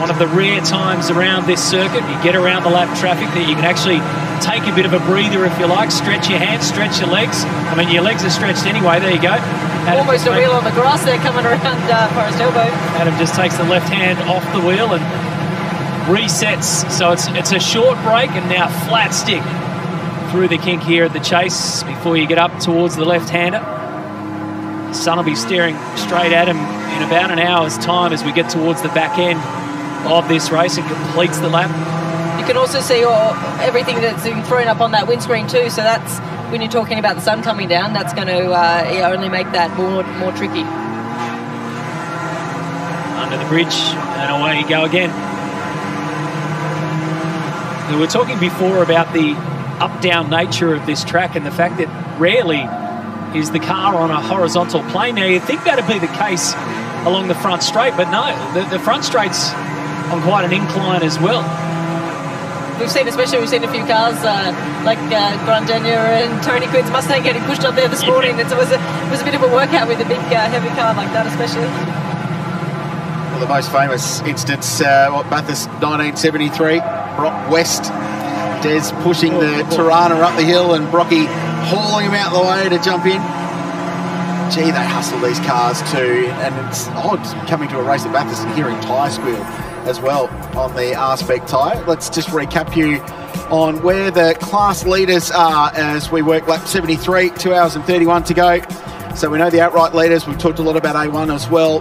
One of the rare times around this circuit, you get around the lap traffic that you can actually take a bit of a breather if you like, stretch your hands, stretch your legs. I mean, your legs are stretched anyway. There you go. Adam Almost a wheel on the grass there coming around uh, Forrest Elbow. Adam just takes the left hand off the wheel and resets. So it's it's a short break and now flat stick through the kink here at the chase before you get up towards the left-hander. Sun will be staring straight at him in about an hour's time as we get towards the back end of this race and completes the lap. You can also see all, everything that's been thrown up on that windscreen too. So that's when you're talking about the sun coming down. That's going to uh, yeah, only make that more more tricky. under the bridge, and away you go again. We were talking before about the up-down nature of this track and the fact that rarely is the car on a horizontal plane. Now, you'd think that'd be the case along the front straight, but no, the, the front straight's on quite an incline as well. We've seen, especially we've seen a few cars uh, like uh, Grant Denyer and Tony Quinn's Mustang getting pushed up there this morning. It was a it was a bit of a workout with a big uh, heavy car like that, especially. Well, the most famous instance, uh, what, Bathurst 1973, Brock West, Des pushing the Torana up the hill and Brocky hauling him out the way to jump in. Gee, they hustle these cars too, and it's odd coming to a race at Bathurst and hearing tyre squeal as well on the R-Spec tyre. Let's just recap you on where the class leaders are as we work lap 73, 2 hours and 31 to go. So we know the outright leaders, we've talked a lot about A1 as well.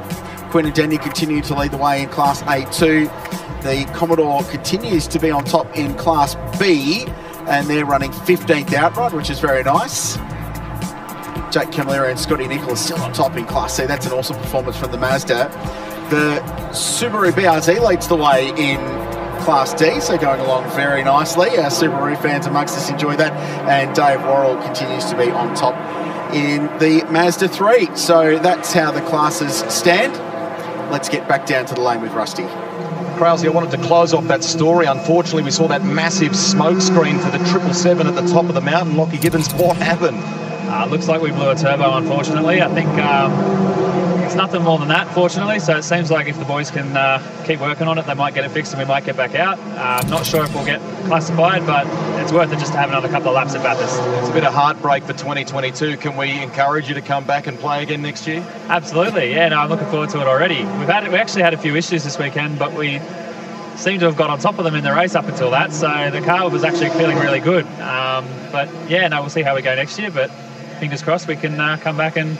Quinn and Denyer continue to lead the way in Class A2. The Commodore continues to be on top in Class B, and they're running 15th outright, which is very nice. Jake Camilleri and Scotty Nicholas still on top in Class C. That's an awesome performance from the Mazda. The Subaru BRZ leads the way in Class D, so going along very nicely. Our Subaru fans amongst us enjoy that, and Dave Worrell continues to be on top in the Mazda 3. So that's how the classes stand. Let's get back down to the lane with Rusty. Krause, I wanted to close off that story. Unfortunately, we saw that massive smoke screen for the 777 at the top of the mountain. Lockie Gibbons, what happened? Uh, looks like we blew a turbo, unfortunately. I think um, it's nothing more than that, fortunately. So it seems like if the boys can uh, keep working on it, they might get it fixed and we might get back out. Uh, I'm not sure if we'll get classified, but it's worth it just to have another couple of laps at Bathurst. It's a bit of heartbreak for 2022. Can we encourage you to come back and play again next year? Absolutely, yeah. No, I'm looking forward to it already. We've had we actually had a few issues this weekend, but we seem to have got on top of them in the race up until that. So the car was actually feeling really good. Um, but yeah, no, we'll see how we go next year. But fingers crossed we can uh, come back and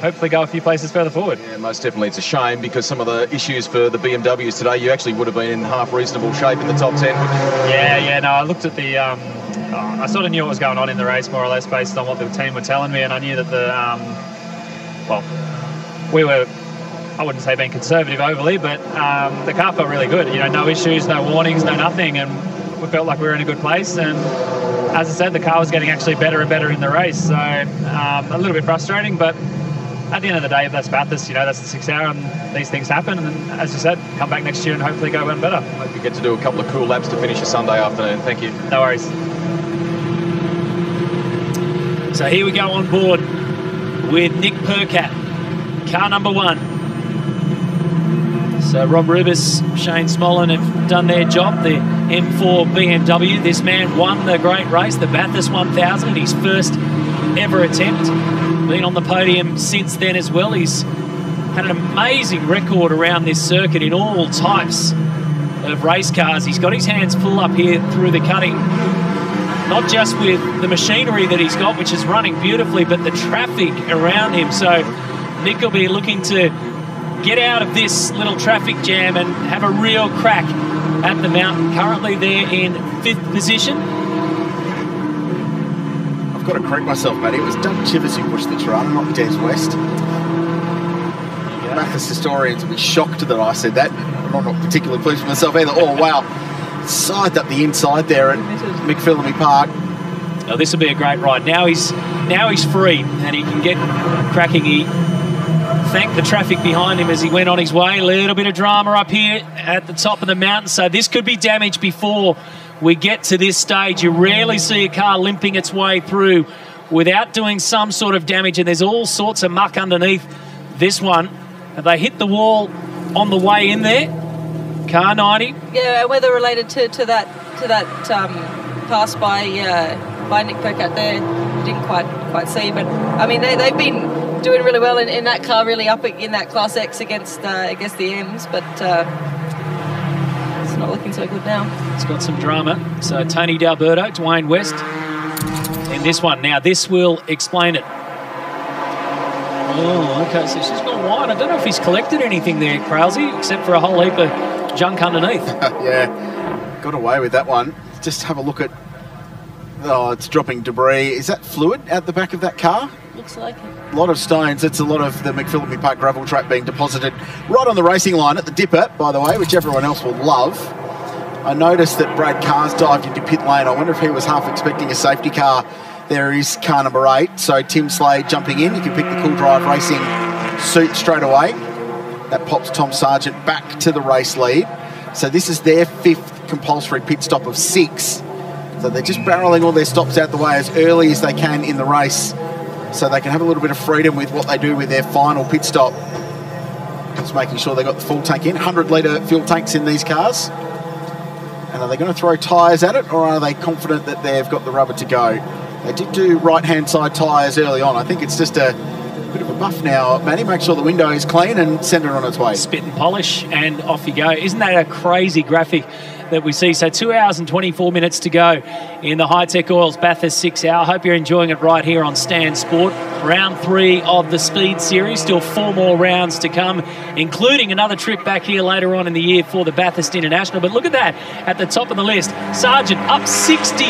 hopefully go a few places further forward. Yeah, most definitely. It's a shame because some of the issues for the BMWs today, you actually would have been in half reasonable shape in the top 10. Yeah, yeah. No, I looked at the. Um, I sort of knew what was going on in the race more or less based on what the team were telling me, and I knew that the. Um, well, we were I wouldn't say being conservative overly, but um, the car felt really good. You know, no issues, no warnings, no nothing, and we felt like we were in a good place. And as I said, the car was getting actually better and better in the race. So um, a little bit frustrating, but at the end of the day, that's Bathurst. You know, that's the six hour, and these things happen. And as you said, come back next year and hopefully go one better. Hope you get to do a couple of cool laps to finish a Sunday afternoon. Thank you. No worries. So here we go on board with Nick Percat, car number one. So Rob Rubis, Shane Smollen have done their job. The M4 BMW. This man won the great race, the Bathurst 1000, his first ever attempt. Been on the podium since then as well. He's had an amazing record around this circuit in all types of race cars. He's got his hands full up here through the cutting not just with the machinery that he's got, which is running beautifully, but the traffic around him. So Nick will be looking to get out of this little traffic jam and have a real crack at the mountain. Currently, they're in fifth position. I've got to correct myself, mate. It was Doug Chivers who pushed the Torana, not Des West. Bathurst historians will be shocked that I said that. I'm not particularly pleased with myself either. Oh, wow. Side up the inside there at McPhillamy Park. Oh, this will be a great ride. Now he's now he's free and he can get cracking. He thanked the traffic behind him as he went on his way. A little bit of drama up here at the top of the mountain, so this could be damage before we get to this stage. You rarely see a car limping its way through without doing some sort of damage, and there's all sorts of muck underneath this one. They hit the wall on the way in there. Car 90. Yeah, weather related to, to that to that um, pass by uh, by Nick Percat there. Didn't quite quite see, but I mean they they've been doing really well in, in that car, really up in that Class X against uh, against the M's, but uh, it's not looking so good now. It's got some drama. So Tony D'Alberto, Dwayne West in this one. Now this will explain it. Oh, okay. So she's gone wide. I don't know if he's collected anything there, Krause, except for a whole heap of junk underneath. [LAUGHS] yeah, got away with that one. Just have a look at. Oh, it's dropping debris. Is that fluid out the back of that car? Looks like. A lot of stones. It's a lot of the McPhillamy Park gravel track being deposited right on the racing line at the dipper, by the way, which everyone else will love. I noticed that Brad Carr's dived into pit lane. I wonder if he was half expecting a safety car. There is car number eight. So Tim Slade jumping in. You can pick the Cool Drive Racing suit straight away. That pops Tom Sargent back to the race lead. So this is their fifth compulsory pit stop of six. So they're just barreling all their stops out the way as early as they can in the race so they can have a little bit of freedom with what they do with their final pit stop. Just making sure they got the full tank in. 100 litre fuel tanks in these cars. And are they going to throw tyres at it or are they confident that they've got the rubber to go? They did do right hand side tyres early on. I think it's just a bit of a buff now. Manny, make sure the window is clean and send it on its way. Spit and polish and off you go. Isn't that a crazy graphic? That we see. So, two hours and 24 minutes to go in the Hi-Tec Oils Bathurst six hour. Hope you're enjoying it right here on Stan Sport. Round three of the Speed Series. Still four more rounds to come, including another trip back here later on in the year for the Bathurst International. But look at that at the top of the list. Sargent up 62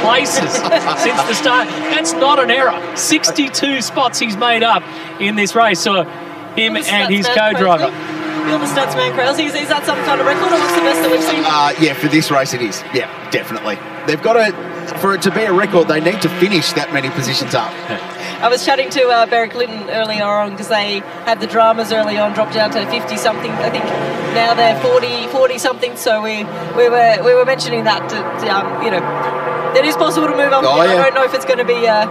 places [LAUGHS] since the start. That's not an error. 62 spots he's made up in this race. So, him and his co driver. The stats man, Krause. Is, is that some kind of record or what's the best that we've seen? Uh, yeah, for this race it is. Yeah, definitely. They've got to, for it to be a record, they need to finish that many positions up. [LAUGHS] I was chatting to uh, Beric Lynton earlier on because they had the dramas early on, dropped down to 50 something. I think now they're 40, 40 something. So we, we were we were mentioning that to, to um, you know it is possible to move up. Oh, yeah. I don't know if it's going to be uh,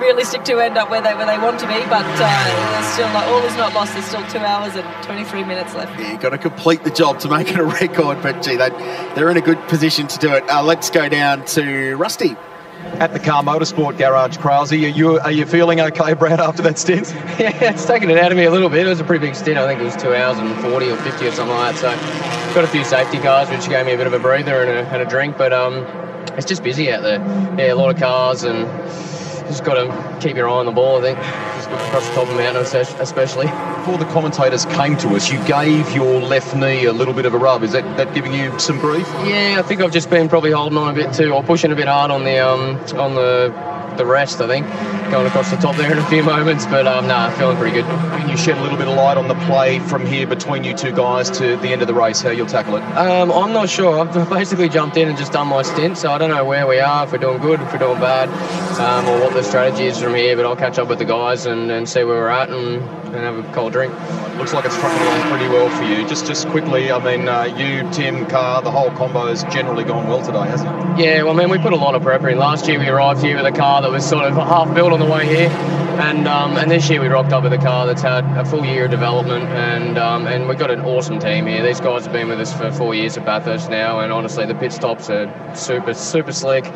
realistic to end up where they where they want to be, but uh, still not, all is not lost. There's still two hours and 23 minutes left. Yeah, you've got to complete the job to make it a record, but gee, they, they're in a good position to do it. Uh, let's go down to Rusty. At the Car Motorsport Garage, Krause, are you, are you feeling okay, Brad, after that stint? [LAUGHS] Yeah, it's taken it out of me a little bit. It was a pretty big stint. I think it was two hours and 40 or 50 or something like that. So got a few safety cars, which gave me a bit of a breather and a, and a drink. But um, it's just busy out there. Yeah, a lot of cars and just got to keep your eye on the ball, I think. Just across the top of the mountain, especially. Before the commentators came to us, you gave your left knee a little bit of a rub. Is that, that giving you some grief? Yeah, I think I've just been probably holding on a bit too, or pushing a bit hard on the um, on the the rest. I think going across the top there in a few moments, but um, nah, feeling pretty good. Can you shed a little bit of light on the play from here between you two guys to the end of the race? How you'll tackle it? Um, I'm not sure. I've [LAUGHS] basically jumped in and just done my stint, so I don't know where we are, if we're doing good, if we're doing bad, um, or what the strategy is from here. But I'll catch up with the guys and, and see where we're at and, and have a cold drink. Looks like it's trucking along pretty well for you. Just just quickly, I mean, uh, you, Tim, Carr, the whole combo has generally gone well today, hasn't it? Yeah, well, I mean, we put a lot of prep in. Last year we arrived here with a car that was sort of half built on the way here, and um, and this year we rocked up with a car that's had a full year of development, and um, and we've got an awesome team here. These guys have been with us for four years at Bathurst now, and honestly, the pit stops are super super slick,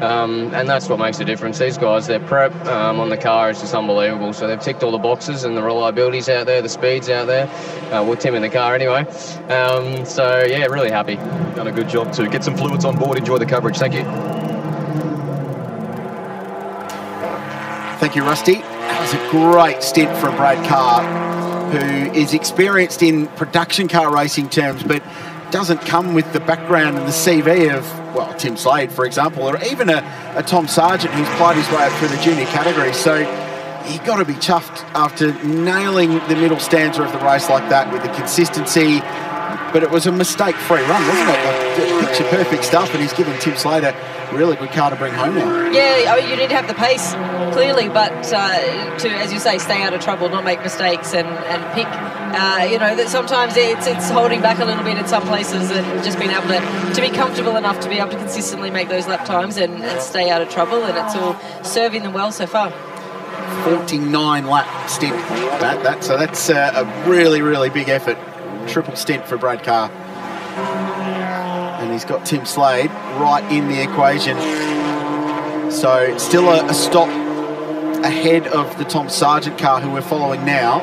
um, and that's what makes a difference. These guys, their prep um, on the car is just unbelievable. So they've ticked all the boxes, and the reliability's out there, the speed's out there. Uh, Tim in the car anyway. Um, so yeah, really happy. Done a good job too. Get some fluids on board. Enjoy the coverage. Thank you. Thank you, Rusty. That was a great stint from Brad Carr, who is experienced in production car racing terms, but doesn't come with the background and the CV of, well, Tim Slade, for example, or even a, a Tom Sargent who's played his way up through the junior category. So he got to be chuffed after nailing the middle stanza of the race like that with the consistency. But it was a mistake-free run, wasn't it? Picture perfect stuff, and he's given Tim Slade a really good car to bring home now. Yeah, I mean, you need to have the pace, clearly, but uh, to, as you say, stay out of trouble, not make mistakes, and, and pick. Uh, you know, that sometimes it's it's holding back a little bit in some places, and just being able to, to be comfortable enough to be able to consistently make those lap times and, and stay out of trouble, and it's all serving them well so far. 49 lap stint. That, that, so that's uh, a really, really big effort. Triple stint for Brad Carr. And he's got Tim Slade right in the equation. So still a, a stop ahead of the Tom Sargent car who we're following now.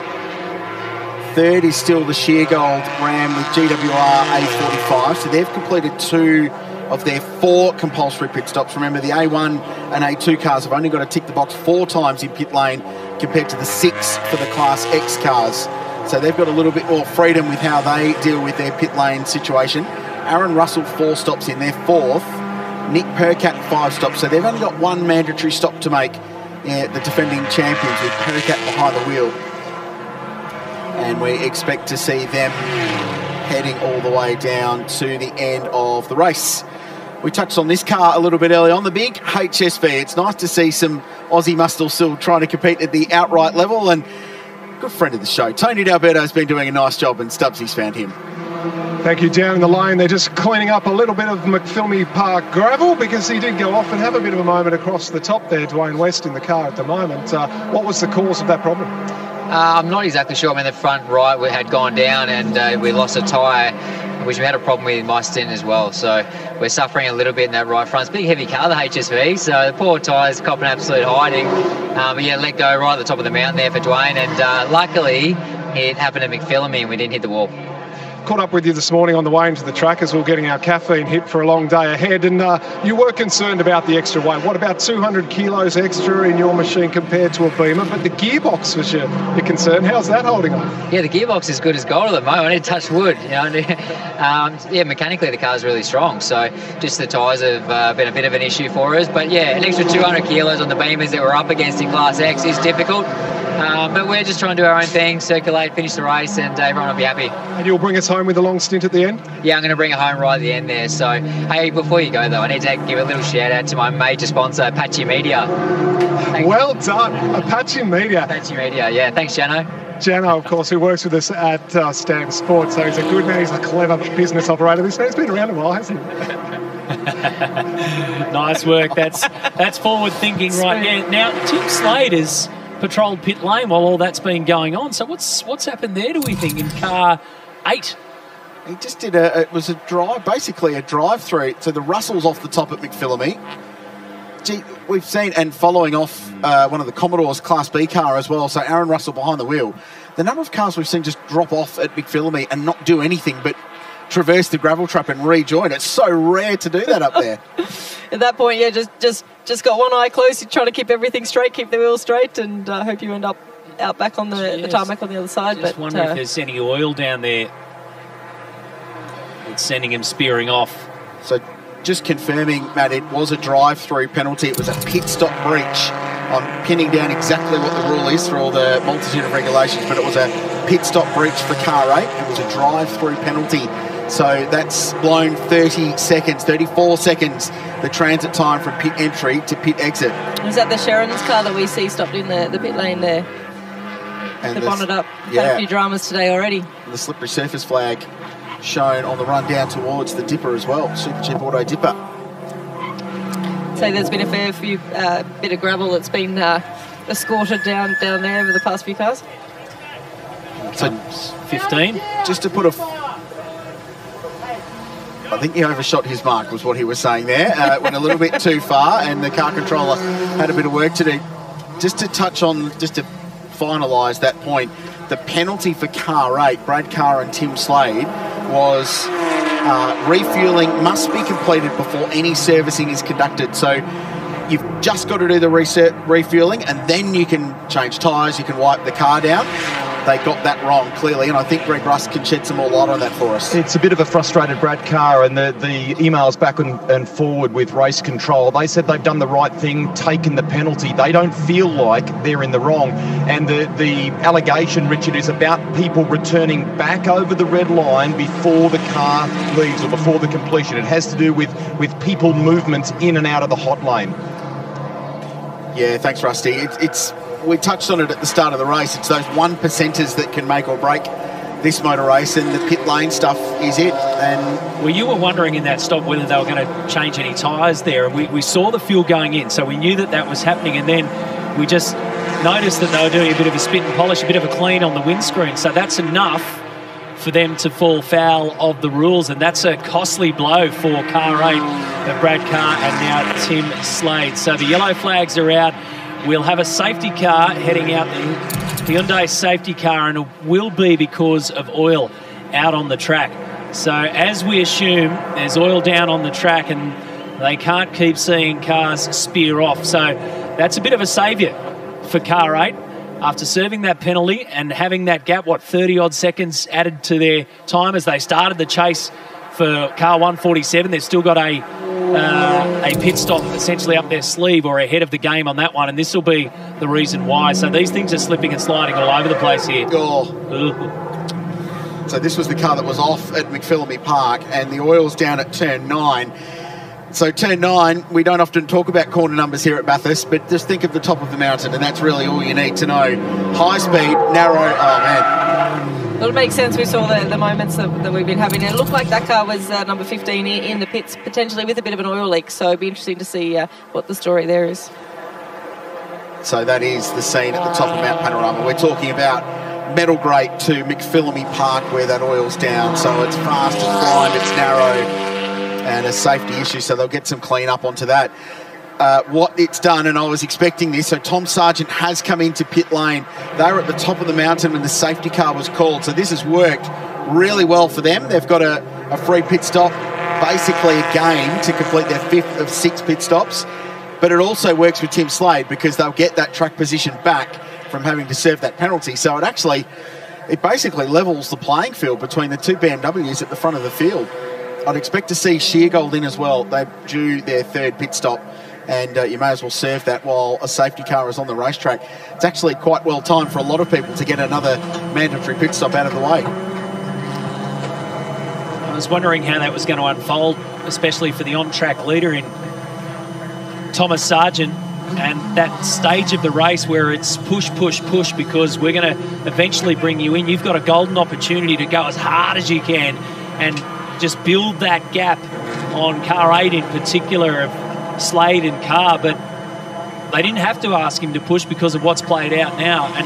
Third is still the Sheargold Ram with GWR A45. So they've completed two of their four compulsory pit stops. Remember, the A1 and A2 cars have only got to tick the box four times in pit lane compared to the six for the Class X cars. So they've got a little bit more freedom with how they deal with their pit lane situation. Aaron Russell, four stops in, their fourth. Nick Percat, five stops. So they've only got one mandatory stop to make, yeah, the defending champions, with Percat behind the wheel. And we expect to see them heading all the way down to the end of the race. We touched on this car a little bit earlier on, the big HSV. It's nice to see some Aussie muscle still trying to compete at the outright level. And good friend of the show, Tony D'Alberto has been doing a nice job, and Stubbsy's found him. Thank you. Down the lane, they're just cleaning up a little bit of McPhillamy Park gravel because he did go off and have a bit of a moment across the top there, Dwayne West in the car at the moment. Uh, what was the cause of that problem? Uh, I'm not exactly sure. I mean, the front right we had gone down and uh, we lost a tyre, which we had a problem with in my stint as well. So we're suffering a little bit in that right front. It's a big, heavy car, the HSV. So the poor tyres copping absolute hiding. Uh, but yeah, let go right at the top of the mountain there for Dwayne. And uh, luckily, it happened at McPhillamy and we didn't hit the wall caught up with you this morning on the way into the track as we are getting our caffeine hit for a long day ahead. And uh, you were concerned about the extra weight. What about 200 kilos extra in your machine compared to a Beamer? But the gearbox was your, your concern. How's that holding on? Yeah, the gearbox is good as gold at the moment. I need to touch wood. You know, [LAUGHS] um, yeah, mechanically the car's really strong. So just the tyres have uh, been a bit of an issue for us. But yeah, an extra 200 kilos on the Beamers that we're up against in Class X is difficult. Um, but we're just trying to do our own thing, circulate, finish the race, and everyone will be happy. And you'll bring us home with a long stint at the end? Yeah, I'm going to bring it home right at the end there. So, hey, before you go, though, I need to give a little shout out to my major sponsor, Apache Media. Thanks. Well done, Apache Media. Apache Media, yeah. Thanks, Jano. Jano, of course, who works with us at uh, Stan Sports. So he's a good man, he's a clever business operator. This man's been around a while, hasn't he? [LAUGHS] nice work. That's that's forward thinking right there. Now, Tim Slade has patrolled pit lane while all that's been going on. So what's what's happened there? Do we think in car eight? He just did a. It was a drive, basically a drive through. So the Russells off the top at McPhillamy. Gee, we've seen and following off uh, one of the Commodores Class B car as well. So Aaron Russell behind the wheel. The number of cars we've seen just drop off at McPhillamy and not do anything but traverse the gravel trap and rejoin. It's so rare to do that up there. [LAUGHS] At that point, yeah, just just just got one eye closed. You're trying to keep everything straight, keep the wheel straight, and uh, hope you end up out back on the, yes. the tarmac on the other side. Just but wonder uh, if there's any oil down there. It's sending him spearing off. So just confirming, Matt, it was a drive-through penalty. It was a pit stop breach. I'm pinning down exactly what the rule is for all the multitude of regulations, but it was a pit stop breach for car eight. It was a drive-through penalty. So that's blown 30 seconds, 34 seconds, the transit time from pit entry to pit exit. Was that the Sherrin's car that we see stopped in the, the pit lane there? And the the- bonnet up. Had yeah. a few dramas today already. The slippery surface flag shown on the run down towards the dipper as well, Supercheap Auto Dipper. So there's been a fair few uh, bit of gravel that's been uh, escorted down down there over the past few cars. So 15. Just to put a. I think he overshot his mark, was what he was saying there. Uh, went a little bit too [LAUGHS] far, and the car controller had a bit of work to do. Just to touch on, just to finalise that point, the penalty for car eight, Brad Carr and Tim Slade, was uh, refueling must be completed before any servicing is conducted. So you've just got to do the reset, refueling, and then you can change tyres, you can wipe the car down. They got that wrong clearly, and I think Greg Rust can shed some more light on that for us. It's a bit of a frustrated Brad Carr and the, the emails back and, and forward with race control. They said they've done the right thing, taken the penalty. They don't feel like they're in the wrong. And the, the allegation, Richard, is about people returning back over the red line before the car leaves or before the completion. It has to do with, with people movements in and out of the hot lane. Yeah, thanks, Rusty. It, it's we touched on it at the start of the race. It's those one percenters that can make or break this motor race, and the pit lane stuff is it. And Well, you were wondering in that stop whether they were going to change any tyres there, we, we saw the fuel going in, so we knew that that was happening, and then we just noticed that they were doing a bit of a spit and polish, a bit of a clean on the windscreen, so that's enough for them to fall foul of the rules, and that's a costly blow for car eight of Brad Carr and now Tim Slade. So the yellow flags are out. We'll have a safety car heading out, the, Hyundai safety car, and it will be because of oil out on the track. So as we assume, there's oil down on the track, and they can't keep seeing cars spear off. So that's a bit of a saviour for car eight after serving that penalty and having that gap, what, 30 odd seconds added to their time as they started the chase for car 147. They've still got a uh, a pit stop essentially up their sleeve or ahead of the game on that one, and this will be the reason why. So these things are slipping and sliding all over the place here. Oh, So this was the car that was off at McPhillamy Park, and the oil's down at turn nine. So turn nine, we don't often talk about corner numbers here at Bathurst, but just think of the top of the mountain, and that's really all you need to know. High speed, narrow. Oh man, Well, it makes sense. We saw the, the moments that, that we've been having. And it looked like that car was uh, number 15 in the pits, potentially with a bit of an oil leak. So it'd be interesting to see uh, what the story there is. So that is the scene at the top of Mount Panorama. We're talking about Metal Grate to McPhillamy Park where that oil's down. So it's fast, it's blind, it's narrow, and a safety issue. So they'll get some clean up onto that. Uh, what it's done, and I was expecting this. So Tom Sargent has come into pit lane. They were at the top of the mountain when the safety car was called. So this has worked really well for them. They've got a, a free pit stop, basically a game to complete their fifth of six pit stops. But it also works with Tim Slade because they'll get that track position back from having to serve that penalty. So it actually, it basically levels the playing field between the two BMWs at the front of the field. I'd expect to see Sheargold in as well. They due their third pit stop, and uh, you may as well serve that while a safety car is on the racetrack. It's actually quite well timed for a lot of people to get another mandatory pit stop out of the way. I was wondering how that was going to unfold, especially for the on-track leader in Thomas Sargent and that stage of the race where it's push, push, push because we're going to eventually bring you in. You've got a golden opportunity to go as hard as you can and just build that gap on car eight in particular Slade and Carr, but they didn't have to ask him to push because of what's played out now. And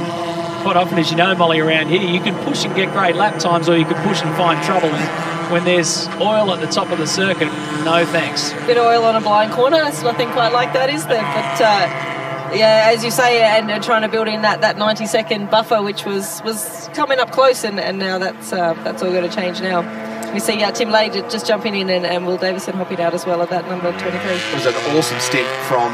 quite often, as you know, Molly, around here, you can push and get great lap times, or you can push and find trouble. And when there's oil at the top of the circuit, no thanks. Bit of oil on a blind corner. It's nothing quite like that, is there? But uh, yeah, as you say, and uh, trying to build in that, that 90 second buffer, which was was coming up close, and, and now that's uh, that's all going to change now. We see uh, Tim Lade just jumping in and, and Will Davison hopping out as well at that number 23. It was an awesome stint from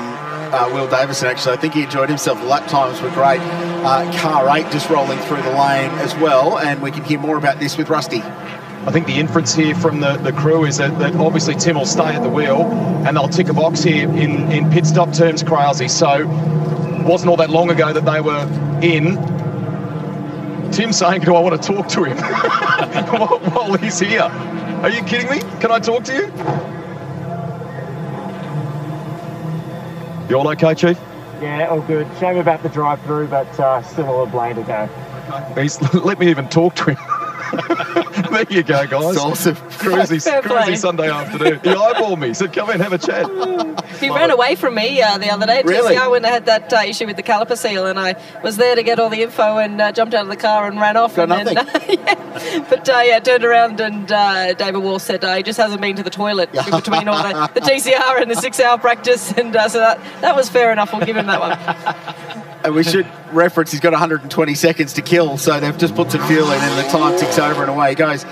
uh, Will Davison, actually. I think he enjoyed himself. The lap times were great. Uh, car 8 just rolling through the lane as well, and we can hear more about this with Rusty. I think the inference here from the, the crew is that, that obviously Tim will stay at the wheel and they'll tick a box here in, in pit stop terms, Crailsy. So it wasn't all that long ago that they were in. Tim saying, do I want to talk to him [LAUGHS] while, while he's here? Are you kidding me? Can I talk to you? You all okay, Chief? Yeah, all good. Shame about the drive through, but uh, still a little way to go. He's [LAUGHS] let me even talk to him. [LAUGHS] [LAUGHS] there you go, guys. It's awesome. Cruisy, Fair cruisy Sunday afternoon. He eyeballed me. Said, "Come in, have a chat." [LAUGHS] He ran away from me uh, the other day at Really? TCR when I had that uh, issue with the caliper seal, and I was there to get all the info and uh, jumped out of the car and ran off. Got and Then, [LAUGHS] yeah. But uh, yeah, turned around and uh, David Wall said uh, he just hasn't been to the toilet in between all the, the TCR and the six-hour practice, and uh, so that that was fair enough. We'll give him that one. And we should reference he's got 120 seconds to kill, so they've just put some fuel in and the time ticks over and away he goes.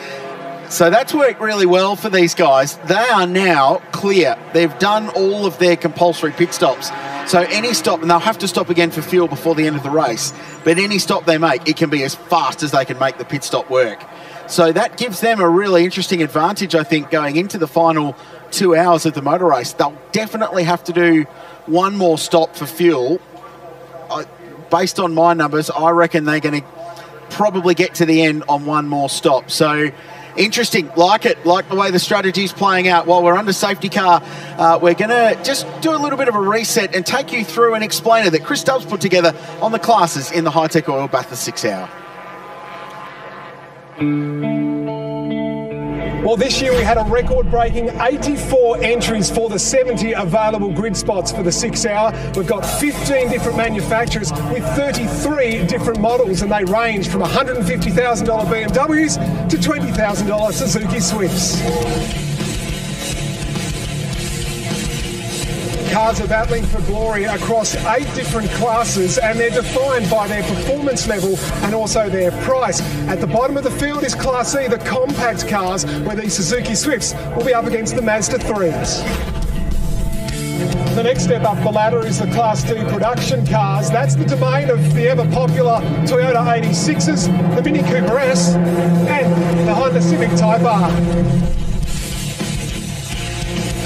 So that's worked really well for these guys. They are now clear. They've done all of their compulsory pit stops. So any stop, and they'll have to stop again for fuel before the end of the race, but any stop they make, it can be as fast as they can make the pit stop work. So that gives them a really interesting advantage, I think, going into the final two hours of the motor race. They'll definitely have to do one more stop for fuel I, based on my numbers, I reckon they're going to probably get to the end on one more stop. So interesting, like it, like the way the strategy's playing out. While we're under safety car, uh, we're going to just do a little bit of a reset and take you through an explainer that Chris Stubbs put together on the classes in the Hi-Tec Oil bath Bathurst six hour. Well, this year we had a record breaking 84 entries for the 70 available grid spots for the six hour. We've got 15 different manufacturers with 33 different models, and they range from $150,000 BMWs to $20,000 Suzuki Swifts. Cars are battling for glory across eight different classes and they're defined by their performance level and also their price. At the bottom of the field is Class E, the compact cars, where the Suzuki Swifts will be up against the Mazda 3s. The next step up the ladder is the Class D production cars. That's the domain of the ever popular Toyota 86s, the Mini Cooper S, and the Honda Civic Type R.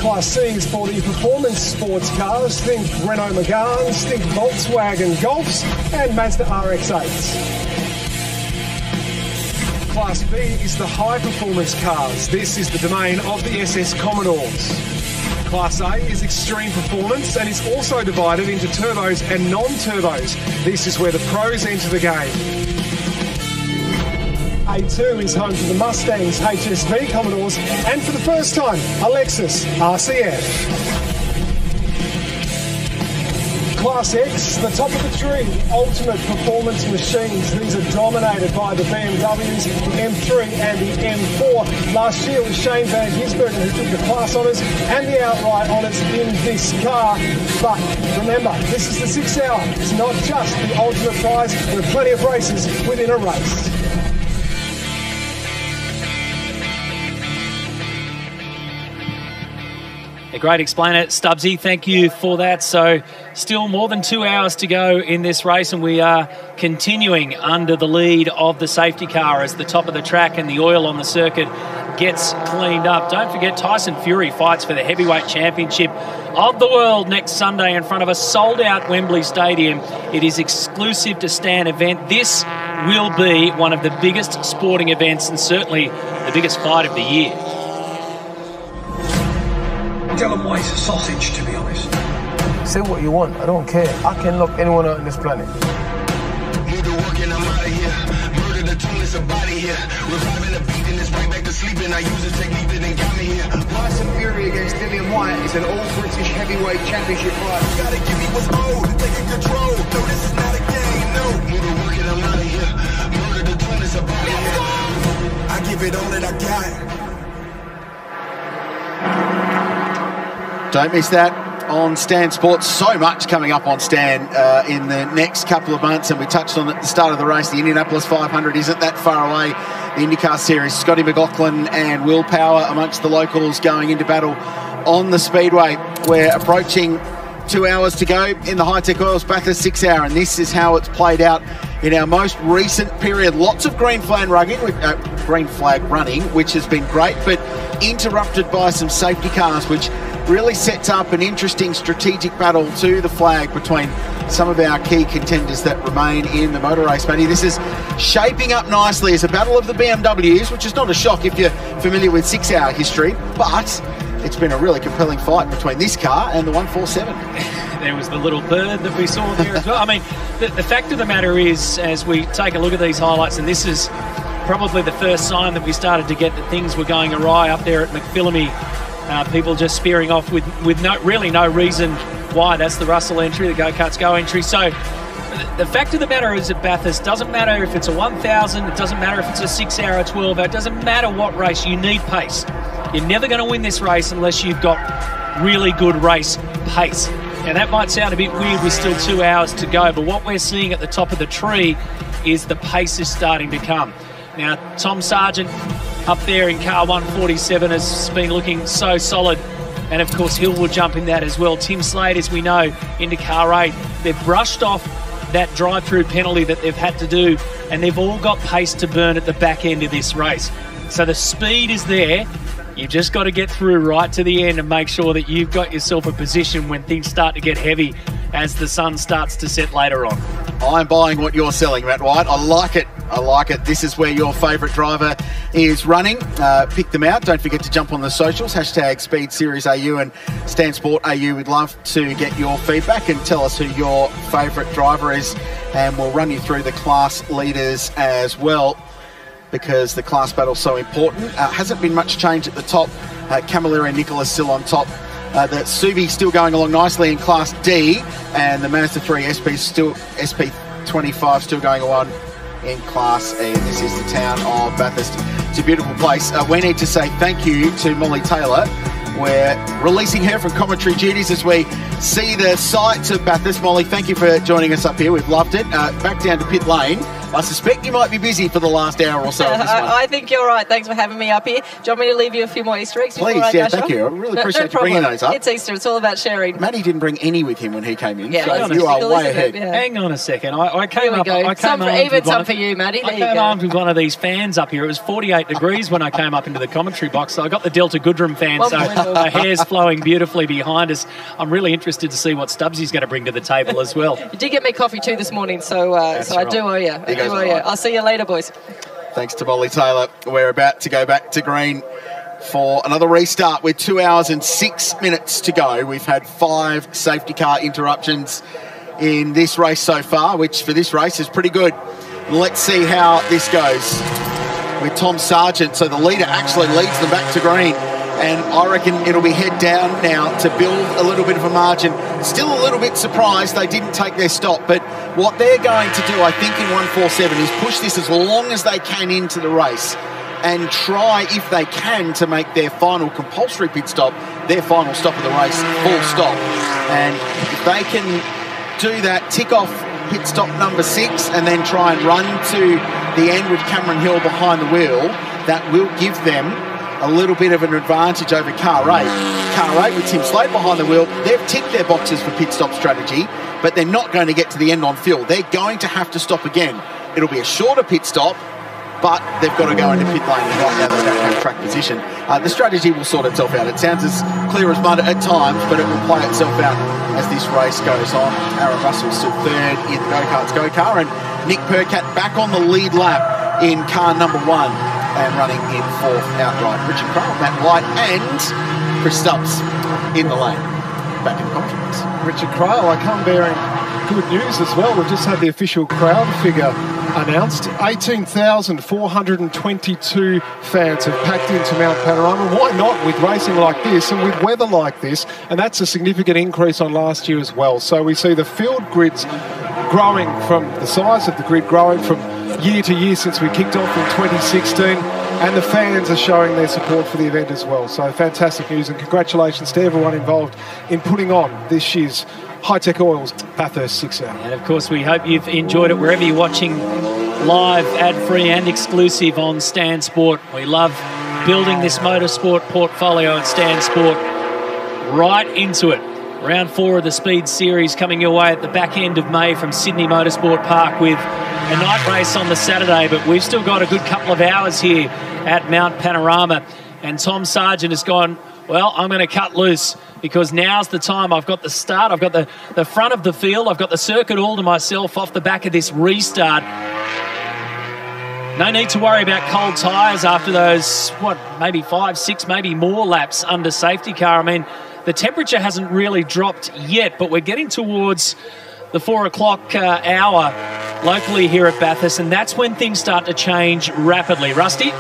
Class C is for the performance sports cars. Think Renault Meganes, think Volkswagen Golfs, and Mazda RX-8s. Class B is the high performance cars. This is the domain of the SS Commodores. Class A is extreme performance and is also divided into turbos and non-turbos. This is where the pros enter the game. A2 is home to the Mustangs, HSV Commodores, and for the first time, a Lexus RCF. Class X, the top of the tree, ultimate performance machines. These are dominated by the BMWs, the M3 and the M4. Last year was Shane Van Gisbergen who took the class honours and the outright honours in this car. But remember, this is the six hour. It's not just the ultimate prize. There are plenty of races within a race. A great explainer, Stubbsy. Thank you for that. So, still more than two hours to go in this race, and we are continuing under the lead of the safety car as the top of the track and the oil on the circuit gets cleaned up. Don't forget, Tyson Fury fights for the heavyweight championship of the world next Sunday in front of a sold out Wembley Stadium. It is exclusive to Stan event. This will be one of the biggest sporting events and certainly the biggest fight of the year. Dillian Whyte's a sausage, to be honest. Say what you want, I don't care. I can knock anyone out on this planet. Nigga working, I'm out of here. Murder the tune, it's a body here. Reviving the beat and it's right back to sleeping. I use this technique that then got me here. Tyson Fury against Dillian Whyte is an all-British heavyweight championship fight. Gotta give me what's owed, taking control. No, this is not a game, no. Nigga working, I'm out of here. Murder the tune, it's a body here. I give it all that I got. Don't miss that on Stan Sports. So much coming up on Stan uh, in the next couple of months, and we touched on at the start of the race. The Indianapolis 500 isn't that far away. The IndyCar Series, Scotty McLaughlin and Will Power amongst the locals going into battle on the speedway. We're approaching Two hours to go in the Hi-Tec Oils Bathurst six hour, and this is how it's played out in our most recent period. Lots of green flag running, uh, green flag running, which has been great, but interrupted by some safety cars, which really sets up an interesting strategic battle to the flag between some of our key contenders that remain in the motor race, Matty. This is shaping up nicely as a battle of the BMWs, which is not a shock if you're familiar with six hour history, but it's been a really compelling fight between this car and the 147. [LAUGHS] There was the little bird that we saw there as well. I mean, the, the fact of the matter is, as we take a look at these highlights, and this is probably the first sign that we started to get that things were going awry up there at McPhillamy. Uh, people just spearing off with, with no, really no reason why. That's the Russell entry, the Go Karts Go entry. So the fact of the matter is at Bathurst, doesn't matter if it's a 1,000, it doesn't matter if it's a 6 hour, 12 hour, it doesn't matter what race, you need pace. You're never going to win this race unless you've got really good race pace. Now, that might sound a bit weird with still two hours to go, but what we're seeing at the top of the tree is the pace is starting to come. Now, Tom Sargent up there in car 147 has been looking so solid. And of course, Hill will jump in that as well. Tim Slade, as we know, into car eight. They've brushed off that drive through penalty that they've had to do, and they've all got pace to burn at the back end of this race. So the speed is there. You've just got to get through right to the end and make sure that you've got yourself a position when things start to get heavy as the sun starts to set later on. I'm buying what you're selling, Matt White. I like it. I like it. This is where your favourite driver is running. Uh, pick them out. Don't forget to jump on the socials. Hashtag Speed Series AU and Stan Sport AU. We'd love to get your feedback and tell us who your favourite driver is. And we'll run you through the class leaders as well because the class battle's so important. Uh, hasn't been much change at the top. Uh, Camilleri Nicholas still on top. Uh, the Subi still going along nicely in Class D, and the Mazda 3 SP still SP25 still going on in Class E. This is the town of Bathurst. It's a beautiful place. Uh, we need to say thank you to Molly Taylor. We're releasing her from commentary duties as we see the sights of Bathurst. Molly, thank you for joining us up here. We've loved it. Uh, back down to pit lane. I suspect you might be busy for the last hour or so. of this. [LAUGHS] I, I think you're right. Thanks for having me up here. Do you want me to leave you a few more Easter eggs? before Please, I yeah, dash thank off? you. I really [LAUGHS] appreciate no you bringing those up. It's Easter. It's all about sharing. Matty didn't bring any with him when he came in, Yeah, so hang on a you are second, way ahead. yeah. Hang on a second. I, I came Here we up. go. I came Some for, armed even with one some of- for you, Maddie. I There you came go. armed with one of these fans up here. It was 48 degrees when I came up into the commentary box. So I got the Delta Goodrem fan. So [LAUGHS] Wonderful. our hair's flowing beautifully behind us. I'm really interested to see what Stubbsy's going to bring to the table as well. You did get me coffee too this morning, so uh, That's so I do owe you. I do owe you. Right. I'll see you later, boys. Thanks to Molly Taylor. We're about to go back to green for another restart with two hours and six minutes to go. We've had five safety car interruptions in this race so far, which for this race is pretty good. Let's see how this goes with Tom Sargent. So the leader actually leads them back to green. And I reckon it'll be head down now to build a little bit of a margin. Still a little bit surprised they didn't take their stop, but what they're going to do, I think, in 147 is push this as long as they can into the race and try, if they can, to make their final compulsory pit stop their final stop of the race, full stop. And if they can do that, tick off pit stop number six, and then try and run to the end with Cameron Hill behind the wheel, that will give them a little bit of an advantage over car eight. Car eight with Tim Slade behind the wheel, they've ticked their boxes for pit stop strategy, but they're not going to get to the end on fuel. They're going to have to stop again. It'll be a shorter pit stop, but they've got to go into pit lane right now they don't have track position. Uh, the strategy will sort itself out. It sounds as clear as mud at times, but it will play itself out as this race goes on. Aaron Russell still third in the go-karts go-car and Nick Percat back on the lead lap in car number one and running in fourth outright. Richard Craill, Matt White and Chris Stubbs in the lane. Back in the box. Richard Craill, I come bearing good news as well. We've just had the official crowd figure announced. 18,422 fans have packed into Mount Panorama. Why not with racing like this and with weather like this? And that's a significant increase on last year as well. So we see the field grids growing from the size of the grid growing from year to year since we kicked off in 2016 and the fans are showing their support for the event as well. So fantastic news and congratulations to everyone involved in putting on this year's Hi-Tec Oils Bathurst 6 Hour. And of course, we hope you've enjoyed it wherever you're watching live, ad free, and exclusive on Stan Sport. We love building this motorsport portfolio at Stan Sport right into it. Round four of the Speed Series coming your way at the back end of May from Sydney Motorsport Park with a night race on the Saturday. But we've still got a good couple of hours here at Mount Panorama. And Tom Sargent has gone, well, I'm going to cut loose because now's the time. I've got the start, I've got the, the front of the field, I've got the circuit all to myself off the back of this restart. No need to worry about cold tyres after those, what, maybe five, six, maybe more laps under safety car. I mean, the temperature hasn't really dropped yet, but we're getting towards the four o'clock uh, hour locally here at Bathurst, and that's when things start to change rapidly. Rusty?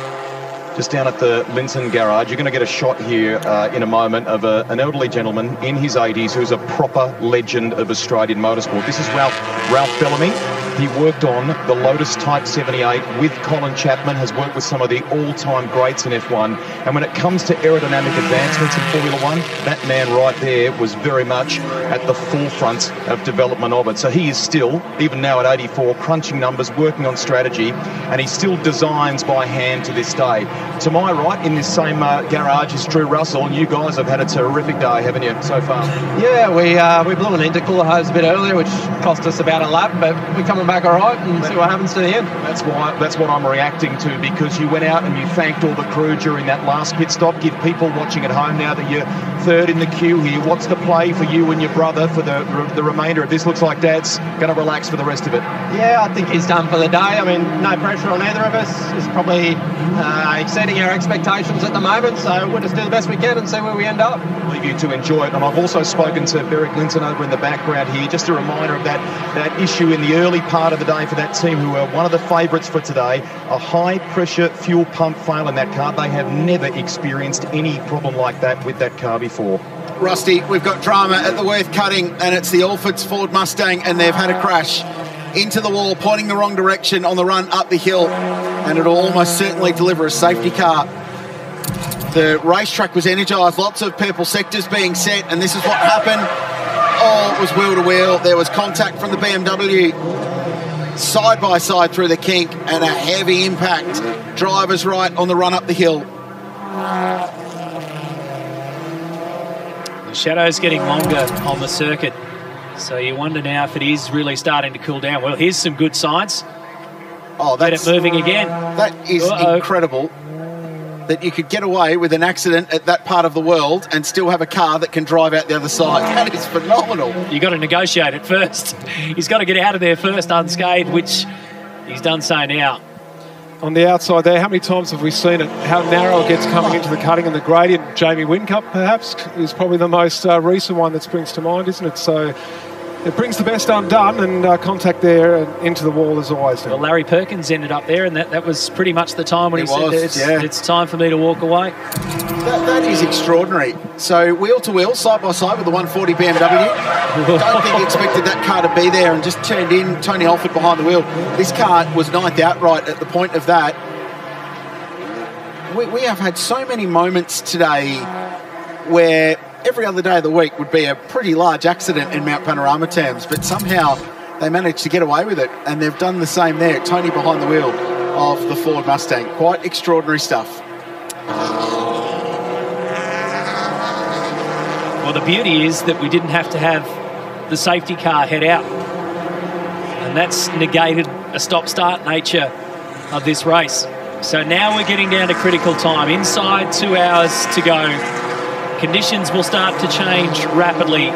Just down at the Lynton garage. You're going to get a shot here uh, in a moment of a, an elderly gentleman in his 80s who's a proper legend of Australian motorsport. This is Ralph Ralph Bellamy. He worked on the Lotus Type 78 with Colin Chapman, has worked with some of the all-time greats in F1. And when it comes to aerodynamic advancements in Formula One, that man right there was very much at the forefront of development of it. So he is still, even now at 84, crunching numbers, working on strategy, and he still designs by hand to this day. To my right, in this same uh, garage, is Drew Russell, and you guys have had a terrific day, haven't you, so far? Yeah, we uh, we blew an intercooler hose a bit earlier, which cost us about a lap, but we're coming back all right and see what happens to the end. That's why that's what I'm reacting to because you went out and you thanked all the crew during that last pit stop. Give people watching at home now that you're third in the queue here. What's the play for you and your brother for the the remainder of this? Looks like Dad's going to relax for the rest of it. Yeah, I think he's done for the day. I mean, no pressure on either of us. It's probably uh, exceeding our expectations at the moment, so we'll just do the best we can and see where we end up. i Leave you to enjoy it. And I've also spoken to Beric Lynton over in the background here. Just a reminder of that that issue in the early part of the day for that team, who are one of the favourites for today. A high pressure fuel pump fail in that car. They have never experienced any problem like that with that car before. Rusty, we've got drama at the Worth cutting, and it's the Alfords Ford Mustang, and they've had a crash into the wall, pointing the wrong direction on the run up the hill, and it'll almost certainly deliver a safety car. The racetrack was energised, lots of purple sectors being set, and this is what happened. Oh, it was wheel to wheel. There was contact from the BMW side by side through the kink, and a heavy impact. Drivers right on the run up the hill. The shadow's getting longer on the circuit. So you wonder now if it is really starting to cool down. Well, here's some good signs. Oh, that's Get it moving again. That is Uh-oh. incredible. That you could get away with an accident at that part of the world and still have a car that can drive out the other side. [LAUGHS] That is phenomenal. you got to negotiate it [LAUGHS] first. He's got to get out of there first unscathed, which he's done so now. On the outside there. How many times have we seen it? How narrow it gets coming into the cutting and the gradient. Jamie Whincup, perhaps, is probably the most uh, recent one that springs to mind, isn't it? So it brings the best undone and uh, contact there and into the wall as always. Well, Larry Perkins ended up there, and that, that was pretty much the time when It he was, said, it's, yeah. it's time for me to walk away. That, that is extraordinary. So wheel to wheel, side by side with the 140 BMW. I don't think he expected that car to be there and just turned in Tony Alford behind the wheel. This car was ninth outright at the point of that. We, we have had so many moments today where every other day of the week would be a pretty large accident in Mount Panorama terms, but somehow they managed to get away with it, and they've done the same there. Tony behind the wheel of the Ford Mustang. Quite extraordinary stuff. Well, the beauty is that we didn't have to have the safety car head out. And that's negated a stop-start nature of this race. So now we're getting down to critical time. Inside two hours to go. Conditions will start to change rapidly.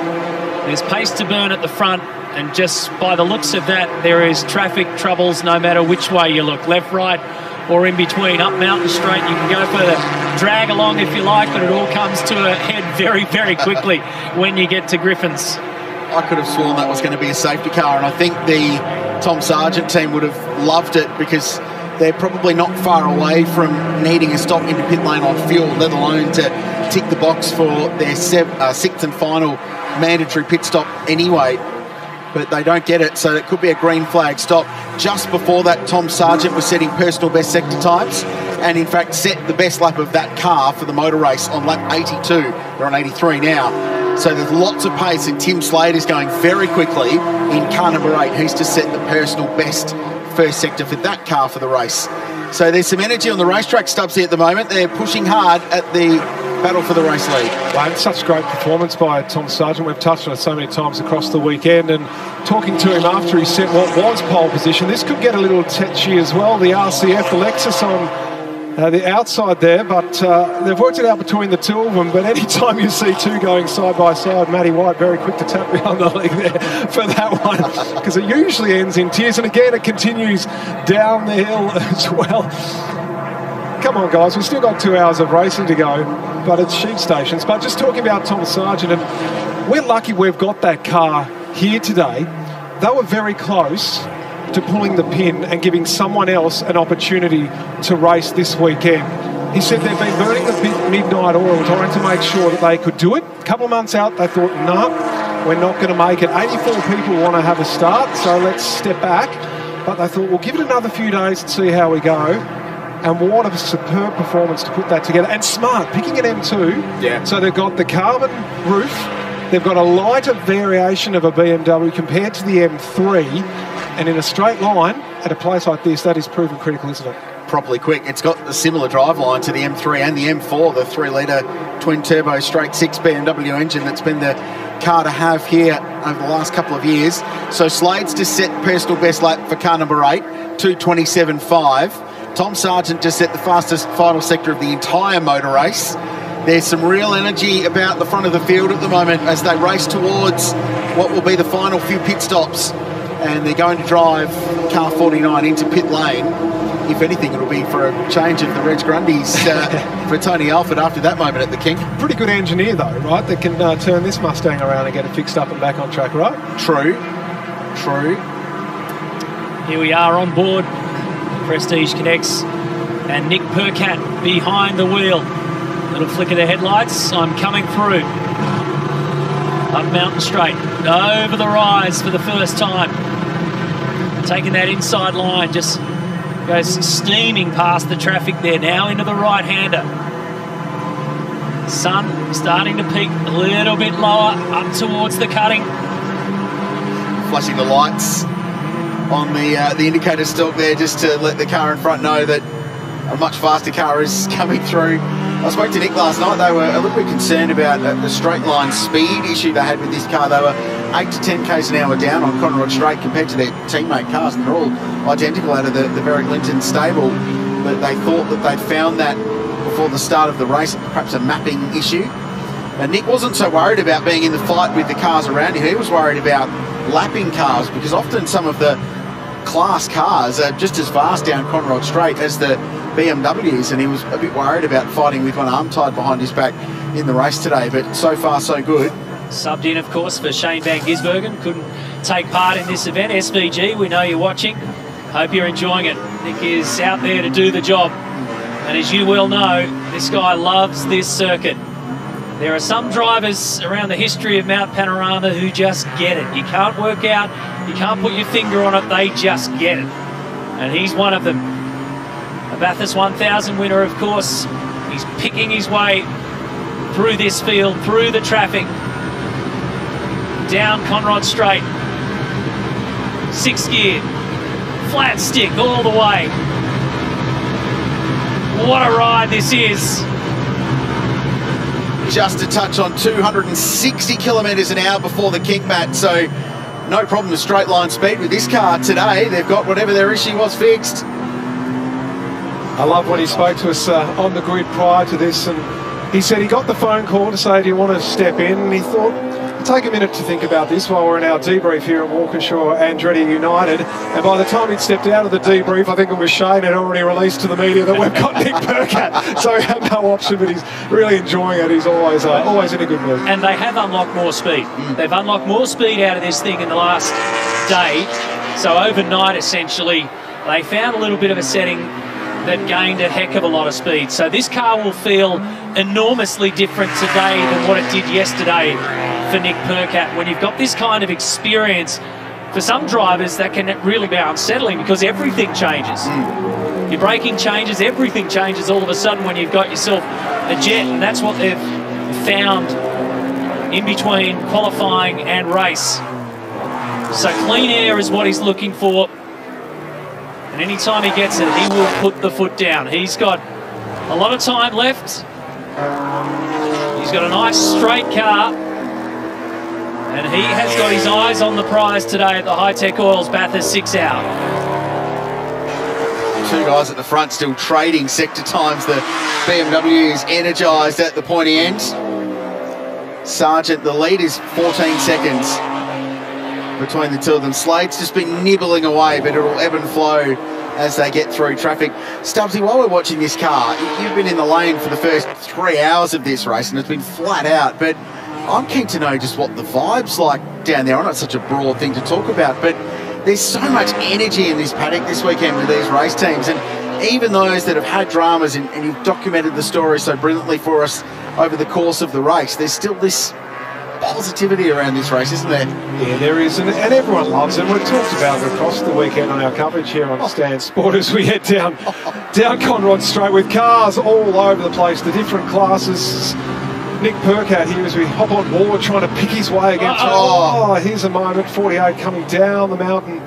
There's pace to burn at the front, and just by the looks of that, there is traffic troubles no matter which way you look, left, right, or in between. Up Mountain Straight, you can go for the drag along if you like, but it all comes to a head very, very quickly [LAUGHS] when you get to Griffins. I could have sworn that was going to be a safety car, and I think the Tom Sargent team would have loved it because they're probably not far away from needing a stop into pit lane on fuel, let alone to tick the box for their sev- uh, sixth and final mandatory pit stop anyway. But they don't get it, so it could be a green flag stop. Just before that, Tom Sargent was setting personal best sector times, and in fact set the best lap of that car for the motor race on lap 82. They're on 83 now. So there's lots of pace, and Tim Slade is going very quickly in car number eight. He's just set the personal best first sector for that car for the race. So there's some energy on the racetrack, Stubbs here at the moment. They're pushing hard at the battle for the race lead. Well, it's such great performance by Tom Sargent. We've touched on it so many times across the weekend. And talking to him after he set what was pole position, this could get a little tetchy as well. The RCF, the Lexus on uh, the outside there, but uh, they've worked it out between the two of them. But anytime [LAUGHS] you see two going side by side, Matty White very quick to tap behind the leg there [LAUGHS] for that one because it usually ends in tears. And again, it continues down the hill [LAUGHS] as well. Come on, guys, we've still got two hours of racing to go, but it's sheep stations. But just talking about Tom Sargent, and we're lucky we've got that car here today. They were very close to pulling the pin and giving someone else an opportunity to race this weekend. He said they've been burning the midnight oil trying to make sure that they could do it. A couple of months out, they thought, no, nah, we're not going to make it. 84 people want to have a start, so let's step back. But they thought, we'll give it another few days and see how we go. And what a superb performance to put that together. And smart, picking an M2. Yeah. So they've got the carbon roof, they've got a lighter variation of a BMW compared to the M3. And in a straight line, at a place like this, that is proven critical, isn't it? Properly quick. It's got a similar drive line to the M3 and the M4, the three litre twin turbo straight six BMW engine that's been the car to have here over the last couple of years. So Slade's just set personal best lap for car number eight, 227.5. Tom Sargent just set the fastest final sector of the entire motor race. There's some real energy about the front of the field at the moment as they race towards what will be the final few pit stops. And they're going to drive car 49 into pit lane. If anything, it'll be for a change of the Reg Grundys uh, [LAUGHS] for Tony Alford after that moment at the kink. Pretty good engineer, though, right? That can uh, turn this Mustang around and get it fixed up and back on track, right? True. True. Here we are on board. Prestige connects. And Nick Percat behind the wheel. Little flick of the headlights. I'm coming through. Up Mountain Straight. Over the rise for the first time. Taking that inside line. Just goes steaming past the traffic there. Now into the right-hander. Sun starting to peak a little bit lower. Up towards the cutting. Flashing the lights on the uh, the indicator stalk there just to let the car in front know that a much faster car is [LAUGHS] coming through. I spoke to Nick last night. They were a little bit concerned about the straight line speed issue they had with this car. They were 8 to 10 k's an hour down on Conrod Straight compared to their teammate cars. And they're all identical out of the, the Beric Lynton stable. But they thought that they'd found that before the start of the race, perhaps a mapping issue. And Nick wasn't so worried about being in the fight with the cars around him. He was worried about lapping cars because often some of the class cars are just as fast down Conrod Straight as the BMWs, and he was a bit worried about fighting with one arm tied behind his back in the race today. But so far, so good. Subbed in, of course, for Shane Van Gisbergen. Couldn't take part in this event. SVG, we know you're watching. Hope you're enjoying it. Nick is out there to do the job. And as you well know, this guy loves this circuit. There are some drivers around the history of Mount Panorama who just get it. You can't work out, you can't put your finger on it, they just get it. And he's one of them. A Bathurst 1000 winner, of course. He's picking his way through this field, through the traffic, down Conrod Straight. Six gear, flat stick all the way. What a ride this is. Just a touch on 260 kilometres an hour before the kink mat, so no problem with straight line speed with this car today. They've got whatever their issue was fixed. I love when he spoke to us uh, on the grid prior to this, and he said he got the phone call to say, "Do you want to step in?" And he thought, take a minute to think about this while we're in our debrief here at Walkinshaw Andretti United." And by the time he'd stepped out of the debrief, I think it was Shane had already released to the media that we've got Nick Percat, [LAUGHS] so he had no option. But he's really enjoying it. He's always uh, always in a good mood. And they have unlocked more speed. They've unlocked more speed out of this thing in the last day. So overnight, essentially, they found a little bit of a setting that gained a heck of a lot of speed. So this car will feel enormously different today than what it did yesterday for Nick Percat. When you've got this kind of experience, for some drivers that can really be unsettling because everything changes. Your braking changes, everything changes all of a sudden when you've got yourself a jet, and that's what they've found in between qualifying and race. So clean air is what he's looking for. And anytime he gets it, he will put the foot down. He's got a lot of time left. He's got a nice straight car. And he has got his eyes on the prize today at the Hi-Tec Oils Bathurst 6 Hour. Two guys at the front still trading sector times. The BMW is energised at the pointy end. Sargent, the lead is 14 seconds between the two of them. Slade's just been nibbling away, but it'll ebb and flow as they get through traffic. Stubbsy, while we're watching this car, you've been in the lane for the first three hours of this race and it's been flat out, but I'm keen to know just what the vibe's like down there. I know it's such a broad thing to talk about, but there's so much energy in this paddock this weekend with these race teams. And even those that have had dramas and, and you've documented the story so brilliantly for us over the course of the race, there's still this positivity around this race, isn't there? Yeah, there is, and, and everyone loves it. We've talked about it across the weekend on our coverage here on Stan Sport as we head down down Conrod Straight with cars all over the place, the different classes. Nick Percat here as we hop on board trying to pick his way against. Uh-oh. Oh, here's a moment. 48 coming down the mountain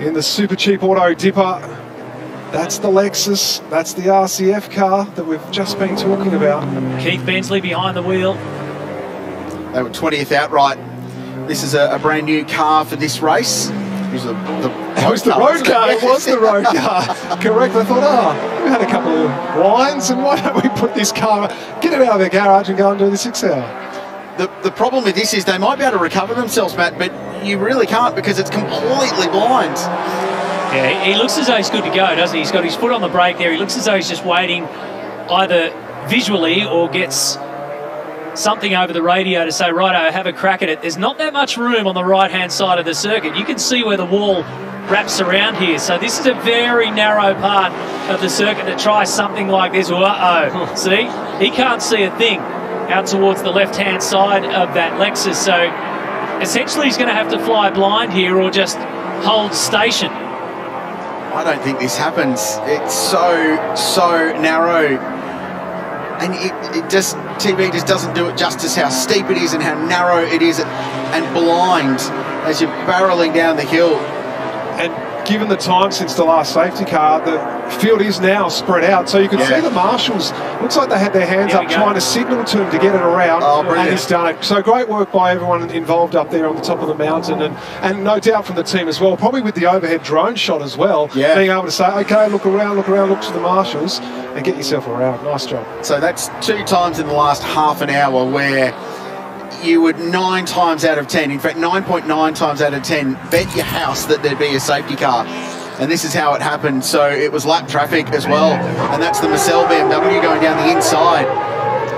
in the super cheap auto dipper. That's the Lexus. That's the RCF car that we've just been talking about. Keith Bensley behind the wheel. They were 20th outright. This is a, a brand new car for this race. It was the, the It was the [LAUGHS] car, road car. It was the road [LAUGHS] car. Correct. I thought, oh, we had a couple of wines, and why don't we put this car, get it out of the garage and go and do the six hour? The, the problem with this is they might be able to recover themselves, Matt, but you really can't because it's completely blind. Yeah, he he looks as though he's good to go, doesn't he? He's got his foot on the brake there. He looks as though he's just waiting either visually or gets something over the radio to say, righto, have a crack at it. There's not that much room on the right-hand side of the circuit. You can see where the wall wraps around here. So this is a very narrow part of the circuit to try something like this. Uh-oh. [LAUGHS] see? He can't see a thing out towards the left-hand side of that Lexus. So essentially he's going to have to fly blind here or just hold station. I don't think this happens. It's so, so narrow. And it, it just, TV just doesn't do it justice how steep it is and how narrow it is and blind as you're barreling down the hill. And given the time since the last safety car, the field is now spread out. So you can Yeah. see the marshals, looks like they had their hands Here up trying to signal to him to get it around. Oh, brilliant. and he's done it. So great work by everyone involved up there on the top of the mountain. And, and no doubt from the team as well, probably with the overhead drone shot as well. Yeah. Being able to say, okay, look around, look around, look to the marshals and get yourself around. Nice job. So that's two times in the last half an hour where you would nine times out of ten, in fact 9.9 times out of 10, bet your house that there'd be a safety car. And this is how it happened. So it was lap traffic as well. And that's the Marcel BMW going down the inside.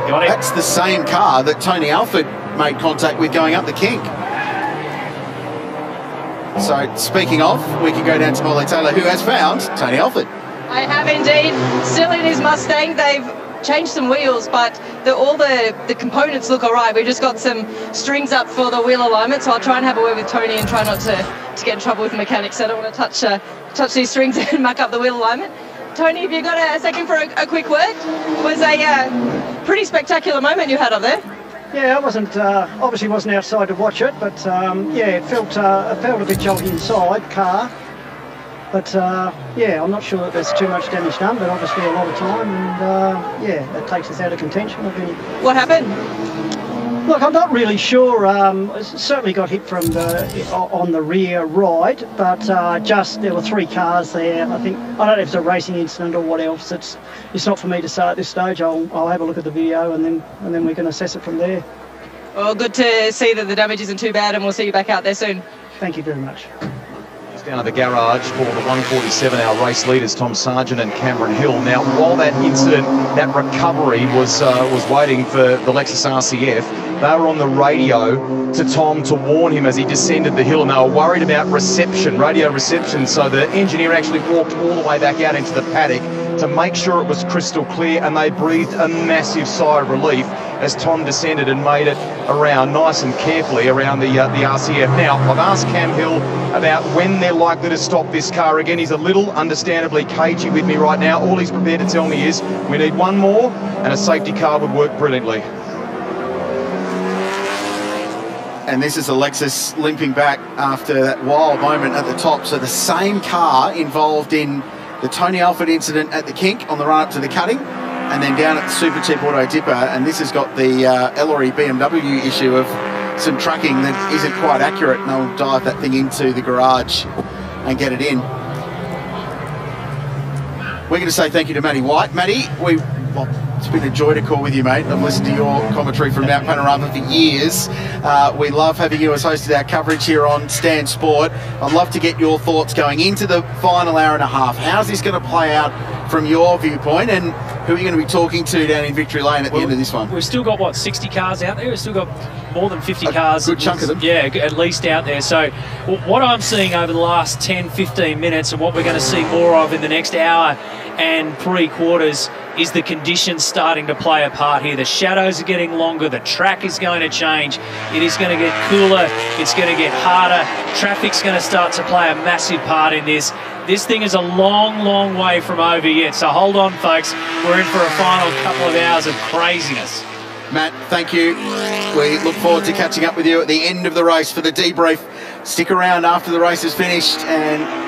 Got it. That's the same car that Tony Alford made contact with going up the kink. So speaking of, we can go down to Molly Taylor, who has found Tony Alford. I have indeed. Still in his Mustang. They've changed some wheels, but the, all the, the components look all right. We've just got some strings up for the wheel alignment, so I'll try and have a word with Tony and try not to, to get in trouble with mechanics. I don't want to touch uh, touch these strings [LAUGHS] and muck up the wheel alignment. Tony, have you got a, a second for a, a quick word? was a uh, pretty spectacular moment you had up there. Yeah, I wasn't uh, obviously wasn't outside to watch it, but um, yeah, it felt uh, it felt a bit jolly inside car. But uh, yeah, I'm not sure that there's too much damage done, but obviously a lot of time, and uh, yeah, that takes us out of contention. Been, What happened? look, I'm not really sure. Um, certainly got hit from the on the rear right, but uh, just there were three cars there. I think I don't know if it's a racing incident or what else. It's it's not for me to say at this stage. I'll I'll have a look at the video and then and then we can assess it from there. Well, good to see that the damage isn't too bad, and we'll see you back out there soon. Thank you very much. Down at the garage for the 147, hour race leaders Tom Sargent and Cameron Hill. Now, while that incident, that recovery was uh, was waiting for the Lexus RCF, they were on the radio to Tom to warn him as he descended the hill, and they were worried about reception, radio reception. So the engineer actually walked all the way back out into the paddock to make sure it was crystal clear, and they breathed a massive sigh of relief as Tom descended and made it around nice and carefully around the uh, the RCF. Now, I've asked Cam Hill about when they're likely to stop this car again. He's a little understandably cagey with me right now. All he's prepared to tell me is we need one more, and a safety car would work brilliantly. And this is Alexis limping back after that wild moment at the top. So the same car involved in the Tony Alford incident at the kink on the run up to the cutting, and then down at the Super Cheap Auto Dipper. And this has got the uh, Ellery BMW issue of some tracking that isn't quite accurate, and I'll dive that thing into the garage and get it in. We're going to say thank you to Matty White. Matty, we well, it's been a joy to call with you, mate. I've listened to your commentary from Mount Panorama for years. Uh, we love having you as host of our coverage here on Stan Sport. I'd love to get your thoughts going into the final hour and a half. How's this going to play out from your viewpoint, and who are you going to be talking to down in Victory Lane at the end of this one? We've still got what 60 cars out there. We've still got more than 50 cars. good chunk of them. Yeah, at least out there. So what I'm seeing over the last 10, 15 minutes, and what we're going to see more of in the next hour and three quarters is the conditions starting to play a part here. The shadows are getting longer. The track is going to change. It is going to get cooler. It's going to get harder. Traffic's going to start to play a massive part in this. This thing is a long, long way from over yet. So hold on, folks. We're in for a final couple of hours of craziness. Matt, thank you. We look forward to catching up with you at the end of the race for the debrief. Stick around after the race is finished and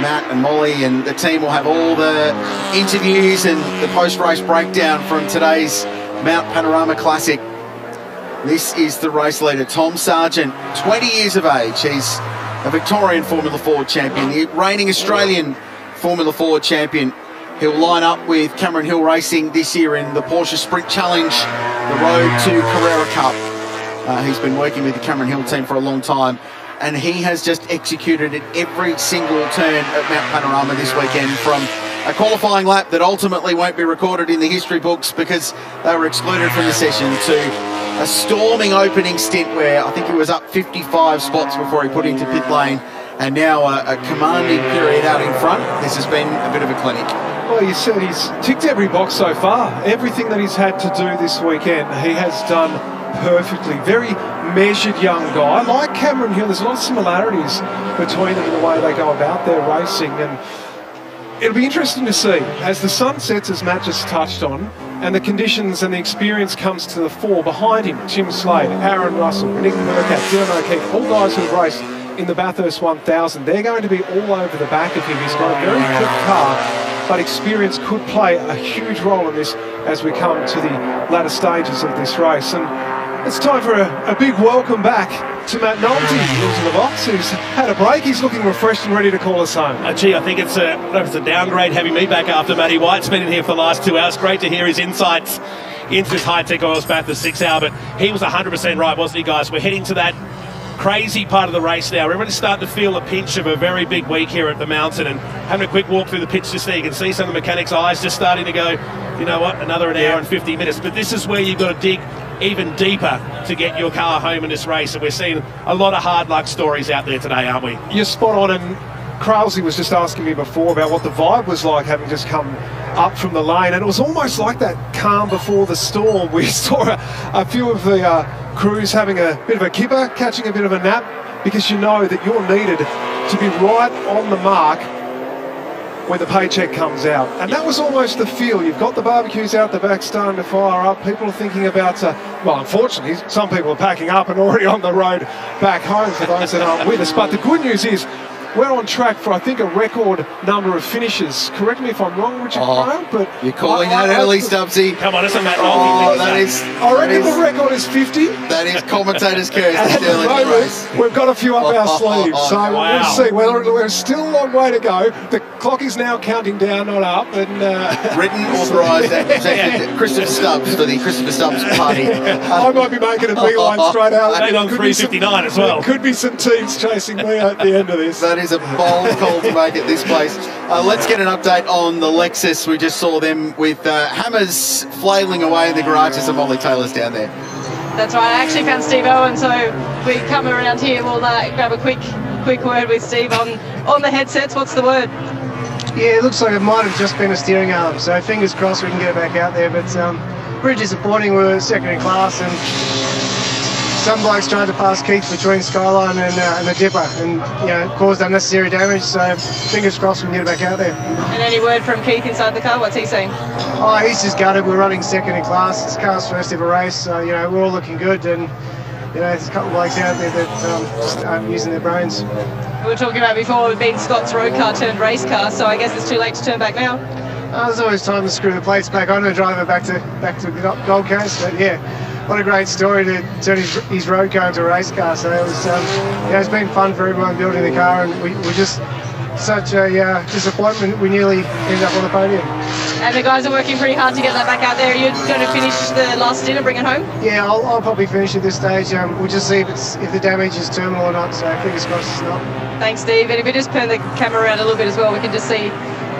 Matt and Molly and the team will have all the interviews and the post-race breakdown from today's Mount Panorama Classic. This is the race leader, Tom Sargent, 20 years of age. He's a Victorian Formula Ford champion, the reigning Australian Formula Ford champion. He'll line up with Cameron Hill Racing this year in the Porsche Sprint Challenge, the road to Carrera Cup. Uh, he's been working with the Cameron Hill team for a long time, and he has just executed at every single turn at Mount Panorama this weekend from a qualifying lap that ultimately won't be recorded in the history books because they were excluded from the session to a storming opening stint where I think he was up 55 spots before he put into pit lane and now a, a commanding period out in front. This has been a bit of a clinic. Well, you said he's ticked every box so far. Everything that he's had to do this weekend, he has done perfectly. Very measured young guy. Like Cameron Hill, there's a lot of similarities between them in the way they go about their racing. And it'll be interesting to see as the sun sets, as Matt just touched on, and the conditions and the experience comes to the fore behind him. Jim Slade, Aaron Russell, Nick Percat, Dylan O'Keeffe, all guys who've raced in the Bathurst 1000. They're going to be all over the back of him. He's got a very quick car, but experience could play a huge role in this as we come to the latter stages of this race. And it's time for a, a big welcome back to Matt Nolte into the box, who's had a break. He's looking refreshed and ready to call us home. Uh, gee, I think it's a, it's a downgrade having me back after Matty White's been in here for the last two hours. Great to hear his insights into this Hi-Tec Oils Bathurst six hour, but he was 100% right, wasn't he, guys? We're heading to that crazy part of the race now. Everyone's starting to feel the pinch of a very big week here at the mountain and having a quick walk through the pitch just there. You can see some of the mechanics' eyes just starting to go, you know what, another an hour and 50 minutes. But this is where you've got to dig even deeper to get your car home in this race. And we're seeing a lot of hard luck stories out there today, aren't we? You're spot on, and Crailsy was just asking me before about what the vibe was like having just come up from the lane, and it was almost like that calm before the storm. [LAUGHS] We saw a, a few of the uh, crews having a bit of a kipper, catching a bit of a nap, because you know that you're needed to be right on the mark when the paycheck comes out. And that was almost the feel. You've got the barbecues out the back starting to fire up. People are thinking about, uh, well, unfortunately, some people are packing up and already on the road back home for those that aren't with us. But the good news is, we're on track for, I think, a record number of finishes. Correct me if I'm wrong, Richard Oh, Graham, but You're calling I- that I- early, Stubbsy. Come on, it's a Matt Oh, that is. I reckon is- the record is 50. That is commentator's [LAUGHS] curse At the early in the moment, race. we've got a few up our [LAUGHS] sleeves, so Wow. we'll see. We're, we're still a long way to go. The clock is now counting down, not up. And uh, [LAUGHS] Written, authorised, and presented Christopher Stubbs for the Christopher Stubbs party. I might be making a beeline straight out. Made on Could be some- 359 as well. There could be some teams chasing me at the end of this. That is a bold [LAUGHS] call to make at this place. Uh, let's get an update on the Lexus. We just saw them with uh, hammers flailing away in the garages of Molly Taylor's down there. That's right. I actually found Steve Owen, so we come around here. We'll uh, grab a quick, quick word with Steve on on the headsets. What's the word? Yeah, it looks like it might have just been a steering arm, so fingers crossed we can get it back out there. But um, pretty disappointing. We were second in class, and some blokes tried to pass Keith between Skyline and, uh, and the Dipper, and you know caused unnecessary damage. So fingers crossed we can get it back out there. And any word from Keith inside the car? What's he saying? Oh, he's just gutted. We're running second in class. It's car's first ever race, so you know we're all looking good, and you know, there's a couple of blokes out there that um, just aren't using their brains. We were talking about before, being Scott's road car turned race car, so I guess it's too late to turn back now. Uh, there's always time to screw the plates back on and drive it back to back to Gold Coast. But yeah, what a great story to turn his, his road car into a race car. So it was, um, yeah, it's been fun for everyone building the car, and we, we're just such a uh, disappointment. We nearly ended up on the podium. And the guys are working pretty hard to get that back out there. You're going to finish the last stint and bring it home? Yeah, I'll, I'll probably finish at this stage. Um, we'll just see if it's if the damage is terminal or not. So fingers crossed it's not. Thanks, Steve. And if we just turn the camera around a little bit as well, we can just see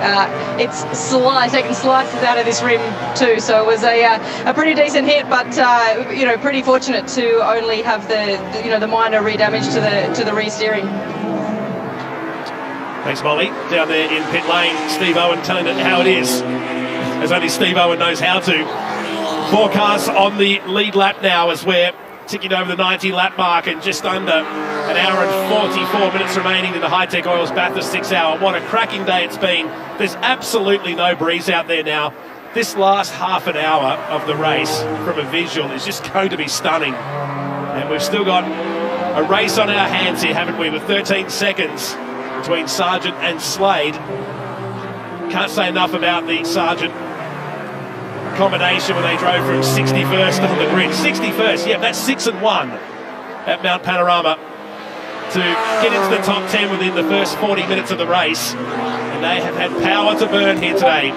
uh, it's slice, taking slices out of this rim too. So it was a, uh, a pretty decent hit, but uh, you know, pretty fortunate to only have the, the you know the minor re-damage to the to the re-steering. Thanks, Molly. Down there in pit lane, Steve Owen telling it how it is, as only Steve Owen knows how to. Four cars on the lead lap now as we're ticking over the 90 lap mark and just under an hour and 44 minutes remaining in the Hi-Tec Oils Bathurst six hour. What a cracking day it's been. There's absolutely no breeze out there now. This last half an hour of the race from a visual is just going to be stunning. And we've still got a race on our hands here, haven't we, with 13 seconds between Sargent and Slade. Can't say enough about the Sargent combination when they drove from 61st on the grid. 61st, yeah, that's six and one at Mount Panorama to get into the top 10 within the first 40 minutes of the race. And they have had power to burn here today.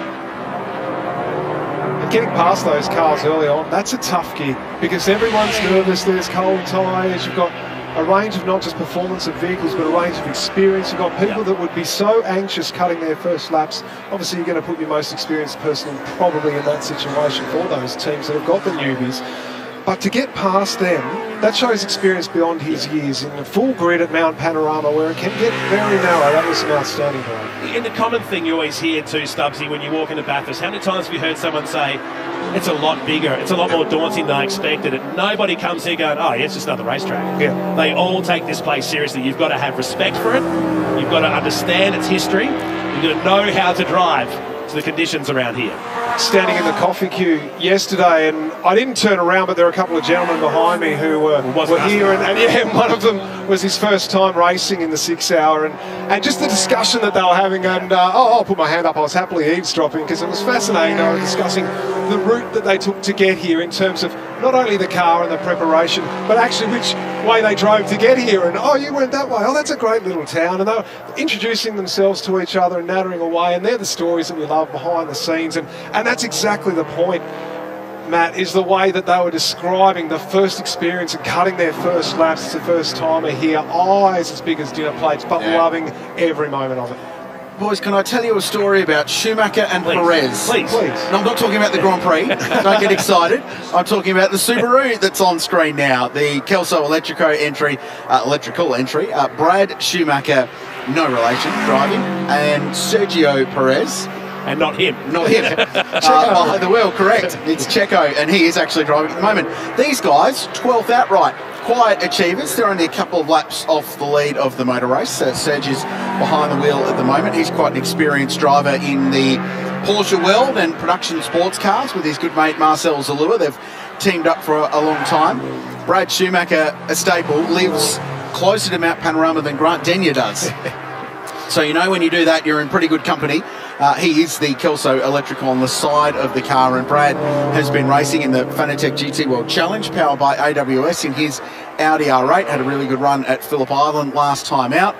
Getting past those cars early on, that's a tough gig because everyone's nervous. There's cold tyres. You've got a range of not just performance of vehicles, but a range of experience. You've got people that would be so anxious cutting their first laps. Obviously, you're going to put your most experienced person probably in that situation for those teams that have got the newbies. But to get past them, that shows experience beyond his years in the full grid at Mount Panorama where it can get very narrow. That was an outstanding ride. And the common thing you always hear too, Stubbsy, when you walk into Bathurst, how many times have you heard someone say, it's a lot bigger, it's a lot more daunting than I expected. And nobody comes here going, oh, yeah, it's just another racetrack. Yeah. They all take this place seriously. You've got to have respect for it. You've got to understand its history. You've got to know how to drive to the conditions around here. Standing in the coffee queue yesterday, and I didn't turn around, but there were a couple of gentlemen behind me who were, were here, and, and, yeah, [LAUGHS] one of them was his first time racing in the six hour, and, and just the discussion that they were having, and uh, oh, I'll put my hand up, I was happily eavesdropping because it was fascinating. They were discussing the route that they took to get here in terms of not only the car and the preparation, but actually which way they drove to get here. And oh, you went that way. Oh, that's a great little town. And they were introducing themselves to each other and nattering away. And they're the stories that we love behind the scenes. And, and that's exactly the point. Matt, is the way that they were describing the first experience and cutting their first laps. It's the first timer here, eyes as big as dinner plates, but Yeah. loving every moment of it. Boys, can I tell you a story about Schumacher and Please. Perez? Please. Please. No, I'm not talking about the Grand Prix. Don't get excited. I'm talking about the Subaru that's on screen now. The Kelso Electrico entry, uh, electrical entry. Uh, Brad Schumacher, no relation, driving, and Sergio Perez. And not him. Not him. [LAUGHS] uh, behind the wheel, correct. It's Checo, and he is actually driving at the moment. These guys, 12th outright. Quiet achievers. They're only a couple of laps off the lead of the motor race. Uh, Serge is behind the wheel at the moment. He's quite an experienced driver in the Porsche world and production sports cars with his good mate Marcel Zalua. They've teamed up for a, a long time. Brad Schumacher, a staple, lives closer to Mount Panorama than Grant Denyer does. [LAUGHS] So you know when you do that, you're in pretty good company. Uh, he is the Kelso Electrical on the side of the car, and Brad has been racing in the Fanatec GT World Challenge, powered by AWS, in his Audi R8. Had a really good run at Phillip Island last time out.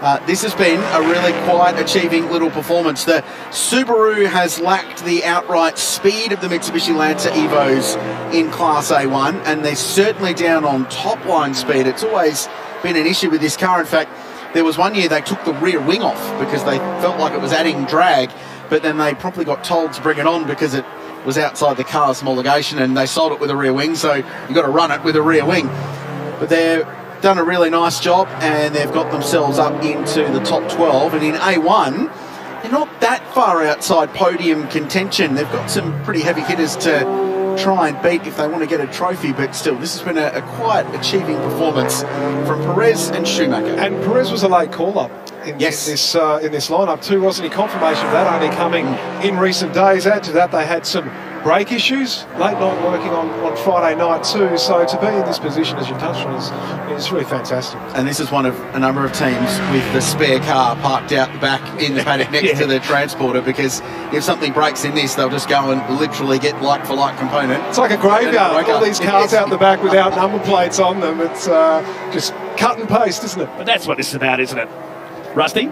Uh, this has been a really quite achieving little performance. The Subaru has lacked the outright speed of the Mitsubishi Lancer Evos in Class A1, and they're certainly down on top line speed. It's always been an issue with this car. In fact, there was one year they took the rear wing off because they felt like it was adding drag, but then they promptly got told to bring it on because it was outside the car's homologation and they sold it with a rear wing, so you've got to run it with a rear wing. But they've done a really nice job and they've got themselves up into the top 12. And in A1, they're not that far outside podium contention. They've got some pretty heavy hitters to try and beat if they want to get a trophy, but still, this has been a, a quite achieving performance from Perez and Schumacher. And Perez was a late call up in Yes. this uh, in this lineup too, wasn't he? Confirmation of that only coming in recent days. Add to that, they had some brake issues, late night working on, on Friday night too. So to be in this position, as you touched on, is, is really fantastic. And this is one of a number of teams with the spare car parked out the back in the paddock next [LAUGHS] Yeah. to the transporter because if something breaks in this, they'll just go and literally get like for like component. It's like a graveyard. All these cars out the back without number plates on them. It's uh, just cut and paste, isn't it? But that's what this is about, isn't it? Rusty?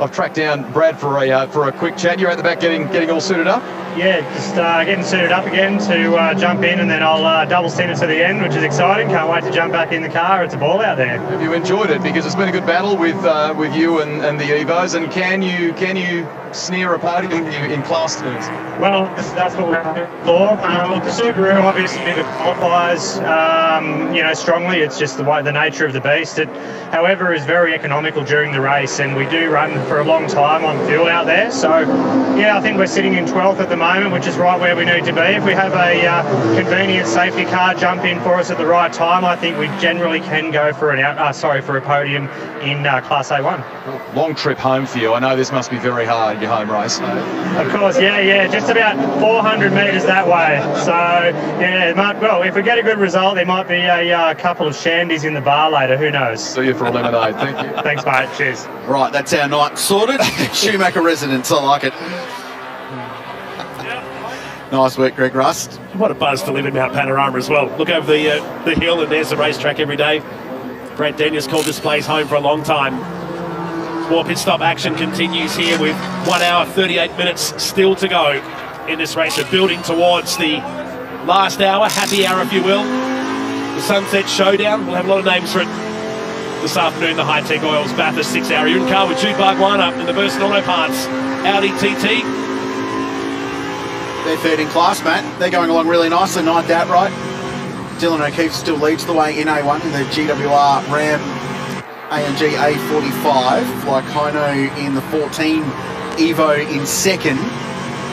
I've tracked down Brad for a uh, for a quick chat. You're at the back getting getting all suited up. Yeah, just uh, getting suited up again to uh, jump in, and then I'll uh, double stint it to the end, which is exciting. Can't wait to jump back in the car. It's a ball out there. Have you enjoyed it? Because it's been a good battle with uh, with you and, and the Evos. And can you can you sneer a you in class terms? Well, that's what we're looking for. Um, look, the Subaru obviously qualifies, um, you know, strongly. It's just the way, the nature of the beast. It, however, is very economical during the race, and we do run for a long time on fuel out there. So, yeah, I think we're sitting in 12th at the moment, which is right where we need to be. If we have a uh, convenient safety car jump in for us at the right time, I think we generally can go for an out. Uh, sorry, for a podium in uh, Class A1. Long trip home for you. I know this must be very hard. Your home race. Of course, yeah, yeah, just about 400 metres that way. So, yeah, it might, well, if we get a good result, there might be a uh, couple of shandies in the bar later. Who knows? See you for a lemonade. Thank you. [LAUGHS] Thanks, mate. Cheers. Right, that's our night sorted. [LAUGHS] Schumacher residence, I like it. Nice work, Greg Rust. What a buzz to live in Mount Panorama as well. Look over the uh, the hill, and there's the racetrack every day. Brad Daniels called this place home for a long time. More pit stop action continues here with one hour 38 minutes still to go in this race. We're building towards the last hour, happy hour if you will. The Sunset Showdown. We'll have a lot of names for it this afternoon. The Hi-Tec Oils Bathurst six hour. You're in car with Jude Bargwanna in the Burson Auto Parts Audi TT. They're third in class, Matt. They're going along really nicely, ninth outright. Dylan O'Keeffe still leads the way in A1 in the GWR Ram AMG A45. Like Hino in the 14, Evo in second.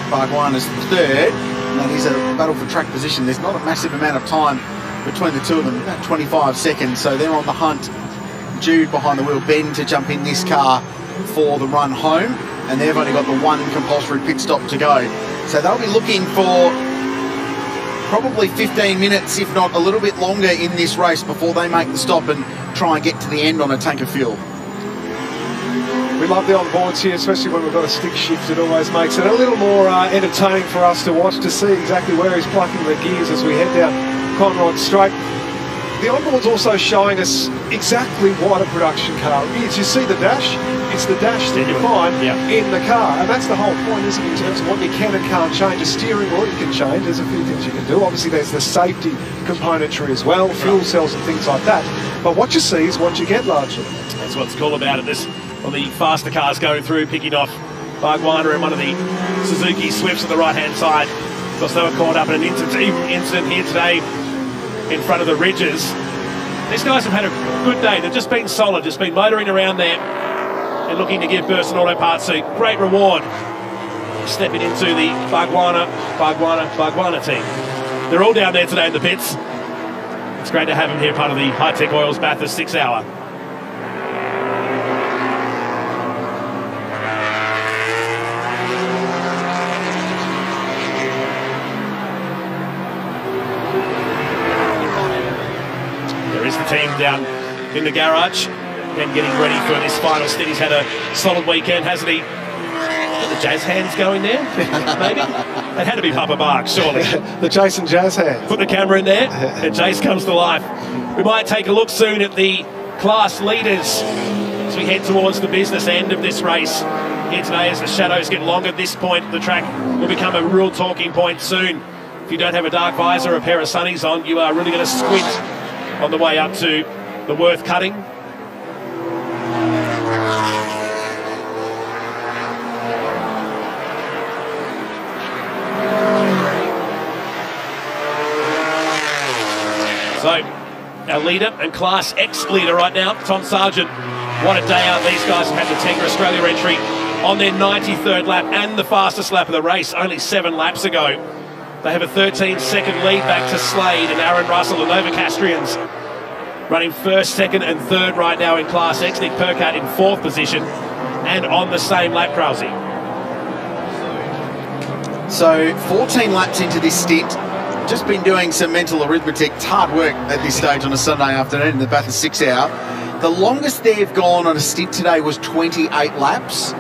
Bargwanna's third. And that is a battle for track position. There's not a massive amount of time between the two of them, about 25 seconds. So they're on the hunt. Jude behind the wheel, Ben to jump in this car for the run home. And they've only got the one compulsory pit stop to go. So they'll be looking for probably 15 minutes, if not a little bit longer, in this race before they make the stop and try and get to the end on a tank of fuel. We love the on-boards here, especially when we've got a stick shift. It always makes it a little more uh, entertaining for us to watch, to see exactly where he's plucking the gears as we head down Conrod Straight. The onboard's also showing us exactly what a production car is. You see the dash, it's the dash that you find in the car. And that's the whole point, isn't it, in terms of what you can and can't change. A steering wheel you can change, there's a few things you can do. Obviously, there's the safety componentry as well, fuel cells and things like that. But what you see is what you get largely. That's what's cool about it. This on the faster cars going through, picking off Bargwanna and one of the Suzuki Swifts on the right hand side. Because they were caught up in an incident, incident here today in front of the ridges. These guys have had a good day. They've just been solid, just been motoring around there and looking to give Burson Auto Parts a great reward. Stepping into the Bargwanna, Bargwanna, Bargwanna team. They're all down there today in the pits. It's great to have them here, part of the Hi-Tec Oils Bathurst six hour. Down in the garage and getting ready for this final stint. He's had a solid weekend, hasn't he? The jazz hands going there, maybe? It had to be Papa Bark, surely. [LAUGHS] the Jason Jazz hands. Put the camera in there, and Jace comes to life. We might take a look soon at the class leaders as we head towards the business end of this race. Here today, as the shadows get longer, at this point, the track will become a real talking point soon. If you don't have a dark visor or a pair of sunnies on, you are really going to squint on the way up to the Worth cutting. So, our leader and Class X leader right now, Tom Sargent. What a day out these guys have had the Tenga Australia entry on their 93rd lap and the fastest lap of the race only seven laps ago. They have a 13 second lead back to Slade and Aaron Russell, the Novocastrians, running first, second, and third right now in Class X. Nick Percat in fourth position and on the same lap, Krause. So 14 laps into this stint. Just been doing some mental arithmetic. It's hard work at this stage on a Sunday afternoon in the Bathurst six hour. The longest they've gone on a stint today was 28 laps.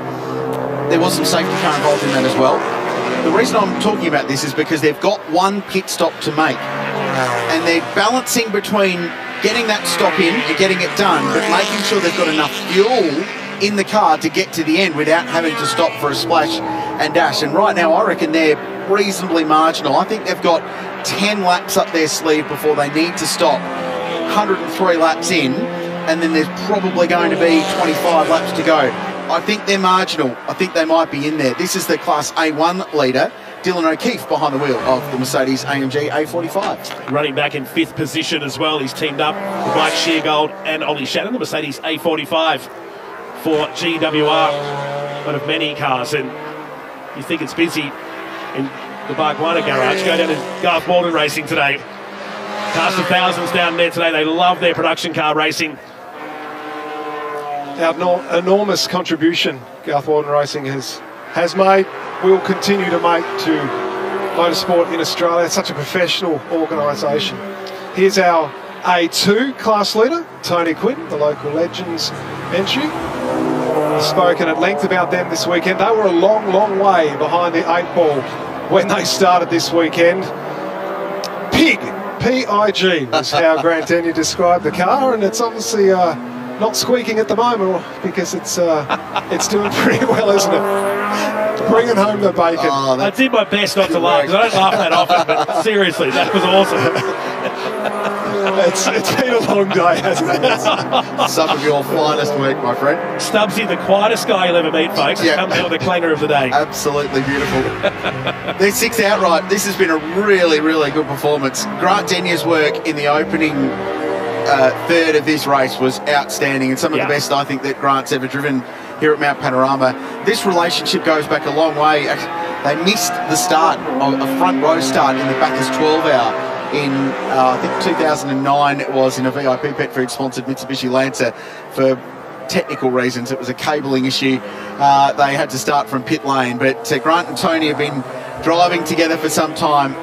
There was some safety car involved in that as well. The reason I'm talking about this is because they've got one pit stop to make. And they're balancing between getting that stop in and getting it done, but making sure they've got enough fuel in the car to get to the end without having to stop for a splash and dash. And right now, I reckon they're reasonably marginal. I think they've got 10 laps up their sleeve before they need to stop. 103 laps in, and then there's probably going to be 25 laps to go. I think they're marginal. I think they might be in there. This is the Class A1 leader, Dylan O'Keeffe, behind the wheel of the Mercedes AMG A45. Running back in fifth position as well. He's teamed up with Mike Sheargold and Ollie Shannon, the Mercedes A45 for GWR, one of many cars. And you think it's busy in the Bargwanna garage. Go down to Garth Walden Racing today. Cast of thousands down there today. They love their production car racing. Our no- enormous contribution Garth Walden Racing has has made, will continue to make to motorsport in Australia. It's such a professional organisation. Here's our A2 class leader, Tony Quinn, the local legends entry. Spoken at length about them this weekend. They were a long, long way behind the eight ball when they started this weekend. Pig, P-I-G, was how [LAUGHS] Grant Denyer described the car, and it's obviously uh, not squeaking at the moment because it's uh, it's doing [LAUGHS] pretty well, isn't it? Bringing home the bacon. I did my best not to laugh because I don't laugh that often, but seriously, that was awesome. [LAUGHS] it's, it's been a long day, hasn't it? [LAUGHS] Some of your finest work, my friend. Stubbsy, the quietest guy you'll ever meet, folks. Yeah. Comes out with the clanger of the day. Absolutely beautiful. They're six outright. This has been a really, really good performance. Grant Denyer's work in the opening uh, third of this race was outstanding and some of Yeah. the best I think that Grant's ever driven here at Mount Panorama. This relationship goes back a long way. They missed the start, a front row start in the Backers 12 hour in, uh, I think 2009 it was, in a VIP Pet Food sponsored Mitsubishi Lancer for technical reasons. It was a cabling issue. Uh, they had to start from pit lane, but uh, Grant and Tony have been driving together for some time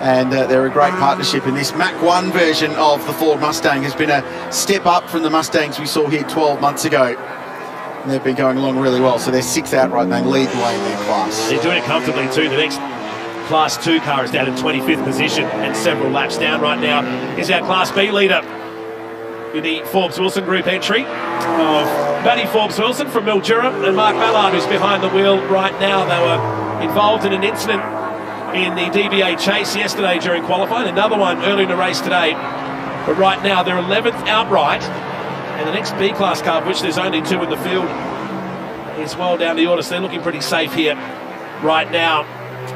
and uh, they're a great partnership. And this Mach 1 version of the Ford Mustang has been a step up from the Mustangs we saw here 12 months ago. And they've been going along really well. So they're six outright and they lead the way in their class. They're doing it comfortably too. The next Class 2 car is down in 25th position and several laps down right now. Is our Class B leader in the Forbes Wilson Group entry of Matty Forbes Wilson from Mildura and Mark Ballard, who's behind the wheel right now. They were involved in an incident in the DBA chase yesterday during qualifying, another one early in the race today. But right now they're 11th outright, and the next B class car, of which there's only two in the field, is well down the order. So they're looking pretty safe here right now.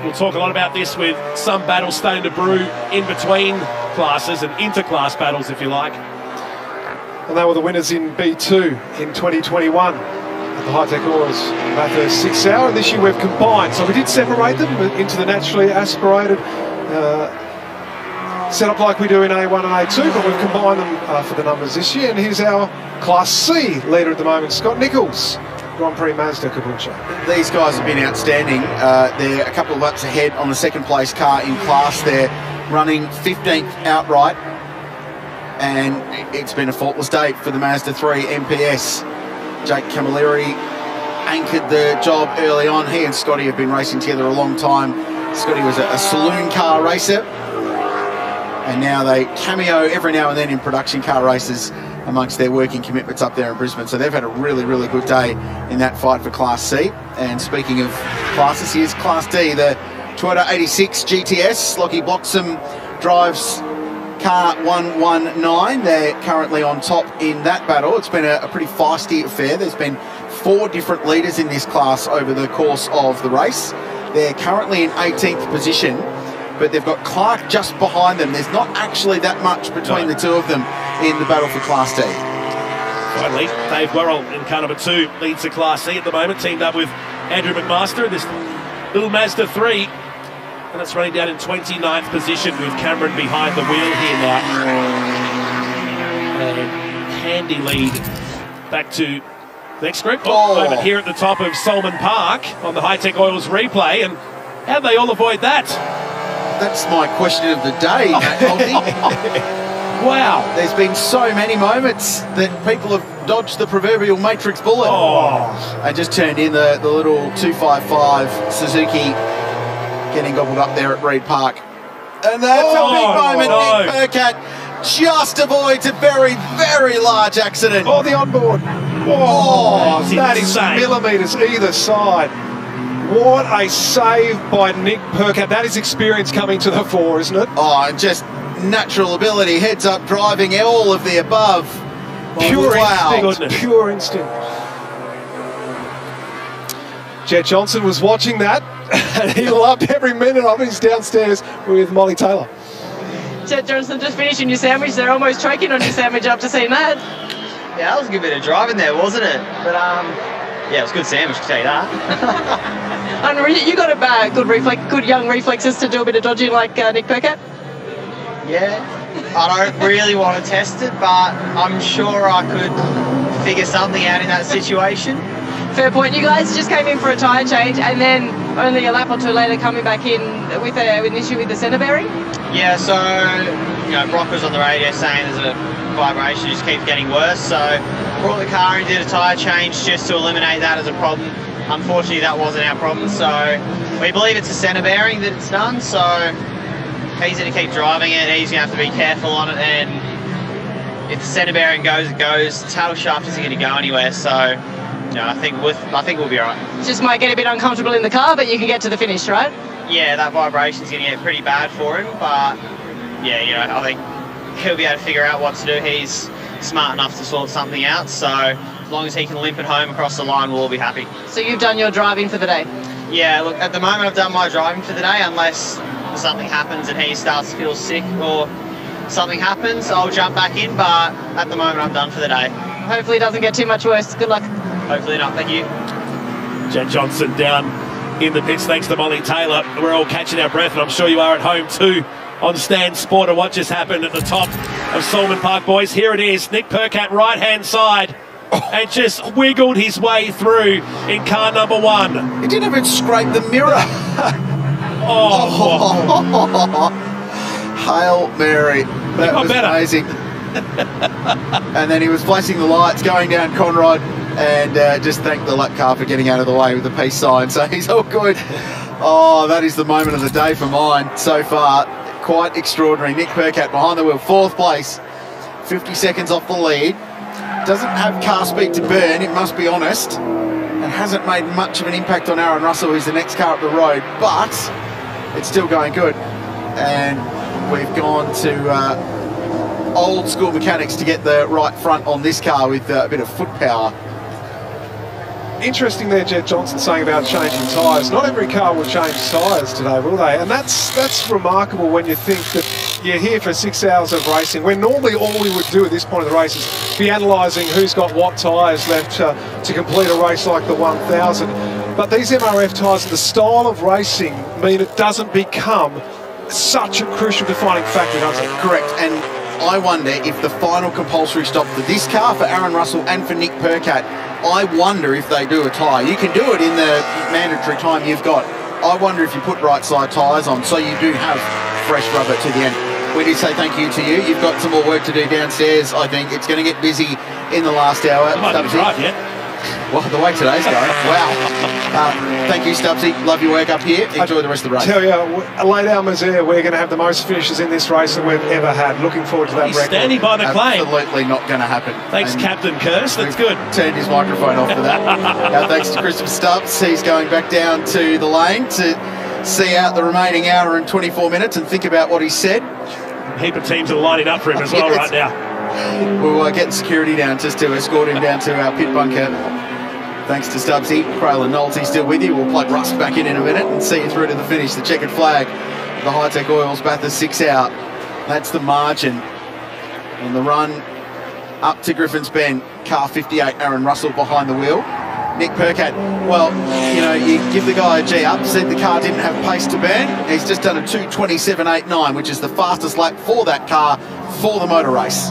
We'll talk a lot about this with some battles starting to brew in between classes and inter-class battles, if you like. And they were the winners in B2 in 2021 at the Hi-Tec Oils Bathurst six hour. And this year we've combined. So we did separate them into the naturally aspirated uh, setup like we do in A1 and A2, but we've combined them uh, for the numbers this year. And here's our Class C leader at the moment, Scott Nichols, Grand Prix Mazda Caboolture. These guys have been outstanding. Uh, they're a couple of laps ahead on the second place car in class. They're running 15th outright. And it's been a faultless day for the Mazda 3 MPS. Jake Camilleri anchored the job early on. He and Scotty have been racing together a long time. Scotty was a, a saloon car racer. And now they cameo every now and then in production car races amongst their working commitments up there in Brisbane. So they've had a really, really good day in that fight for Class C. And speaking of classes, here's Class D, the Toyota 86 GTS. Lockie Bloxham drives car 119. They're currently on top in that battle. It's been a, a pretty feisty affair. There's been four different leaders in this class over the course of the race. They're currently in 18th position, but they've got Clark just behind them. There's not actually that much between the two of them in the battle for Class D. Finally, Dave Worrell in car number two leads the Class C at the moment, teamed up with Andrew McMaster in this little Mazda 3. And it's running down in 29th position with Cameron behind the wheel here now. And handy lead back to the next group. Oh, oh, moment here at the top of Sulman Park on the Hi-Tec Oils replay. And How'd they all avoid that? That's my question of the day, Matt [LAUGHS] wow. There's been so many moments that people have dodged the proverbial matrix bullet. Oh. And just turned in the, the little 255 Suzuki getting gobbled up there at Reid Park. And that's Oh, a big oh, moment. no. Nick Percat just avoids a very, very large accident. Oh, the onboard. Oh, Oh, that is millimetres either side. What a save by Nick Percat. That is experience coming to the fore, isn't it? Oh, and just natural ability, heads up driving, all of the above. Pure wow. instinct. Pure instinct. Jet Johnson was watching that, [LAUGHS] and he loved every minute of it. He's downstairs with Molly Taylor. Jet Johnson just finishing your sandwich. They're almost choking on your sandwich after seeing that. Yeah, that was a good bit of driving there, wasn't it? But um, yeah, it was a good sandwich, to tell you that. [LAUGHS] And re- you got a uh, good reflex, good young reflexes to do a bit of dodging like uh, Nick Percat. Yeah, I don't really want to test it, but I'm sure I could figure something out in that situation. Fair point. You guys just came in for a tyre change, and then only a lap or two later coming back in with a, an issue with the centre bearing. Yeah, so you know, Brock was on the radio saying there's a vibration just keeps getting worse. So brought the car in, did a tyre change just to eliminate that as a problem. Unfortunately, that wasn't our problem. So we believe it's a centre bearing that it's done. So he's going to keep driving it. He's going to have to be careful on it. And if the centre bearing goes, it goes. Tail shaft isn't going to go anywhere. So know, I think with I think we'll be alright. Just might get a bit uncomfortable in the car, but you can get to the finish, right? Yeah, that vibration's going to get pretty bad for him. But yeah, you know, I think he'll be able to figure out what to do. He's smart enough to sort something out. So as long as he can limp it home across the line, we'll all be happy. So you've done your driving for the day. Yeah, look, at the moment I've done my driving for the day, unless something happens and he starts to feel sick or something happens, I'll jump back in. But at the moment I'm done for the day. Hopefully it doesn't get too much worse. Good luck. Hopefully not. Thank you. Jet Johnson down in the pits thanks to Molly Taylor. We're all catching our breath, and I'm sure you are at home too on Stan Sport and what just happened at the top of Sulman Park, boys. Here it is. Nick Percat, right hand side. And just wiggled his way through in car number one. He didn't even scrape the mirror. [LAUGHS] [LAUGHS] oh, Hail Mary. That was better. amazing. And then he was flashing the lights, going down Conrod, and uh, just thanked the luck car for getting out of the way with the peace sign. [LAUGHS] So he's all good. Oh, that is the moment of the day for mine so far. Quite extraordinary. Nick Percat behind the wheel, fourth place, 50 seconds off the lead. Doesn't have car speed to burn, it must be honest. And hasn't made much of an impact on Aaron Russell, who's the next car up the road. But it's still going good. And we've gone to uh, old school mechanics to get the right front on this car with uh, a bit of foot power. Interesting there, Jet Johnson saying about changing tyres. Not every car will change tyres today, will they? And that's that's remarkable when you think that you're here for six hours of racing, when normally all we would do at this point of the race is be analysing who's got what tyres left uh, to complete a race like the 1000. But these MRF tyres, the style of racing, mean it doesn't become such a crucial defining factor, does it? Correct. And I wonder if the final compulsory stop for this car, for Aaron Russell and for Nick Percat, I wonder if they do a tyre. You can do it in the mandatory time you've got. I wonder if you put right side tyres on so you do have fresh rubber to the end. We did say thank you to you. You've got some more work to do downstairs. I think it's going to get busy in the last hour. Might be right yet. Well, the way today's going. wow. Uh, thank you, Stubbsy. Love your work up here. Enjoy the rest of the race. Tell you, w- late Al Mazer, we're going to have the most finishes in this race that we've ever had. Looking forward to that He's record. standing by the claim. Absolutely not going to happen. Thanks, And Captain Curse. That's good. Turned his microphone off for that. [LAUGHS] uh, thanks to Christopher Stubbs. He's going back down to the lane to see out the remaining hour and 24 minutes and think about what he said. A heap of teams are lining up for him as well Yes. right now. We'll uh, get security down just to escort him down to our pit bunker. Thanks to Stubbsy. Braylon Nolte still with you. We'll plug Rust back in in a minute and see you through to the finish. The checkered flag, the Hi-Tec Oils Bathurst six out. That's the margin. And the run up to Griffin's Bend. Car 58, Aaron Russell behind the wheel. Nick Percat, well, you know, you give the guy a G up, said the car didn't have pace to burn. He's just done a 227.89, which is the fastest lap for that car for the motor race.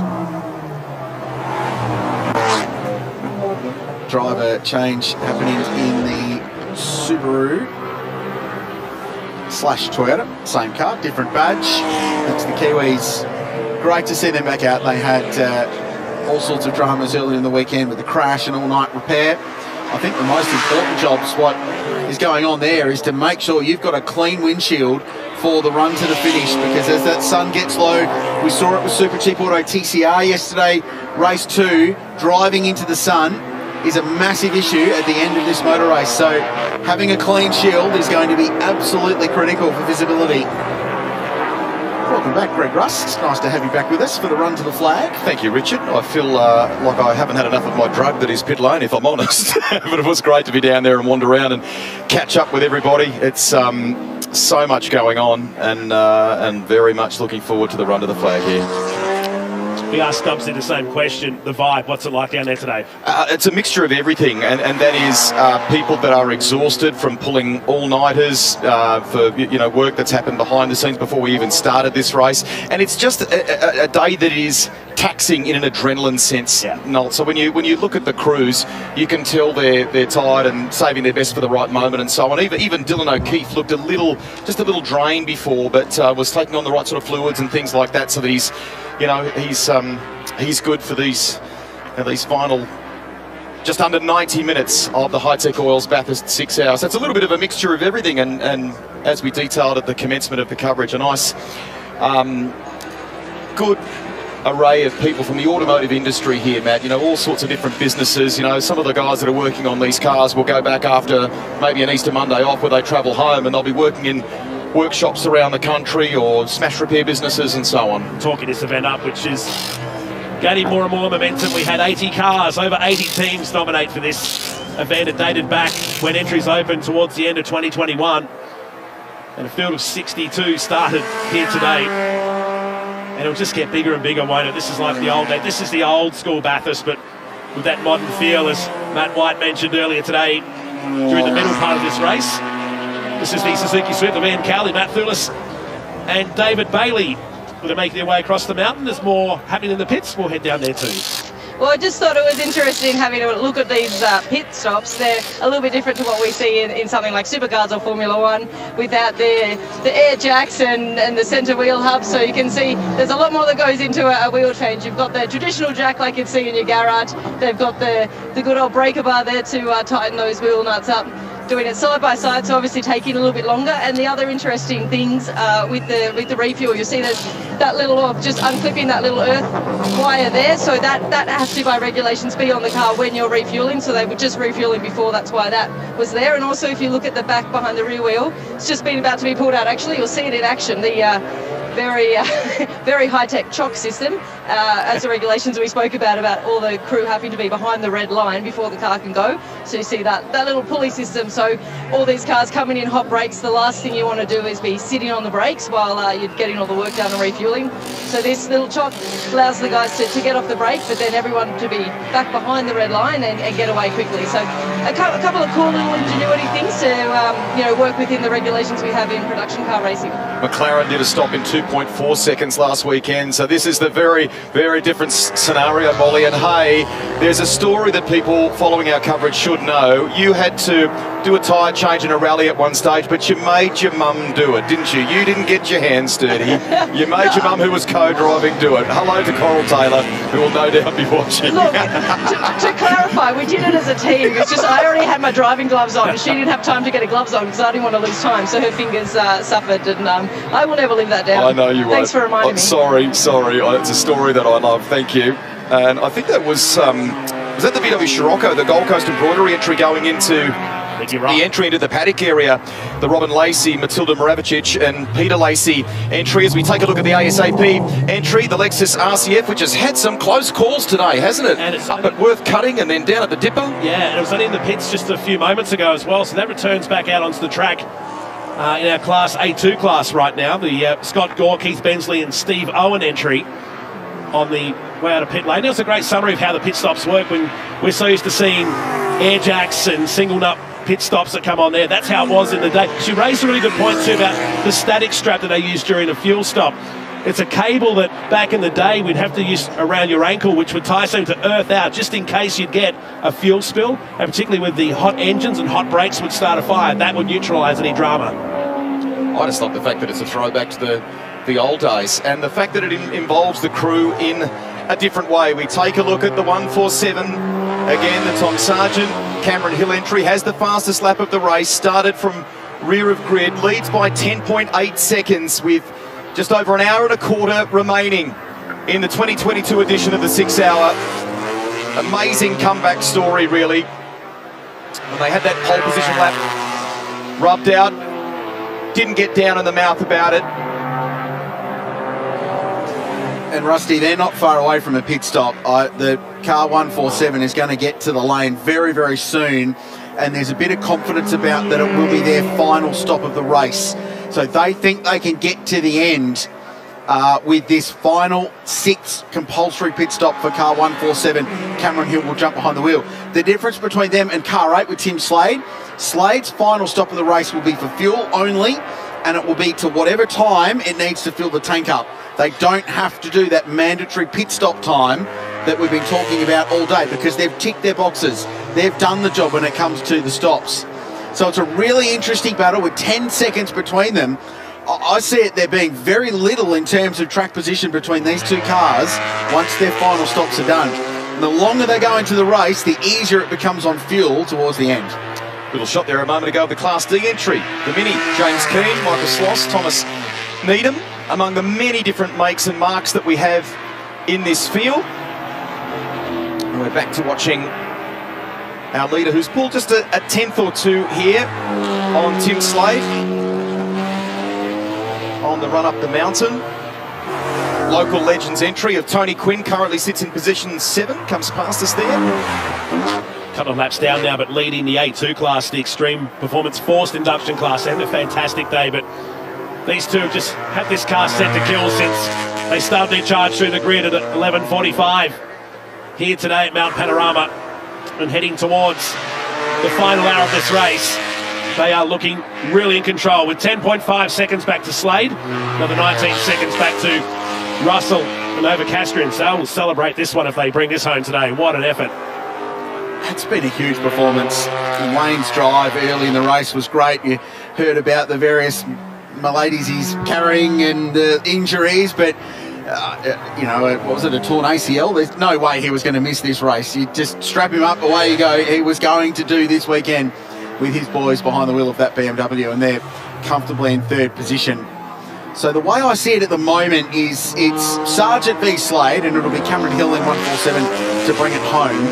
Driver change happening in the Subaru. slash Toyota. Same car, different badge. That's the Kiwis. Great to see them back out. They had uh, all sorts of dramas earlier in the weekend with the crash and all-night repair. I think the most important job, what is going on there, is to make sure you've got a clean windshield for the run to the finish because as that sun gets low, we saw it with Supercheap Auto TCR yesterday, race two, driving into the sun is a massive issue at the end of this motor race. So having a clean shield is going to be absolutely critical for visibility. Welcome back, Greg Rust. It's nice to have you back with us for the run to the flag. Thank you, Richard. I feel uh, like I haven't had enough of my drug that is pit lane, if I'm [LAUGHS] honest. [LAUGHS] but it was great to be down there and wander around and catch up with everybody. It's um, so much going on, and uh, and very much looking forward to the run to the flag here. We asked Stubbsy the same question. The vibe, what's it like down there today? Uh, it's a mixture of everything, and, and that is uh, people that are exhausted from pulling all-nighters uh, for you know work that's happened behind the scenes before we even started this race, and it's just a, a, a day that is taxing in an adrenaline sense. Yeah. Noel. So when you when you look at the crews, you can tell they're they're tired and saving their best for the right moment and so on. Even even Dylan O'Keeffe looked a little just a little drained before, but uh, was taking on the right sort of fluids and things like that, so that he's you know he's um, he's good for these know, these final just under 90 minutes of the Hi-Tec Oils Bathurst six hours. That's a little bit of a mixture of everything, and, and as we detailed at the commencement of the coverage, a nice, um, good array of people from the automotive industry here, Matt. You know, all sorts of different businesses. You know, some of the guys that are working on these cars will go back after maybe an Easter Monday off where they travel home and they'll be working in workshops around the country or smash repair businesses and so on. Talking this event up, which is gaining more and more momentum. We had 80 cars, over 80 teams nominate for this event. It dated back when entries opened towards the end of 2021. And a field of 62 started here today. And it'll just get bigger and bigger, won't it? This is like the old day. This is the old school Bathurst, but with that modern feel, as Matt White mentioned earlier today, during the middle part of this race. This is the Suzuki Swift of Ian Cowley, Matt Thulis, and David Bailey will make their way across the mountain. There's more happening in the pits. We'll head down there too. Well, I just thought it was interesting having a look at these uh, pit stops. They're a little bit different to what we see in, in something like Supercars or Formula One without the, the air jacks and, and the centre wheel hubs. So you can see there's a lot more that goes into a, a, wheel change. You've got the traditional jack like you'd see in your garage. They've got the, the good old breaker bar there to uh, tighten those wheel nuts up doing it side by side, so obviously taking a little bit longer. And the other interesting things uh, with the with the refuel, you see there's that little of just unclipping that little earth wire there, so that that has to by regulations be on the car when you're refueling. So they were just refueling before, that's why that was there. And also, if you look at the back behind the rear wheel, it's just been about to be pulled out. Actually, you'll see it in action. The uh, very, uh, [LAUGHS] very high-tech chock system, uh, as the regulations we spoke about, about all the crew having to be behind the red line before the car can go. So you see that, that little pulley system. So all these cars coming in hot brakes, the last thing you want to do is be sitting on the brakes while uh, you're getting all the work done and refueling. So this little chock allows the guys to, to get off the brake, but then everyone to be back behind the red line and, and get away quickly. So a, a, couple of cool little ingenuity things to um, you know work within the regulations we have in production car racing. McLaren did a stop in 2.4 seconds last weekend, so this is the very, very different scenario, Molly. And hey, there's a story that people following our coverage should know. You had to do a tyre change in a rally at one stage, but you made your mum do it, didn't you? You didn't get your hands dirty. You made no. your mum, who was co-driving, do it. Hello to Coral Taylor, who will no doubt be watching. Look, to, to, clarify, we did it as a team. It's just I already had my driving gloves on, and she didn't have time to get her gloves on because I didn't want to lose time, so her fingers uh, suffered, and um, I will never live that down. I know you won't. Thanks for reminding oh, me. Sorry, sorry. It's a story that I love. Thank you. And I think that was um, was that the VW Scirocco, the Gold Coast embroidery entry going into the entry into the paddock area. The Robin Lacey, Matilda Mravicic and Peter Lacey entry. As we take a look at the ASAP entry, the Lexus RCF, which has had some close calls today, hasn't it? And it's up at Worth Cutting and then down at the Dipper. Yeah, and it was only in the pits just a few moments ago as well. So that returns back out onto the track. Uh, in our Class A2 class right now, the uh, Scott Gore, Keith Bensley, and Steve Owen entry on the way out of pit lane. It was a great summary of how the pit stops work when we're so used to seeing air jacks and single nut pit stops that come on there. That's how it was in the day. She raised a really good point too about the static strap that they use during a fuel stop. It's a cable that back in the day we'd have to use around your ankle, which would tie something to earth out just in case you'd get a fuel spill. And particularly with the hot engines and hot brakes would start a fire, that would neutralise any drama. I just love the fact that it's a throwback to the, the old days and the fact that it in, involves the crew in a different way. We take a look at the 147. Again, the Tom Sargent Cameron Hill entry has the fastest lap of the race, started from rear of grid, leads by 10.8 seconds with just over an hour and a quarter remaining in the 2022 edition of the six hour. Amazing comeback story, really. When they had that pole position lap rubbed out, didn't get down in the mouth about it. And Rusty, they're not far away from a pit stop. I, the car 147 is going to get to the lane very, very soon. And there's a bit of confidence about that it will be their final stop of the race. So they think they can get to the end uh, with this final sixth compulsory pit stop for car 147. Cameron Hill will jump behind the wheel. The difference between them and car 8 with Tim Slade, Slade's final stop of the race will be for fuel only, and it will be to whatever time it needs to fill the tank up. They don't have to do that mandatory pit stop time that we've been talking about all day because they've ticked their boxes. They've done the job when it comes to the stops. So it's a really interesting battle with 10 seconds between them. I see it there being very little in terms of track position between these two cars once their final stops are done. And the longer they go into the race, the easier it becomes on fuel towards the end. Little shot there a moment ago of the Class D entry. The Mini, James Keane, Michael Sloss, Thomas Needham, among the many different makes and marks that we have in this field. And we're back to watching our leader who's pulled just a, a tenth or two here on Tim Slade on the run up the mountain. Local legends entry of Tony Quinn currently sits in position seven, comes past us there. Couple of laps down now, but leading the A2 class, the extreme performance forced induction class. They had a fantastic day, but these two have just had this car set to kill since they started their charge through the grid at 11.45 here today at Mount Panorama and heading towards the final hour of this race. They are looking really in control with 10.5 seconds back to Slade, another 19 seconds back to Russell and over. So we'll celebrate this one if they bring this home today. What an effort. It's been a huge performance. Wayne's drive early in the race was great. You heard about the various maladies he's carrying and the injuries, but uh, you know, what was it a torn ACL? There's no way he was going to miss this race. You just strap him up, away you go. He was going to do this weekend with his boys behind the wheel of that BMW, and they're comfortably in third position. So the way I see it at the moment is it's Sargent v Slade, and it'll be Cameron Hill in 147 to bring it home.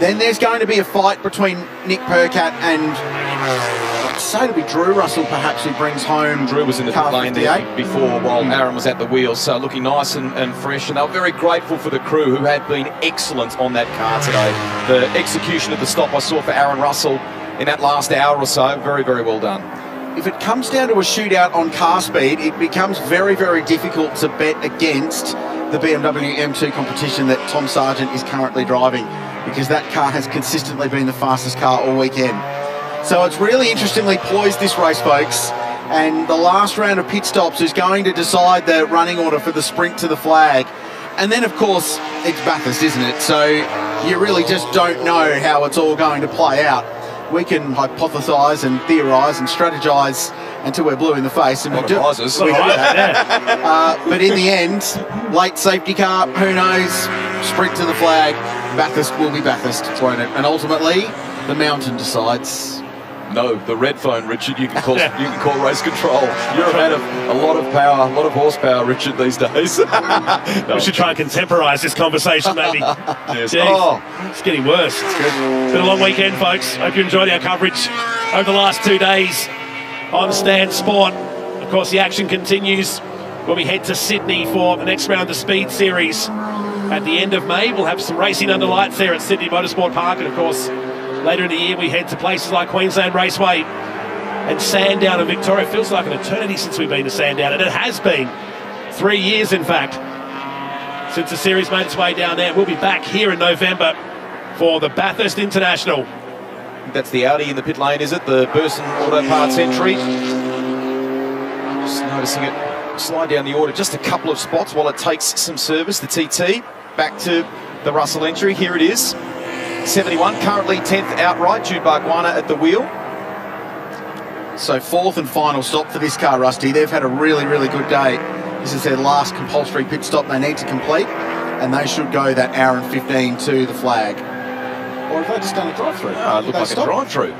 Then there's going to be a fight between Nick Percat and I'd say to be Drew Russell perhaps who brings home Drew was in the pit lane there before while hmm. Aaron was at the wheel so looking nice and, and fresh. And they were very grateful for the crew who had been excellent on that car today. The execution of the stop I saw for Aaron Russell in that last hour or so very very well done. If it comes down to a shootout on car speed, it becomes very, very difficult to bet against the BMW M2 competition that Tom Sargent is currently driving because that car has consistently been the fastest car all weekend. So it's really interestingly poised this race, folks. And the last round of pit stops is going to decide the running order for the sprint to the flag. And then, of course, it's Bathurst, isn't it? So you really just don't know how it's all going to play out we can hypothesise and theorise and strategise until we're blue in the face, and we do. prizes. We do that. uh, but in the end, late safety car, who knows? Sprint to the flag. Bathurst will be Bathurst, won't it? And ultimately, the mountain decides. No, the red phone, Richard. You can call you can call race control. You're a man of a lot of power, a lot of horsepower, Richard, these days. [LAUGHS] We should try and contemporise this conversation, maybe. [LAUGHS] Yes. Jeez, Oh. it's getting worse. It's been a long weekend, folks. Hope you enjoyed our coverage over the last two days on Stan Sport. Of course, the action continues when we head to Sydney for the next round of the Speed Series. At the end of May, we'll have some racing under lights there at Sydney Motorsport Park, and of course, later in the year, we head to places like Queensland Raceway and Sandown and Victoria. Feels like an eternity since we've been to Sandown, and it has been three years, in fact, since the series made its way down there. We'll be back here in November for the Bathurst International. That's the Audi in the pit lane, is it? The Burson Auto Parts entry. Just noticing it slide down the order just a couple of spots while it takes some service. The TT back to the Russell entry. Here it is. 71, currently 10th outright. Jude Bargwanna at the wheel. So fourth and final stop for this car, Rusty. They've had a really, really good day. This is their last compulsory pit stop they need to complete, and they should go that hour and 15 to the flag. Or have they just done a drive-through? It uh, looked like stopped? a drive-through.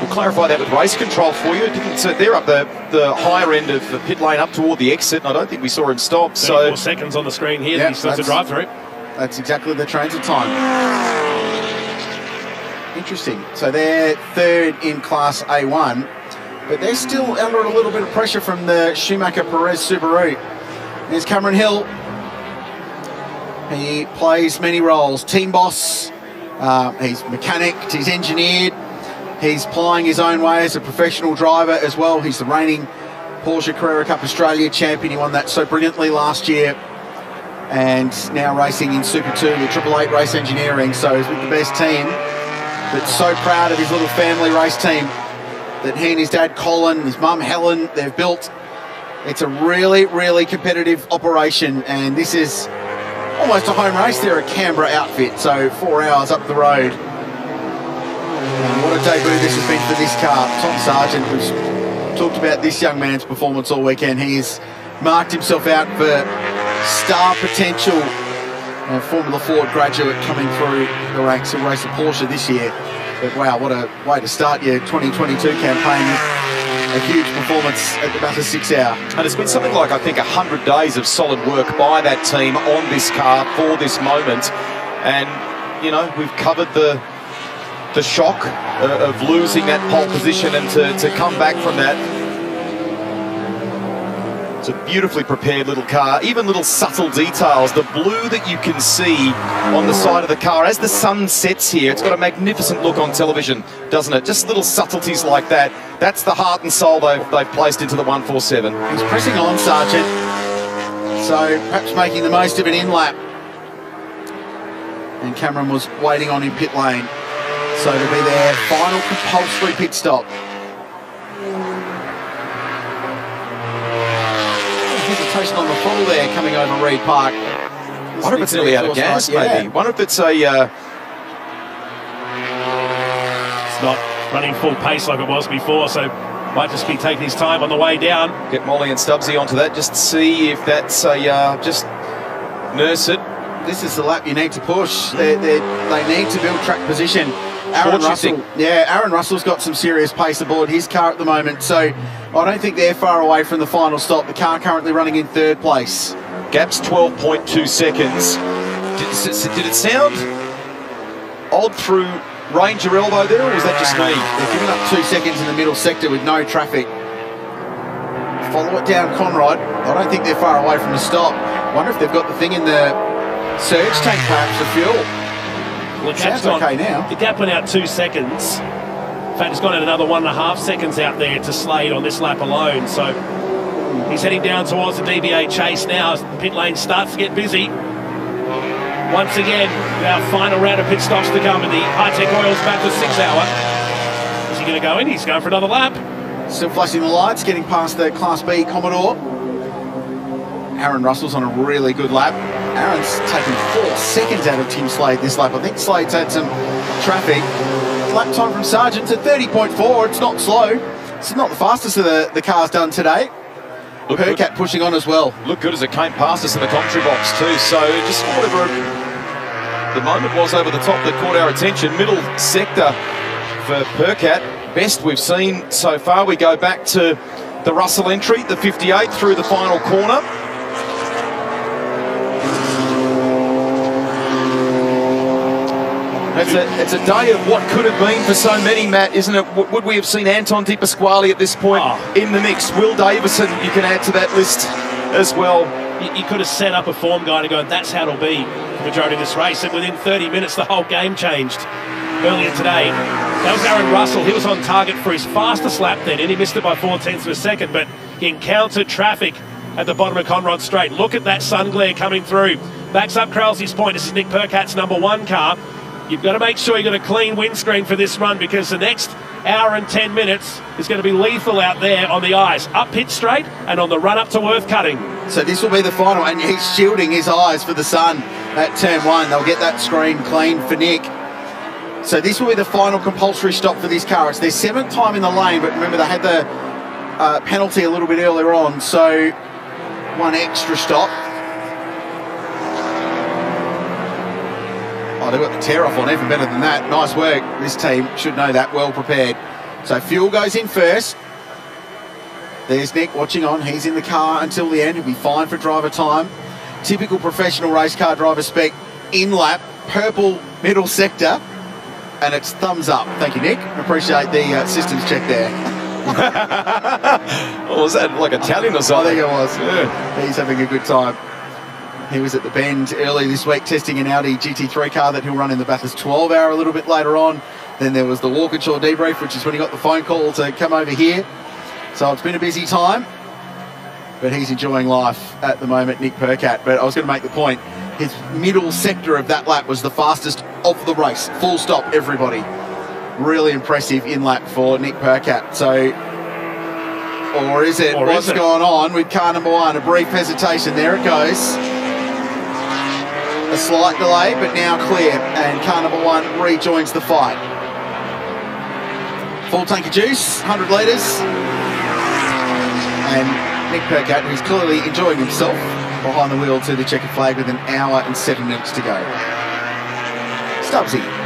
We'll clarify that with race control for you. It didn't, so they're up the, the higher end of the pit lane up toward the exit, and I don't think we saw him stop. So 34 seconds on the screen here. Yeah, he starts to drive through. That's exactly the transit time. Interesting. So they're third in Class A1, but they're still under a little bit of pressure from the Schumacher Perez Subaru. There's Cameron Hill. He plays many roles. Team boss. Uh, he's mechanic. He's engineered. He's plying his own way as a professional driver as well. He's the reigning Porsche Carrera Cup Australia champion. He won that so brilliantly last year and now racing in Super 2 with Triple Eight Race Engineering. So he's with the best team, but so proud of his little family race team that he and his dad Colin, his mum Helen, they've built. It's a really, really competitive operation, and this is almost a home race. They're a Canberra outfit, so four hours up the road. And what a debut this has been for this car. Tom Sargent, we've talked about this young man's performance all weekend. He's marked himself out for star potential. A Formula Ford graduate coming through the ranks of race a Porsche this year. But wow, what a way to start your 2022 campaign. A huge performance at the Bathurst six hour. And it's been something like, I think, 100 days of solid work by that team on this car for this moment. And, you know, we've covered the the shock uh, of losing that pole position and to, to come back from that. It's a beautifully prepared little car. Even little subtle details. The blue that you can see on the side of the car as the sun sets here. It's got a magnificent look on television, doesn't it? Just little subtleties like that. That's the heart and soul they've, they've placed into the 147. He's pressing on, Sargent. So perhaps making the most of an in lap. And Cameron was waiting on in pit lane. So to be their final compulsory pit stop. Hesitation on the full there coming over Reid Park. wonder if it's nearly out of gas, maybe. Wonder if it's a. Uh, It's not running full pace like it was before, so might just be taking his time on the way down. Get Molly and Stubbsy onto that, just to see if that's a. Uh, just nurse it. This is the lap you need to push. They, they, they need to build track position. Aaron What do you Russell, yeah, Aaron Russell's got some serious pace aboard his car at the moment, so I don't think they're far away from the final stop. The car currently running in third place. Gap's 12.2 seconds. Did, did it sound odd through Ranger elbow there, or was that just me? They're giving up two seconds in the middle sector with no traffic. Follow it down, Conrod. I don't think they're far away from the stop. Wonder if they've got the thing in the surge tank perhaps for fuel. Well, the Sounds gap's gone- okay now. The gap went out two seconds. In fact, it's gone out another one and a half seconds out there to Slade on this lap alone. So he's heading down towards the DBA chase now as the pit lane starts to get busy. Once again, our final round of pit stops to come in the Hi-Tec Oils back to six hour. Is he going to go in? He's going for another lap. Still flashing the lights, getting past the Class B Commodore. Aaron Russell's on a really good lap. Aaron's taken four seconds out of Tim Slade this lap. I think Slade's had some traffic. Lap time from Sargent to 30.4. It's not slow. It's not the fastest of the, the cars done today. Look Percat pushing on as well. Looked good as it came past us in the commentary box too. So just whatever the moment was over the top that caught our attention. Middle sector for Percat. Best we've seen so far. We go back to the Russell entry, the 58 through the final corner. It's a, it's a day of what could have been for so many, Matt, isn't it? W- Would we have seen Anton De Pasquale at this point ah. in the mix? Will Davison, you can add to that list as well. You, you could have set up a form guide and go, that's how it'll be the majority of this race. And within 30 minutes, the whole game changed. Earlier today, that was Aaron Russell. He was on target for his fastest lap then, and he missed it by four tenths of a second, but he encountered traffic at the bottom of Conrod Straight. Look at that sun glare coming through. Backs up Crailsy's point. This is Nick Percat's number one car. You've got to make sure you've got a clean windscreen for this run because the next hour and 10 minutes is going to be lethal out there on the ice. Up pit straight and on the run up to Worth Cutting. So this will be the final, and he's shielding his eyes for the sun at turn one. They'll get that screen clean for Nick. So this will be the final compulsory stop for this car. It's their seventh time in the lane, but remember they had the uh, penalty a little bit earlier on, so one extra stop. Oh, they've got the tear off on even better than that. Nice work. This team should know that, well prepared. So fuel goes in first. There's Nick watching on. He's in the car until the end. He'll be fine for driver time. Typical professional race car driver spec in lap, purple middle sector, and it's thumbs up. Thank you, Nick. Appreciate the uh, systems check there. [LAUGHS] Was that like Italian or something? I think it was. He's having a good time. He was at the Bend early this week testing an Audi GT3 car that he'll run in the Bathurst 12 hour a little bit later on. Then there was the Walkinshaw debrief, which is when he got the phone call to come over here. So it's been a busy time, but he's enjoying life at the moment, Nick Percat. But I was going to make the point his middle sector of that lap was the fastest of the race. Full stop, everybody. Really impressive in lap for Nick Percat. So, or is it? Or What's is it? going on with car number one? A brief hesitation. There it goes. A slight delay, but now clear. And car number one rejoins the fight. Full tank of juice, 100 litres. And Nick Percat, who's clearly enjoying himself behind the wheel to the checkered flag with an hour and seven minutes to go. Stubbsy.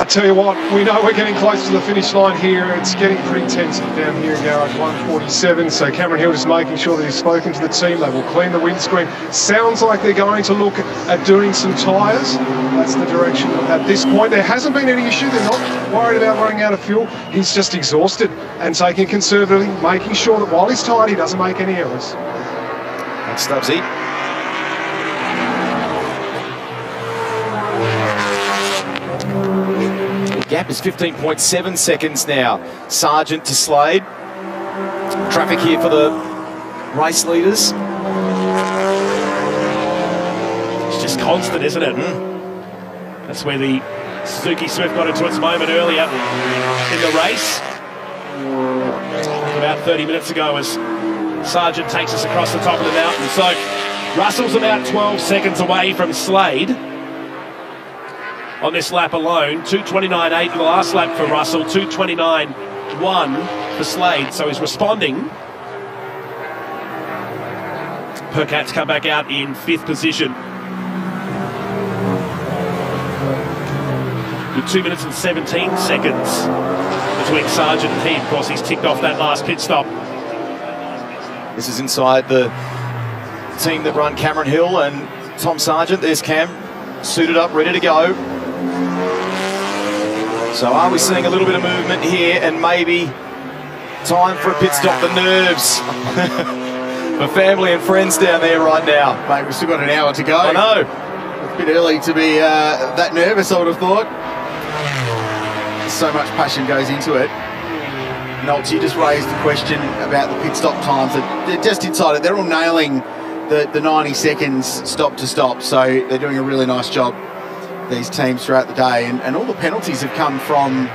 I tell you what, we know we're getting close to the finish line here. It's getting pretty tense down here in garage 147. So Cameron Hill is making sure that he's spoken to the team. They will clean the windscreen. Sounds like they're going to look at doing some tyres. That's the direction at this point. There hasn't been any issue. They're not worried about running out of fuel. He's just exhausted and taking conservatively, making sure that while he's tired, he doesn't make any errors. That's Stubbsy. Gap is 15.7 seconds now. Sargent to Slade. Traffic here for the race leaders. It's just constant, isn't it? Hmm. That's where the Suzuki Swift got into its moment earlier in the race. About 30 minutes ago as Sargent takes us across the top of the mountain. So Russell's about 12 seconds away from Slade on this lap alone. 229.8 the last lap for Russell, 229.1 for Slade. So he's responding. Percat's come back out in fifth position. With two minutes and 17 seconds between Sargent and he. Of course, he's ticked off that last pit stop. This is inside the team that run Cameron Hill and Tom Sargent. There's Cam, suited up, ready to go. So are we seeing a little bit of movement here and maybe time for a pit stop? The nerves [LAUGHS] for family and friends down there right now. Mate, we've still got an hour to go. I know. It's A bit early to be uh, that nervous, I would have thought. So much passion goes into it. Nolts, you just raised the question about the pit stop times. They're- They're just inside it. They're all nailing the, the 90 seconds stop to stop. So they're doing a really nice job, these teams, throughout the day. And, and all the penalties have come from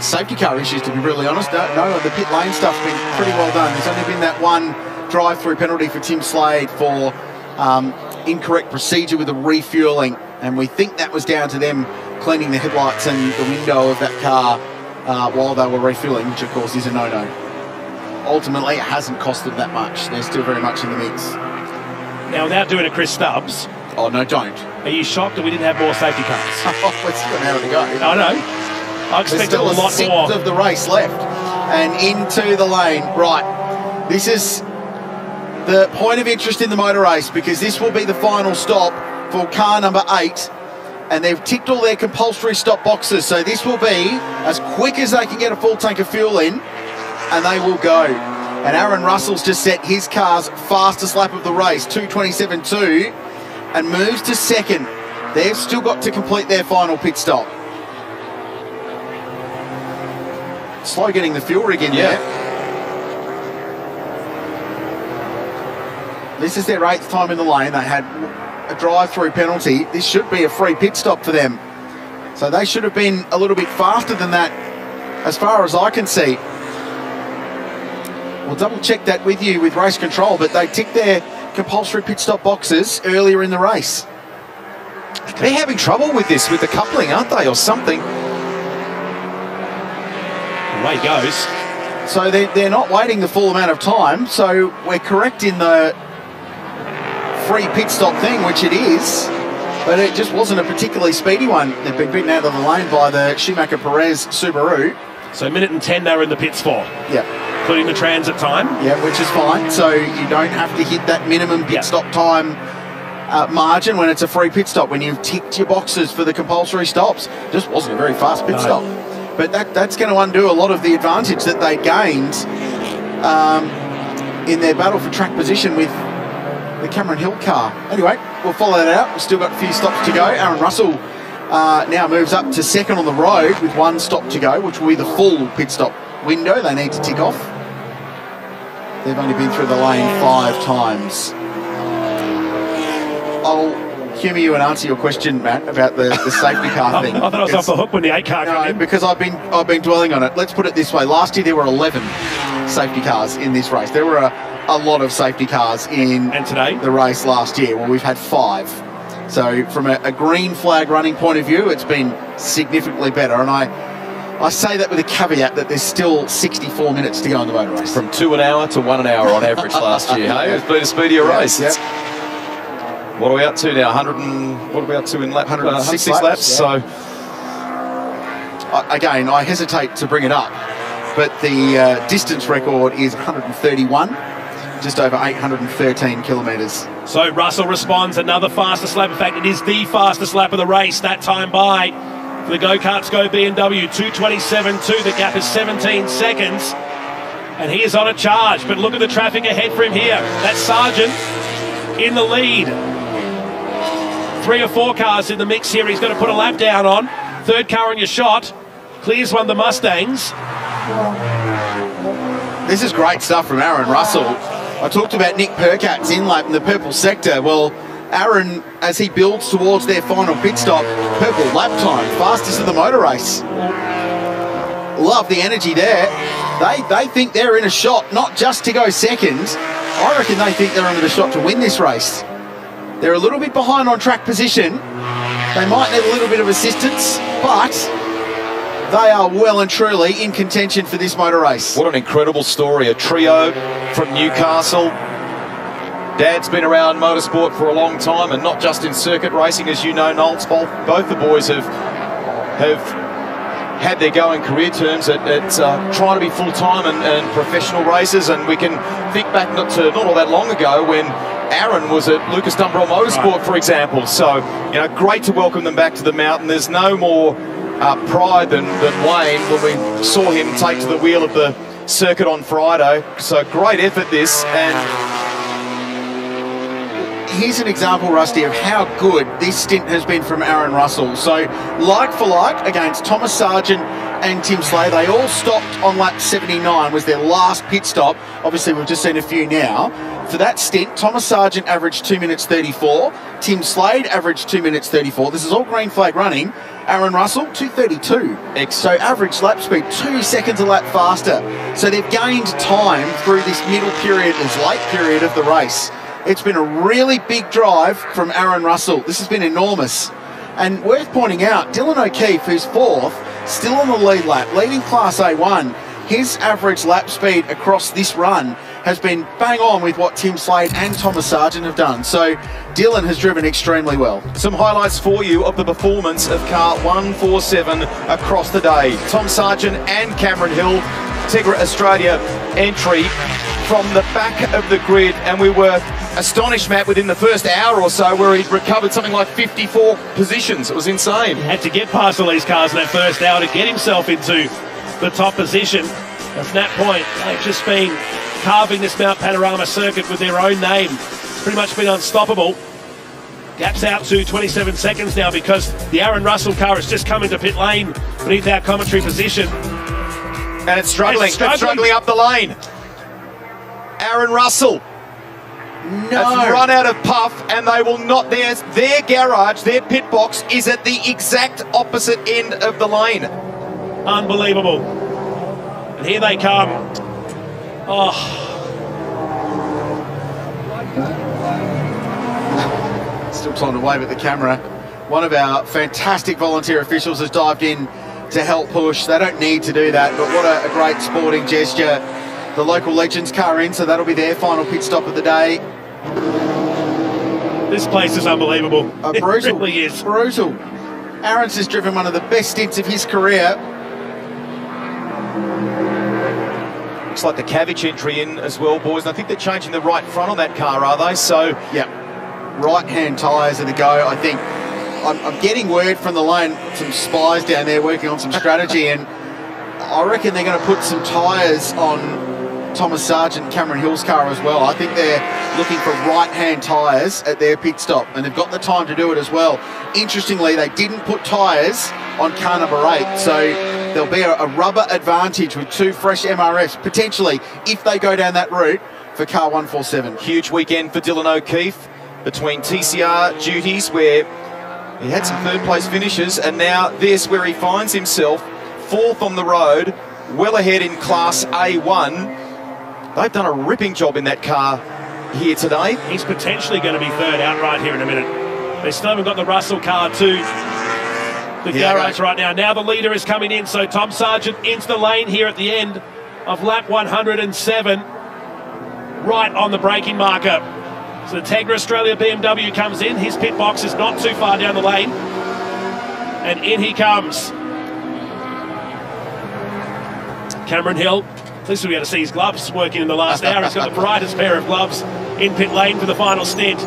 safety car issues, to be really honest. No, no the pit lane stuff's been pretty well done. There's only been that one drive-through penalty for Tim Slade for um, incorrect procedure with the refueling. And we think that was down to them cleaning the headlights and the window of that car uh, while they were refueling, which of course is a no-no. Ultimately, it hasn't cost them that much. They're still very much in the mix. Now, without doing a Chris Stubbs. Oh, no, don't. Are you shocked that we didn't have more safety cars? We've still an hour to go. I know. I There's expected still a lot sixth more. of the race left. And into the lane. Right. This is the point of interest in the motor race because this will be the final stop for car number eight. And they've ticked all their compulsory stop boxes. So this will be as quick as they can get a full tank of fuel in. And they will go. And Aaron Russell's just set his car's fastest lap of the race, 227.2, and moves to second. They've still got to complete their final pit stop. Slow getting the fuel rig in Yeah. there. This is their eighth time in the lane. They had a drive-through penalty. This should be a free pit stop for them. So they should have been a little bit faster than that, as far as I can see. We'll double check that with you with race control, but they ticked their compulsory pit stop boxes earlier in the race. They're having trouble with this, with the coupling, aren't they, or something? Away goes. So they're, they're not waiting the full amount of time. So we're correct in the free pit stop thing, which it is. But it just wasn't a particularly speedy one. They've been beaten out of the lane by the Schumacher Perez Subaru. So a minute and ten they were in the pits for. Yeah. Including the transit time. Yeah, which is fine. So you don't have to hit that minimum pit stop time uh, margin when it's a free pit stop, when you've ticked your boxes for the compulsory stops. Just wasn't a very fast pit No. stop. But that, that's going to undo a lot of the advantage that they gained um, in their battle for track position with the Cameron Hill car. Anyway, we'll follow that out. We've still got a few stops to go. Aaron Russell uh, now moves up to second on the road with one stop to go, which will be the full pit stop window they need to tick off. They've only been through the lane five times. I'll humour you and answer your question, Matt, about the, the safety car [LAUGHS] thing. I thought I was off the hook when the eight car no, came in. because I've been I've been dwelling on it. Let's put it this way: last year there were 11 safety cars in this race. There were a, a lot of safety cars in and today the race last year. Well, we've had five. So from a, a green flag running point of view, it's been significantly better. And I I say that with a caveat that there's still 64 minutes to go in the motor race. From two an hour to one an hour on average last year. Hey, it's been a speedier Yeah, race. yeah. What are we up to now? 100 and what are we up to in lap? 106 uh, 106 laps. laps, So I- again, I hesitate to bring it up, but the uh, distance record is 131, just over 813 kilometres. So Russell responds, another fastest lap. In fact, it is the fastest lap of the race, that time by. For the go-karts go BMW, 227.2. The gap is 17 seconds. And he is on a charge, but look at the traffic ahead for him here. That's Sargent in the lead. Three or four cars in the mix here. He's going to put a lap down on. Third car on your shot. Clears one of the Mustangs. This is great stuff from Aaron Russell. I talked about Nick Percat's in lap in the purple sector. Well, Aaron, as he builds towards their final pit stop, purple lap time, fastest of the motor race. Love the energy there. They they think they're in a shot, not just to go second. I reckon they think they're under the shot to win this race. They're a little bit behind on track position. They might need a little bit of assistance, but they are well and truly in contention for this motor race. What an incredible story. A trio from Newcastle. Dad's been around motorsport for a long time and not just in circuit racing, as you know, Knowles. Both, both the boys have have had their go in career terms at, at uh, trying to be full-time and, and professional racers. And we can think back not to not all that long ago when Aaron was at Lucas Dumbrell Motorsport, for example. So, you know, great to welcome them back to the mountain. There's no more uh, pride than, than Wayne when we saw him take to the wheel of the circuit on Friday. So great effort this, and here's an example, Rusty, of how good this stint has been from Aaron Russell. So, like for like against Thomas Sargent and Tim Slade, they all stopped on lap 79, was their last pit stop. Obviously, we've just seen a few now. For that stint, Thomas Sargent averaged 2 minutes 34, Tim Slade averaged 2 minutes 34. This is all green flag running. Aaron Russell, 232. So average lap speed, two seconds a lap faster. So they've gained time through this middle period, this late period of the race. It's been a really big drive from Aaron Russell. This has been enormous. And worth pointing out, Dylan O'Keeffe, who's fourth, still on the lead lap, leading Class A1. His average lap speed across this run has been bang on with what Tim Slade and Thomas Sargent have done. So Dylan has driven extremely well. Some highlights for you of the performance of car 147 across the day. Tom Sargent and Cameron Hill, Tegra Australia entry from the back of the grid, and we were astonished, Matt, within the first hour or so, where he'd recovered something like 54 positions. It was insane. Had to get past all these cars in that first hour to get himself into the top position. From that point, they've just been carving this Mount Panorama circuit with their own name. It's pretty much been unstoppable. Gaps out to 27 seconds now because the Aaron Russell car has just come into pit lane beneath our commentary position. And it's struggling. It's It's struggling up the lane. Aaron Russell No. has run out of puff, and they will not. Their their garage, their pit box, is at the exact opposite end of the lane. Unbelievable. And here they come. Oh, Still trying to wave at the camera. one of our fantastic volunteer officials has dived in to help push. They don't need to do that, but what a, a great sporting gesture. The local legends car in, so that'll be their final pit stop of the day. This place is unbelievable. Uh, a [LAUGHS] It brutal, really is. brutal. Aaron's has driven one of the best stints of his career. Looks like the Cabbage entry in as well, boys. And I think they're changing the right front on that car, are they? So, yeah, right-hand tyres are the go. I think I'm, I'm getting word from the lane, some spies down there working on some strategy, and I reckon they're going to put some tyres on Thomas Sargent, Cameron Hill's car as well. I think they're looking for right-hand tyres at their pit stop, and they've got the time to do it as well. Interestingly, they didn't put tyres on car number eight, so there'll be a, a rubber advantage with two fresh MRFs, potentially, if they go down that route for car 147. huge weekend for Dylan O'Keeffe between TCR duties where he had some third place finishes and now this where he finds himself fourth on the road, well ahead in Class A1. They've done a ripping job in that car here today. He's potentially going to be third outright here in a minute. They still haven't got the Russell car to the Yeah, garage right now. Now the leader is coming in, so Tom Sargent into the lane here at the end of lap 107, right on the braking marker. So the Tegra Australia BMW comes in. His pit box is not too far down the lane. And in he comes. Cameron Hill. At least we got to see his gloves working in the last hour. He's got the brightest pair of gloves in pit lane for the final stint.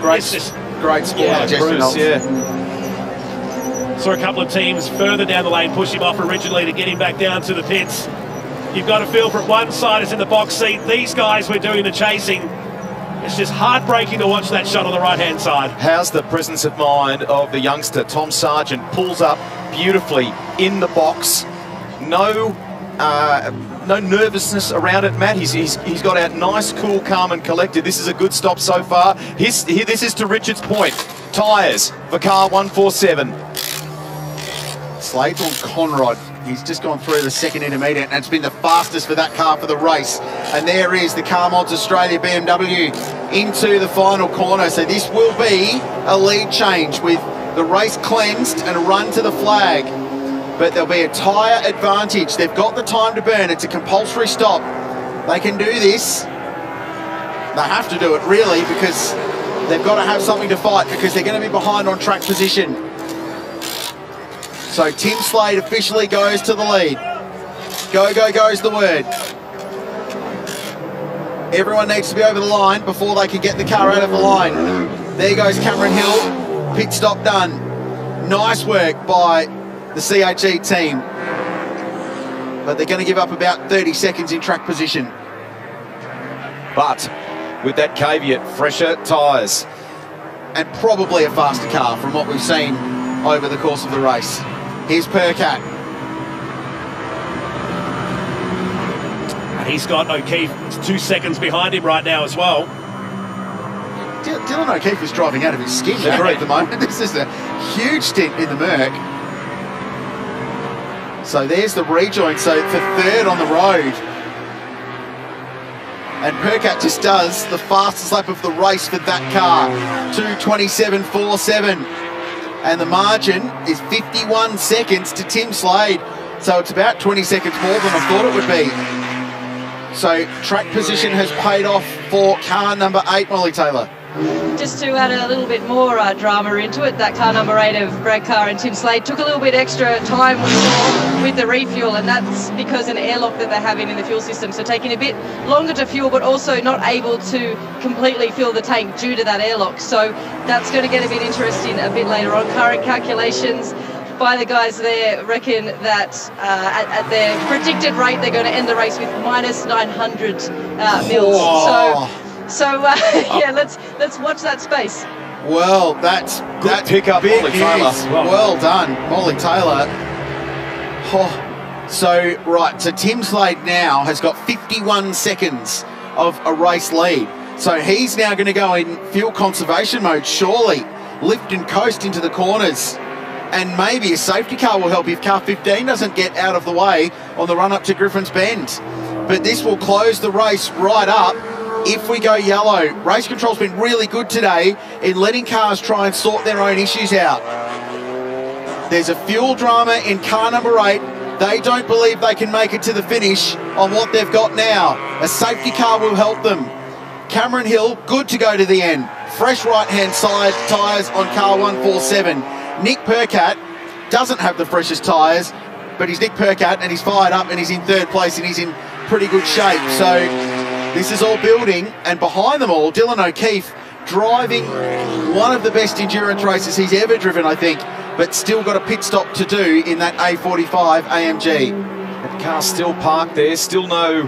Great, This great sport. Yeah, Bruce, yeah. Saw a couple of teams further down the lane push him off originally to get him back down to the pits. You've got to feel for it. One side is in the box seat. These guys were doing the chasing. It's just heartbreaking to watch that shot on the right hand side. How's the presence of mind of the youngster Tom Sargent pulls up beautifully in the box. No, uh, no nervousness around it, Matt. He's, he's he's got out nice, cool, calm, and collected. This is a good stop so far. His, here, this is to Richard's point. Tyres for car 147. Slade on Conrod. He's just gone through the second intermediate and it's been the fastest for that car for the race. And there is the Car Mods Australia BMW into the final corner. So this will be a lead change with the race cleansed and a run to the flag. But there'll be a tyre advantage. They've got the time to burn. It's a compulsory stop. They can do this. They have to do it really because they've got to have something to fight because they're going to be behind on track position. So Tim Slade officially goes to the lead. Go, go, goes the word. Everyone needs to be over the line before they can get the car out of the line. There goes Cameron Hill. Pit stop done. Nice work by the CHE team. But they're going to give up about 30 seconds in track position. But with that caveat, fresher tyres. And probably a faster car from what we've seen over the course of the race. Here's Percat. And he's got O'Keeffe two seconds behind him right now as well. Dylan O'Keeffe is driving out of his skin at the moment. [LAUGHS] This is a huge stint in the Merc. So there's the rejoin. So for third on the road. And Percat just does the fastest lap of the race for that car. 227.47. And the margin is 51 seconds to Tim Slade. So it's about 20 seconds more than I thought it would be. So track position has paid off for car number eight, Molly Taylor. Just to add a little bit more uh, drama into it, that car number eight of Brad Carr and Tim Slade took a little bit extra time with, the refuel, and that's because an airlock that they're having in the fuel system. So taking a bit longer to fuel, but also not able to completely fill the tank due to that airlock. So that's going to get a bit interesting a bit later on. Current calculations by the guys there reckon that uh, at, at their predicted rate, they're going to end the race with minus 900 uh, mils. So. So uh, [LAUGHS] yeah, let's let's watch that space. Well, that's that pick up, big Molly news. Taylor. Well Well, done, Molly Taylor. Oh, so right, so Tim Slade now has got 51 seconds of a race lead. So he's now going to go in fuel conservation mode, surely, lift and coast into the corners. And maybe a safety car will help if car 15 doesn't get out of the way on the run up to Griffin's Bend. But this will close the race right up. If we go yellow. Race control's been really good today in letting cars try and sort their own issues out. There's a fuel drama in car number eight. They don't believe they can make it to the finish on what they've got now. A safety car will help them. Cameron Hill, good to go to the end. Fresh right-hand side tyres on car 147. Nick Percat doesn't have the freshest tyres, but he's Nick Percat and he's fired up and he's in third place and he's in pretty good shape. So this is all building, and behind them all, Dylan O'Keeffe driving one of the best endurance races he's ever driven, I think, but still got a pit stop to do in that A45 AMG. The car's still parked there, still no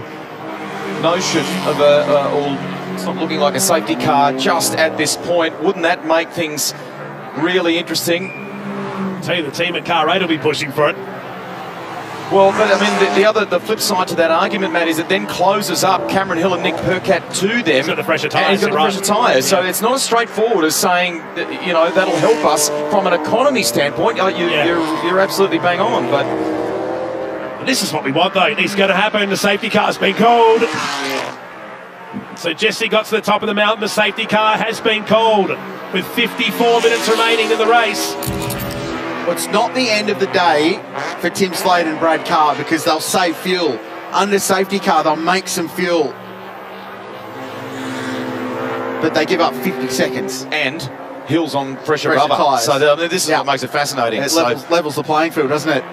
notion of a, uh, or it's not looking like a safety car just at this point. Wouldn't that make things really interesting? tell you the team at car 8 will be pushing for it. Well, but I mean, the, the, other, the flip side to that argument, Matt, is it then closes up Cameron Hill and Nick Percat to them. He's got the fresher tyres. And he's got the fresher tyres. So it's not as straightforward as saying, that, you know, that'll help us from an economy standpoint. You, you, Yeah. you're, you're absolutely bang on, but This is what we want, though. It's going to happen. The safety car's been called. So Jesse got to the top of the mountain. The safety car has been called with 54 minutes remaining in the race. Well, it's not the end of the day for Tim Slade and Brad Carr because they'll save fuel. Under safety car, they'll make some fuel. But they give up 50 seconds. And Hill's on fresher, Fresher rubber. tyres. So I mean, this is what makes it fascinating. It So- levels, levels the playing field, doesn't it?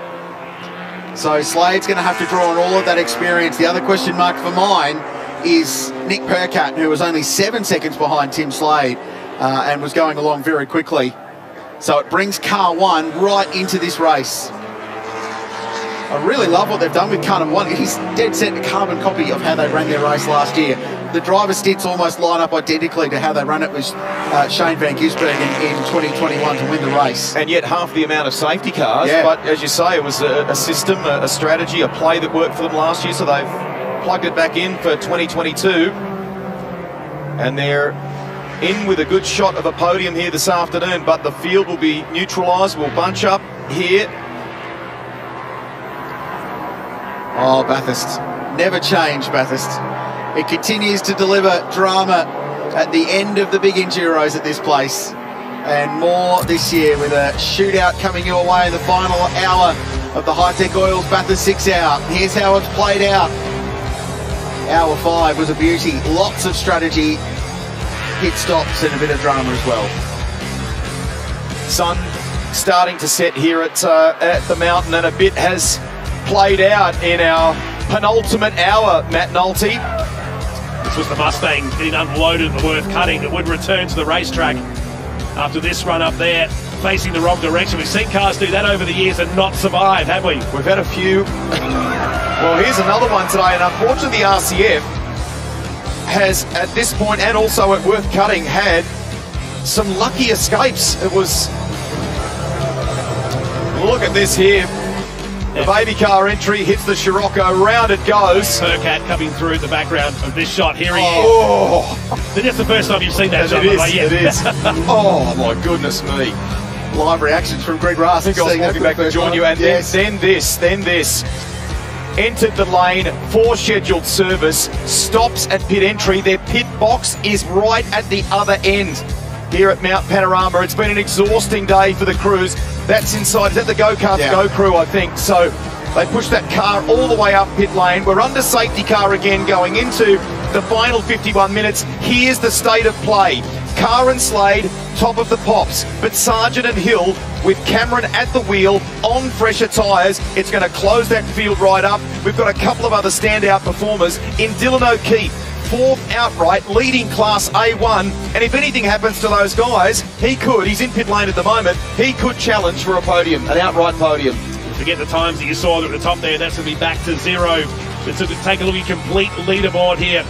So Slade's going to have to draw on all of that experience. The other question mark for mine is Nick Percat, who was only seven seconds behind Tim Slade uh, and was going along very quickly. So it brings car one right into this race. I really love what they've done with car number one. He's dead set a carbon copy of how they ran their race last year. The driver stints almost line up identically to how they ran it with uh, Shane Van Gisbergen in, in 2021 to win the race. and yet half the amount of safety cars. Yeah. But as you say, it was a, a system, a, a strategy, a play that worked for them last year. So they've plugged it back in for 2022. And they're in with a good shot of a podium here this afternoon. But the field will be neutralised. We'll bunch up here. Oh, Bathurst. Never change, Bathurst. It continues to deliver drama at the end of the big Enduros at this place. And more this year with a shootout coming your way in the final hour of the Hi-Tec Oils Bathurst 6 Hour. Here's how it's played out. Hour 5 was a beauty. Lots of strategy, pit stops and a bit of drama as well. Sun starting to set here at, uh, at the mountain, and a bit has played out in our penultimate hour, Matt Nolte. This was the Mustang getting unloaded and worth cutting. It would return to the racetrack after this run up there, facing the wrong direction. We've seen cars do that over the years and not survive, have we? We've had a few. [LAUGHS] well, here's another one today, and unfortunately, the RCF has, at this point and also at Worth Cutting, had some lucky escapes. It was. Look at this here. The baby car entry hits the Scirocco, round it goes. Percat coming through the background of this shot. Here he Oh. is. That's the first time you've seen that it shot. Is, it is, [LAUGHS] oh my goodness me. Live reactions from Greg Rust. I think I was walking back to join you, and yes. then, then this, then this. Entered the lane for scheduled service, stops at pit entry. Their pit box is right at the other end here at Mount Panorama. It's been an exhausting day for the crews. That's inside, is that the go-kart Yeah. go crew, I think. So they pushed that car all the way up pit lane. We're under safety car again going into the final 51 minutes. Here's the state of play. Carr and Slade, top of the pops, but Sargent and Hill with Cameron at the wheel on fresher tyres. It's going to close that field right up. We've got a couple of other standout performers in Dylan O'Keeffe. Fourth outright, leading Class A1. And if anything happens to those guys, he could, he's in pit lane at the moment, he could challenge for a podium, an outright podium. Forget the times that you saw at the top there. That's going to be back to zero. Let's take a look at complete leaderboard here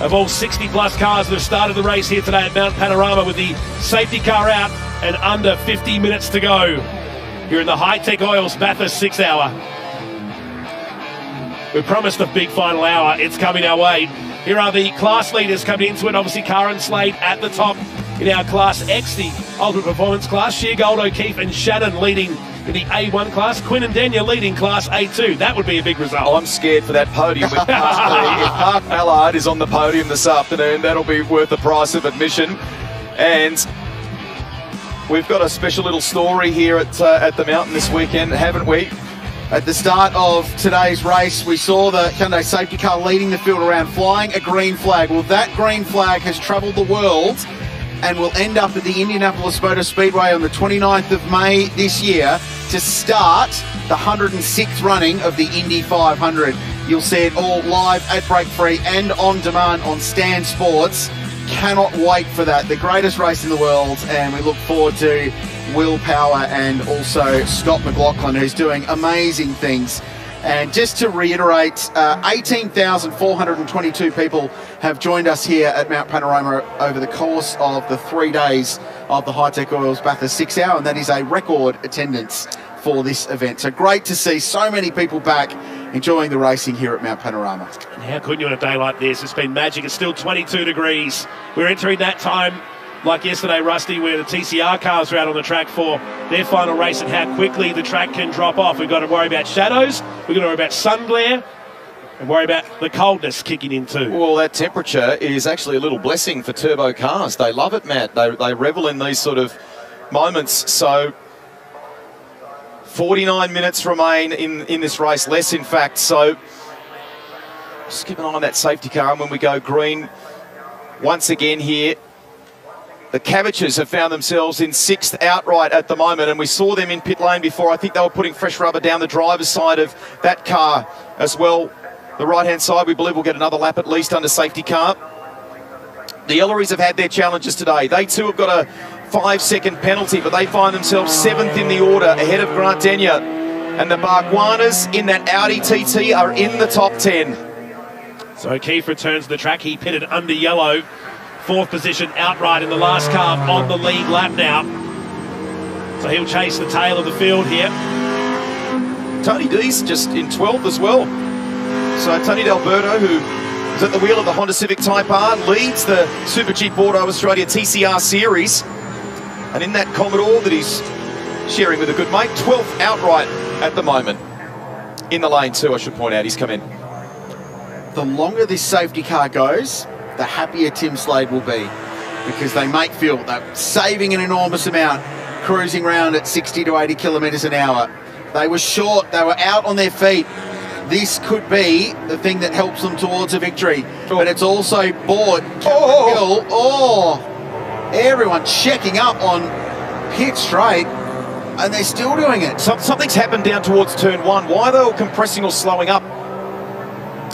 of all 60 plus cars that have started the race here today at Mount Panorama with the safety car out and under 50 minutes to go. Here in the Hi-Tec Oils Bathurst six hour. We promised a big final hour. It's coming our way. Here are the class leaders coming into it. Obviously, Karen Slade at the top in our Class X, the Ultimate Performance class. Sheer Gold O'Keeffe and Shannon leading in the A1 class. Quinn and Daniel leading class A2. That would be a big result. I'm scared for that podium with [LAUGHS] If Mark Mallard is on the podium this afternoon, that'll be worth the price of admission. And we've got a special little story here at, uh, at the mountain this weekend, haven't we? At the start of today's race, we saw the Hyundai safety car leading the field around, flying a green flag. Well, that green flag has travelled the world and will end up at the Indianapolis Motor Speedway on the 29th of May this year to start the 106th running of the Indy 500. You'll see it all live at Break Free and on demand on Stan Sports. Cannot wait for that. The greatest race in the world, and we look forward to Will Power and also Scott McLaughlin, who's doing amazing things. And just to reiterate, uh, 18,422 people have joined us here at Mount Panorama over the course of the three days of the Hi-Tec Oils Bathurst six hour, and that is a record attendance for this event. So great to see so many people back enjoying the racing here at Mount Panorama. And how couldn't you on a day like this? It's been magic. It's still 22 degrees. We're entering that time like yesterday, Rusty, where the TCR cars are out on the track for their final race and how quickly the track can drop off. We've got to worry about shadows, we've got to worry about sun glare, and worry about the coldness kicking in too. Well, that temperature is actually a little blessing for turbo cars. They love it, Matt. They, they revel in these sort of moments. So 49 minutes remain in, in this race, less in fact. So just keep an eye on that safety car. And when we go green once again here, the Cabbages have found themselves in sixth outright at the moment, and we saw them in pit lane before. I think they were putting fresh rubber down the driver's side of that car as well. The right-hand side, we believe, will get another lap at least under safety car. The Elleries have had their challenges today. They too have got a five-second penalty, but they find themselves seventh in the order ahead of Grant Denyer. And the Bargwannas in that Audi TT are in the top 10. So Keith returns to the track. He pitted under yellow. Fourth position outright in the last car on the lead lap now. So he'll chase the tail of the field here. Tony D's just in 12th as well. So Tony D'Alberto, who is at the wheel of the Honda Civic Type R, leads the Supercheap Auto Australia TCR Series. And in that Commodore that he's sharing with a good mate, 12th outright at the moment. In the lane too, I should point out, he's come in. The longer this safety car goes, the happier Tim Slade will be because they make feel they're saving an enormous amount, cruising around at 60 to 80 kilometres an hour. They were short, they were out on their feet. This could be the thing that helps them towards a victory. But it's also bought oh. Hill. Oh, everyone checking up on pit straight, and they're still doing it. So, something's happened down towards turn one. Why are they all compressing or slowing up?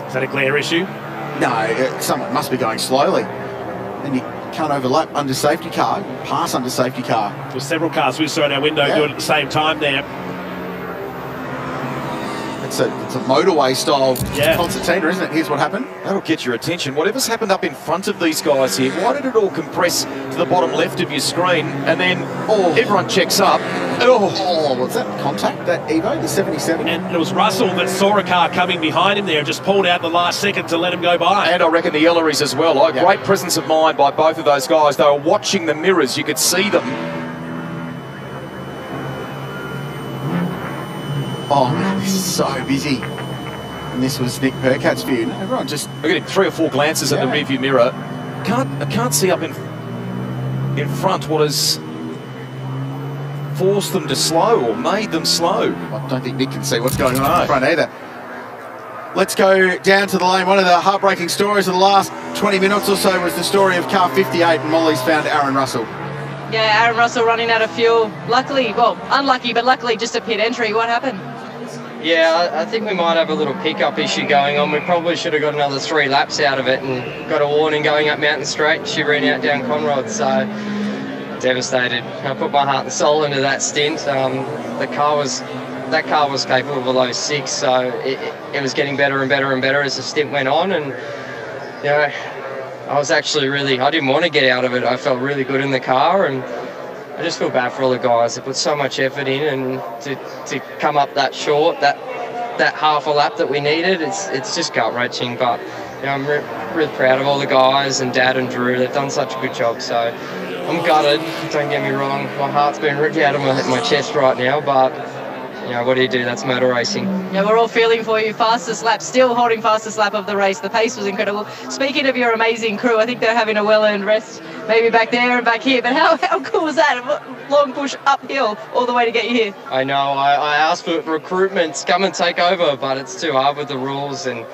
Is that a glare issue? No, uh, someone must be going slowly. And you can't overlap under safety car, pass under safety car. There's several cars we saw in our window yeah. doing it at the same time there. It's a, it's a motorway style yeah. concertina, isn't it? Here's what happened. That'll get your attention. Whatever's happened up in front of these guys here, why did it all compress to the bottom left of your screen and then oh. everyone checks up? Oh, oh what's that? Contact, that Evo, the 77? And it was Russell that saw a car coming behind him there and just pulled out the last second to let him go by. And I reckon the Elleries as well. Like, Great presence of mind by both of those guys. They were watching the mirrors. You could see them Oh man, this is so busy. And this was Nick Percat's view. Everyone just look at him, three or four glances yeah. at the rearview mirror. Can't I can't see up in in front what has forced them to slow or made them slow. I don't think Nick can see what's going on in front either. Let's go down to the lane. One of the heartbreaking stories of the last 20 minutes or so was the story of car 58 and Molly's found Aaron Russell. Yeah, Aaron Russell running out of fuel. Luckily, well, unlucky, but luckily just a pit entry. What happened? Yeah, I think we might have a little pickup issue going on. We probably should have got another three laps out of it and got a warning going up Mountain Straight. She ran out down Conrod, so devastated. I put my heart and soul into that stint. Um, the car was that car was capable of a low six, so it, it was getting better and better and better as the stint went on. And you know, I was actually really I didn't want to get out of it. I felt really good in the car and I just feel bad for all the guys that put so much effort in and to, to come up that short, that that half a lap that we needed, it's it's just gut wrenching. But you know, I'm re- really proud of all the guys and Dad and Drew. They've done such a good job. So I'm gutted. Don't get me wrong. My heart's been ripped out of my, my chest right now. But you know, what do you do? That's motor racing. Yeah, we're all feeling for you. Fastest lap, still holding fastest lap of the race. The pace was incredible. Speaking of your amazing crew, I think they're having a well-earned rest, maybe back there and back here. But how, how cool was that? Long push uphill all the way to get you here. I know. I, I asked for recruitment, come and take over, but it's too hard with the rules and.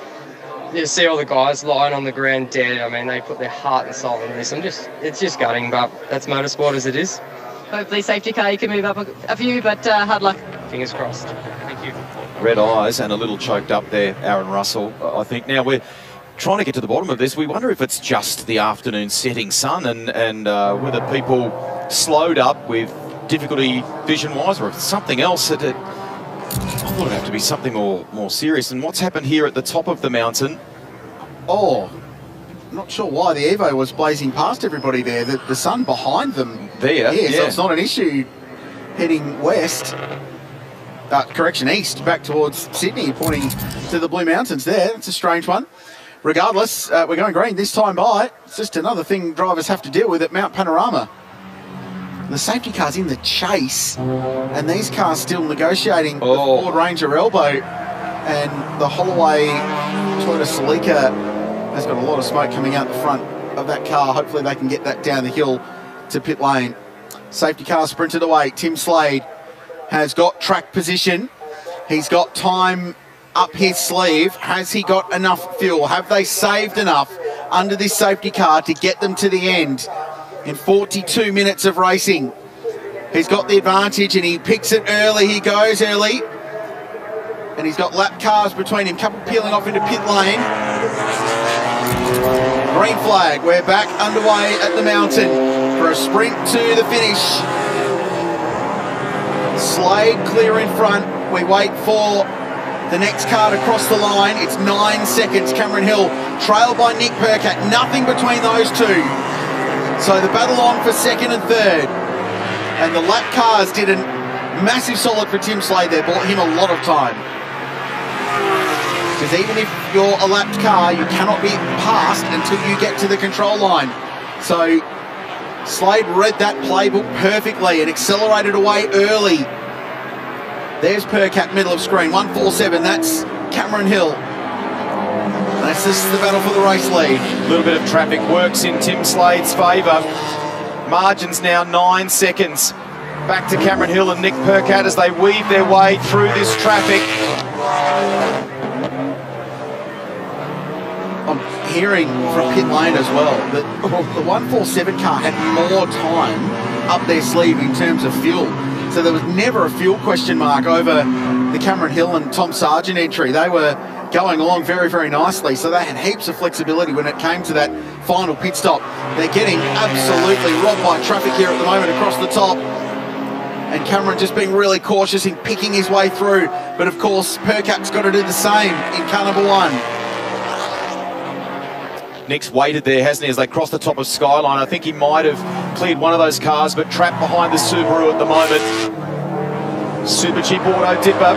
You see all the guys lying on the ground dead. I mean, they put their heart and soul into this. I'm just, it's just gutting, but that's motorsport as it is. Hopefully, safety car, you can move up a, a few, but uh, hard luck. Fingers crossed. Thank you. Red eyes and a little choked up there, Aaron Russell. I think now we're trying to get to the bottom of this. We wonder if it's just the afternoon setting sun and, and uh, whether people slowed up with difficulty vision-wise or if it's something else that it, I thought it'd have to be something more, more serious. And what's happened here at the top of the mountain? Oh, not sure why the Evo was blazing past everybody there. The, the sun behind them. There, yeah, so it's not an issue heading west. Uh, correction, east, back towards Sydney, pointing to the Blue Mountains there. It's a strange one. Regardless, uh, we're going green this time by. It's just another thing drivers have to deal with at Mount Panorama. The safety car's in the chase, and these cars still negotiating Oh. the Ford Ranger elbow. And the Holloway Toyota Celica has got a lot of smoke coming out the front of that car. Hopefully, they can get that down the hill to pit lane. Safety car sprinted away. Tim Slade has got track position. He's got time up his sleeve. Has he got enough fuel? Have they saved enough under this safety car to get them to the end in 42 minutes of racing? He's got the advantage and he picks it early. He goes early. And he's got lap cars between him, couple peeling off into pit lane. Green flag, we're back underway at the mountain for a sprint to the finish. Slade clear in front. We wait for the next car to cross the line. It's nine seconds. Cameron Hill trailed by Nick Percat. Nothing between those two. So the battle on for second and third. And the lap cars did a massive solid for Tim Slade there. Bought him a lot of time. Because even if you're a lapped car, you cannot be passed until you get to the control line. So Slade read that playbook perfectly and accelerated away early. There's Percat, middle of screen, 147. That's Cameron Hill. That's is the battle for the race lead. A little bit of traffic works in Tim Slade's favour. Margins now nine seconds. Back to Cameron Hill and Nick Percat as they weave their way through this traffic. I'm hearing from pit lane as well that the 147 car had more time up their sleeve in terms of fuel. So there was never a fuel question mark over the Cameron Hill and Tom Sargent entry. They were going along very, very nicely. So they had heaps of flexibility when it came to that final pit stop. They're getting absolutely robbed by traffic here at the moment across the top. And Cameron just being really cautious in picking his way through. But of course, Percat's got to do the same in car number one. Nick's waited there, hasn't he, as they cross the top of Skyline. I think he might have cleared one of those cars, but trapped behind the Subaru at the moment. Super cheap auto dipper.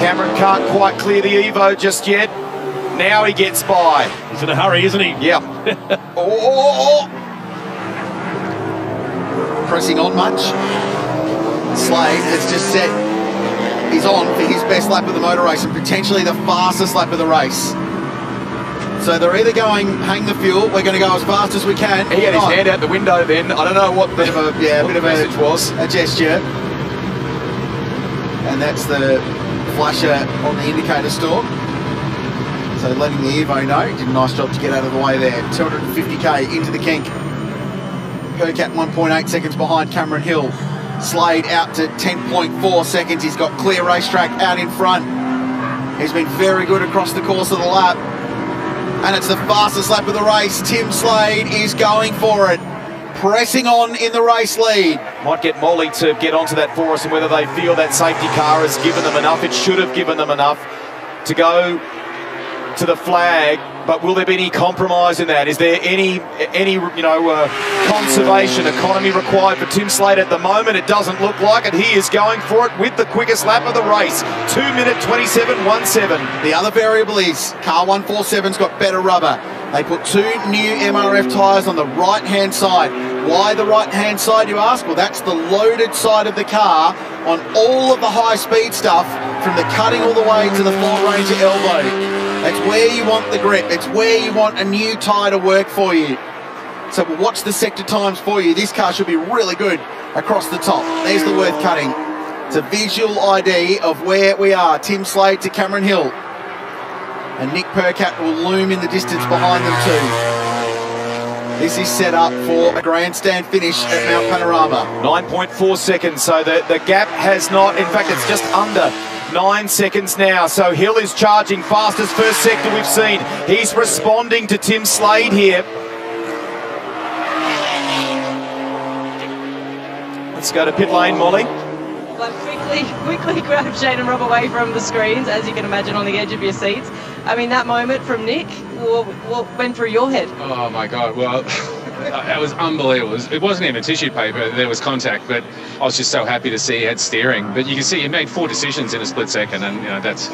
Cameron can't quite clear the Evo just yet. Now he gets by. He's in a hurry, isn't he? Yeah. [LAUGHS] oh, oh, oh, oh. Pressing on much. Slade has just set he's on for his best lap of the motor race and potentially the fastest lap of the race. So they're either going hang the fuel, we're going to go as fast as we can. He had his hand out the window then. I don't know what the, bit of a yeah, bit of a message was. a gesture. And that's the flasher on the indicator store. So letting the Evo know, did a nice job to get out of the way there. 250k into the kink. Percat 1.8 seconds behind Cameron Hill. Slade out to 10.4 seconds. He's got clear racetrack out in front. He's been very good across the course of the lap. And it's the fastest lap of the race. Tim Slade is going for it. Pressing on in the race lead. Might get Molly to get onto that for us and whether they feel that safety car has given them enough. It should have given them enough to go to the flag. But will there be any compromise in that? Is there any, any you know, uh, conservation economy required for Tim Slade at the moment? It doesn't look like it. He is going for it with the quickest lap of the race. Two minute 27.17. The other variable is car 147's got better rubber. They put two new MRF tyres on the right hand side. Why the right hand side, you ask? Well, that's the loaded side of the car on all of the high speed stuff from the cutting all the way to the Ford Ranger elbow. That's where you want the grip. It's where you want a new tyre to work for you. So watch the sector times for you. This car should be really good across the top. There's the worth cutting. It's a visual ID of where we are. Tim Slade to Cameron Hill. And Nick Percat will loom in the distance behind them too. This is set up for a grandstand finish at Mount Panorama. 9.4 seconds, so the, the gap has not, in fact, it's just under nine seconds now. So Hill is charging fastest first sector we've seen. He's responding to Tim Slade here. Let's go to pit lane, Molly. But quickly, quickly grab Shane and Rob away from the screens, as you can imagine, on the edge of your seats. I mean, that moment from Nick, what, what went through your head? Oh my God! Well, it was unbelievable. It, was, it wasn't even a tissue paper. There was contact, but I was just so happy to see he had steering. But you can see he made four decisions in a split second, and you know that's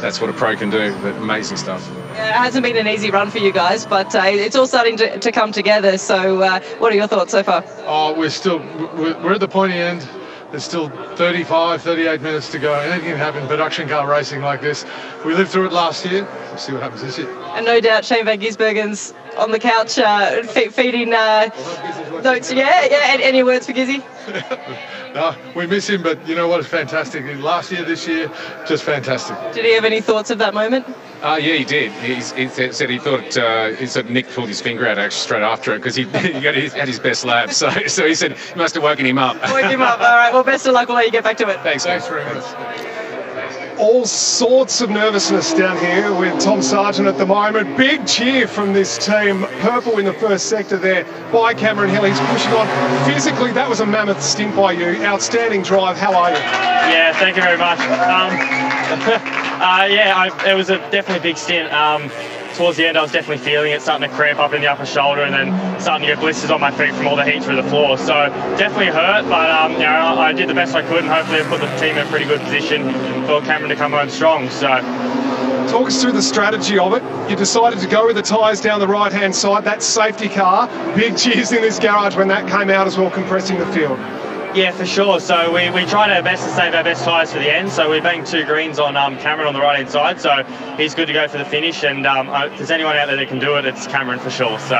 that's what a pro can do. But amazing stuff. Yeah, it hasn't been an easy run for you guys, but uh, it's all starting to, to come together. So, uh, what are your thoughts so far? Oh, we're still we're, we're at the pointy end. There's still 35, 38 minutes to go. Anything can happen. Production car racing like this. We lived through it last year. We'll see what happens this year. And no doubt Shane Van Gisbergen's on the couch uh, fe- feeding uh, notes. Yeah, yeah. Any, any words for Gizzy? [LAUGHS] No, we miss him, but you know what? It's fantastic. Last year, this year, just fantastic. Did he have any thoughts of that moment? Uh, yeah, he did. He's, he said he thought uh, he said Nick pulled his finger out actually straight after it because he, [LAUGHS] he got had his best lap. So, so he said he must have woken him up. Wake him up. [LAUGHS] All right. Well, best of luck. We'll let you get back to it. Thanks, Thanks very much. All sorts of nervousness down here with Tom Sargent at the moment. Big cheer from this team. Purple in the first sector there by Cameron Hill. He's pushing on. Physically, that was a mammoth stint by you. Outstanding drive. How are you? Yeah, thank you very much. Um, [LAUGHS] uh, yeah, I, it was a definitely a big stint. Um, towards the end, I was definitely feeling it, starting to cramp up in the upper shoulder, and then starting to get blisters on my feet from all the heat through the floor. So definitely hurt, but um, you know, I, I did the best I could, and hopefully, I put the team in a pretty good position for Cameron to come home strong. So. Talk us through the strategy of it. You decided to go with the tyres down the right hand side. That safety car. Big cheers in this garage when that came out as well, compressing the field. Yeah, for sure. So we, we tried our best to save our best tyres for the end. So we banged two greens on um, Cameron on the right hand side. So he's good to go for the finish. And um, uh, if there's anyone out there that can do it, it's Cameron for sure. So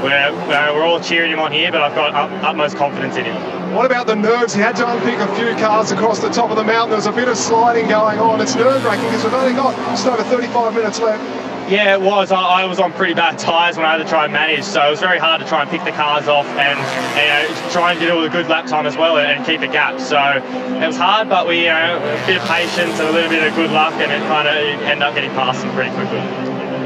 we're, we're we're all cheering him on here, but I've got up, utmost confidence in him. What about the nerves? He had to unpick a few cars across the top of the mountain. There was a bit of sliding going on. It's nerve wracking because we've only got just over 35 minutes left. Yeah, it was. I, I was on pretty bad tyres when I had to try and manage, so it was very hard to try and pick the cars off and you know, try and get all the good lap time as well and, and keep a gap. So it was hard, but we, you know, a bit of patience and a little bit of good luck, and it kind of ended up getting past them pretty quickly.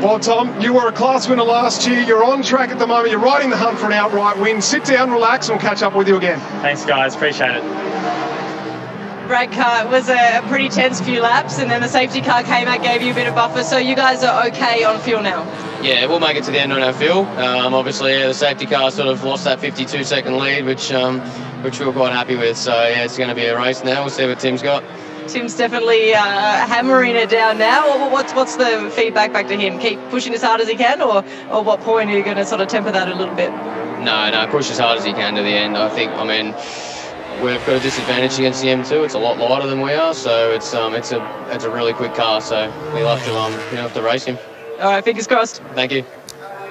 Well, Tom, you were a class winner last year. You're on track at the moment. You're riding the hunt for an outright win. Sit down, relax, and we'll catch up with you again. Thanks, guys. Appreciate it. Brad Carr it was a, a pretty tense few laps, and then the safety car came out, gave you a bit of buffer. So you guys are okay on fuel now. Yeah, we'll make it to the end on our fuel. Um, obviously, yeah, the safety car sort of lost that 52 second lead, which um, which we were quite happy with. So yeah, it's going to be a race now. We'll see what Tim's got. Tim's definitely uh, hammering it down now. What's what's the feedback back to him? Keep pushing as hard as he can, or or what point are you going to sort of temper that a little bit? No, no, push as hard as he can to the end. I think. I mean, we've got a disadvantage against the M2. It's a lot lighter than we are, so it's um, it's a it's a really quick car. So we'll have to um, we'll have to race him. All right, fingers crossed. Thank you.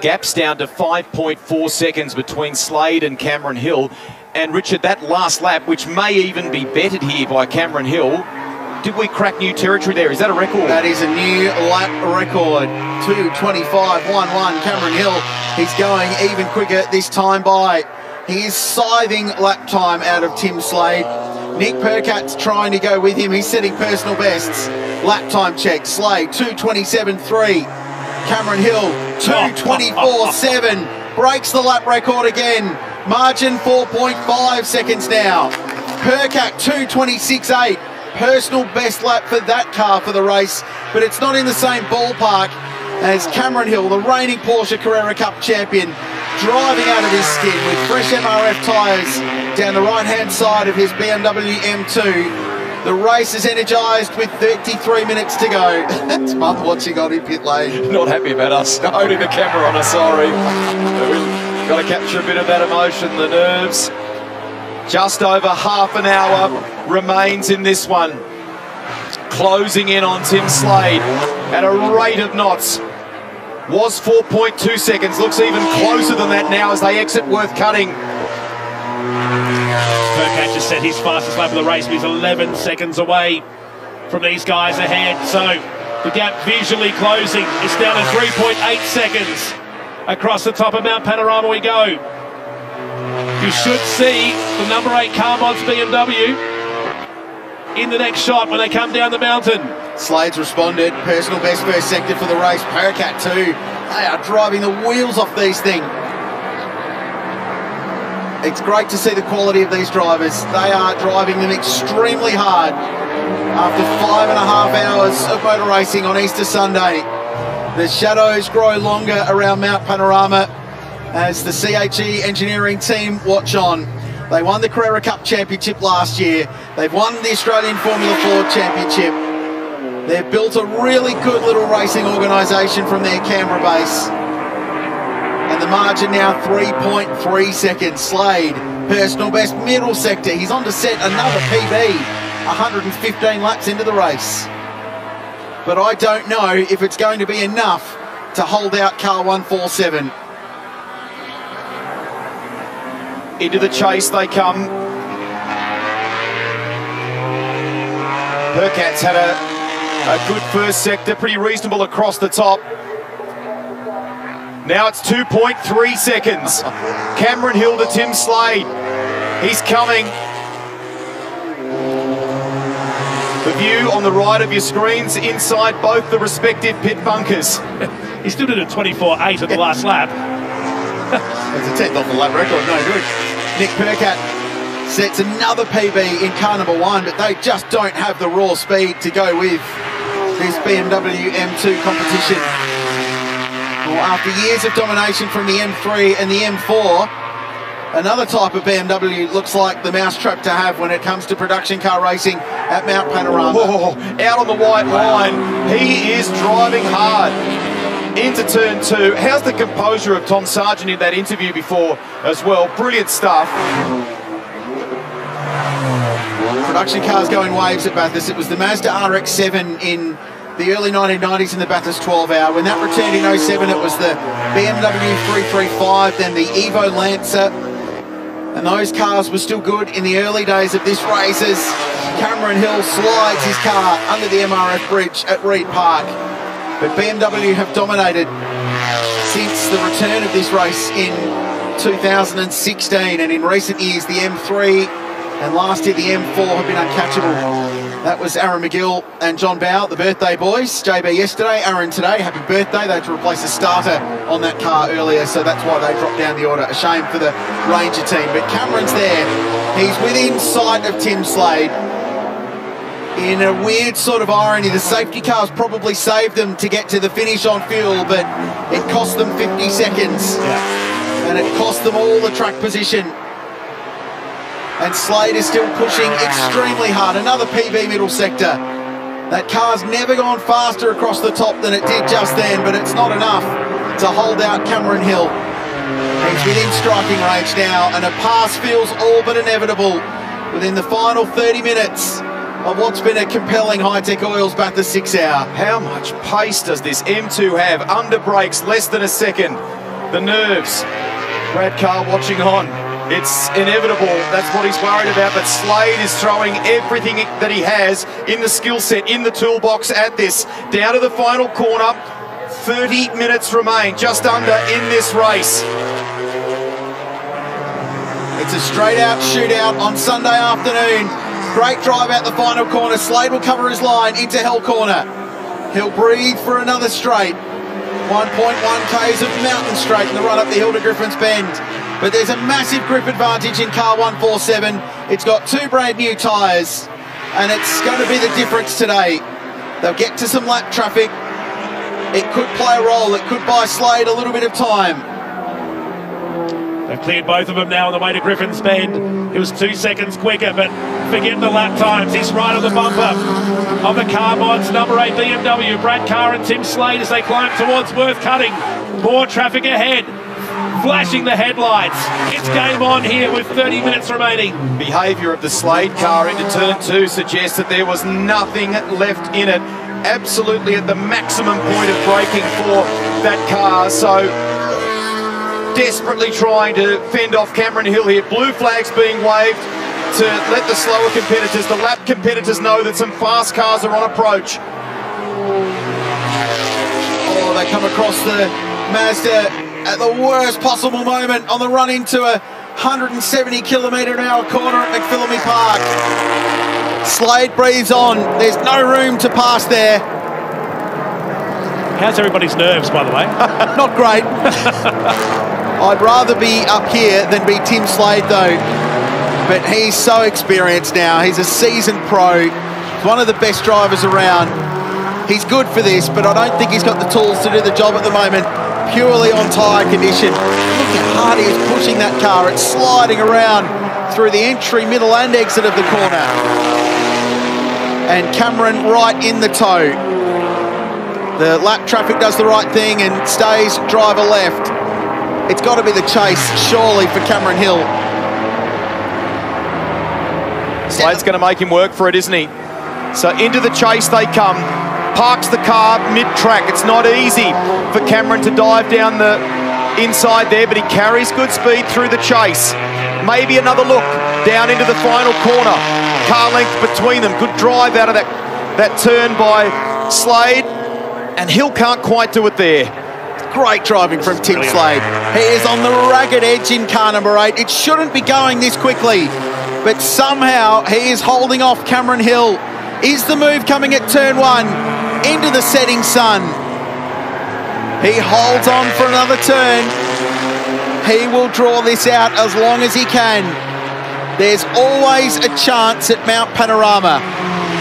Gaps down to 5.4 seconds between Slade and Cameron Hill. And Richard, that last lap, which may even be bettered here by Cameron Hill, did we crack new territory there? Is that a record? That is a new lap record. 225.11. Cameron Hill, he's going even quicker this time by. He is scything lap time out of Tim Slade. Nick Percat's trying to go with him. He's setting personal bests. Lap time check. Slade 227.3. Cameron Hill 224.7. Breaks the lap record again. Margin 4.5 seconds now. Percat 226.8 personal best lap for that car for the race, but it's not in the same ballpark as Cameron Hill, the reigning Porsche Carrera Cup champion, driving out of his skin with fresh MRF tyres down the right-hand side of his BMW M2. The race is energised with 33 minutes to go. [LAUGHS] It's mum watching on in pit lane. Not happy about us [LAUGHS] putting the camera on us, sorry. We've Got to capture a bit of that emotion, the nerves. Just over half an hour remains in this one. Closing in on Tim Slade at a rate of knots. Was 4.2 seconds, looks even closer than that now as they exit Worth Cutting. Percat just set his fastest lap of the race, he's 11 seconds away from these guys ahead. So the gap visually closing. It's down to 3.8 seconds. Across the top of Mount Panorama we go. You should see the number eight Carmods BMW in the next shot when they come down the mountain. Slade's responded. Personal best first sector for the race. Percat too. They are driving the wheels off these things. It's great to see the quality of these drivers. They are driving them extremely hard after five and a half hours of motor racing on Easter Sunday. The shadows grow longer around Mount Panorama as the CHE engineering team watch on. They won the Carrera Cup Championship last year. They've won the Australian Formula 4 Championship. They've built a really good little racing organisation from their Canberra base. And the margin now 3.3 seconds. Slade, personal best middle sector. He's on to set another PB, 115 laps into the race. But I don't know if it's going to be enough to hold out car 147. Into the chase they come. Percat's had a, a good first sector, pretty reasonable across the top. Now it's 2.3 seconds. Cameron Hill to Tim Slade. He's coming. The view on the right of your screens inside both the respective pit bunkers. [LAUGHS] he stood at a 24.8 at the last lap. It's a tenth off the lap record, no good. Nick Percat sets another PB in car number one, but they just don't have the raw speed to go with this BMW M2 competition. Well, after years of domination from the M3 and the M4, another type of BMW looks like the mousetrap to have when it comes to production car racing at Mount Panorama. Out on the white line, he is driving hard into turn two. How's the composure of Tom Sargent in that interview before as well? Brilliant stuff. Production cars go in waves at Bathurst. It was the Mazda RX-7 in the early 1990s in the Bathurst 12 hour. When that returned in 07, it was the BMW 335, then the Evo Lancer. And those cars were still good in the early days of this race as Cameron Hill slides his car under the MRF bridge at Reid Park. But BMW have dominated since the return of this race in 2016 and in recent years the M3 and last year the M4 have been uncatchable. That was Aaron McGill and John Bowe, the birthday boys. JB yesterday, Aaron today. Happy birthday. They had to replace a starter on that car earlier, so that's why they dropped down the order. A shame for the Ranger team. But Cameron's there. He's within sight of Tim Slade. In a weird sort of irony, the safety cars probably saved them to get to the finish on fuel, but it cost them 50 seconds. And it cost them all the track position and Slade is still pushing extremely hard. Another PB middle sector. That car's never gone faster across the top than it did just then, but it's not enough to hold out Cameron Hill. He's within striking range now, and a pass feels all but inevitable within the final 30 minutes of what's been a compelling Hi-Tec Oils Bathurst six hour. How much pace does this M2 have? Under brakes, less than a second. The nerves. Brad Carr watching on. It's inevitable. That's what he's worried about. But Slade is throwing everything that he has in the skill set, in the toolbox at this. Down to the final corner. 30 minutes remain, just under in this race. It's a straight out shootout on Sunday afternoon. Great drive out the final corner. Slade will cover his line into Hell Corner. He'll breathe for another straight. 1.1 Ks of mountain straight in the run up the hill to Griffin's Bend. But there's a massive grip advantage in car 147. It's got two brand new tyres, and it's going to be the difference today. They'll get to some lap traffic. It could play a role. It could buy Slade a little bit of time. They've cleared both of them now on the way to Griffin's Bend. It was two seconds quicker, but forget the lap times. He's right on the bumper of the car mods. Number eight BMW, Brad Carr and Tim Slade as they climb towards Worth Cutting. More traffic ahead. Flashing the headlights. It's game on here with 30 minutes remaining. Behaviour of the Slade car into turn two suggests that there was nothing left in it. Absolutely at the maximum point of braking for that car. So desperately trying to fend off Cameron Hill here. Blue flags being waved to let the slower competitors, the lap competitors know that some fast cars are on approach. Oh, they come across the Mazda at the worst possible moment on the run into a 170 kilometre an hour corner at McPhillamy Park. Slade breathes on. There's no room to pass there. How's everybody's nerves, by the way? [LAUGHS] Not great. [LAUGHS] I'd rather be up here than be Tim Slade, though. But he's so experienced now. He's a seasoned pro. He's one of the best drivers around. He's good for this, but I don't think he's got the tools to do the job at the moment, purely on tyre condition. Look how hard he is pushing that car. It's sliding around through the entry, middle and exit of the corner. And Cameron right in the toe. The lap traffic does the right thing and stays driver left. It's got to be the chase, surely, for Cameron Hill. Slade's going to make him work for it, isn't he? So into the chase they come. Parks the car mid-track. It's not easy for Cameron to dive down the inside there, but he carries good speed through the chase. Maybe another look down into the final corner. Car length between them. Good drive out of that, that turn by Slade. And Hill can't quite do it there. Great driving from Tim Slade. He is on the ragged edge in car number eight. It shouldn't be going this quickly, but somehow he is holding off Cameron Hill. Is the move coming at turn one into the setting sun? He holds on for another turn. He will draw this out as long as he can. There's always a chance at Mount Panorama.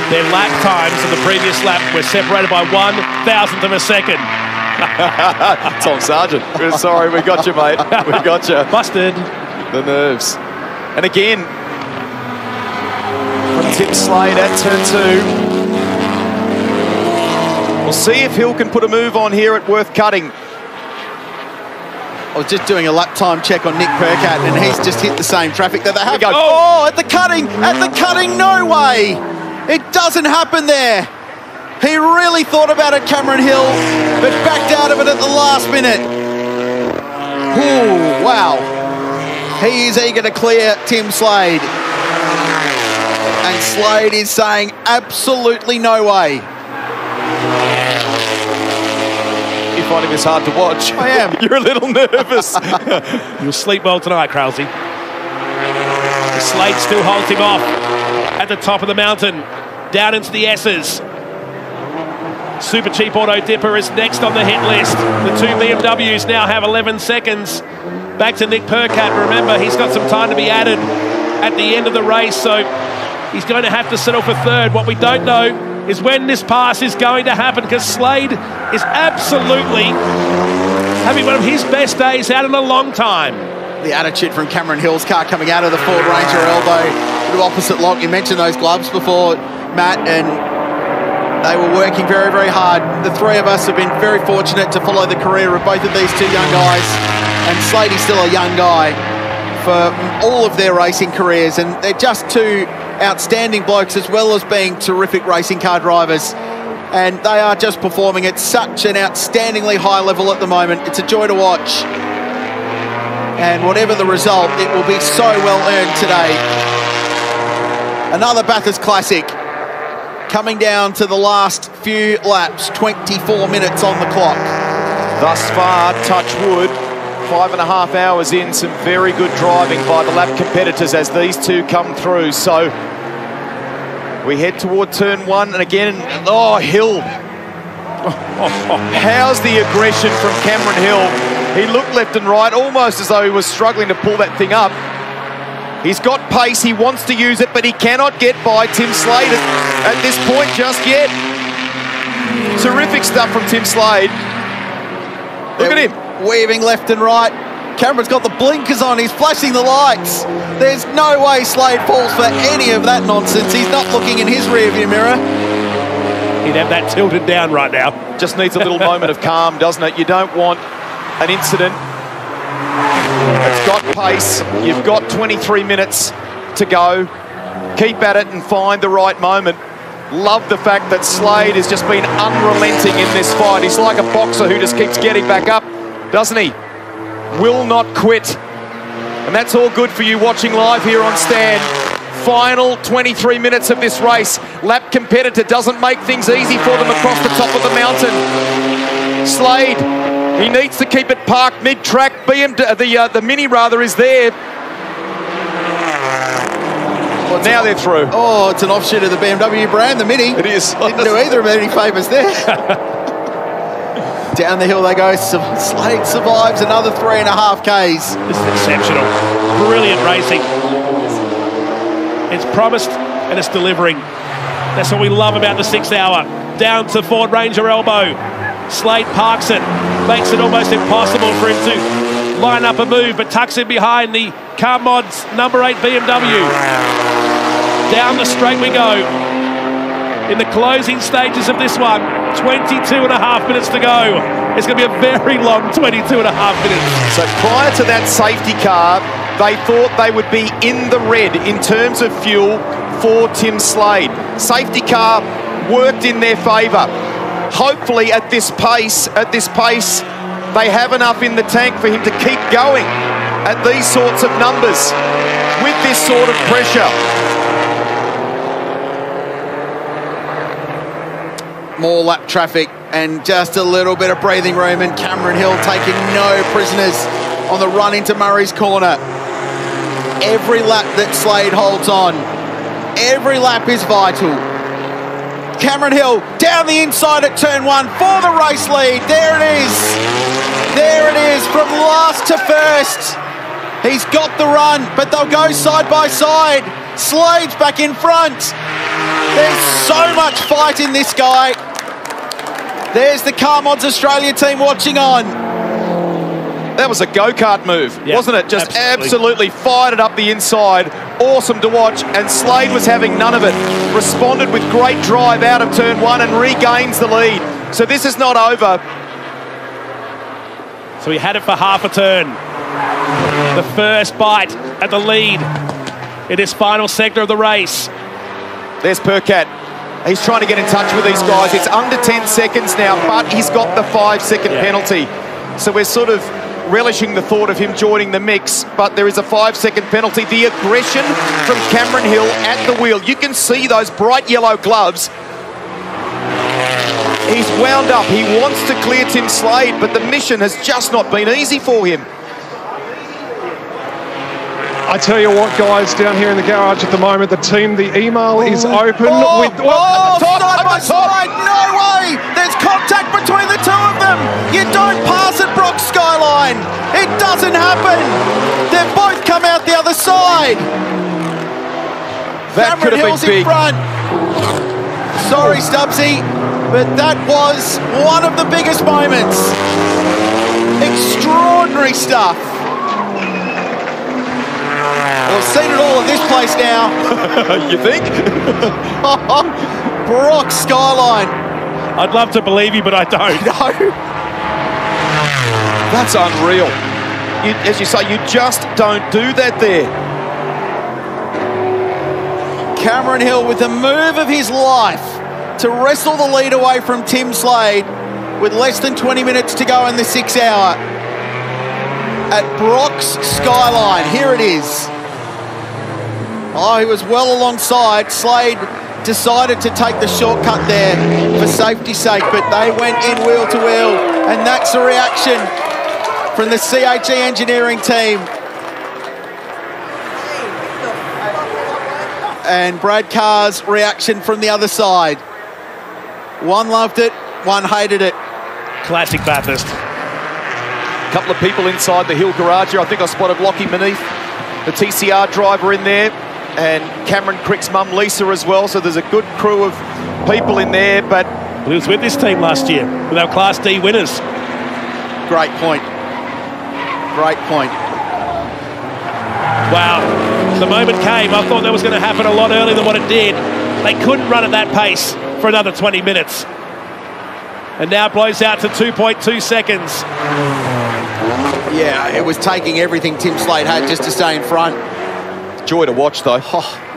Their lap times of the previous lap were separated by one thousandth of a second. [LAUGHS] Tom Sargent. We're sorry, we got you, mate. We got you. Busted. The nerves. And again, Tim Slade at turn two. We'll see if Hill can put a move on here at Worth Cutting. I was just doing a lap time check on Nick Percat, and he's just hit the same traffic that they have. go. Oh, at the cutting, at the cutting, no way. It doesn't happen there. He really thought about it, Cameron Hill, but backed out of it at the last minute. Ooh, wow. He is eager to clear Tim Slade. And Slade is saying absolutely no way. You're finding this hard to watch. I am. [LAUGHS] You're a little nervous. [LAUGHS] You'll sleep well tonight, Krause. Slade still holds him off at the top of the mountain, down into the S's. Super Cheap Auto Dipper is next on the hit list. The two BMWs now have 11 seconds. Back to Nick Percat. Remember, he's got some time to be added at the end of the race, so he's going to have to settle for third. What we don't know is when this pass is going to happen because Slade is absolutely having one of his best days out in a long time. The attitude from Cameron Hill's car coming out of the Ford Ranger elbow to opposite lock. You mentioned those gloves before, Matt, and they were working very, very hard. The three of us have been very fortunate to follow the career of both of these two young guys, and Slade is still a young guy for all of their racing careers, and they're just two outstanding blokes as well as being terrific racing car drivers. And they are just performing at such an outstandingly high level at the moment. It's a joy to watch. And whatever the result, it will be so well earned today. Another Bathurst Classic coming down to the last few laps, 24 minutes on the clock. Thus far, touch wood, five and a half hours in, some very good driving by the lap competitors as these two come through. So we head toward turn one, and again, oh, Hill. [LAUGHS] How's the aggression from Cameron Hill? He looked left and right, almost as though he was struggling to pull that thing up. He's got pace, he wants to use it, but he cannot get by Tim Slade at this point just yet. Terrific stuff from Tim Slade. Look at him. Weaving left and right. Cameron's got the blinkers on. He's flashing the lights. There's no way Slade falls for any of that nonsense. He's not looking in his rearview mirror. He'd have that tilted down right now. Just needs a little moment of calm, doesn't it? You don't want an incident It's got pace. You've got 23 minutes to go. Keep at it and find the right moment. Love the fact that Slade has just been unrelenting in this fight. He's like a boxer who just keeps getting back up, doesn't he? Will not quit. And that's all good for you watching live here on Stan. Final 23 minutes of this race. Lap competitor doesn't make things easy for them across the top of the mountain. Slade, he needs to keep it parked mid-track. BM, the, uh, the Mini rather is there. Well, now they're through. Oh, it's an offshoot of the BMW brand, the Mini. It is. Didn't do either of them any favours there. [LAUGHS] Down the hill they go. Slade survives another three and a half Ks. This is exceptional. Brilliant racing. It's promised and it's delivering. That's what we love about the six hour. Down to Ford Ranger elbow. Slade parks it, makes it almost impossible for him to line up a move, but tucks in behind the Car Mods number eight BMW. Down the straight we go. In the closing stages of this one, 22 and a half minutes to go. It's going to be a very long 22 and a half minutes. So prior to that safety car, they thought they would be in the red in terms of fuel for Tim Slade. Safety car worked in their favour. Hopefully at this pace, at this pace, they have enough in the tank for him to keep going at these sorts of numbers with this sort of pressure. More lap traffic and just a little bit of breathing room and Cameron Hill taking no prisoners on the run into Murray's corner. Every lap that Slade holds on, every lap is vital. Cameron Hill down the inside at turn one for the race lead. There it is. There it is from last to first. He's got the run, but they'll go side by side. Slade's back in front. There's so much fight in this guy. There's the Car Mods Australia team watching on. That was a go-kart move, Yeah, wasn't it? Just absolutely. absolutely. fired it up the inside. Awesome to watch. And Slade was having none of it. Responded with great drive out of turn one and regains the lead. So this is not over. So he had it for half a turn. The first bite at the lead in this final sector of the race. There's Percat. He's trying to get in touch with these guys. It's under 10 seconds now, but he's got the five second penalty. So we're sort of relishing the thought of him joining the mix, but there is a five second penalty. The aggression from Cameron Hill at the wheel. You can see those bright yellow gloves. He's wound up. He wants to clear Tim Slade, but the mission has just not been easy for him. I tell you what, guys, down here in the garage at the moment, the team, the email oh, is open Oh, with. oh, side by side, no way! There's contact between the two of them. You don't pass it, Brock Skyline. It doesn't happen. They've both come out the other side. That could Cameron have Hill's been big. in front. Sorry, oh. Stubbsy, but that was one of the biggest moments. Extraordinary stuff. Well, I've seen it all at this place now. [LAUGHS] you think? [LAUGHS] Brock Skyline. I'd love to believe you, but I don't. [LAUGHS] No. That's unreal. You, as you say, you just don't do that there. Cameron Hill with the move of his life to wrestle the lead away from Tim Slade with less than 20 minutes to go in the six hour at Brock's Skyline. Here it is. Oh, he was well alongside. Slade decided to take the shortcut there for safety's sake, but they went in wheel to wheel, and that's the reaction from the CHE engineering team. and Brad Carr's reaction from the other side. One loved it, one hated it. Classic Bathurst. A couple of people inside the Hill garage here. I think I spotted Lockie Beneath, the TCR driver in there, and Cameron Crick's mum Lisa as well. So there's a good crew of people in there, but He was with this team last year, with our Class D winners. Great point. Great point. Wow. The moment came, I thought that was going to happen a lot earlier than what it did. They couldn't run at that pace for another 20 minutes. And now it blows out to 2.2 seconds. Yeah, it was taking everything Tim Slade had just to stay in front. Joy to watch, though. [LAUGHS]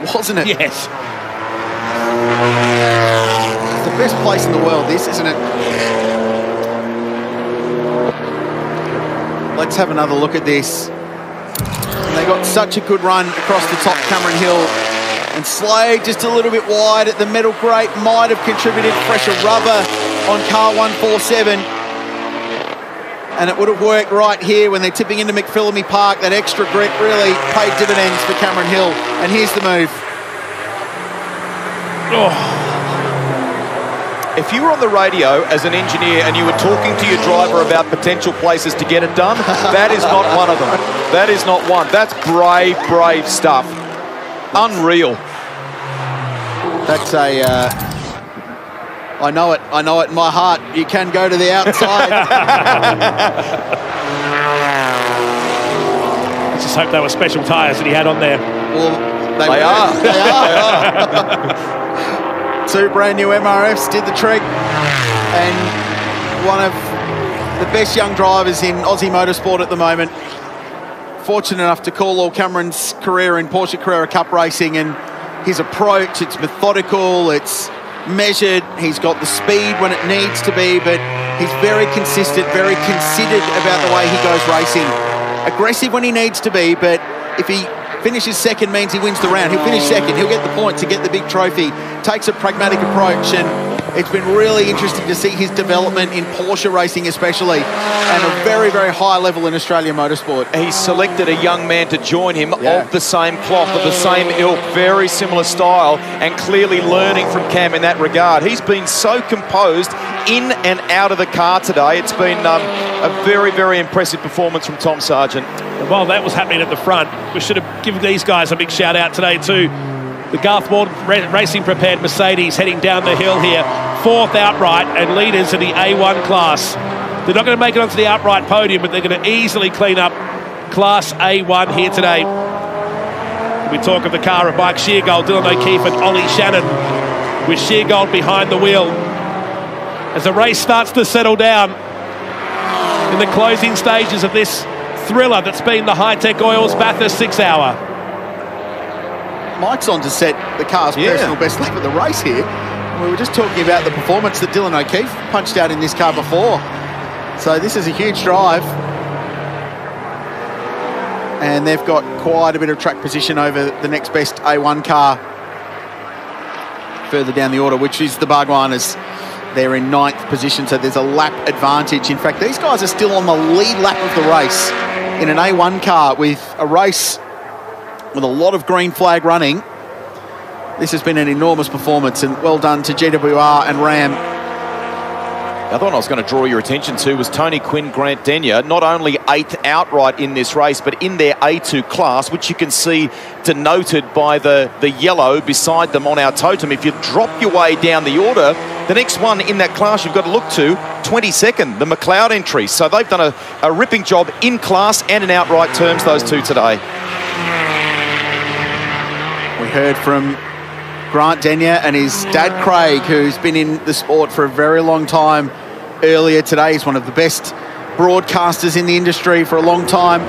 Oh, wasn't it? Yes. It's the best place in the world, this, isn't it? Let's have another look at this. And they got such a good run across the top Cameron Hill. And Slade just a little bit wide at the metal grate. Might have contributed pressure rubber on car 147. And it would have worked right here when they're tipping into McPhillamy Park. That extra grip really paid dividends for Cameron Hill. And here's the move. If you were on the radio as an engineer and you were talking to your driver about potential places to get it done, [LAUGHS] that is not one of them. That is not one. That's brave, brave stuff. Unreal. That's a. Uh, I know it. I know it in my heart. You can go to the outside. [LAUGHS] [LAUGHS] Let's just hope they were special tyres that he had on there. Well, they, They were. are. [LAUGHS] They are. Two brand new MRFs did the trick, and one of the best young drivers in Aussie motorsport at the moment. Fortunate enough to call all Cameron's career in Porsche Carrera Cup racing, and his approach, it's methodical, it's measured, he's got the speed when it needs to be, but he's very consistent, very considered about the way he goes racing. Aggressive when he needs to be, but if he finishes second means he wins the round. He'll finish second, he'll get the points to get the big trophy, takes a pragmatic approach, and it's been really interesting to see his development in Porsche racing especially, and a very, very high level in Australian motorsport. He's selected a young man to join him of the same cloth, of the same ilk, very similar style, and clearly learning from Cam in that regard. He's been so composed in and out of the car today. It's been um, a very, very impressive performance from Tom Sargent. And while that was happening at the front, we should have given these guys a big shout out today too. The Garth Walden Ra- Racing prepared Mercedes heading down the hill here, fourth outright and leaders in the A1 class. They're not going to make it onto the outright podium, but they're going to easily clean up Class A1 here today. We talk of the car of Mike Sheargold, Dylan O'Keeffe and Ollie Shannon, with Sheargold behind the wheel. As the race starts to settle down in the closing stages of this thriller that's been the Hi-Tec Oils Bathurst six hour. Mike's on to set the car's Yeah. personal best lap of the race here. We were just talking about the performance that Dylan O'Keeffe punched out in this car before. So this is a huge drive. And they've got quite a bit of track position over the next best A1 car further down the order, which is the Bargwannas. They're in ninth position, so there's a lap advantage. In fact, these guys are still on the lead lap of the race in an A1 car with a race with a lot of green flag running. This has been an enormous performance, and well done to GWR and Ram. The other one I was going to draw your attention to was Tony Quinn Grant Denyer, not only eighth outright in this race, but in their A2 class, which you can see denoted by the, the yellow beside them on our totem. If you drop your way down the order, the next one in that class you've got to look to, 22nd, the McLeod entry. So they've done a, a ripping job in class and in outright terms, those two today. Heard from Grant Denyer and his dad Craig, who's been in the sport for a very long time. Earlier today, he's one of the best broadcasters in the industry for a long time.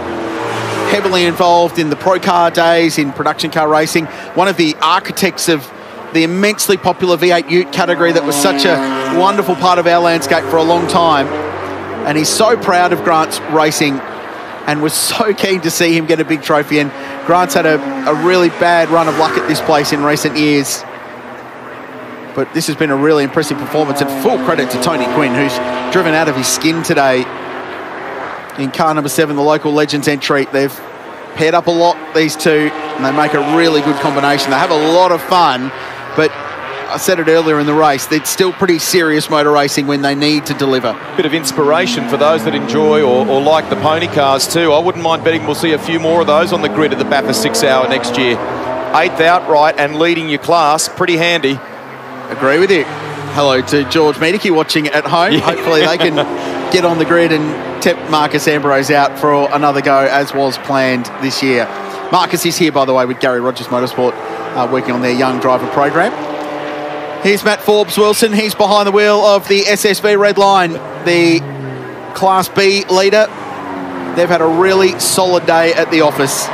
Heavily involved in the pro car days, in production car racing. One of the architects of the immensely popular V8 Ute category that was such a wonderful part of our landscape for a long time. And he's so proud of Grant's racing and was so keen to see him get a big trophy. And Grant's had a, a really bad run of luck at this place in recent years. But this has been a really impressive performance, and full credit to Tony Quinn, who's driven out of his skin today in car number seven, the local Legends entry. They've paired up a lot, these two, and they make a really good combination. They have a lot of fun, but I said it earlier in the race, it's still pretty serious motor racing when they need to deliver. Bit of inspiration for those that enjoy or, or like the pony cars too. I wouldn't mind betting we'll see a few more of those on the grid at the Bathurst six hour next year. Eighth outright and leading your class, pretty handy. Agree with you. Hello to George Miedecke watching at home. Hopefully they can [LAUGHS] get on the grid and tip Marcos Ambrose out for another go as was planned this year. Marcos is here, by the way, with Gary Rogers Motorsport, uh, working on their young driver program. Here's Matt Forbes Wilson. He's behind the wheel of the SSV Red Line, the Class B leader. they've had a really solid day at the office.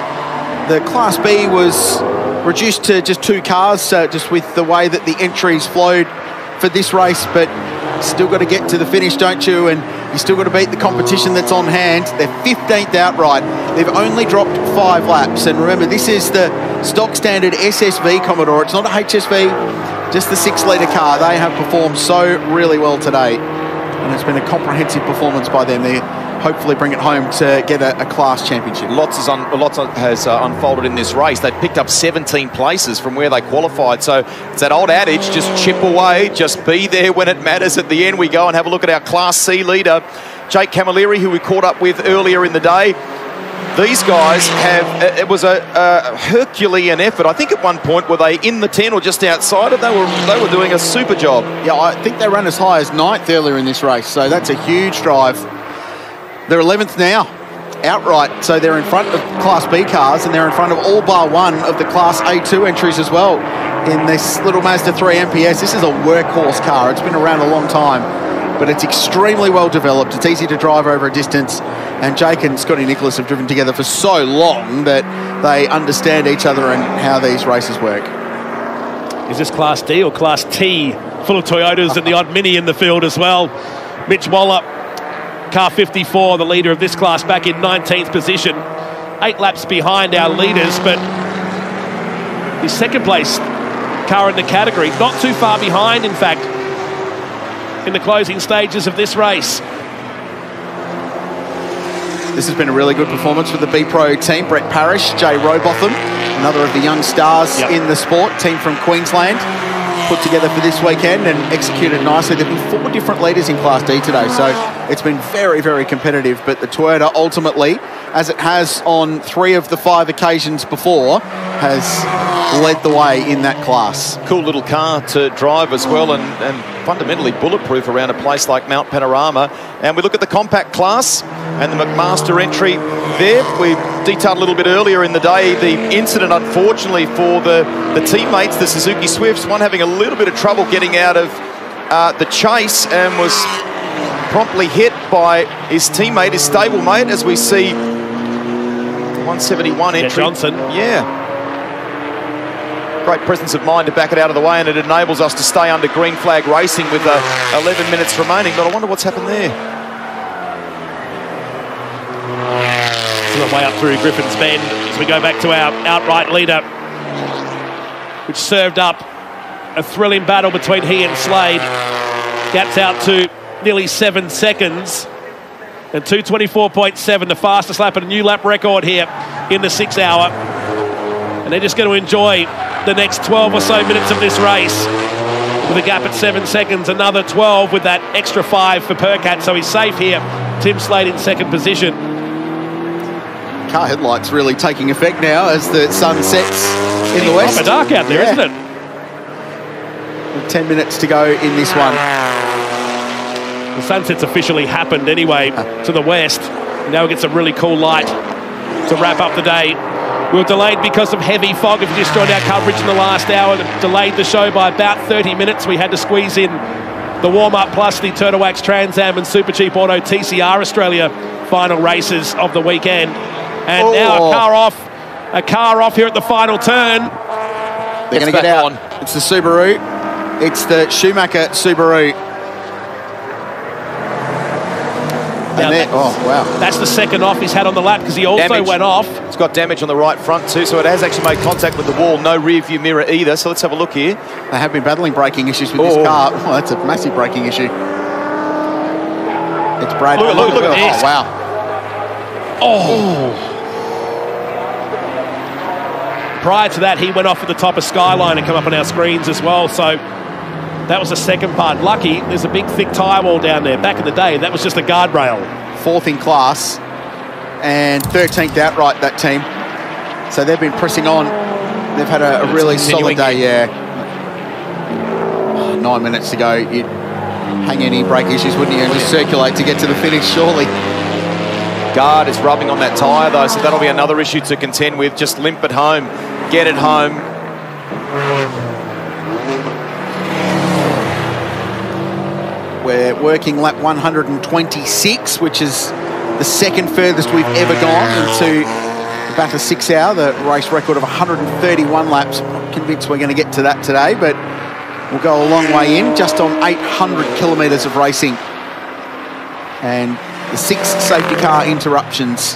The Class B was reduced to just two cars, uh, just with the way that the entries flowed for this race, but still got to get to the finish, don't you? And you still got to beat the competition that's on hand. They're 15th outright. They've only dropped five laps. And remember, this is the stock standard SSV Commodore. It's not a HSV, just the six litre car. They have performed so really well today. And it's been a comprehensive performance by them. They hopefully bring it home to get a, a class championship. Lots, is un, lots has uh, unfolded in this race. They picked up 17 places from where they qualified. So it's that old adage, just chip away, just be there when it matters. At the end, we go and have a look at our Class C leader, Jake Camilleri, who we caught up with earlier in the day. These guys have, it was a, a, Herculean effort. I think at one point, were they in the 10 or just outside it? They were, they were doing a super job. Yeah, I think they ran as high as ninth earlier in this race. So that's a huge drive. They're 11th now, outright. So they're in front of Class B cars and they're in front of all bar one of the Class A2 entries as well in this little Mazda 3 MPS. This is a workhorse car. It's been around a long time, but it's extremely well developed. It's easy to drive over a distance. And Jake and Scotty Nicholas have driven together for so long that they understand each other and how these races work. Is this Class D or Class T? Full of Toyotas and the odd Mini in the field as well. Mitch Waller car 54, the leader of this class, back in 19th position. Eight laps behind our leaders, but his second place car in the category, not too far behind, in fact, in the closing stages of this race. This has been a really good performance for the B Pro team. Brett Parrish, Jay Robotham, another of the young stars yep. in the sport, team from Queensland put together for this weekend and executed nicely. There have been four different leaders in Class D today, so it's been very, very competitive. But the Toyota ultimately, as it has on three of the five occasions before, has led the way in that class. Cool little car to drive as well and, and fundamentally bulletproof around a place like Mount Panorama. And we look at the compact class and the McMaster entry there. We detailed a little bit earlier in the day the incident, unfortunately, for the, the teammates, the Suzuki Swifts, one having a little bit of trouble getting out of uh, the chase and was promptly hit by his teammate, his stablemate, as we see 171 yeah, entry. Johnson. Yeah. Great presence of mind to back it out of the way, and it enables us to stay under green flag racing with uh, 11 minutes remaining. But I wonder what's happened there. the way up through Griffin's Bend as we go back to our outright leader, which served up a thrilling battle between he and Slade. Gets out to nearly seven seconds. And 224.7, the fastest lap and a new lap record here in the six hour. And they're just going to enjoy the next 12 or so minutes of this race with a gap at seven seconds, another 12 with that extra five for Percat. So he's safe here. Tim Slade in second position. Car headlights really taking effect now as the sun sets in the west. Proper dark out there, yeah. not it? With 10 minutes to go in this one. The sunset's officially happened anyway to the west. Now we get some really cool light to wrap up the day. We were delayed because of heavy fog. If you just joined our coverage in the last hour, that delayed the show by about 30 minutes. We had to squeeze in the warm-up plus the Turtle Wax Trans Am and Super Cheap Auto TCR Australia final races of the weekend. And oh. now a oh. car off, a car off here at the final turn. They're going to get out. On. It's the Subaru. It's the Schumacher Subaru. Now oh, wow. That's the second off he's had on the lap because he also damage. went off. It's got damage on the right front too, so it has actually made contact with the wall. No rear view mirror either, so let's have a look here. They have been battling braking issues with oh. this car. Oh, that's a massive braking issue. It's Brad. Look, look, look, look at this. Oh, wow. Oh. oh. Prior to that, he went off at the top of Skyline and come up on our screens as well. So that was the second part. Lucky, there's a big thick tyre wall down there. Back in the day, that was just a guardrail. Fourth in class and 13th outright, that team. So they've been pressing on. They've had a, a really solid day, yeah. Uh, nine minutes to go. You'd hang any brake issues, wouldn't you? And just circulate to get to the finish, surely. Guard is rubbing on that tyre, though, so that'll be another issue to contend with. Just limp at home, get it home. We're working lap 126, which is the second furthest we've ever gone into the Bathurst six hour, the race record of 131 laps. Not convinced we're going to get to that today, but we'll go a long way in, just on 800 kilometres of racing. And the six safety car interruptions,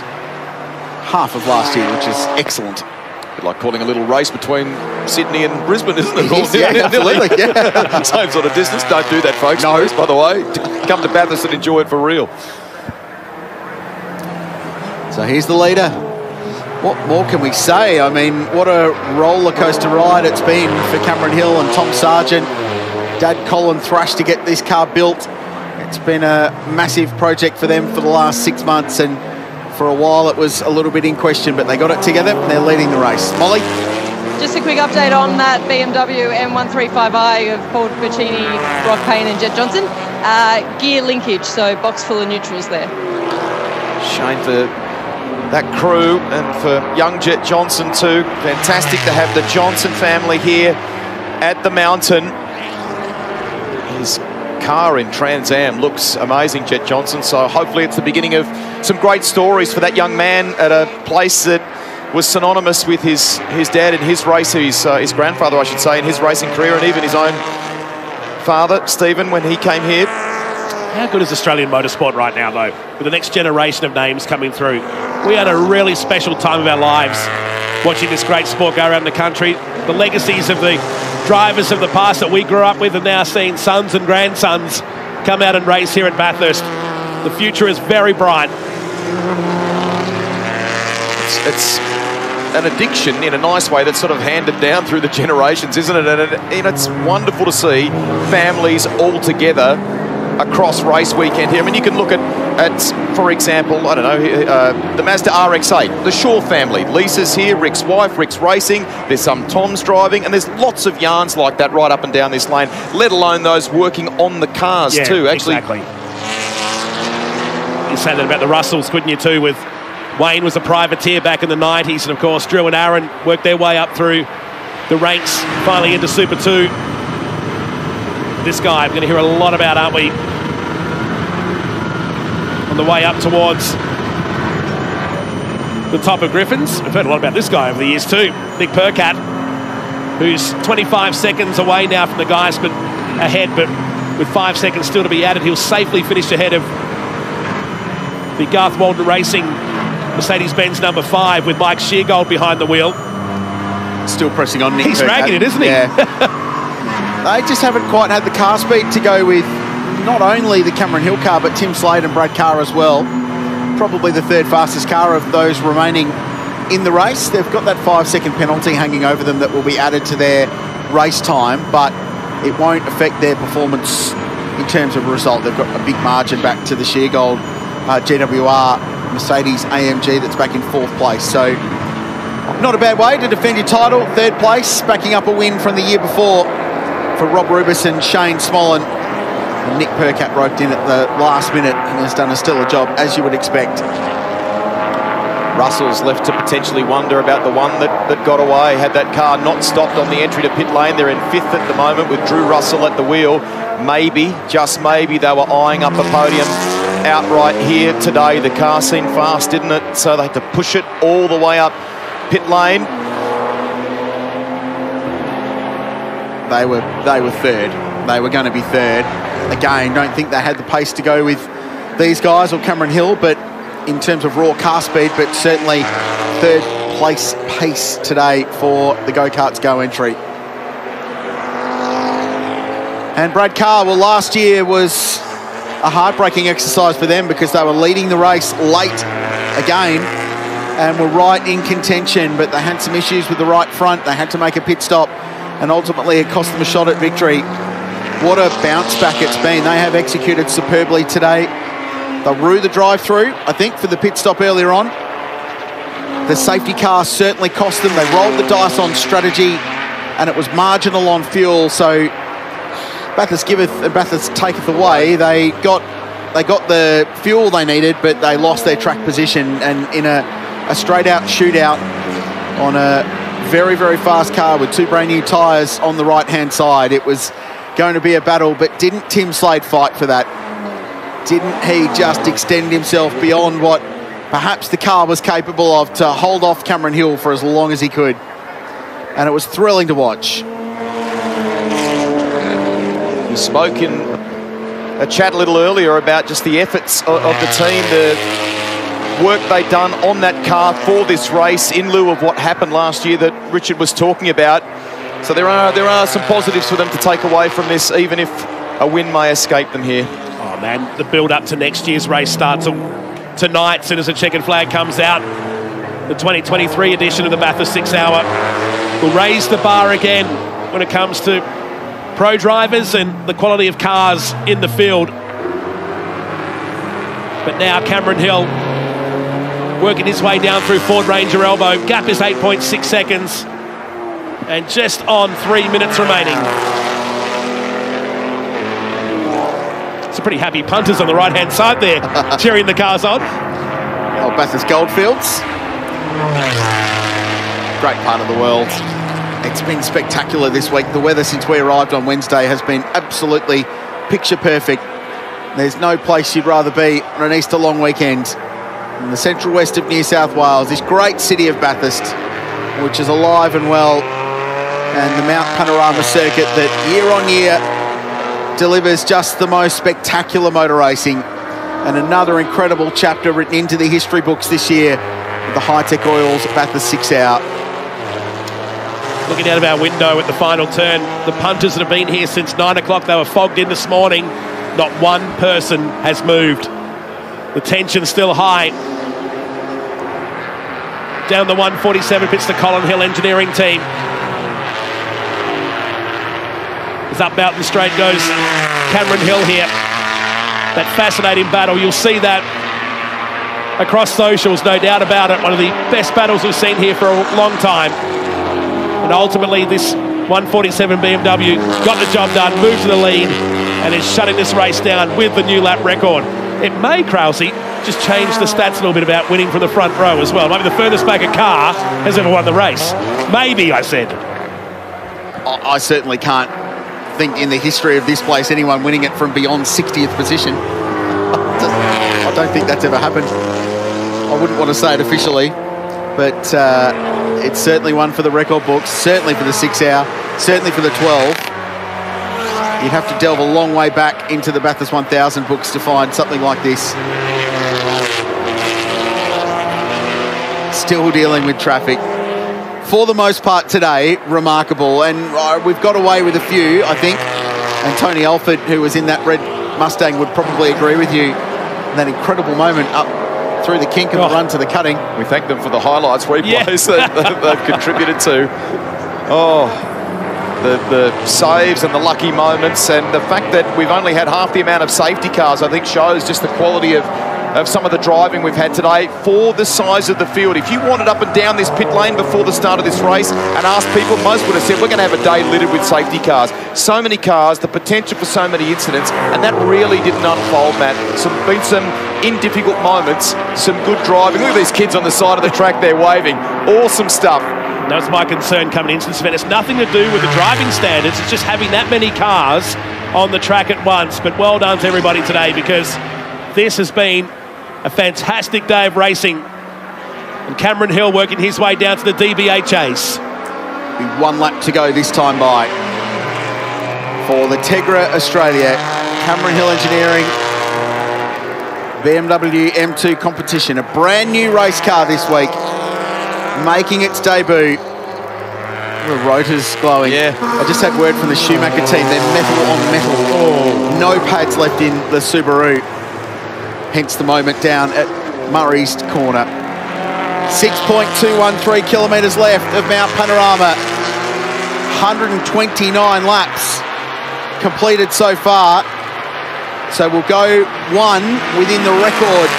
half of last year, which is excellent. Like calling a little race between Sydney and Brisbane, isn't it? Yes, [LAUGHS] yeah, absolutely, yeah. [LAUGHS] Same sort of distance. Don't do that, folks. No. Please, by the way, come to Bathurst and enjoy it for real. So here's the leader. What more can we say? I mean, what a roller coaster ride it's been for Cameron Hill and Tom Sargent. Dad Colin Thrush to get this car built. It's been a massive project for them for the last six months, and for a while it was a little bit in question, but they got it together. And they're leading the race. Molly. Just a quick update on that BMW M135i of Paul Bertini, Brock Payne and Jett Johnson. Uh, gear linkage, so box full of neutrals there. Shame for that crew and for young Jett Johnson too. Fantastic to have the Johnson family here at the mountain. Car in Trans Am looks amazing, Jett Johnson. So hopefully it's the beginning of some great stories for that young man at a place that was synonymous with his his dad and his race, his uh, his grandfather, I should say, in his racing career, and even his own father, Stephen, when he came here. How good is Australian motorsport right now, though, with the next generation of names coming through? We had a really special time of our lives watching this great sport go around the country. The legacies of the drivers of the past that we grew up with are now seeing sons and grandsons come out and race here at Bathurst. The future is very bright. It's, it's an addiction in a nice way that's sort of handed down through the generations, isn't it? And, it, and it's wonderful to see families all together across race weekend here. I mean, you can look at, at for example, I don't know, uh, the Mazda RX-8, the Shaw family. Lisa's here, Rick's wife, Rick's racing. There's some Tom's driving, and there's lots of yarns like that right up and down this lane, let alone those working on the cars Yeah, too. Actually, exactly. You say that about the Russells, couldn't you, too, with Wayne was a privateer back in the 90s, and of course, Drew and Aaron worked their way up through the ranks, finally into Super 2. This guy, I'm going to hear a lot about, aren't we? On the way up towards the top of Griffins. We've heard a lot about this guy over the years, too. Nick Percat, who's 25 seconds away now from the guys, but ahead, but with five seconds still to be added, he'll safely finish ahead of the Garth Walden Racing Mercedes-Benz number five with Mike Sheargold behind the wheel. Still pressing on Nick He's Percat. dragging it, isn't he? Yeah. [LAUGHS] they just haven't quite had the car speed to go with not only the Cameron Hill car, but Tim Slade and Brad Carr as well. Probably the third fastest car of those remaining in the race. They've got that five second penalty hanging over them that will be added to their race time, but it won't affect their performance in terms of result. They've got a big margin back to the Sheargold uh, GWR Mercedes AMG that's back in fourth place. So not a bad way to defend your title. Third place, backing up a win from the year before for Rob Rubis and Shane Smollen. And Nick Percat roped in at the last minute and has done a stellar job, as you would expect. Russell's left to potentially wonder about the one that, that got away. Had that car not stopped on the entry to pit lane, they're in fifth at the moment with Drew Russell at the wheel. Maybe, just maybe, they were eyeing up a podium outright here today. The car seemed fast, didn't it? So they had to push it all the way up pit lane. They were they were third. They were going to be third. Again, don't think they had the pace to go with these guys or Cameron Hill, but in terms of raw car speed, but certainly third place pace today for the go-karts go entry. And Brad Carr, well, last year was a heartbreaking exercise for them because they were leading the race late again and were right in contention, but they had some issues with the right front. They had to make a pit stop, and ultimately it cost them a shot at victory. What a bounce back it's been. They have executed superbly today. They rue the drive-through, I think, for the pit stop earlier on. The safety car certainly cost them. They rolled the dice on strategy, and it was marginal on fuel. So Bathurst giveth and Bathurst taketh away. They got they got the fuel they needed, but they lost their track position. And in a, a straight out shootout on a very, very fast car with two brand new tyres on the right hand side, it was going to be a battle, but didn't Tim Slade fight for that? didn't he just extend himself beyond what perhaps the car was capable of to hold off Cameron Hill for as long as he could? And it was thrilling to watch. He spoke in a chat a little earlier about just the efforts of, of the team, the work they'd done on that car for this race in lieu of what happened last year that Richard was talking about. So there are there are some positives for them to take away from this, even if a win may escape them here. Oh man, the build up to next year's race starts tonight as soon as the checkered flag comes out. The 2023 edition of the Bathurst Six Hour will raise the bar again when it comes to pro drivers and the quality of cars in the field. But now Cameron Hill working his way down through Ford Ranger elbow. Gap is 8.6 seconds and just on three minutes remaining. Some pretty happy punters on the right-hand side there, [LAUGHS] cheering the cars on. Oh, Bathurst Goldfields. Great part of the world. It's been spectacular this week. The weather since we arrived on Wednesday has been absolutely picture perfect. There's no place you'd rather be on an Easter long weekend in the central west of New South Wales, this great city of Bathurst, which is alive and well, and the Mount Panorama circuit that year on year delivers just the most spectacular motor racing and another incredible chapter written into the history books this year the Hi-Tec Oils Bathurst 6 Hour. Looking out of our window at the final turn, the punters that have been here since 9 o'clock, they were fogged in this morning. Not one person has moved. The tension's still high. Down the 147 pits the Colin Hill engineering team. As up Mountain Straight goes Cameron Hill here. That fascinating battle. You'll see that across socials, no doubt about it. One of the best battles we've seen here for a long time. And ultimately, this 147 BMW got the job done, moved to the lead, and is shutting this race down with the new lap record. It may, Krause, just change the stats a little bit about winning from the front row as well. Maybe the furthest back a car has ever won the race. Maybe, I said. I certainly can't think in the history of this place anyone winning it from beyond 60th position. I don't think that's ever happened. I wouldn't want to say it officially, but uh, it's certainly one for the record books, certainly for the six hour, certainly for the 12. You'd have to delve a long way back into the Bathurst 1000 books to find something like this. Still dealing with traffic for the most part today, remarkable. And uh, we've got away with a few, I think. And Tony Alford, who was in that red Mustang, would probably agree with you. That incredible moment up through the kink and oh. the run to the cutting. We thank them for the highlights replays yeah. that they've contributed to. Oh, the, the saves and the lucky moments and the fact that we've only had half the amount of safety cars, I think shows just the quality of of some of the driving we've had today for the size of the field. If you wanted up and down this pit lane before the start of this race and asked people, most would have said, we're going to have a day littered with safety cars. So many cars, the potential for so many incidents, and that really didn't unfold, Matt. Some been some in difficult moments, some good driving. Look at these kids on the side of the track there waving. Awesome stuff. That's my concern coming into this event. It's nothing to do with the driving standards. It's just having that many cars on the track at once. But well done to everybody today because this has been a fantastic day of racing. And Cameron Hill working his way down to the DBA chase. One lap to go this time by for the Tegra Australia. Cameron Hill Engineering BMW M2 competition. A brand new race car this week, making its debut. The rotors glowing. Yeah. I just had word from the Schumacher team. They're metal on metal. Oh. No pads left in the Subaru hence the moment down at Murray's corner. 6.213 kilometres left of Mount Panorama. 129 laps completed so far. So we'll go one within the record,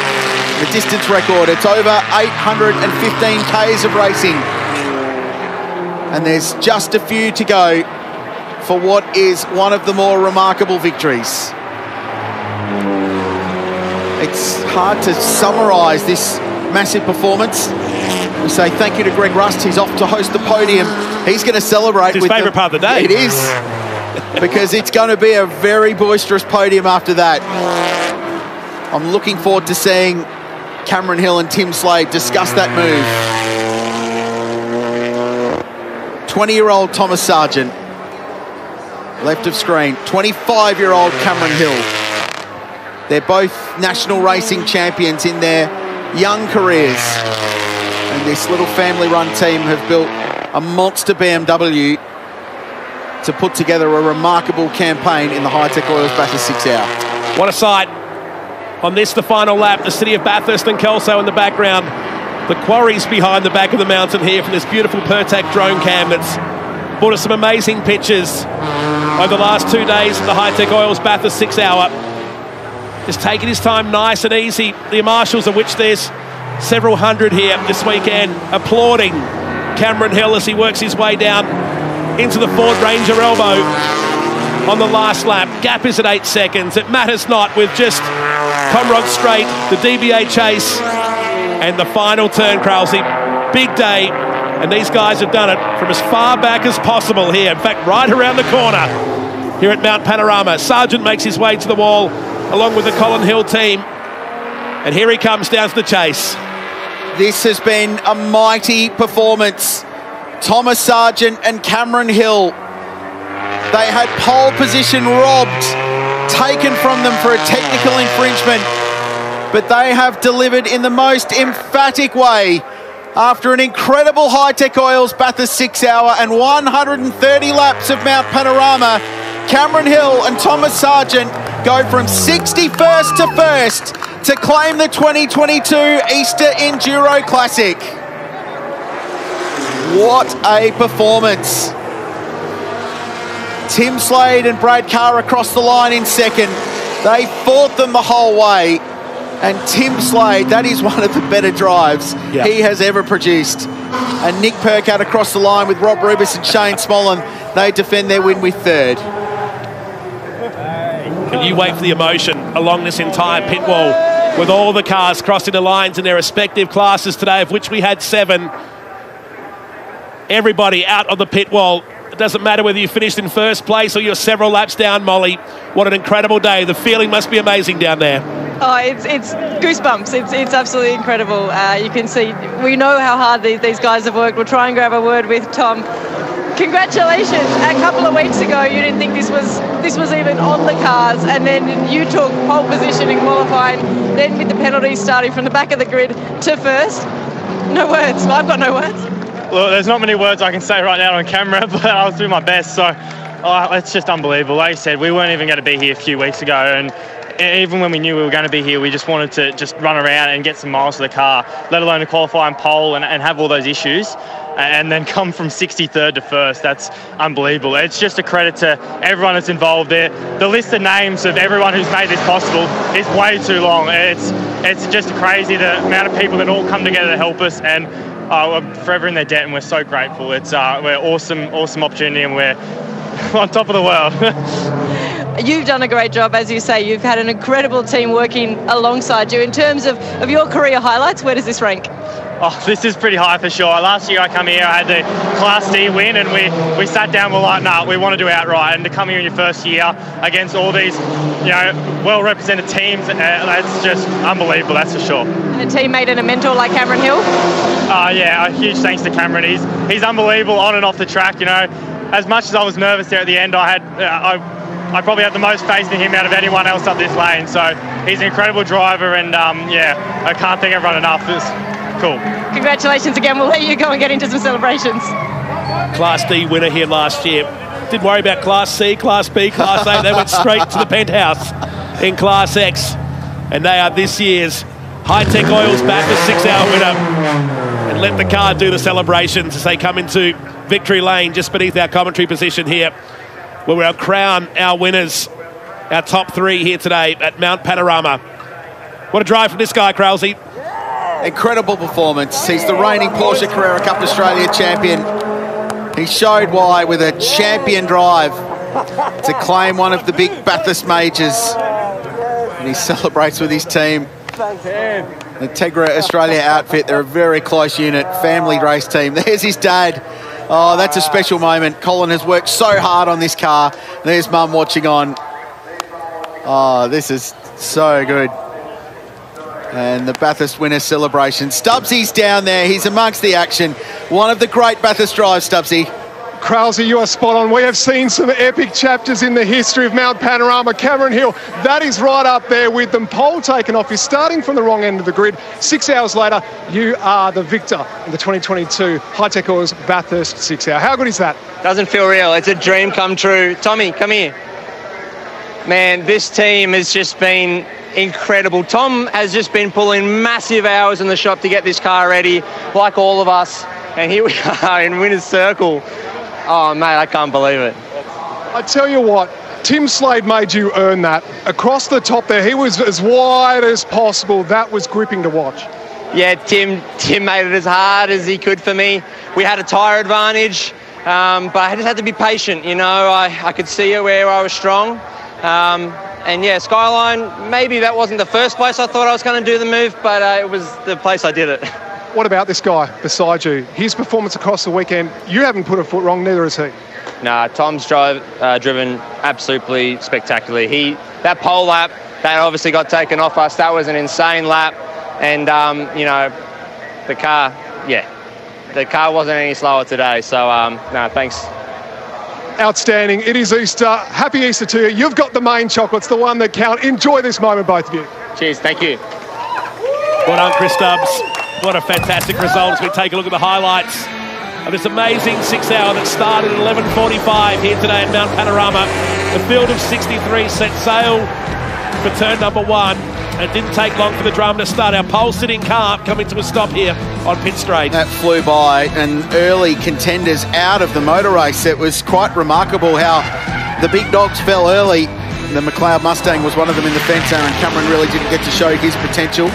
the distance record. It's over 815 Ks of racing. And there's just a few to go for what is one of the more remarkable victories it's hard to summarise this massive performance. We say thank you to Greg Rust. He's off to host the podium. He's going to celebrate. It's his favourite part of the day. It is. because it's going to be a very boisterous podium after that. I'm looking forward to seeing Cameron Hill and Tim Slade discuss that move. 20-year-old Thomas Sargent, left of screen. 25-year-old Cameron Hill. They're both national racing champions in their young careers. And this little family-run team have built a monster BMW to put together a remarkable campaign in the Hi-Tec Oils Bathurst six hour. What a sight. On this, the final lap, the city of Bathurst and Kelso in the background. The quarries behind the back of the mountain here from this beautiful Pertac drone cam that's brought us some amazing pictures over the last two days of the Hi-Tec Oils Bathurst six hour. Just taking his time nice and easy. The marshals, of which there's several hundred here this weekend, applauding Cameron Hill as he works his way down into the Ford Ranger elbow on the last lap. Gap is at eight seconds. It matters not with just Conrod Straight, the DBA chase, and the final turn, Krause. Big day, and these guys have done it from as far back as possible here. In fact, right around the corner here at Mount Panorama. Sargent makes his way to the wall along with the Colin Hill team. And here he comes down to the chase. This has been a mighty performance. Thomas Sargent and Cameron Hill. They had pole position robbed, taken from them for a technical infringement, but they have delivered in the most emphatic way after an incredible Hi-Tec Oils Bathurst six hour and 130 laps of Mount Panorama. Cameron Hill and Thomas Sargent go from 61st to first to claim the 2022 Easter Enduro Classic. What a performance. Tim Slade and Brad Carr across the line in second. They fought them the whole way. And Tim Slade, that is [LAUGHS] one of the better drives Yeah. he has ever produced. And Nick Percat across the line with Rob Rubis and Shane Smollen. They defend their win with third. Can you wait for the emotion along this entire pit wall with all the cars crossing the lines in their respective classes today, of which we had seven? Everybody out on the pit wall. It doesn't matter whether you finished in first place or you're several laps down, Molly. What an incredible day. The feeling must be amazing down there. Oh, it's it's goosebumps. It's it's absolutely incredible. Uh, you can see we know how hard these, these guys have worked. We'll try and grab a word with Tom. Congratulations! A couple of weeks ago, you didn't think this was this was even on the cars, and then you took pole position in qualifying. Then with the penalties starting from the back of the grid to first. No words. I've got no words. Look, there's not many words I can say right now on camera, [LAUGHS] but I'll do my best. So oh, it's just unbelievable. Like I said, we weren't even going to be here a few weeks ago, and even when we knew we were going to be here, we just wanted to just run around and get some miles to the car, let alone to qualify and pole and, and have all those issues. And then come from 63rd to first. That's unbelievable. It's just a credit to everyone that's involved there. The list of names of everyone who's made this possible is way too long. It's it's just crazy the amount of people that all come together to help us, and uh, we're forever in their debt, and we're so grateful. It's uh, we're awesome, awesome opportunity, and we're [LAUGHS] on top of the world. [LAUGHS] You've done a great job, as you say. You've had an incredible team working alongside you. In terms of, of your career highlights, where does this rank? Oh, this is pretty high for sure. Last year I come here, I had the Class D win, and we, we sat down, we're like, nah, we want to do outright. And to come here in your first year against all these, you know, well-represented teams, uh, that's just unbelievable, that's for sure. And a teammate and a mentor like Cameron Hill? Uh, yeah, a huge thanks to Cameron. He's he's unbelievable on and off the track. You know, as much as I was nervous there at the end, I had uh, I. I probably have the most faith in him out of anyone else up this lane. So he's an incredible driver, and um, yeah, I can't thank everyone enough. It's cool. Congratulations again. We'll let you go and get into some celebrations. Class D winner here last year. Didn't worry about Class C, Class B, Class A. They went straight to the penthouse in Class X. And they are this year's Hi-Tec Oils Bathurst six-hour winner. And let the car do the celebrations as they come into victory lane just beneath our commentary position here, where we'll crown our winners, our top three here today at Mount Panorama. What a drive from this guy, Krause. Incredible performance. He's the reigning Porsche Carrera Cup Australia champion. He showed why with a champion drive to claim one of the big Bathurst majors. And he celebrates with his team. The Tegra Australia outfit, they're a very close unit, family race team. There's his dad. Oh, that's a special ah. moment. Colin has worked so hard on this car. There's mum watching on. Oh, this is so good. And the Bathurst winner celebration. Stubbsy's down there. He's amongst the action. One of the great Bathurst drives, Stubbsy. Krause, you are spot on. We have seen some epic chapters in the history of Mount Panorama. Cameron Hill, that is right up there with them. Pole taken off. You're starting from the wrong end of the grid. Six hours later, you are the victor in the 2022 Hi-Tec Oils Bathurst six hour. How good is that? Doesn't feel real. It's a dream come true. Tommy, come here. Man, this team has just been incredible. Tom has just been pulling massive hours in the shop to get this car ready, like all of us. And here we [LAUGHS] are in winner's circle. Oh, mate, I can't believe it. I tell you what, Tim Slade made you earn that. Across the top there, he was as wide as possible. That was gripping to watch. Yeah, Tim, Tim made it as hard as he could for me. We had a tyre advantage, um, but I just had to be patient. You know, I, I could see where I was strong. Um, and yeah, Skyline, maybe that wasn't the first place I thought I was going to do the move, but uh, it was the place I did it. [LAUGHS] What about this guy beside you? His performance across the weekend, you haven't put a foot wrong, neither has he. Nah, Tom's drive uh, driven absolutely spectacularly. He that pole lap that obviously got taken off us. That was an insane lap, and um, you know, the car, yeah, the car wasn't any slower today. So um, no, thanks. Outstanding. It is Easter. Happy Easter to you. You've got the main chocolates, the one that count. Enjoy this moment, both of you. Cheers. Thank you. Well done, Chris Stubbs. What a fantastic result as we take a look at the highlights of this amazing six hour that started at 11.45 here today at Mount Panorama. The field of 63 set sail for turn number one. It didn't take long for the drama to start. Our pole sitting car coming to a stop here on pit straight. That flew by and early contenders out of the motor race. It was quite remarkable how the big dogs fell early. The McLeod Mustang was one of them in the fence. Aaron Cameron really didn't get to show his potential.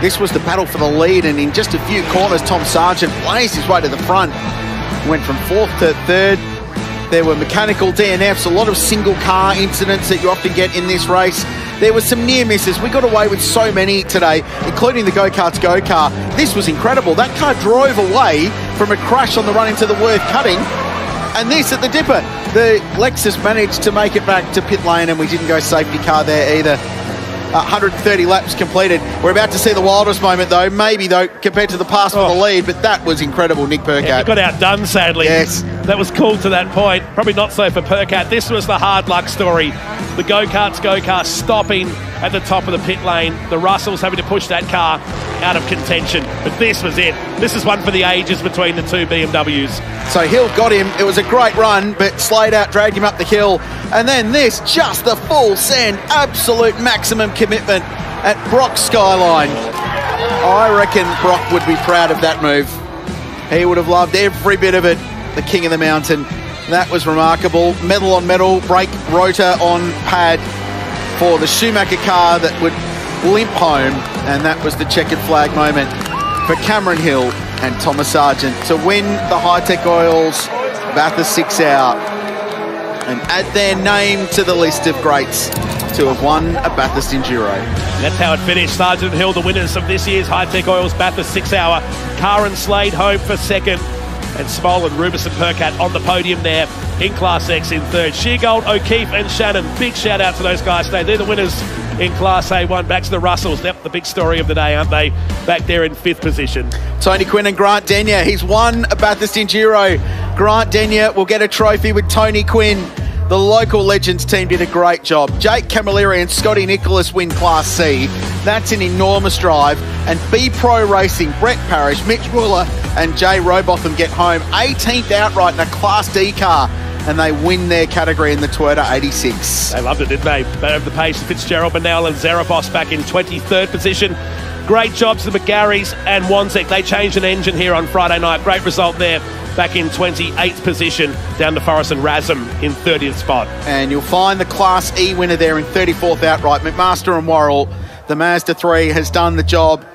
This was the battle for the lead, and in just a few corners, Tom Sargent blazed his way to the front. Went from fourth to third. There were mechanical DNFs, a lot of single car incidents that you often get in this race. There were some near misses. We got away with so many today, including the Go Karts Go car. This was incredible. That car drove away from a crash on the run into the Worth cutting. And this at the Dipper. The Lexus managed to make it back to pit lane, and we didn't go safety car there either. 130 laps completed. We're about to see the wildest moment, though. Maybe, though, compared to the pass for oh. the lead, but that was incredible, Nick Percat. Yeah, got outdone, sadly. Yes. That was cool to that point. Probably not so for Percat. This was the hard luck story. The go karts, go karts stopping at the top of the pit lane. The Russells having to push that car out of contention. But this was it. This is one for the ages between the two BMWs. So Hill got him. It was a great run, but Slade out dragged him up the hill. And then this, just the full send, absolute maximum commitment at Brock Skyline. I reckon Brock would be proud of that move. He would have loved every bit of it. The king of the mountain. That was remarkable. Metal on metal, brake rotor on pad for the Schumacher car that would limp home. And that was the checkered flag moment for Cameron Hill and Thomas Sargent to win the Hi-Tec Oils Bathurst six hour and add their name to the list of greats to have won a Bathurst Enduro. That's how it finished. Sargent Hill, the winners of this year's Hi-Tec Oils Bathurst six hour. Carr and Slade home for second. And Rubis and Percat on the podium there in Class X in third. Sheargold, O'Keeffe and Shannon. Big shout out to those guys today. They're the winners in Class A1. Back to the Russells. Yep, the big story of the day, aren't they? Back there in fifth position. Tony Quinn and Grant Denyer. He's won a Bathurst Enduro. Grant Denyer will get a trophy with Tony Quinn. The local Legends team did a great job. Jake Camilleri and Scotty Nicholas win Class C. That's an enormous drive. And B Pro Racing, Brett Parrish, Mitch Muller, and Jay Robotham get home 18th outright in a Class D car. And they win their category in the Toyota 86. They loved it, didn't they? They over the pace. Fitzgerald, Manel, and Zarabos back in 23rd position. Great job to the McGarrys and Wanzek. They changed an engine here on Friday night. Great result there. Back in 28th position, down to Forrest and Razum in 30th spot. And you'll find the Class E winner there in 34th outright. McMaster and Worrell, the Mazda 3 has done the job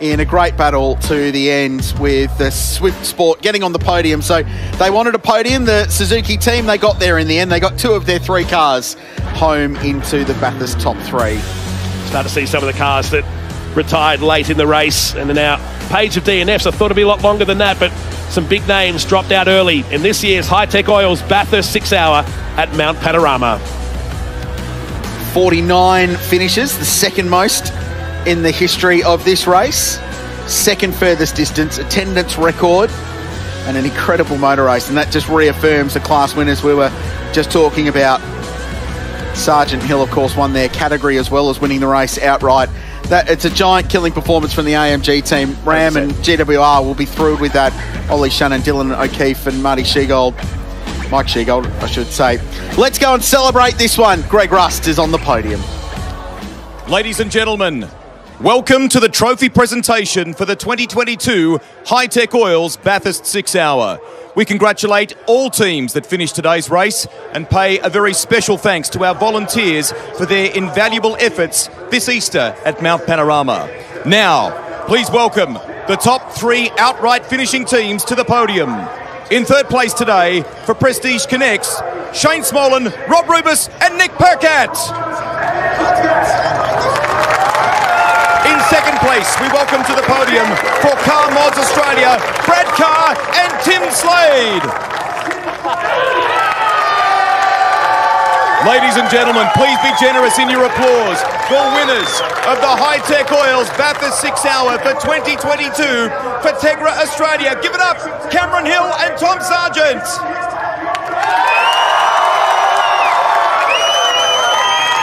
in a great battle to the end with the Swift Sport getting on the podium. So they wanted a podium. The Suzuki team, they got there in the end. They got two of their three cars home into the Bathurst top three. Start to see some of the cars that retired late in the race and now page of DNFs. I thought it'd be a lot longer than that, but some big names dropped out early in this year's Hi-Tec Oils Bathurst six hour at Mount Panorama. 49 finishes, the second most in the history of this race. Second furthest distance, attendance record, and an incredible motor race. And that just reaffirms the class winners we were just talking about. Sargent Hill, of course, won their category as well as winning the race outright. That it's a giant killing performance from the AMG team. Ram and GWR will be thrilled with that. Ollie Shannon, Dylan O'Keeffe, and Marty Sheargold. Mike Sheargold, I should say. Let's go and celebrate this one. Greg Rust is on the podium. Ladies and gentlemen, welcome to the trophy presentation for the 2022 Hi-Tec Oils Bathurst 6 Hour. We congratulate all teams that finished today's race and pay a very special thanks to our volunteers for their invaluable efforts this Easter at Mount Panorama. Now, please welcome the top three outright finishing teams to the podium. In third place today for Prestige Connects, Shane Smollen, Rob Rubis, and Nick Percat. We welcome to the podium for Car Mods Australia, Brad Carr and Tim Slade. Ladies and gentlemen, please be generous in your applause for winners of the Hi-Tec Oils Bathurst 6 Hour for 2022 for Tegra Australia. Give it up, Cameron Hill and Tom Sargent.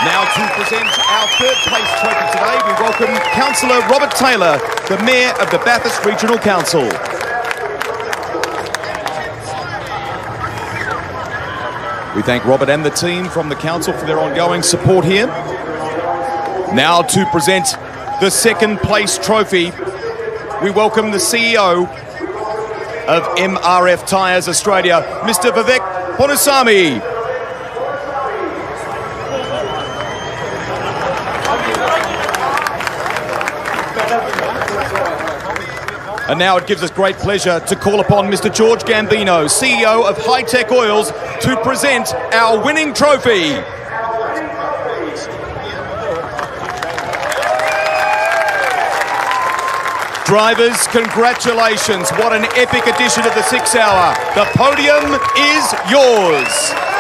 Now to present our third place trophy today, we welcome Councillor Robert Taylor, the Mayor of the Bathurst Regional Council. We thank Robert and the team from the council for their ongoing support here. Now to present the second place trophy, we welcome the CEO of MRF Tyres Australia, Mr. Vivek Ponusami. And now it gives us great pleasure to call upon Mr. George Gambino, CEO of Hi-Tec Oils, to present our winning trophy. Drivers, congratulations. What an epic edition of the six hour. The podium is yours.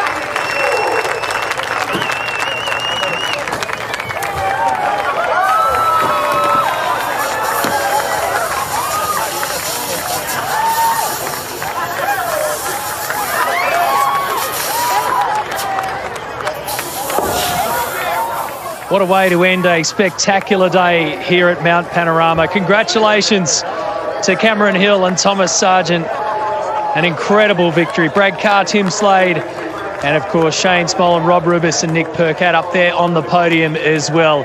What a way to end a spectacular day here at Mount Panorama. Congratulations to Cameron Hill and Thomas Sargent. An incredible victory. Brad Carr, Tim Slade, and of course Shane Smollen, Rob Rubis, and Nick Percat up there on the podium as well.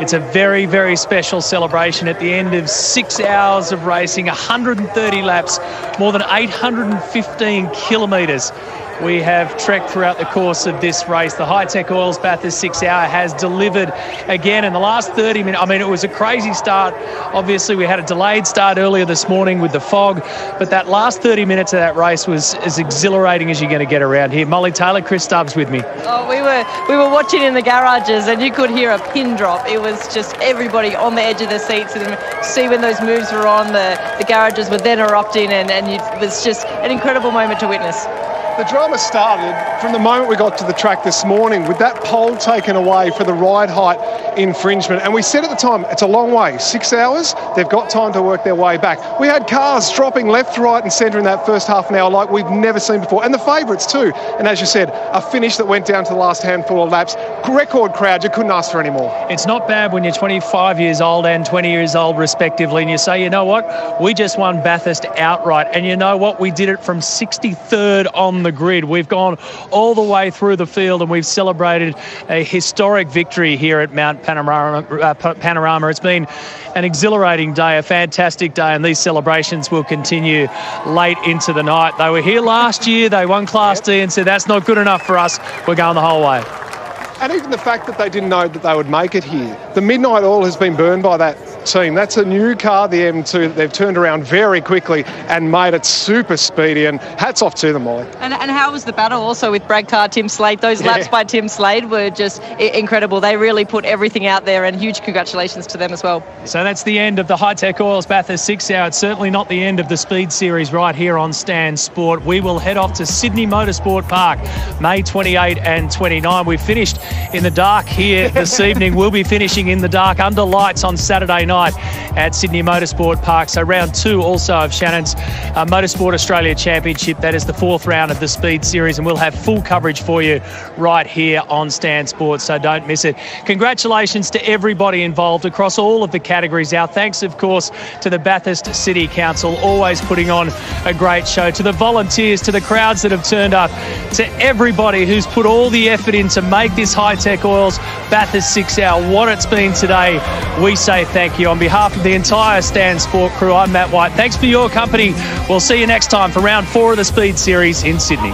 It's a very, very special celebration at the end of six hours of racing, 130 laps, more than 815 kilometres we have trekked throughout the course of this race. The Hi-Tec Oils Bathurst six hour has delivered again in the last 30 minutes. I mean, it was a crazy start. Obviously, we had a delayed start earlier this morning with the fog, but that last 30 minutes of that race was as exhilarating as you're going to get around here. Molly Taylor, Chris Stubbs with me. Oh, we were we were watching in the garages, and you could hear a pin drop. It was just everybody on the edge of their seats, and see when those moves were on, the, the garages were then erupting, and, and it was just an incredible moment to witness. The drama started from the moment we got to the track this morning with that pole taken away for the ride height infringement. And we said at the time, it's a long way, six hours, they've got time to work their way back. We had cars dropping left, right, and centre in that first half an hour like we've never seen before. And the favourites too. And as you said, a finish that went down to the last handful of laps. Record crowd, you couldn't ask for any more. It's not bad when you're 25 years old and 20 years old, respectively, and you say, you know what, we just won Bathurst outright. And you know what, we did it from 63rd on the grid. We've gone all the way through the field and we've celebrated a historic victory here at Mount Panorama. Uh, Panorama. It's been an exhilarating day, a fantastic day, and these celebrations will continue late into the night. They were here last year, they won Class D and said, that's not good enough for us. We're going the whole way and even the fact that they didn't know that they would make it here. The midnight oil has been burned by that team. That's a new car, the M2, they've turned around very quickly and made it super speedy. And hats off to them, Molly. And, and how was the battle also with Brad Carr, Tim Slade? Those Yeah. laps by Tim Slade were just incredible. They really put everything out there, and huge congratulations to them as well. So that's the end of the Hi-Tec Oils Bathurst six hour. It's certainly not the end of the Speed Series right here on Stan Sport. We will head off to Sydney Motorsport Park, May 28 and 29. We finished in the dark here this [LAUGHS] evening. We'll be finishing in the dark under lights on Saturday night at Sydney Motorsport Park. So round two also of Shannon's uh, Motorsport Australia Championship. That is the fourth round of the Speed Series, and we'll have full coverage for you right here on Stan Sports. So don't miss it. Congratulations to everybody involved across all of the categories. Our thanks, of course, to the Bathurst City Council, always putting on a great show. To the volunteers, to the crowds that have turned up, to everybody who's put all the effort in to make this Hi-Tec Oils Bathurst six hour what it's been today. We say thank you on behalf of the entire Stan Sport crew. I'm Matt White. Thanks for your company. We'll see you next time for round four of the Speed Series in Sydney.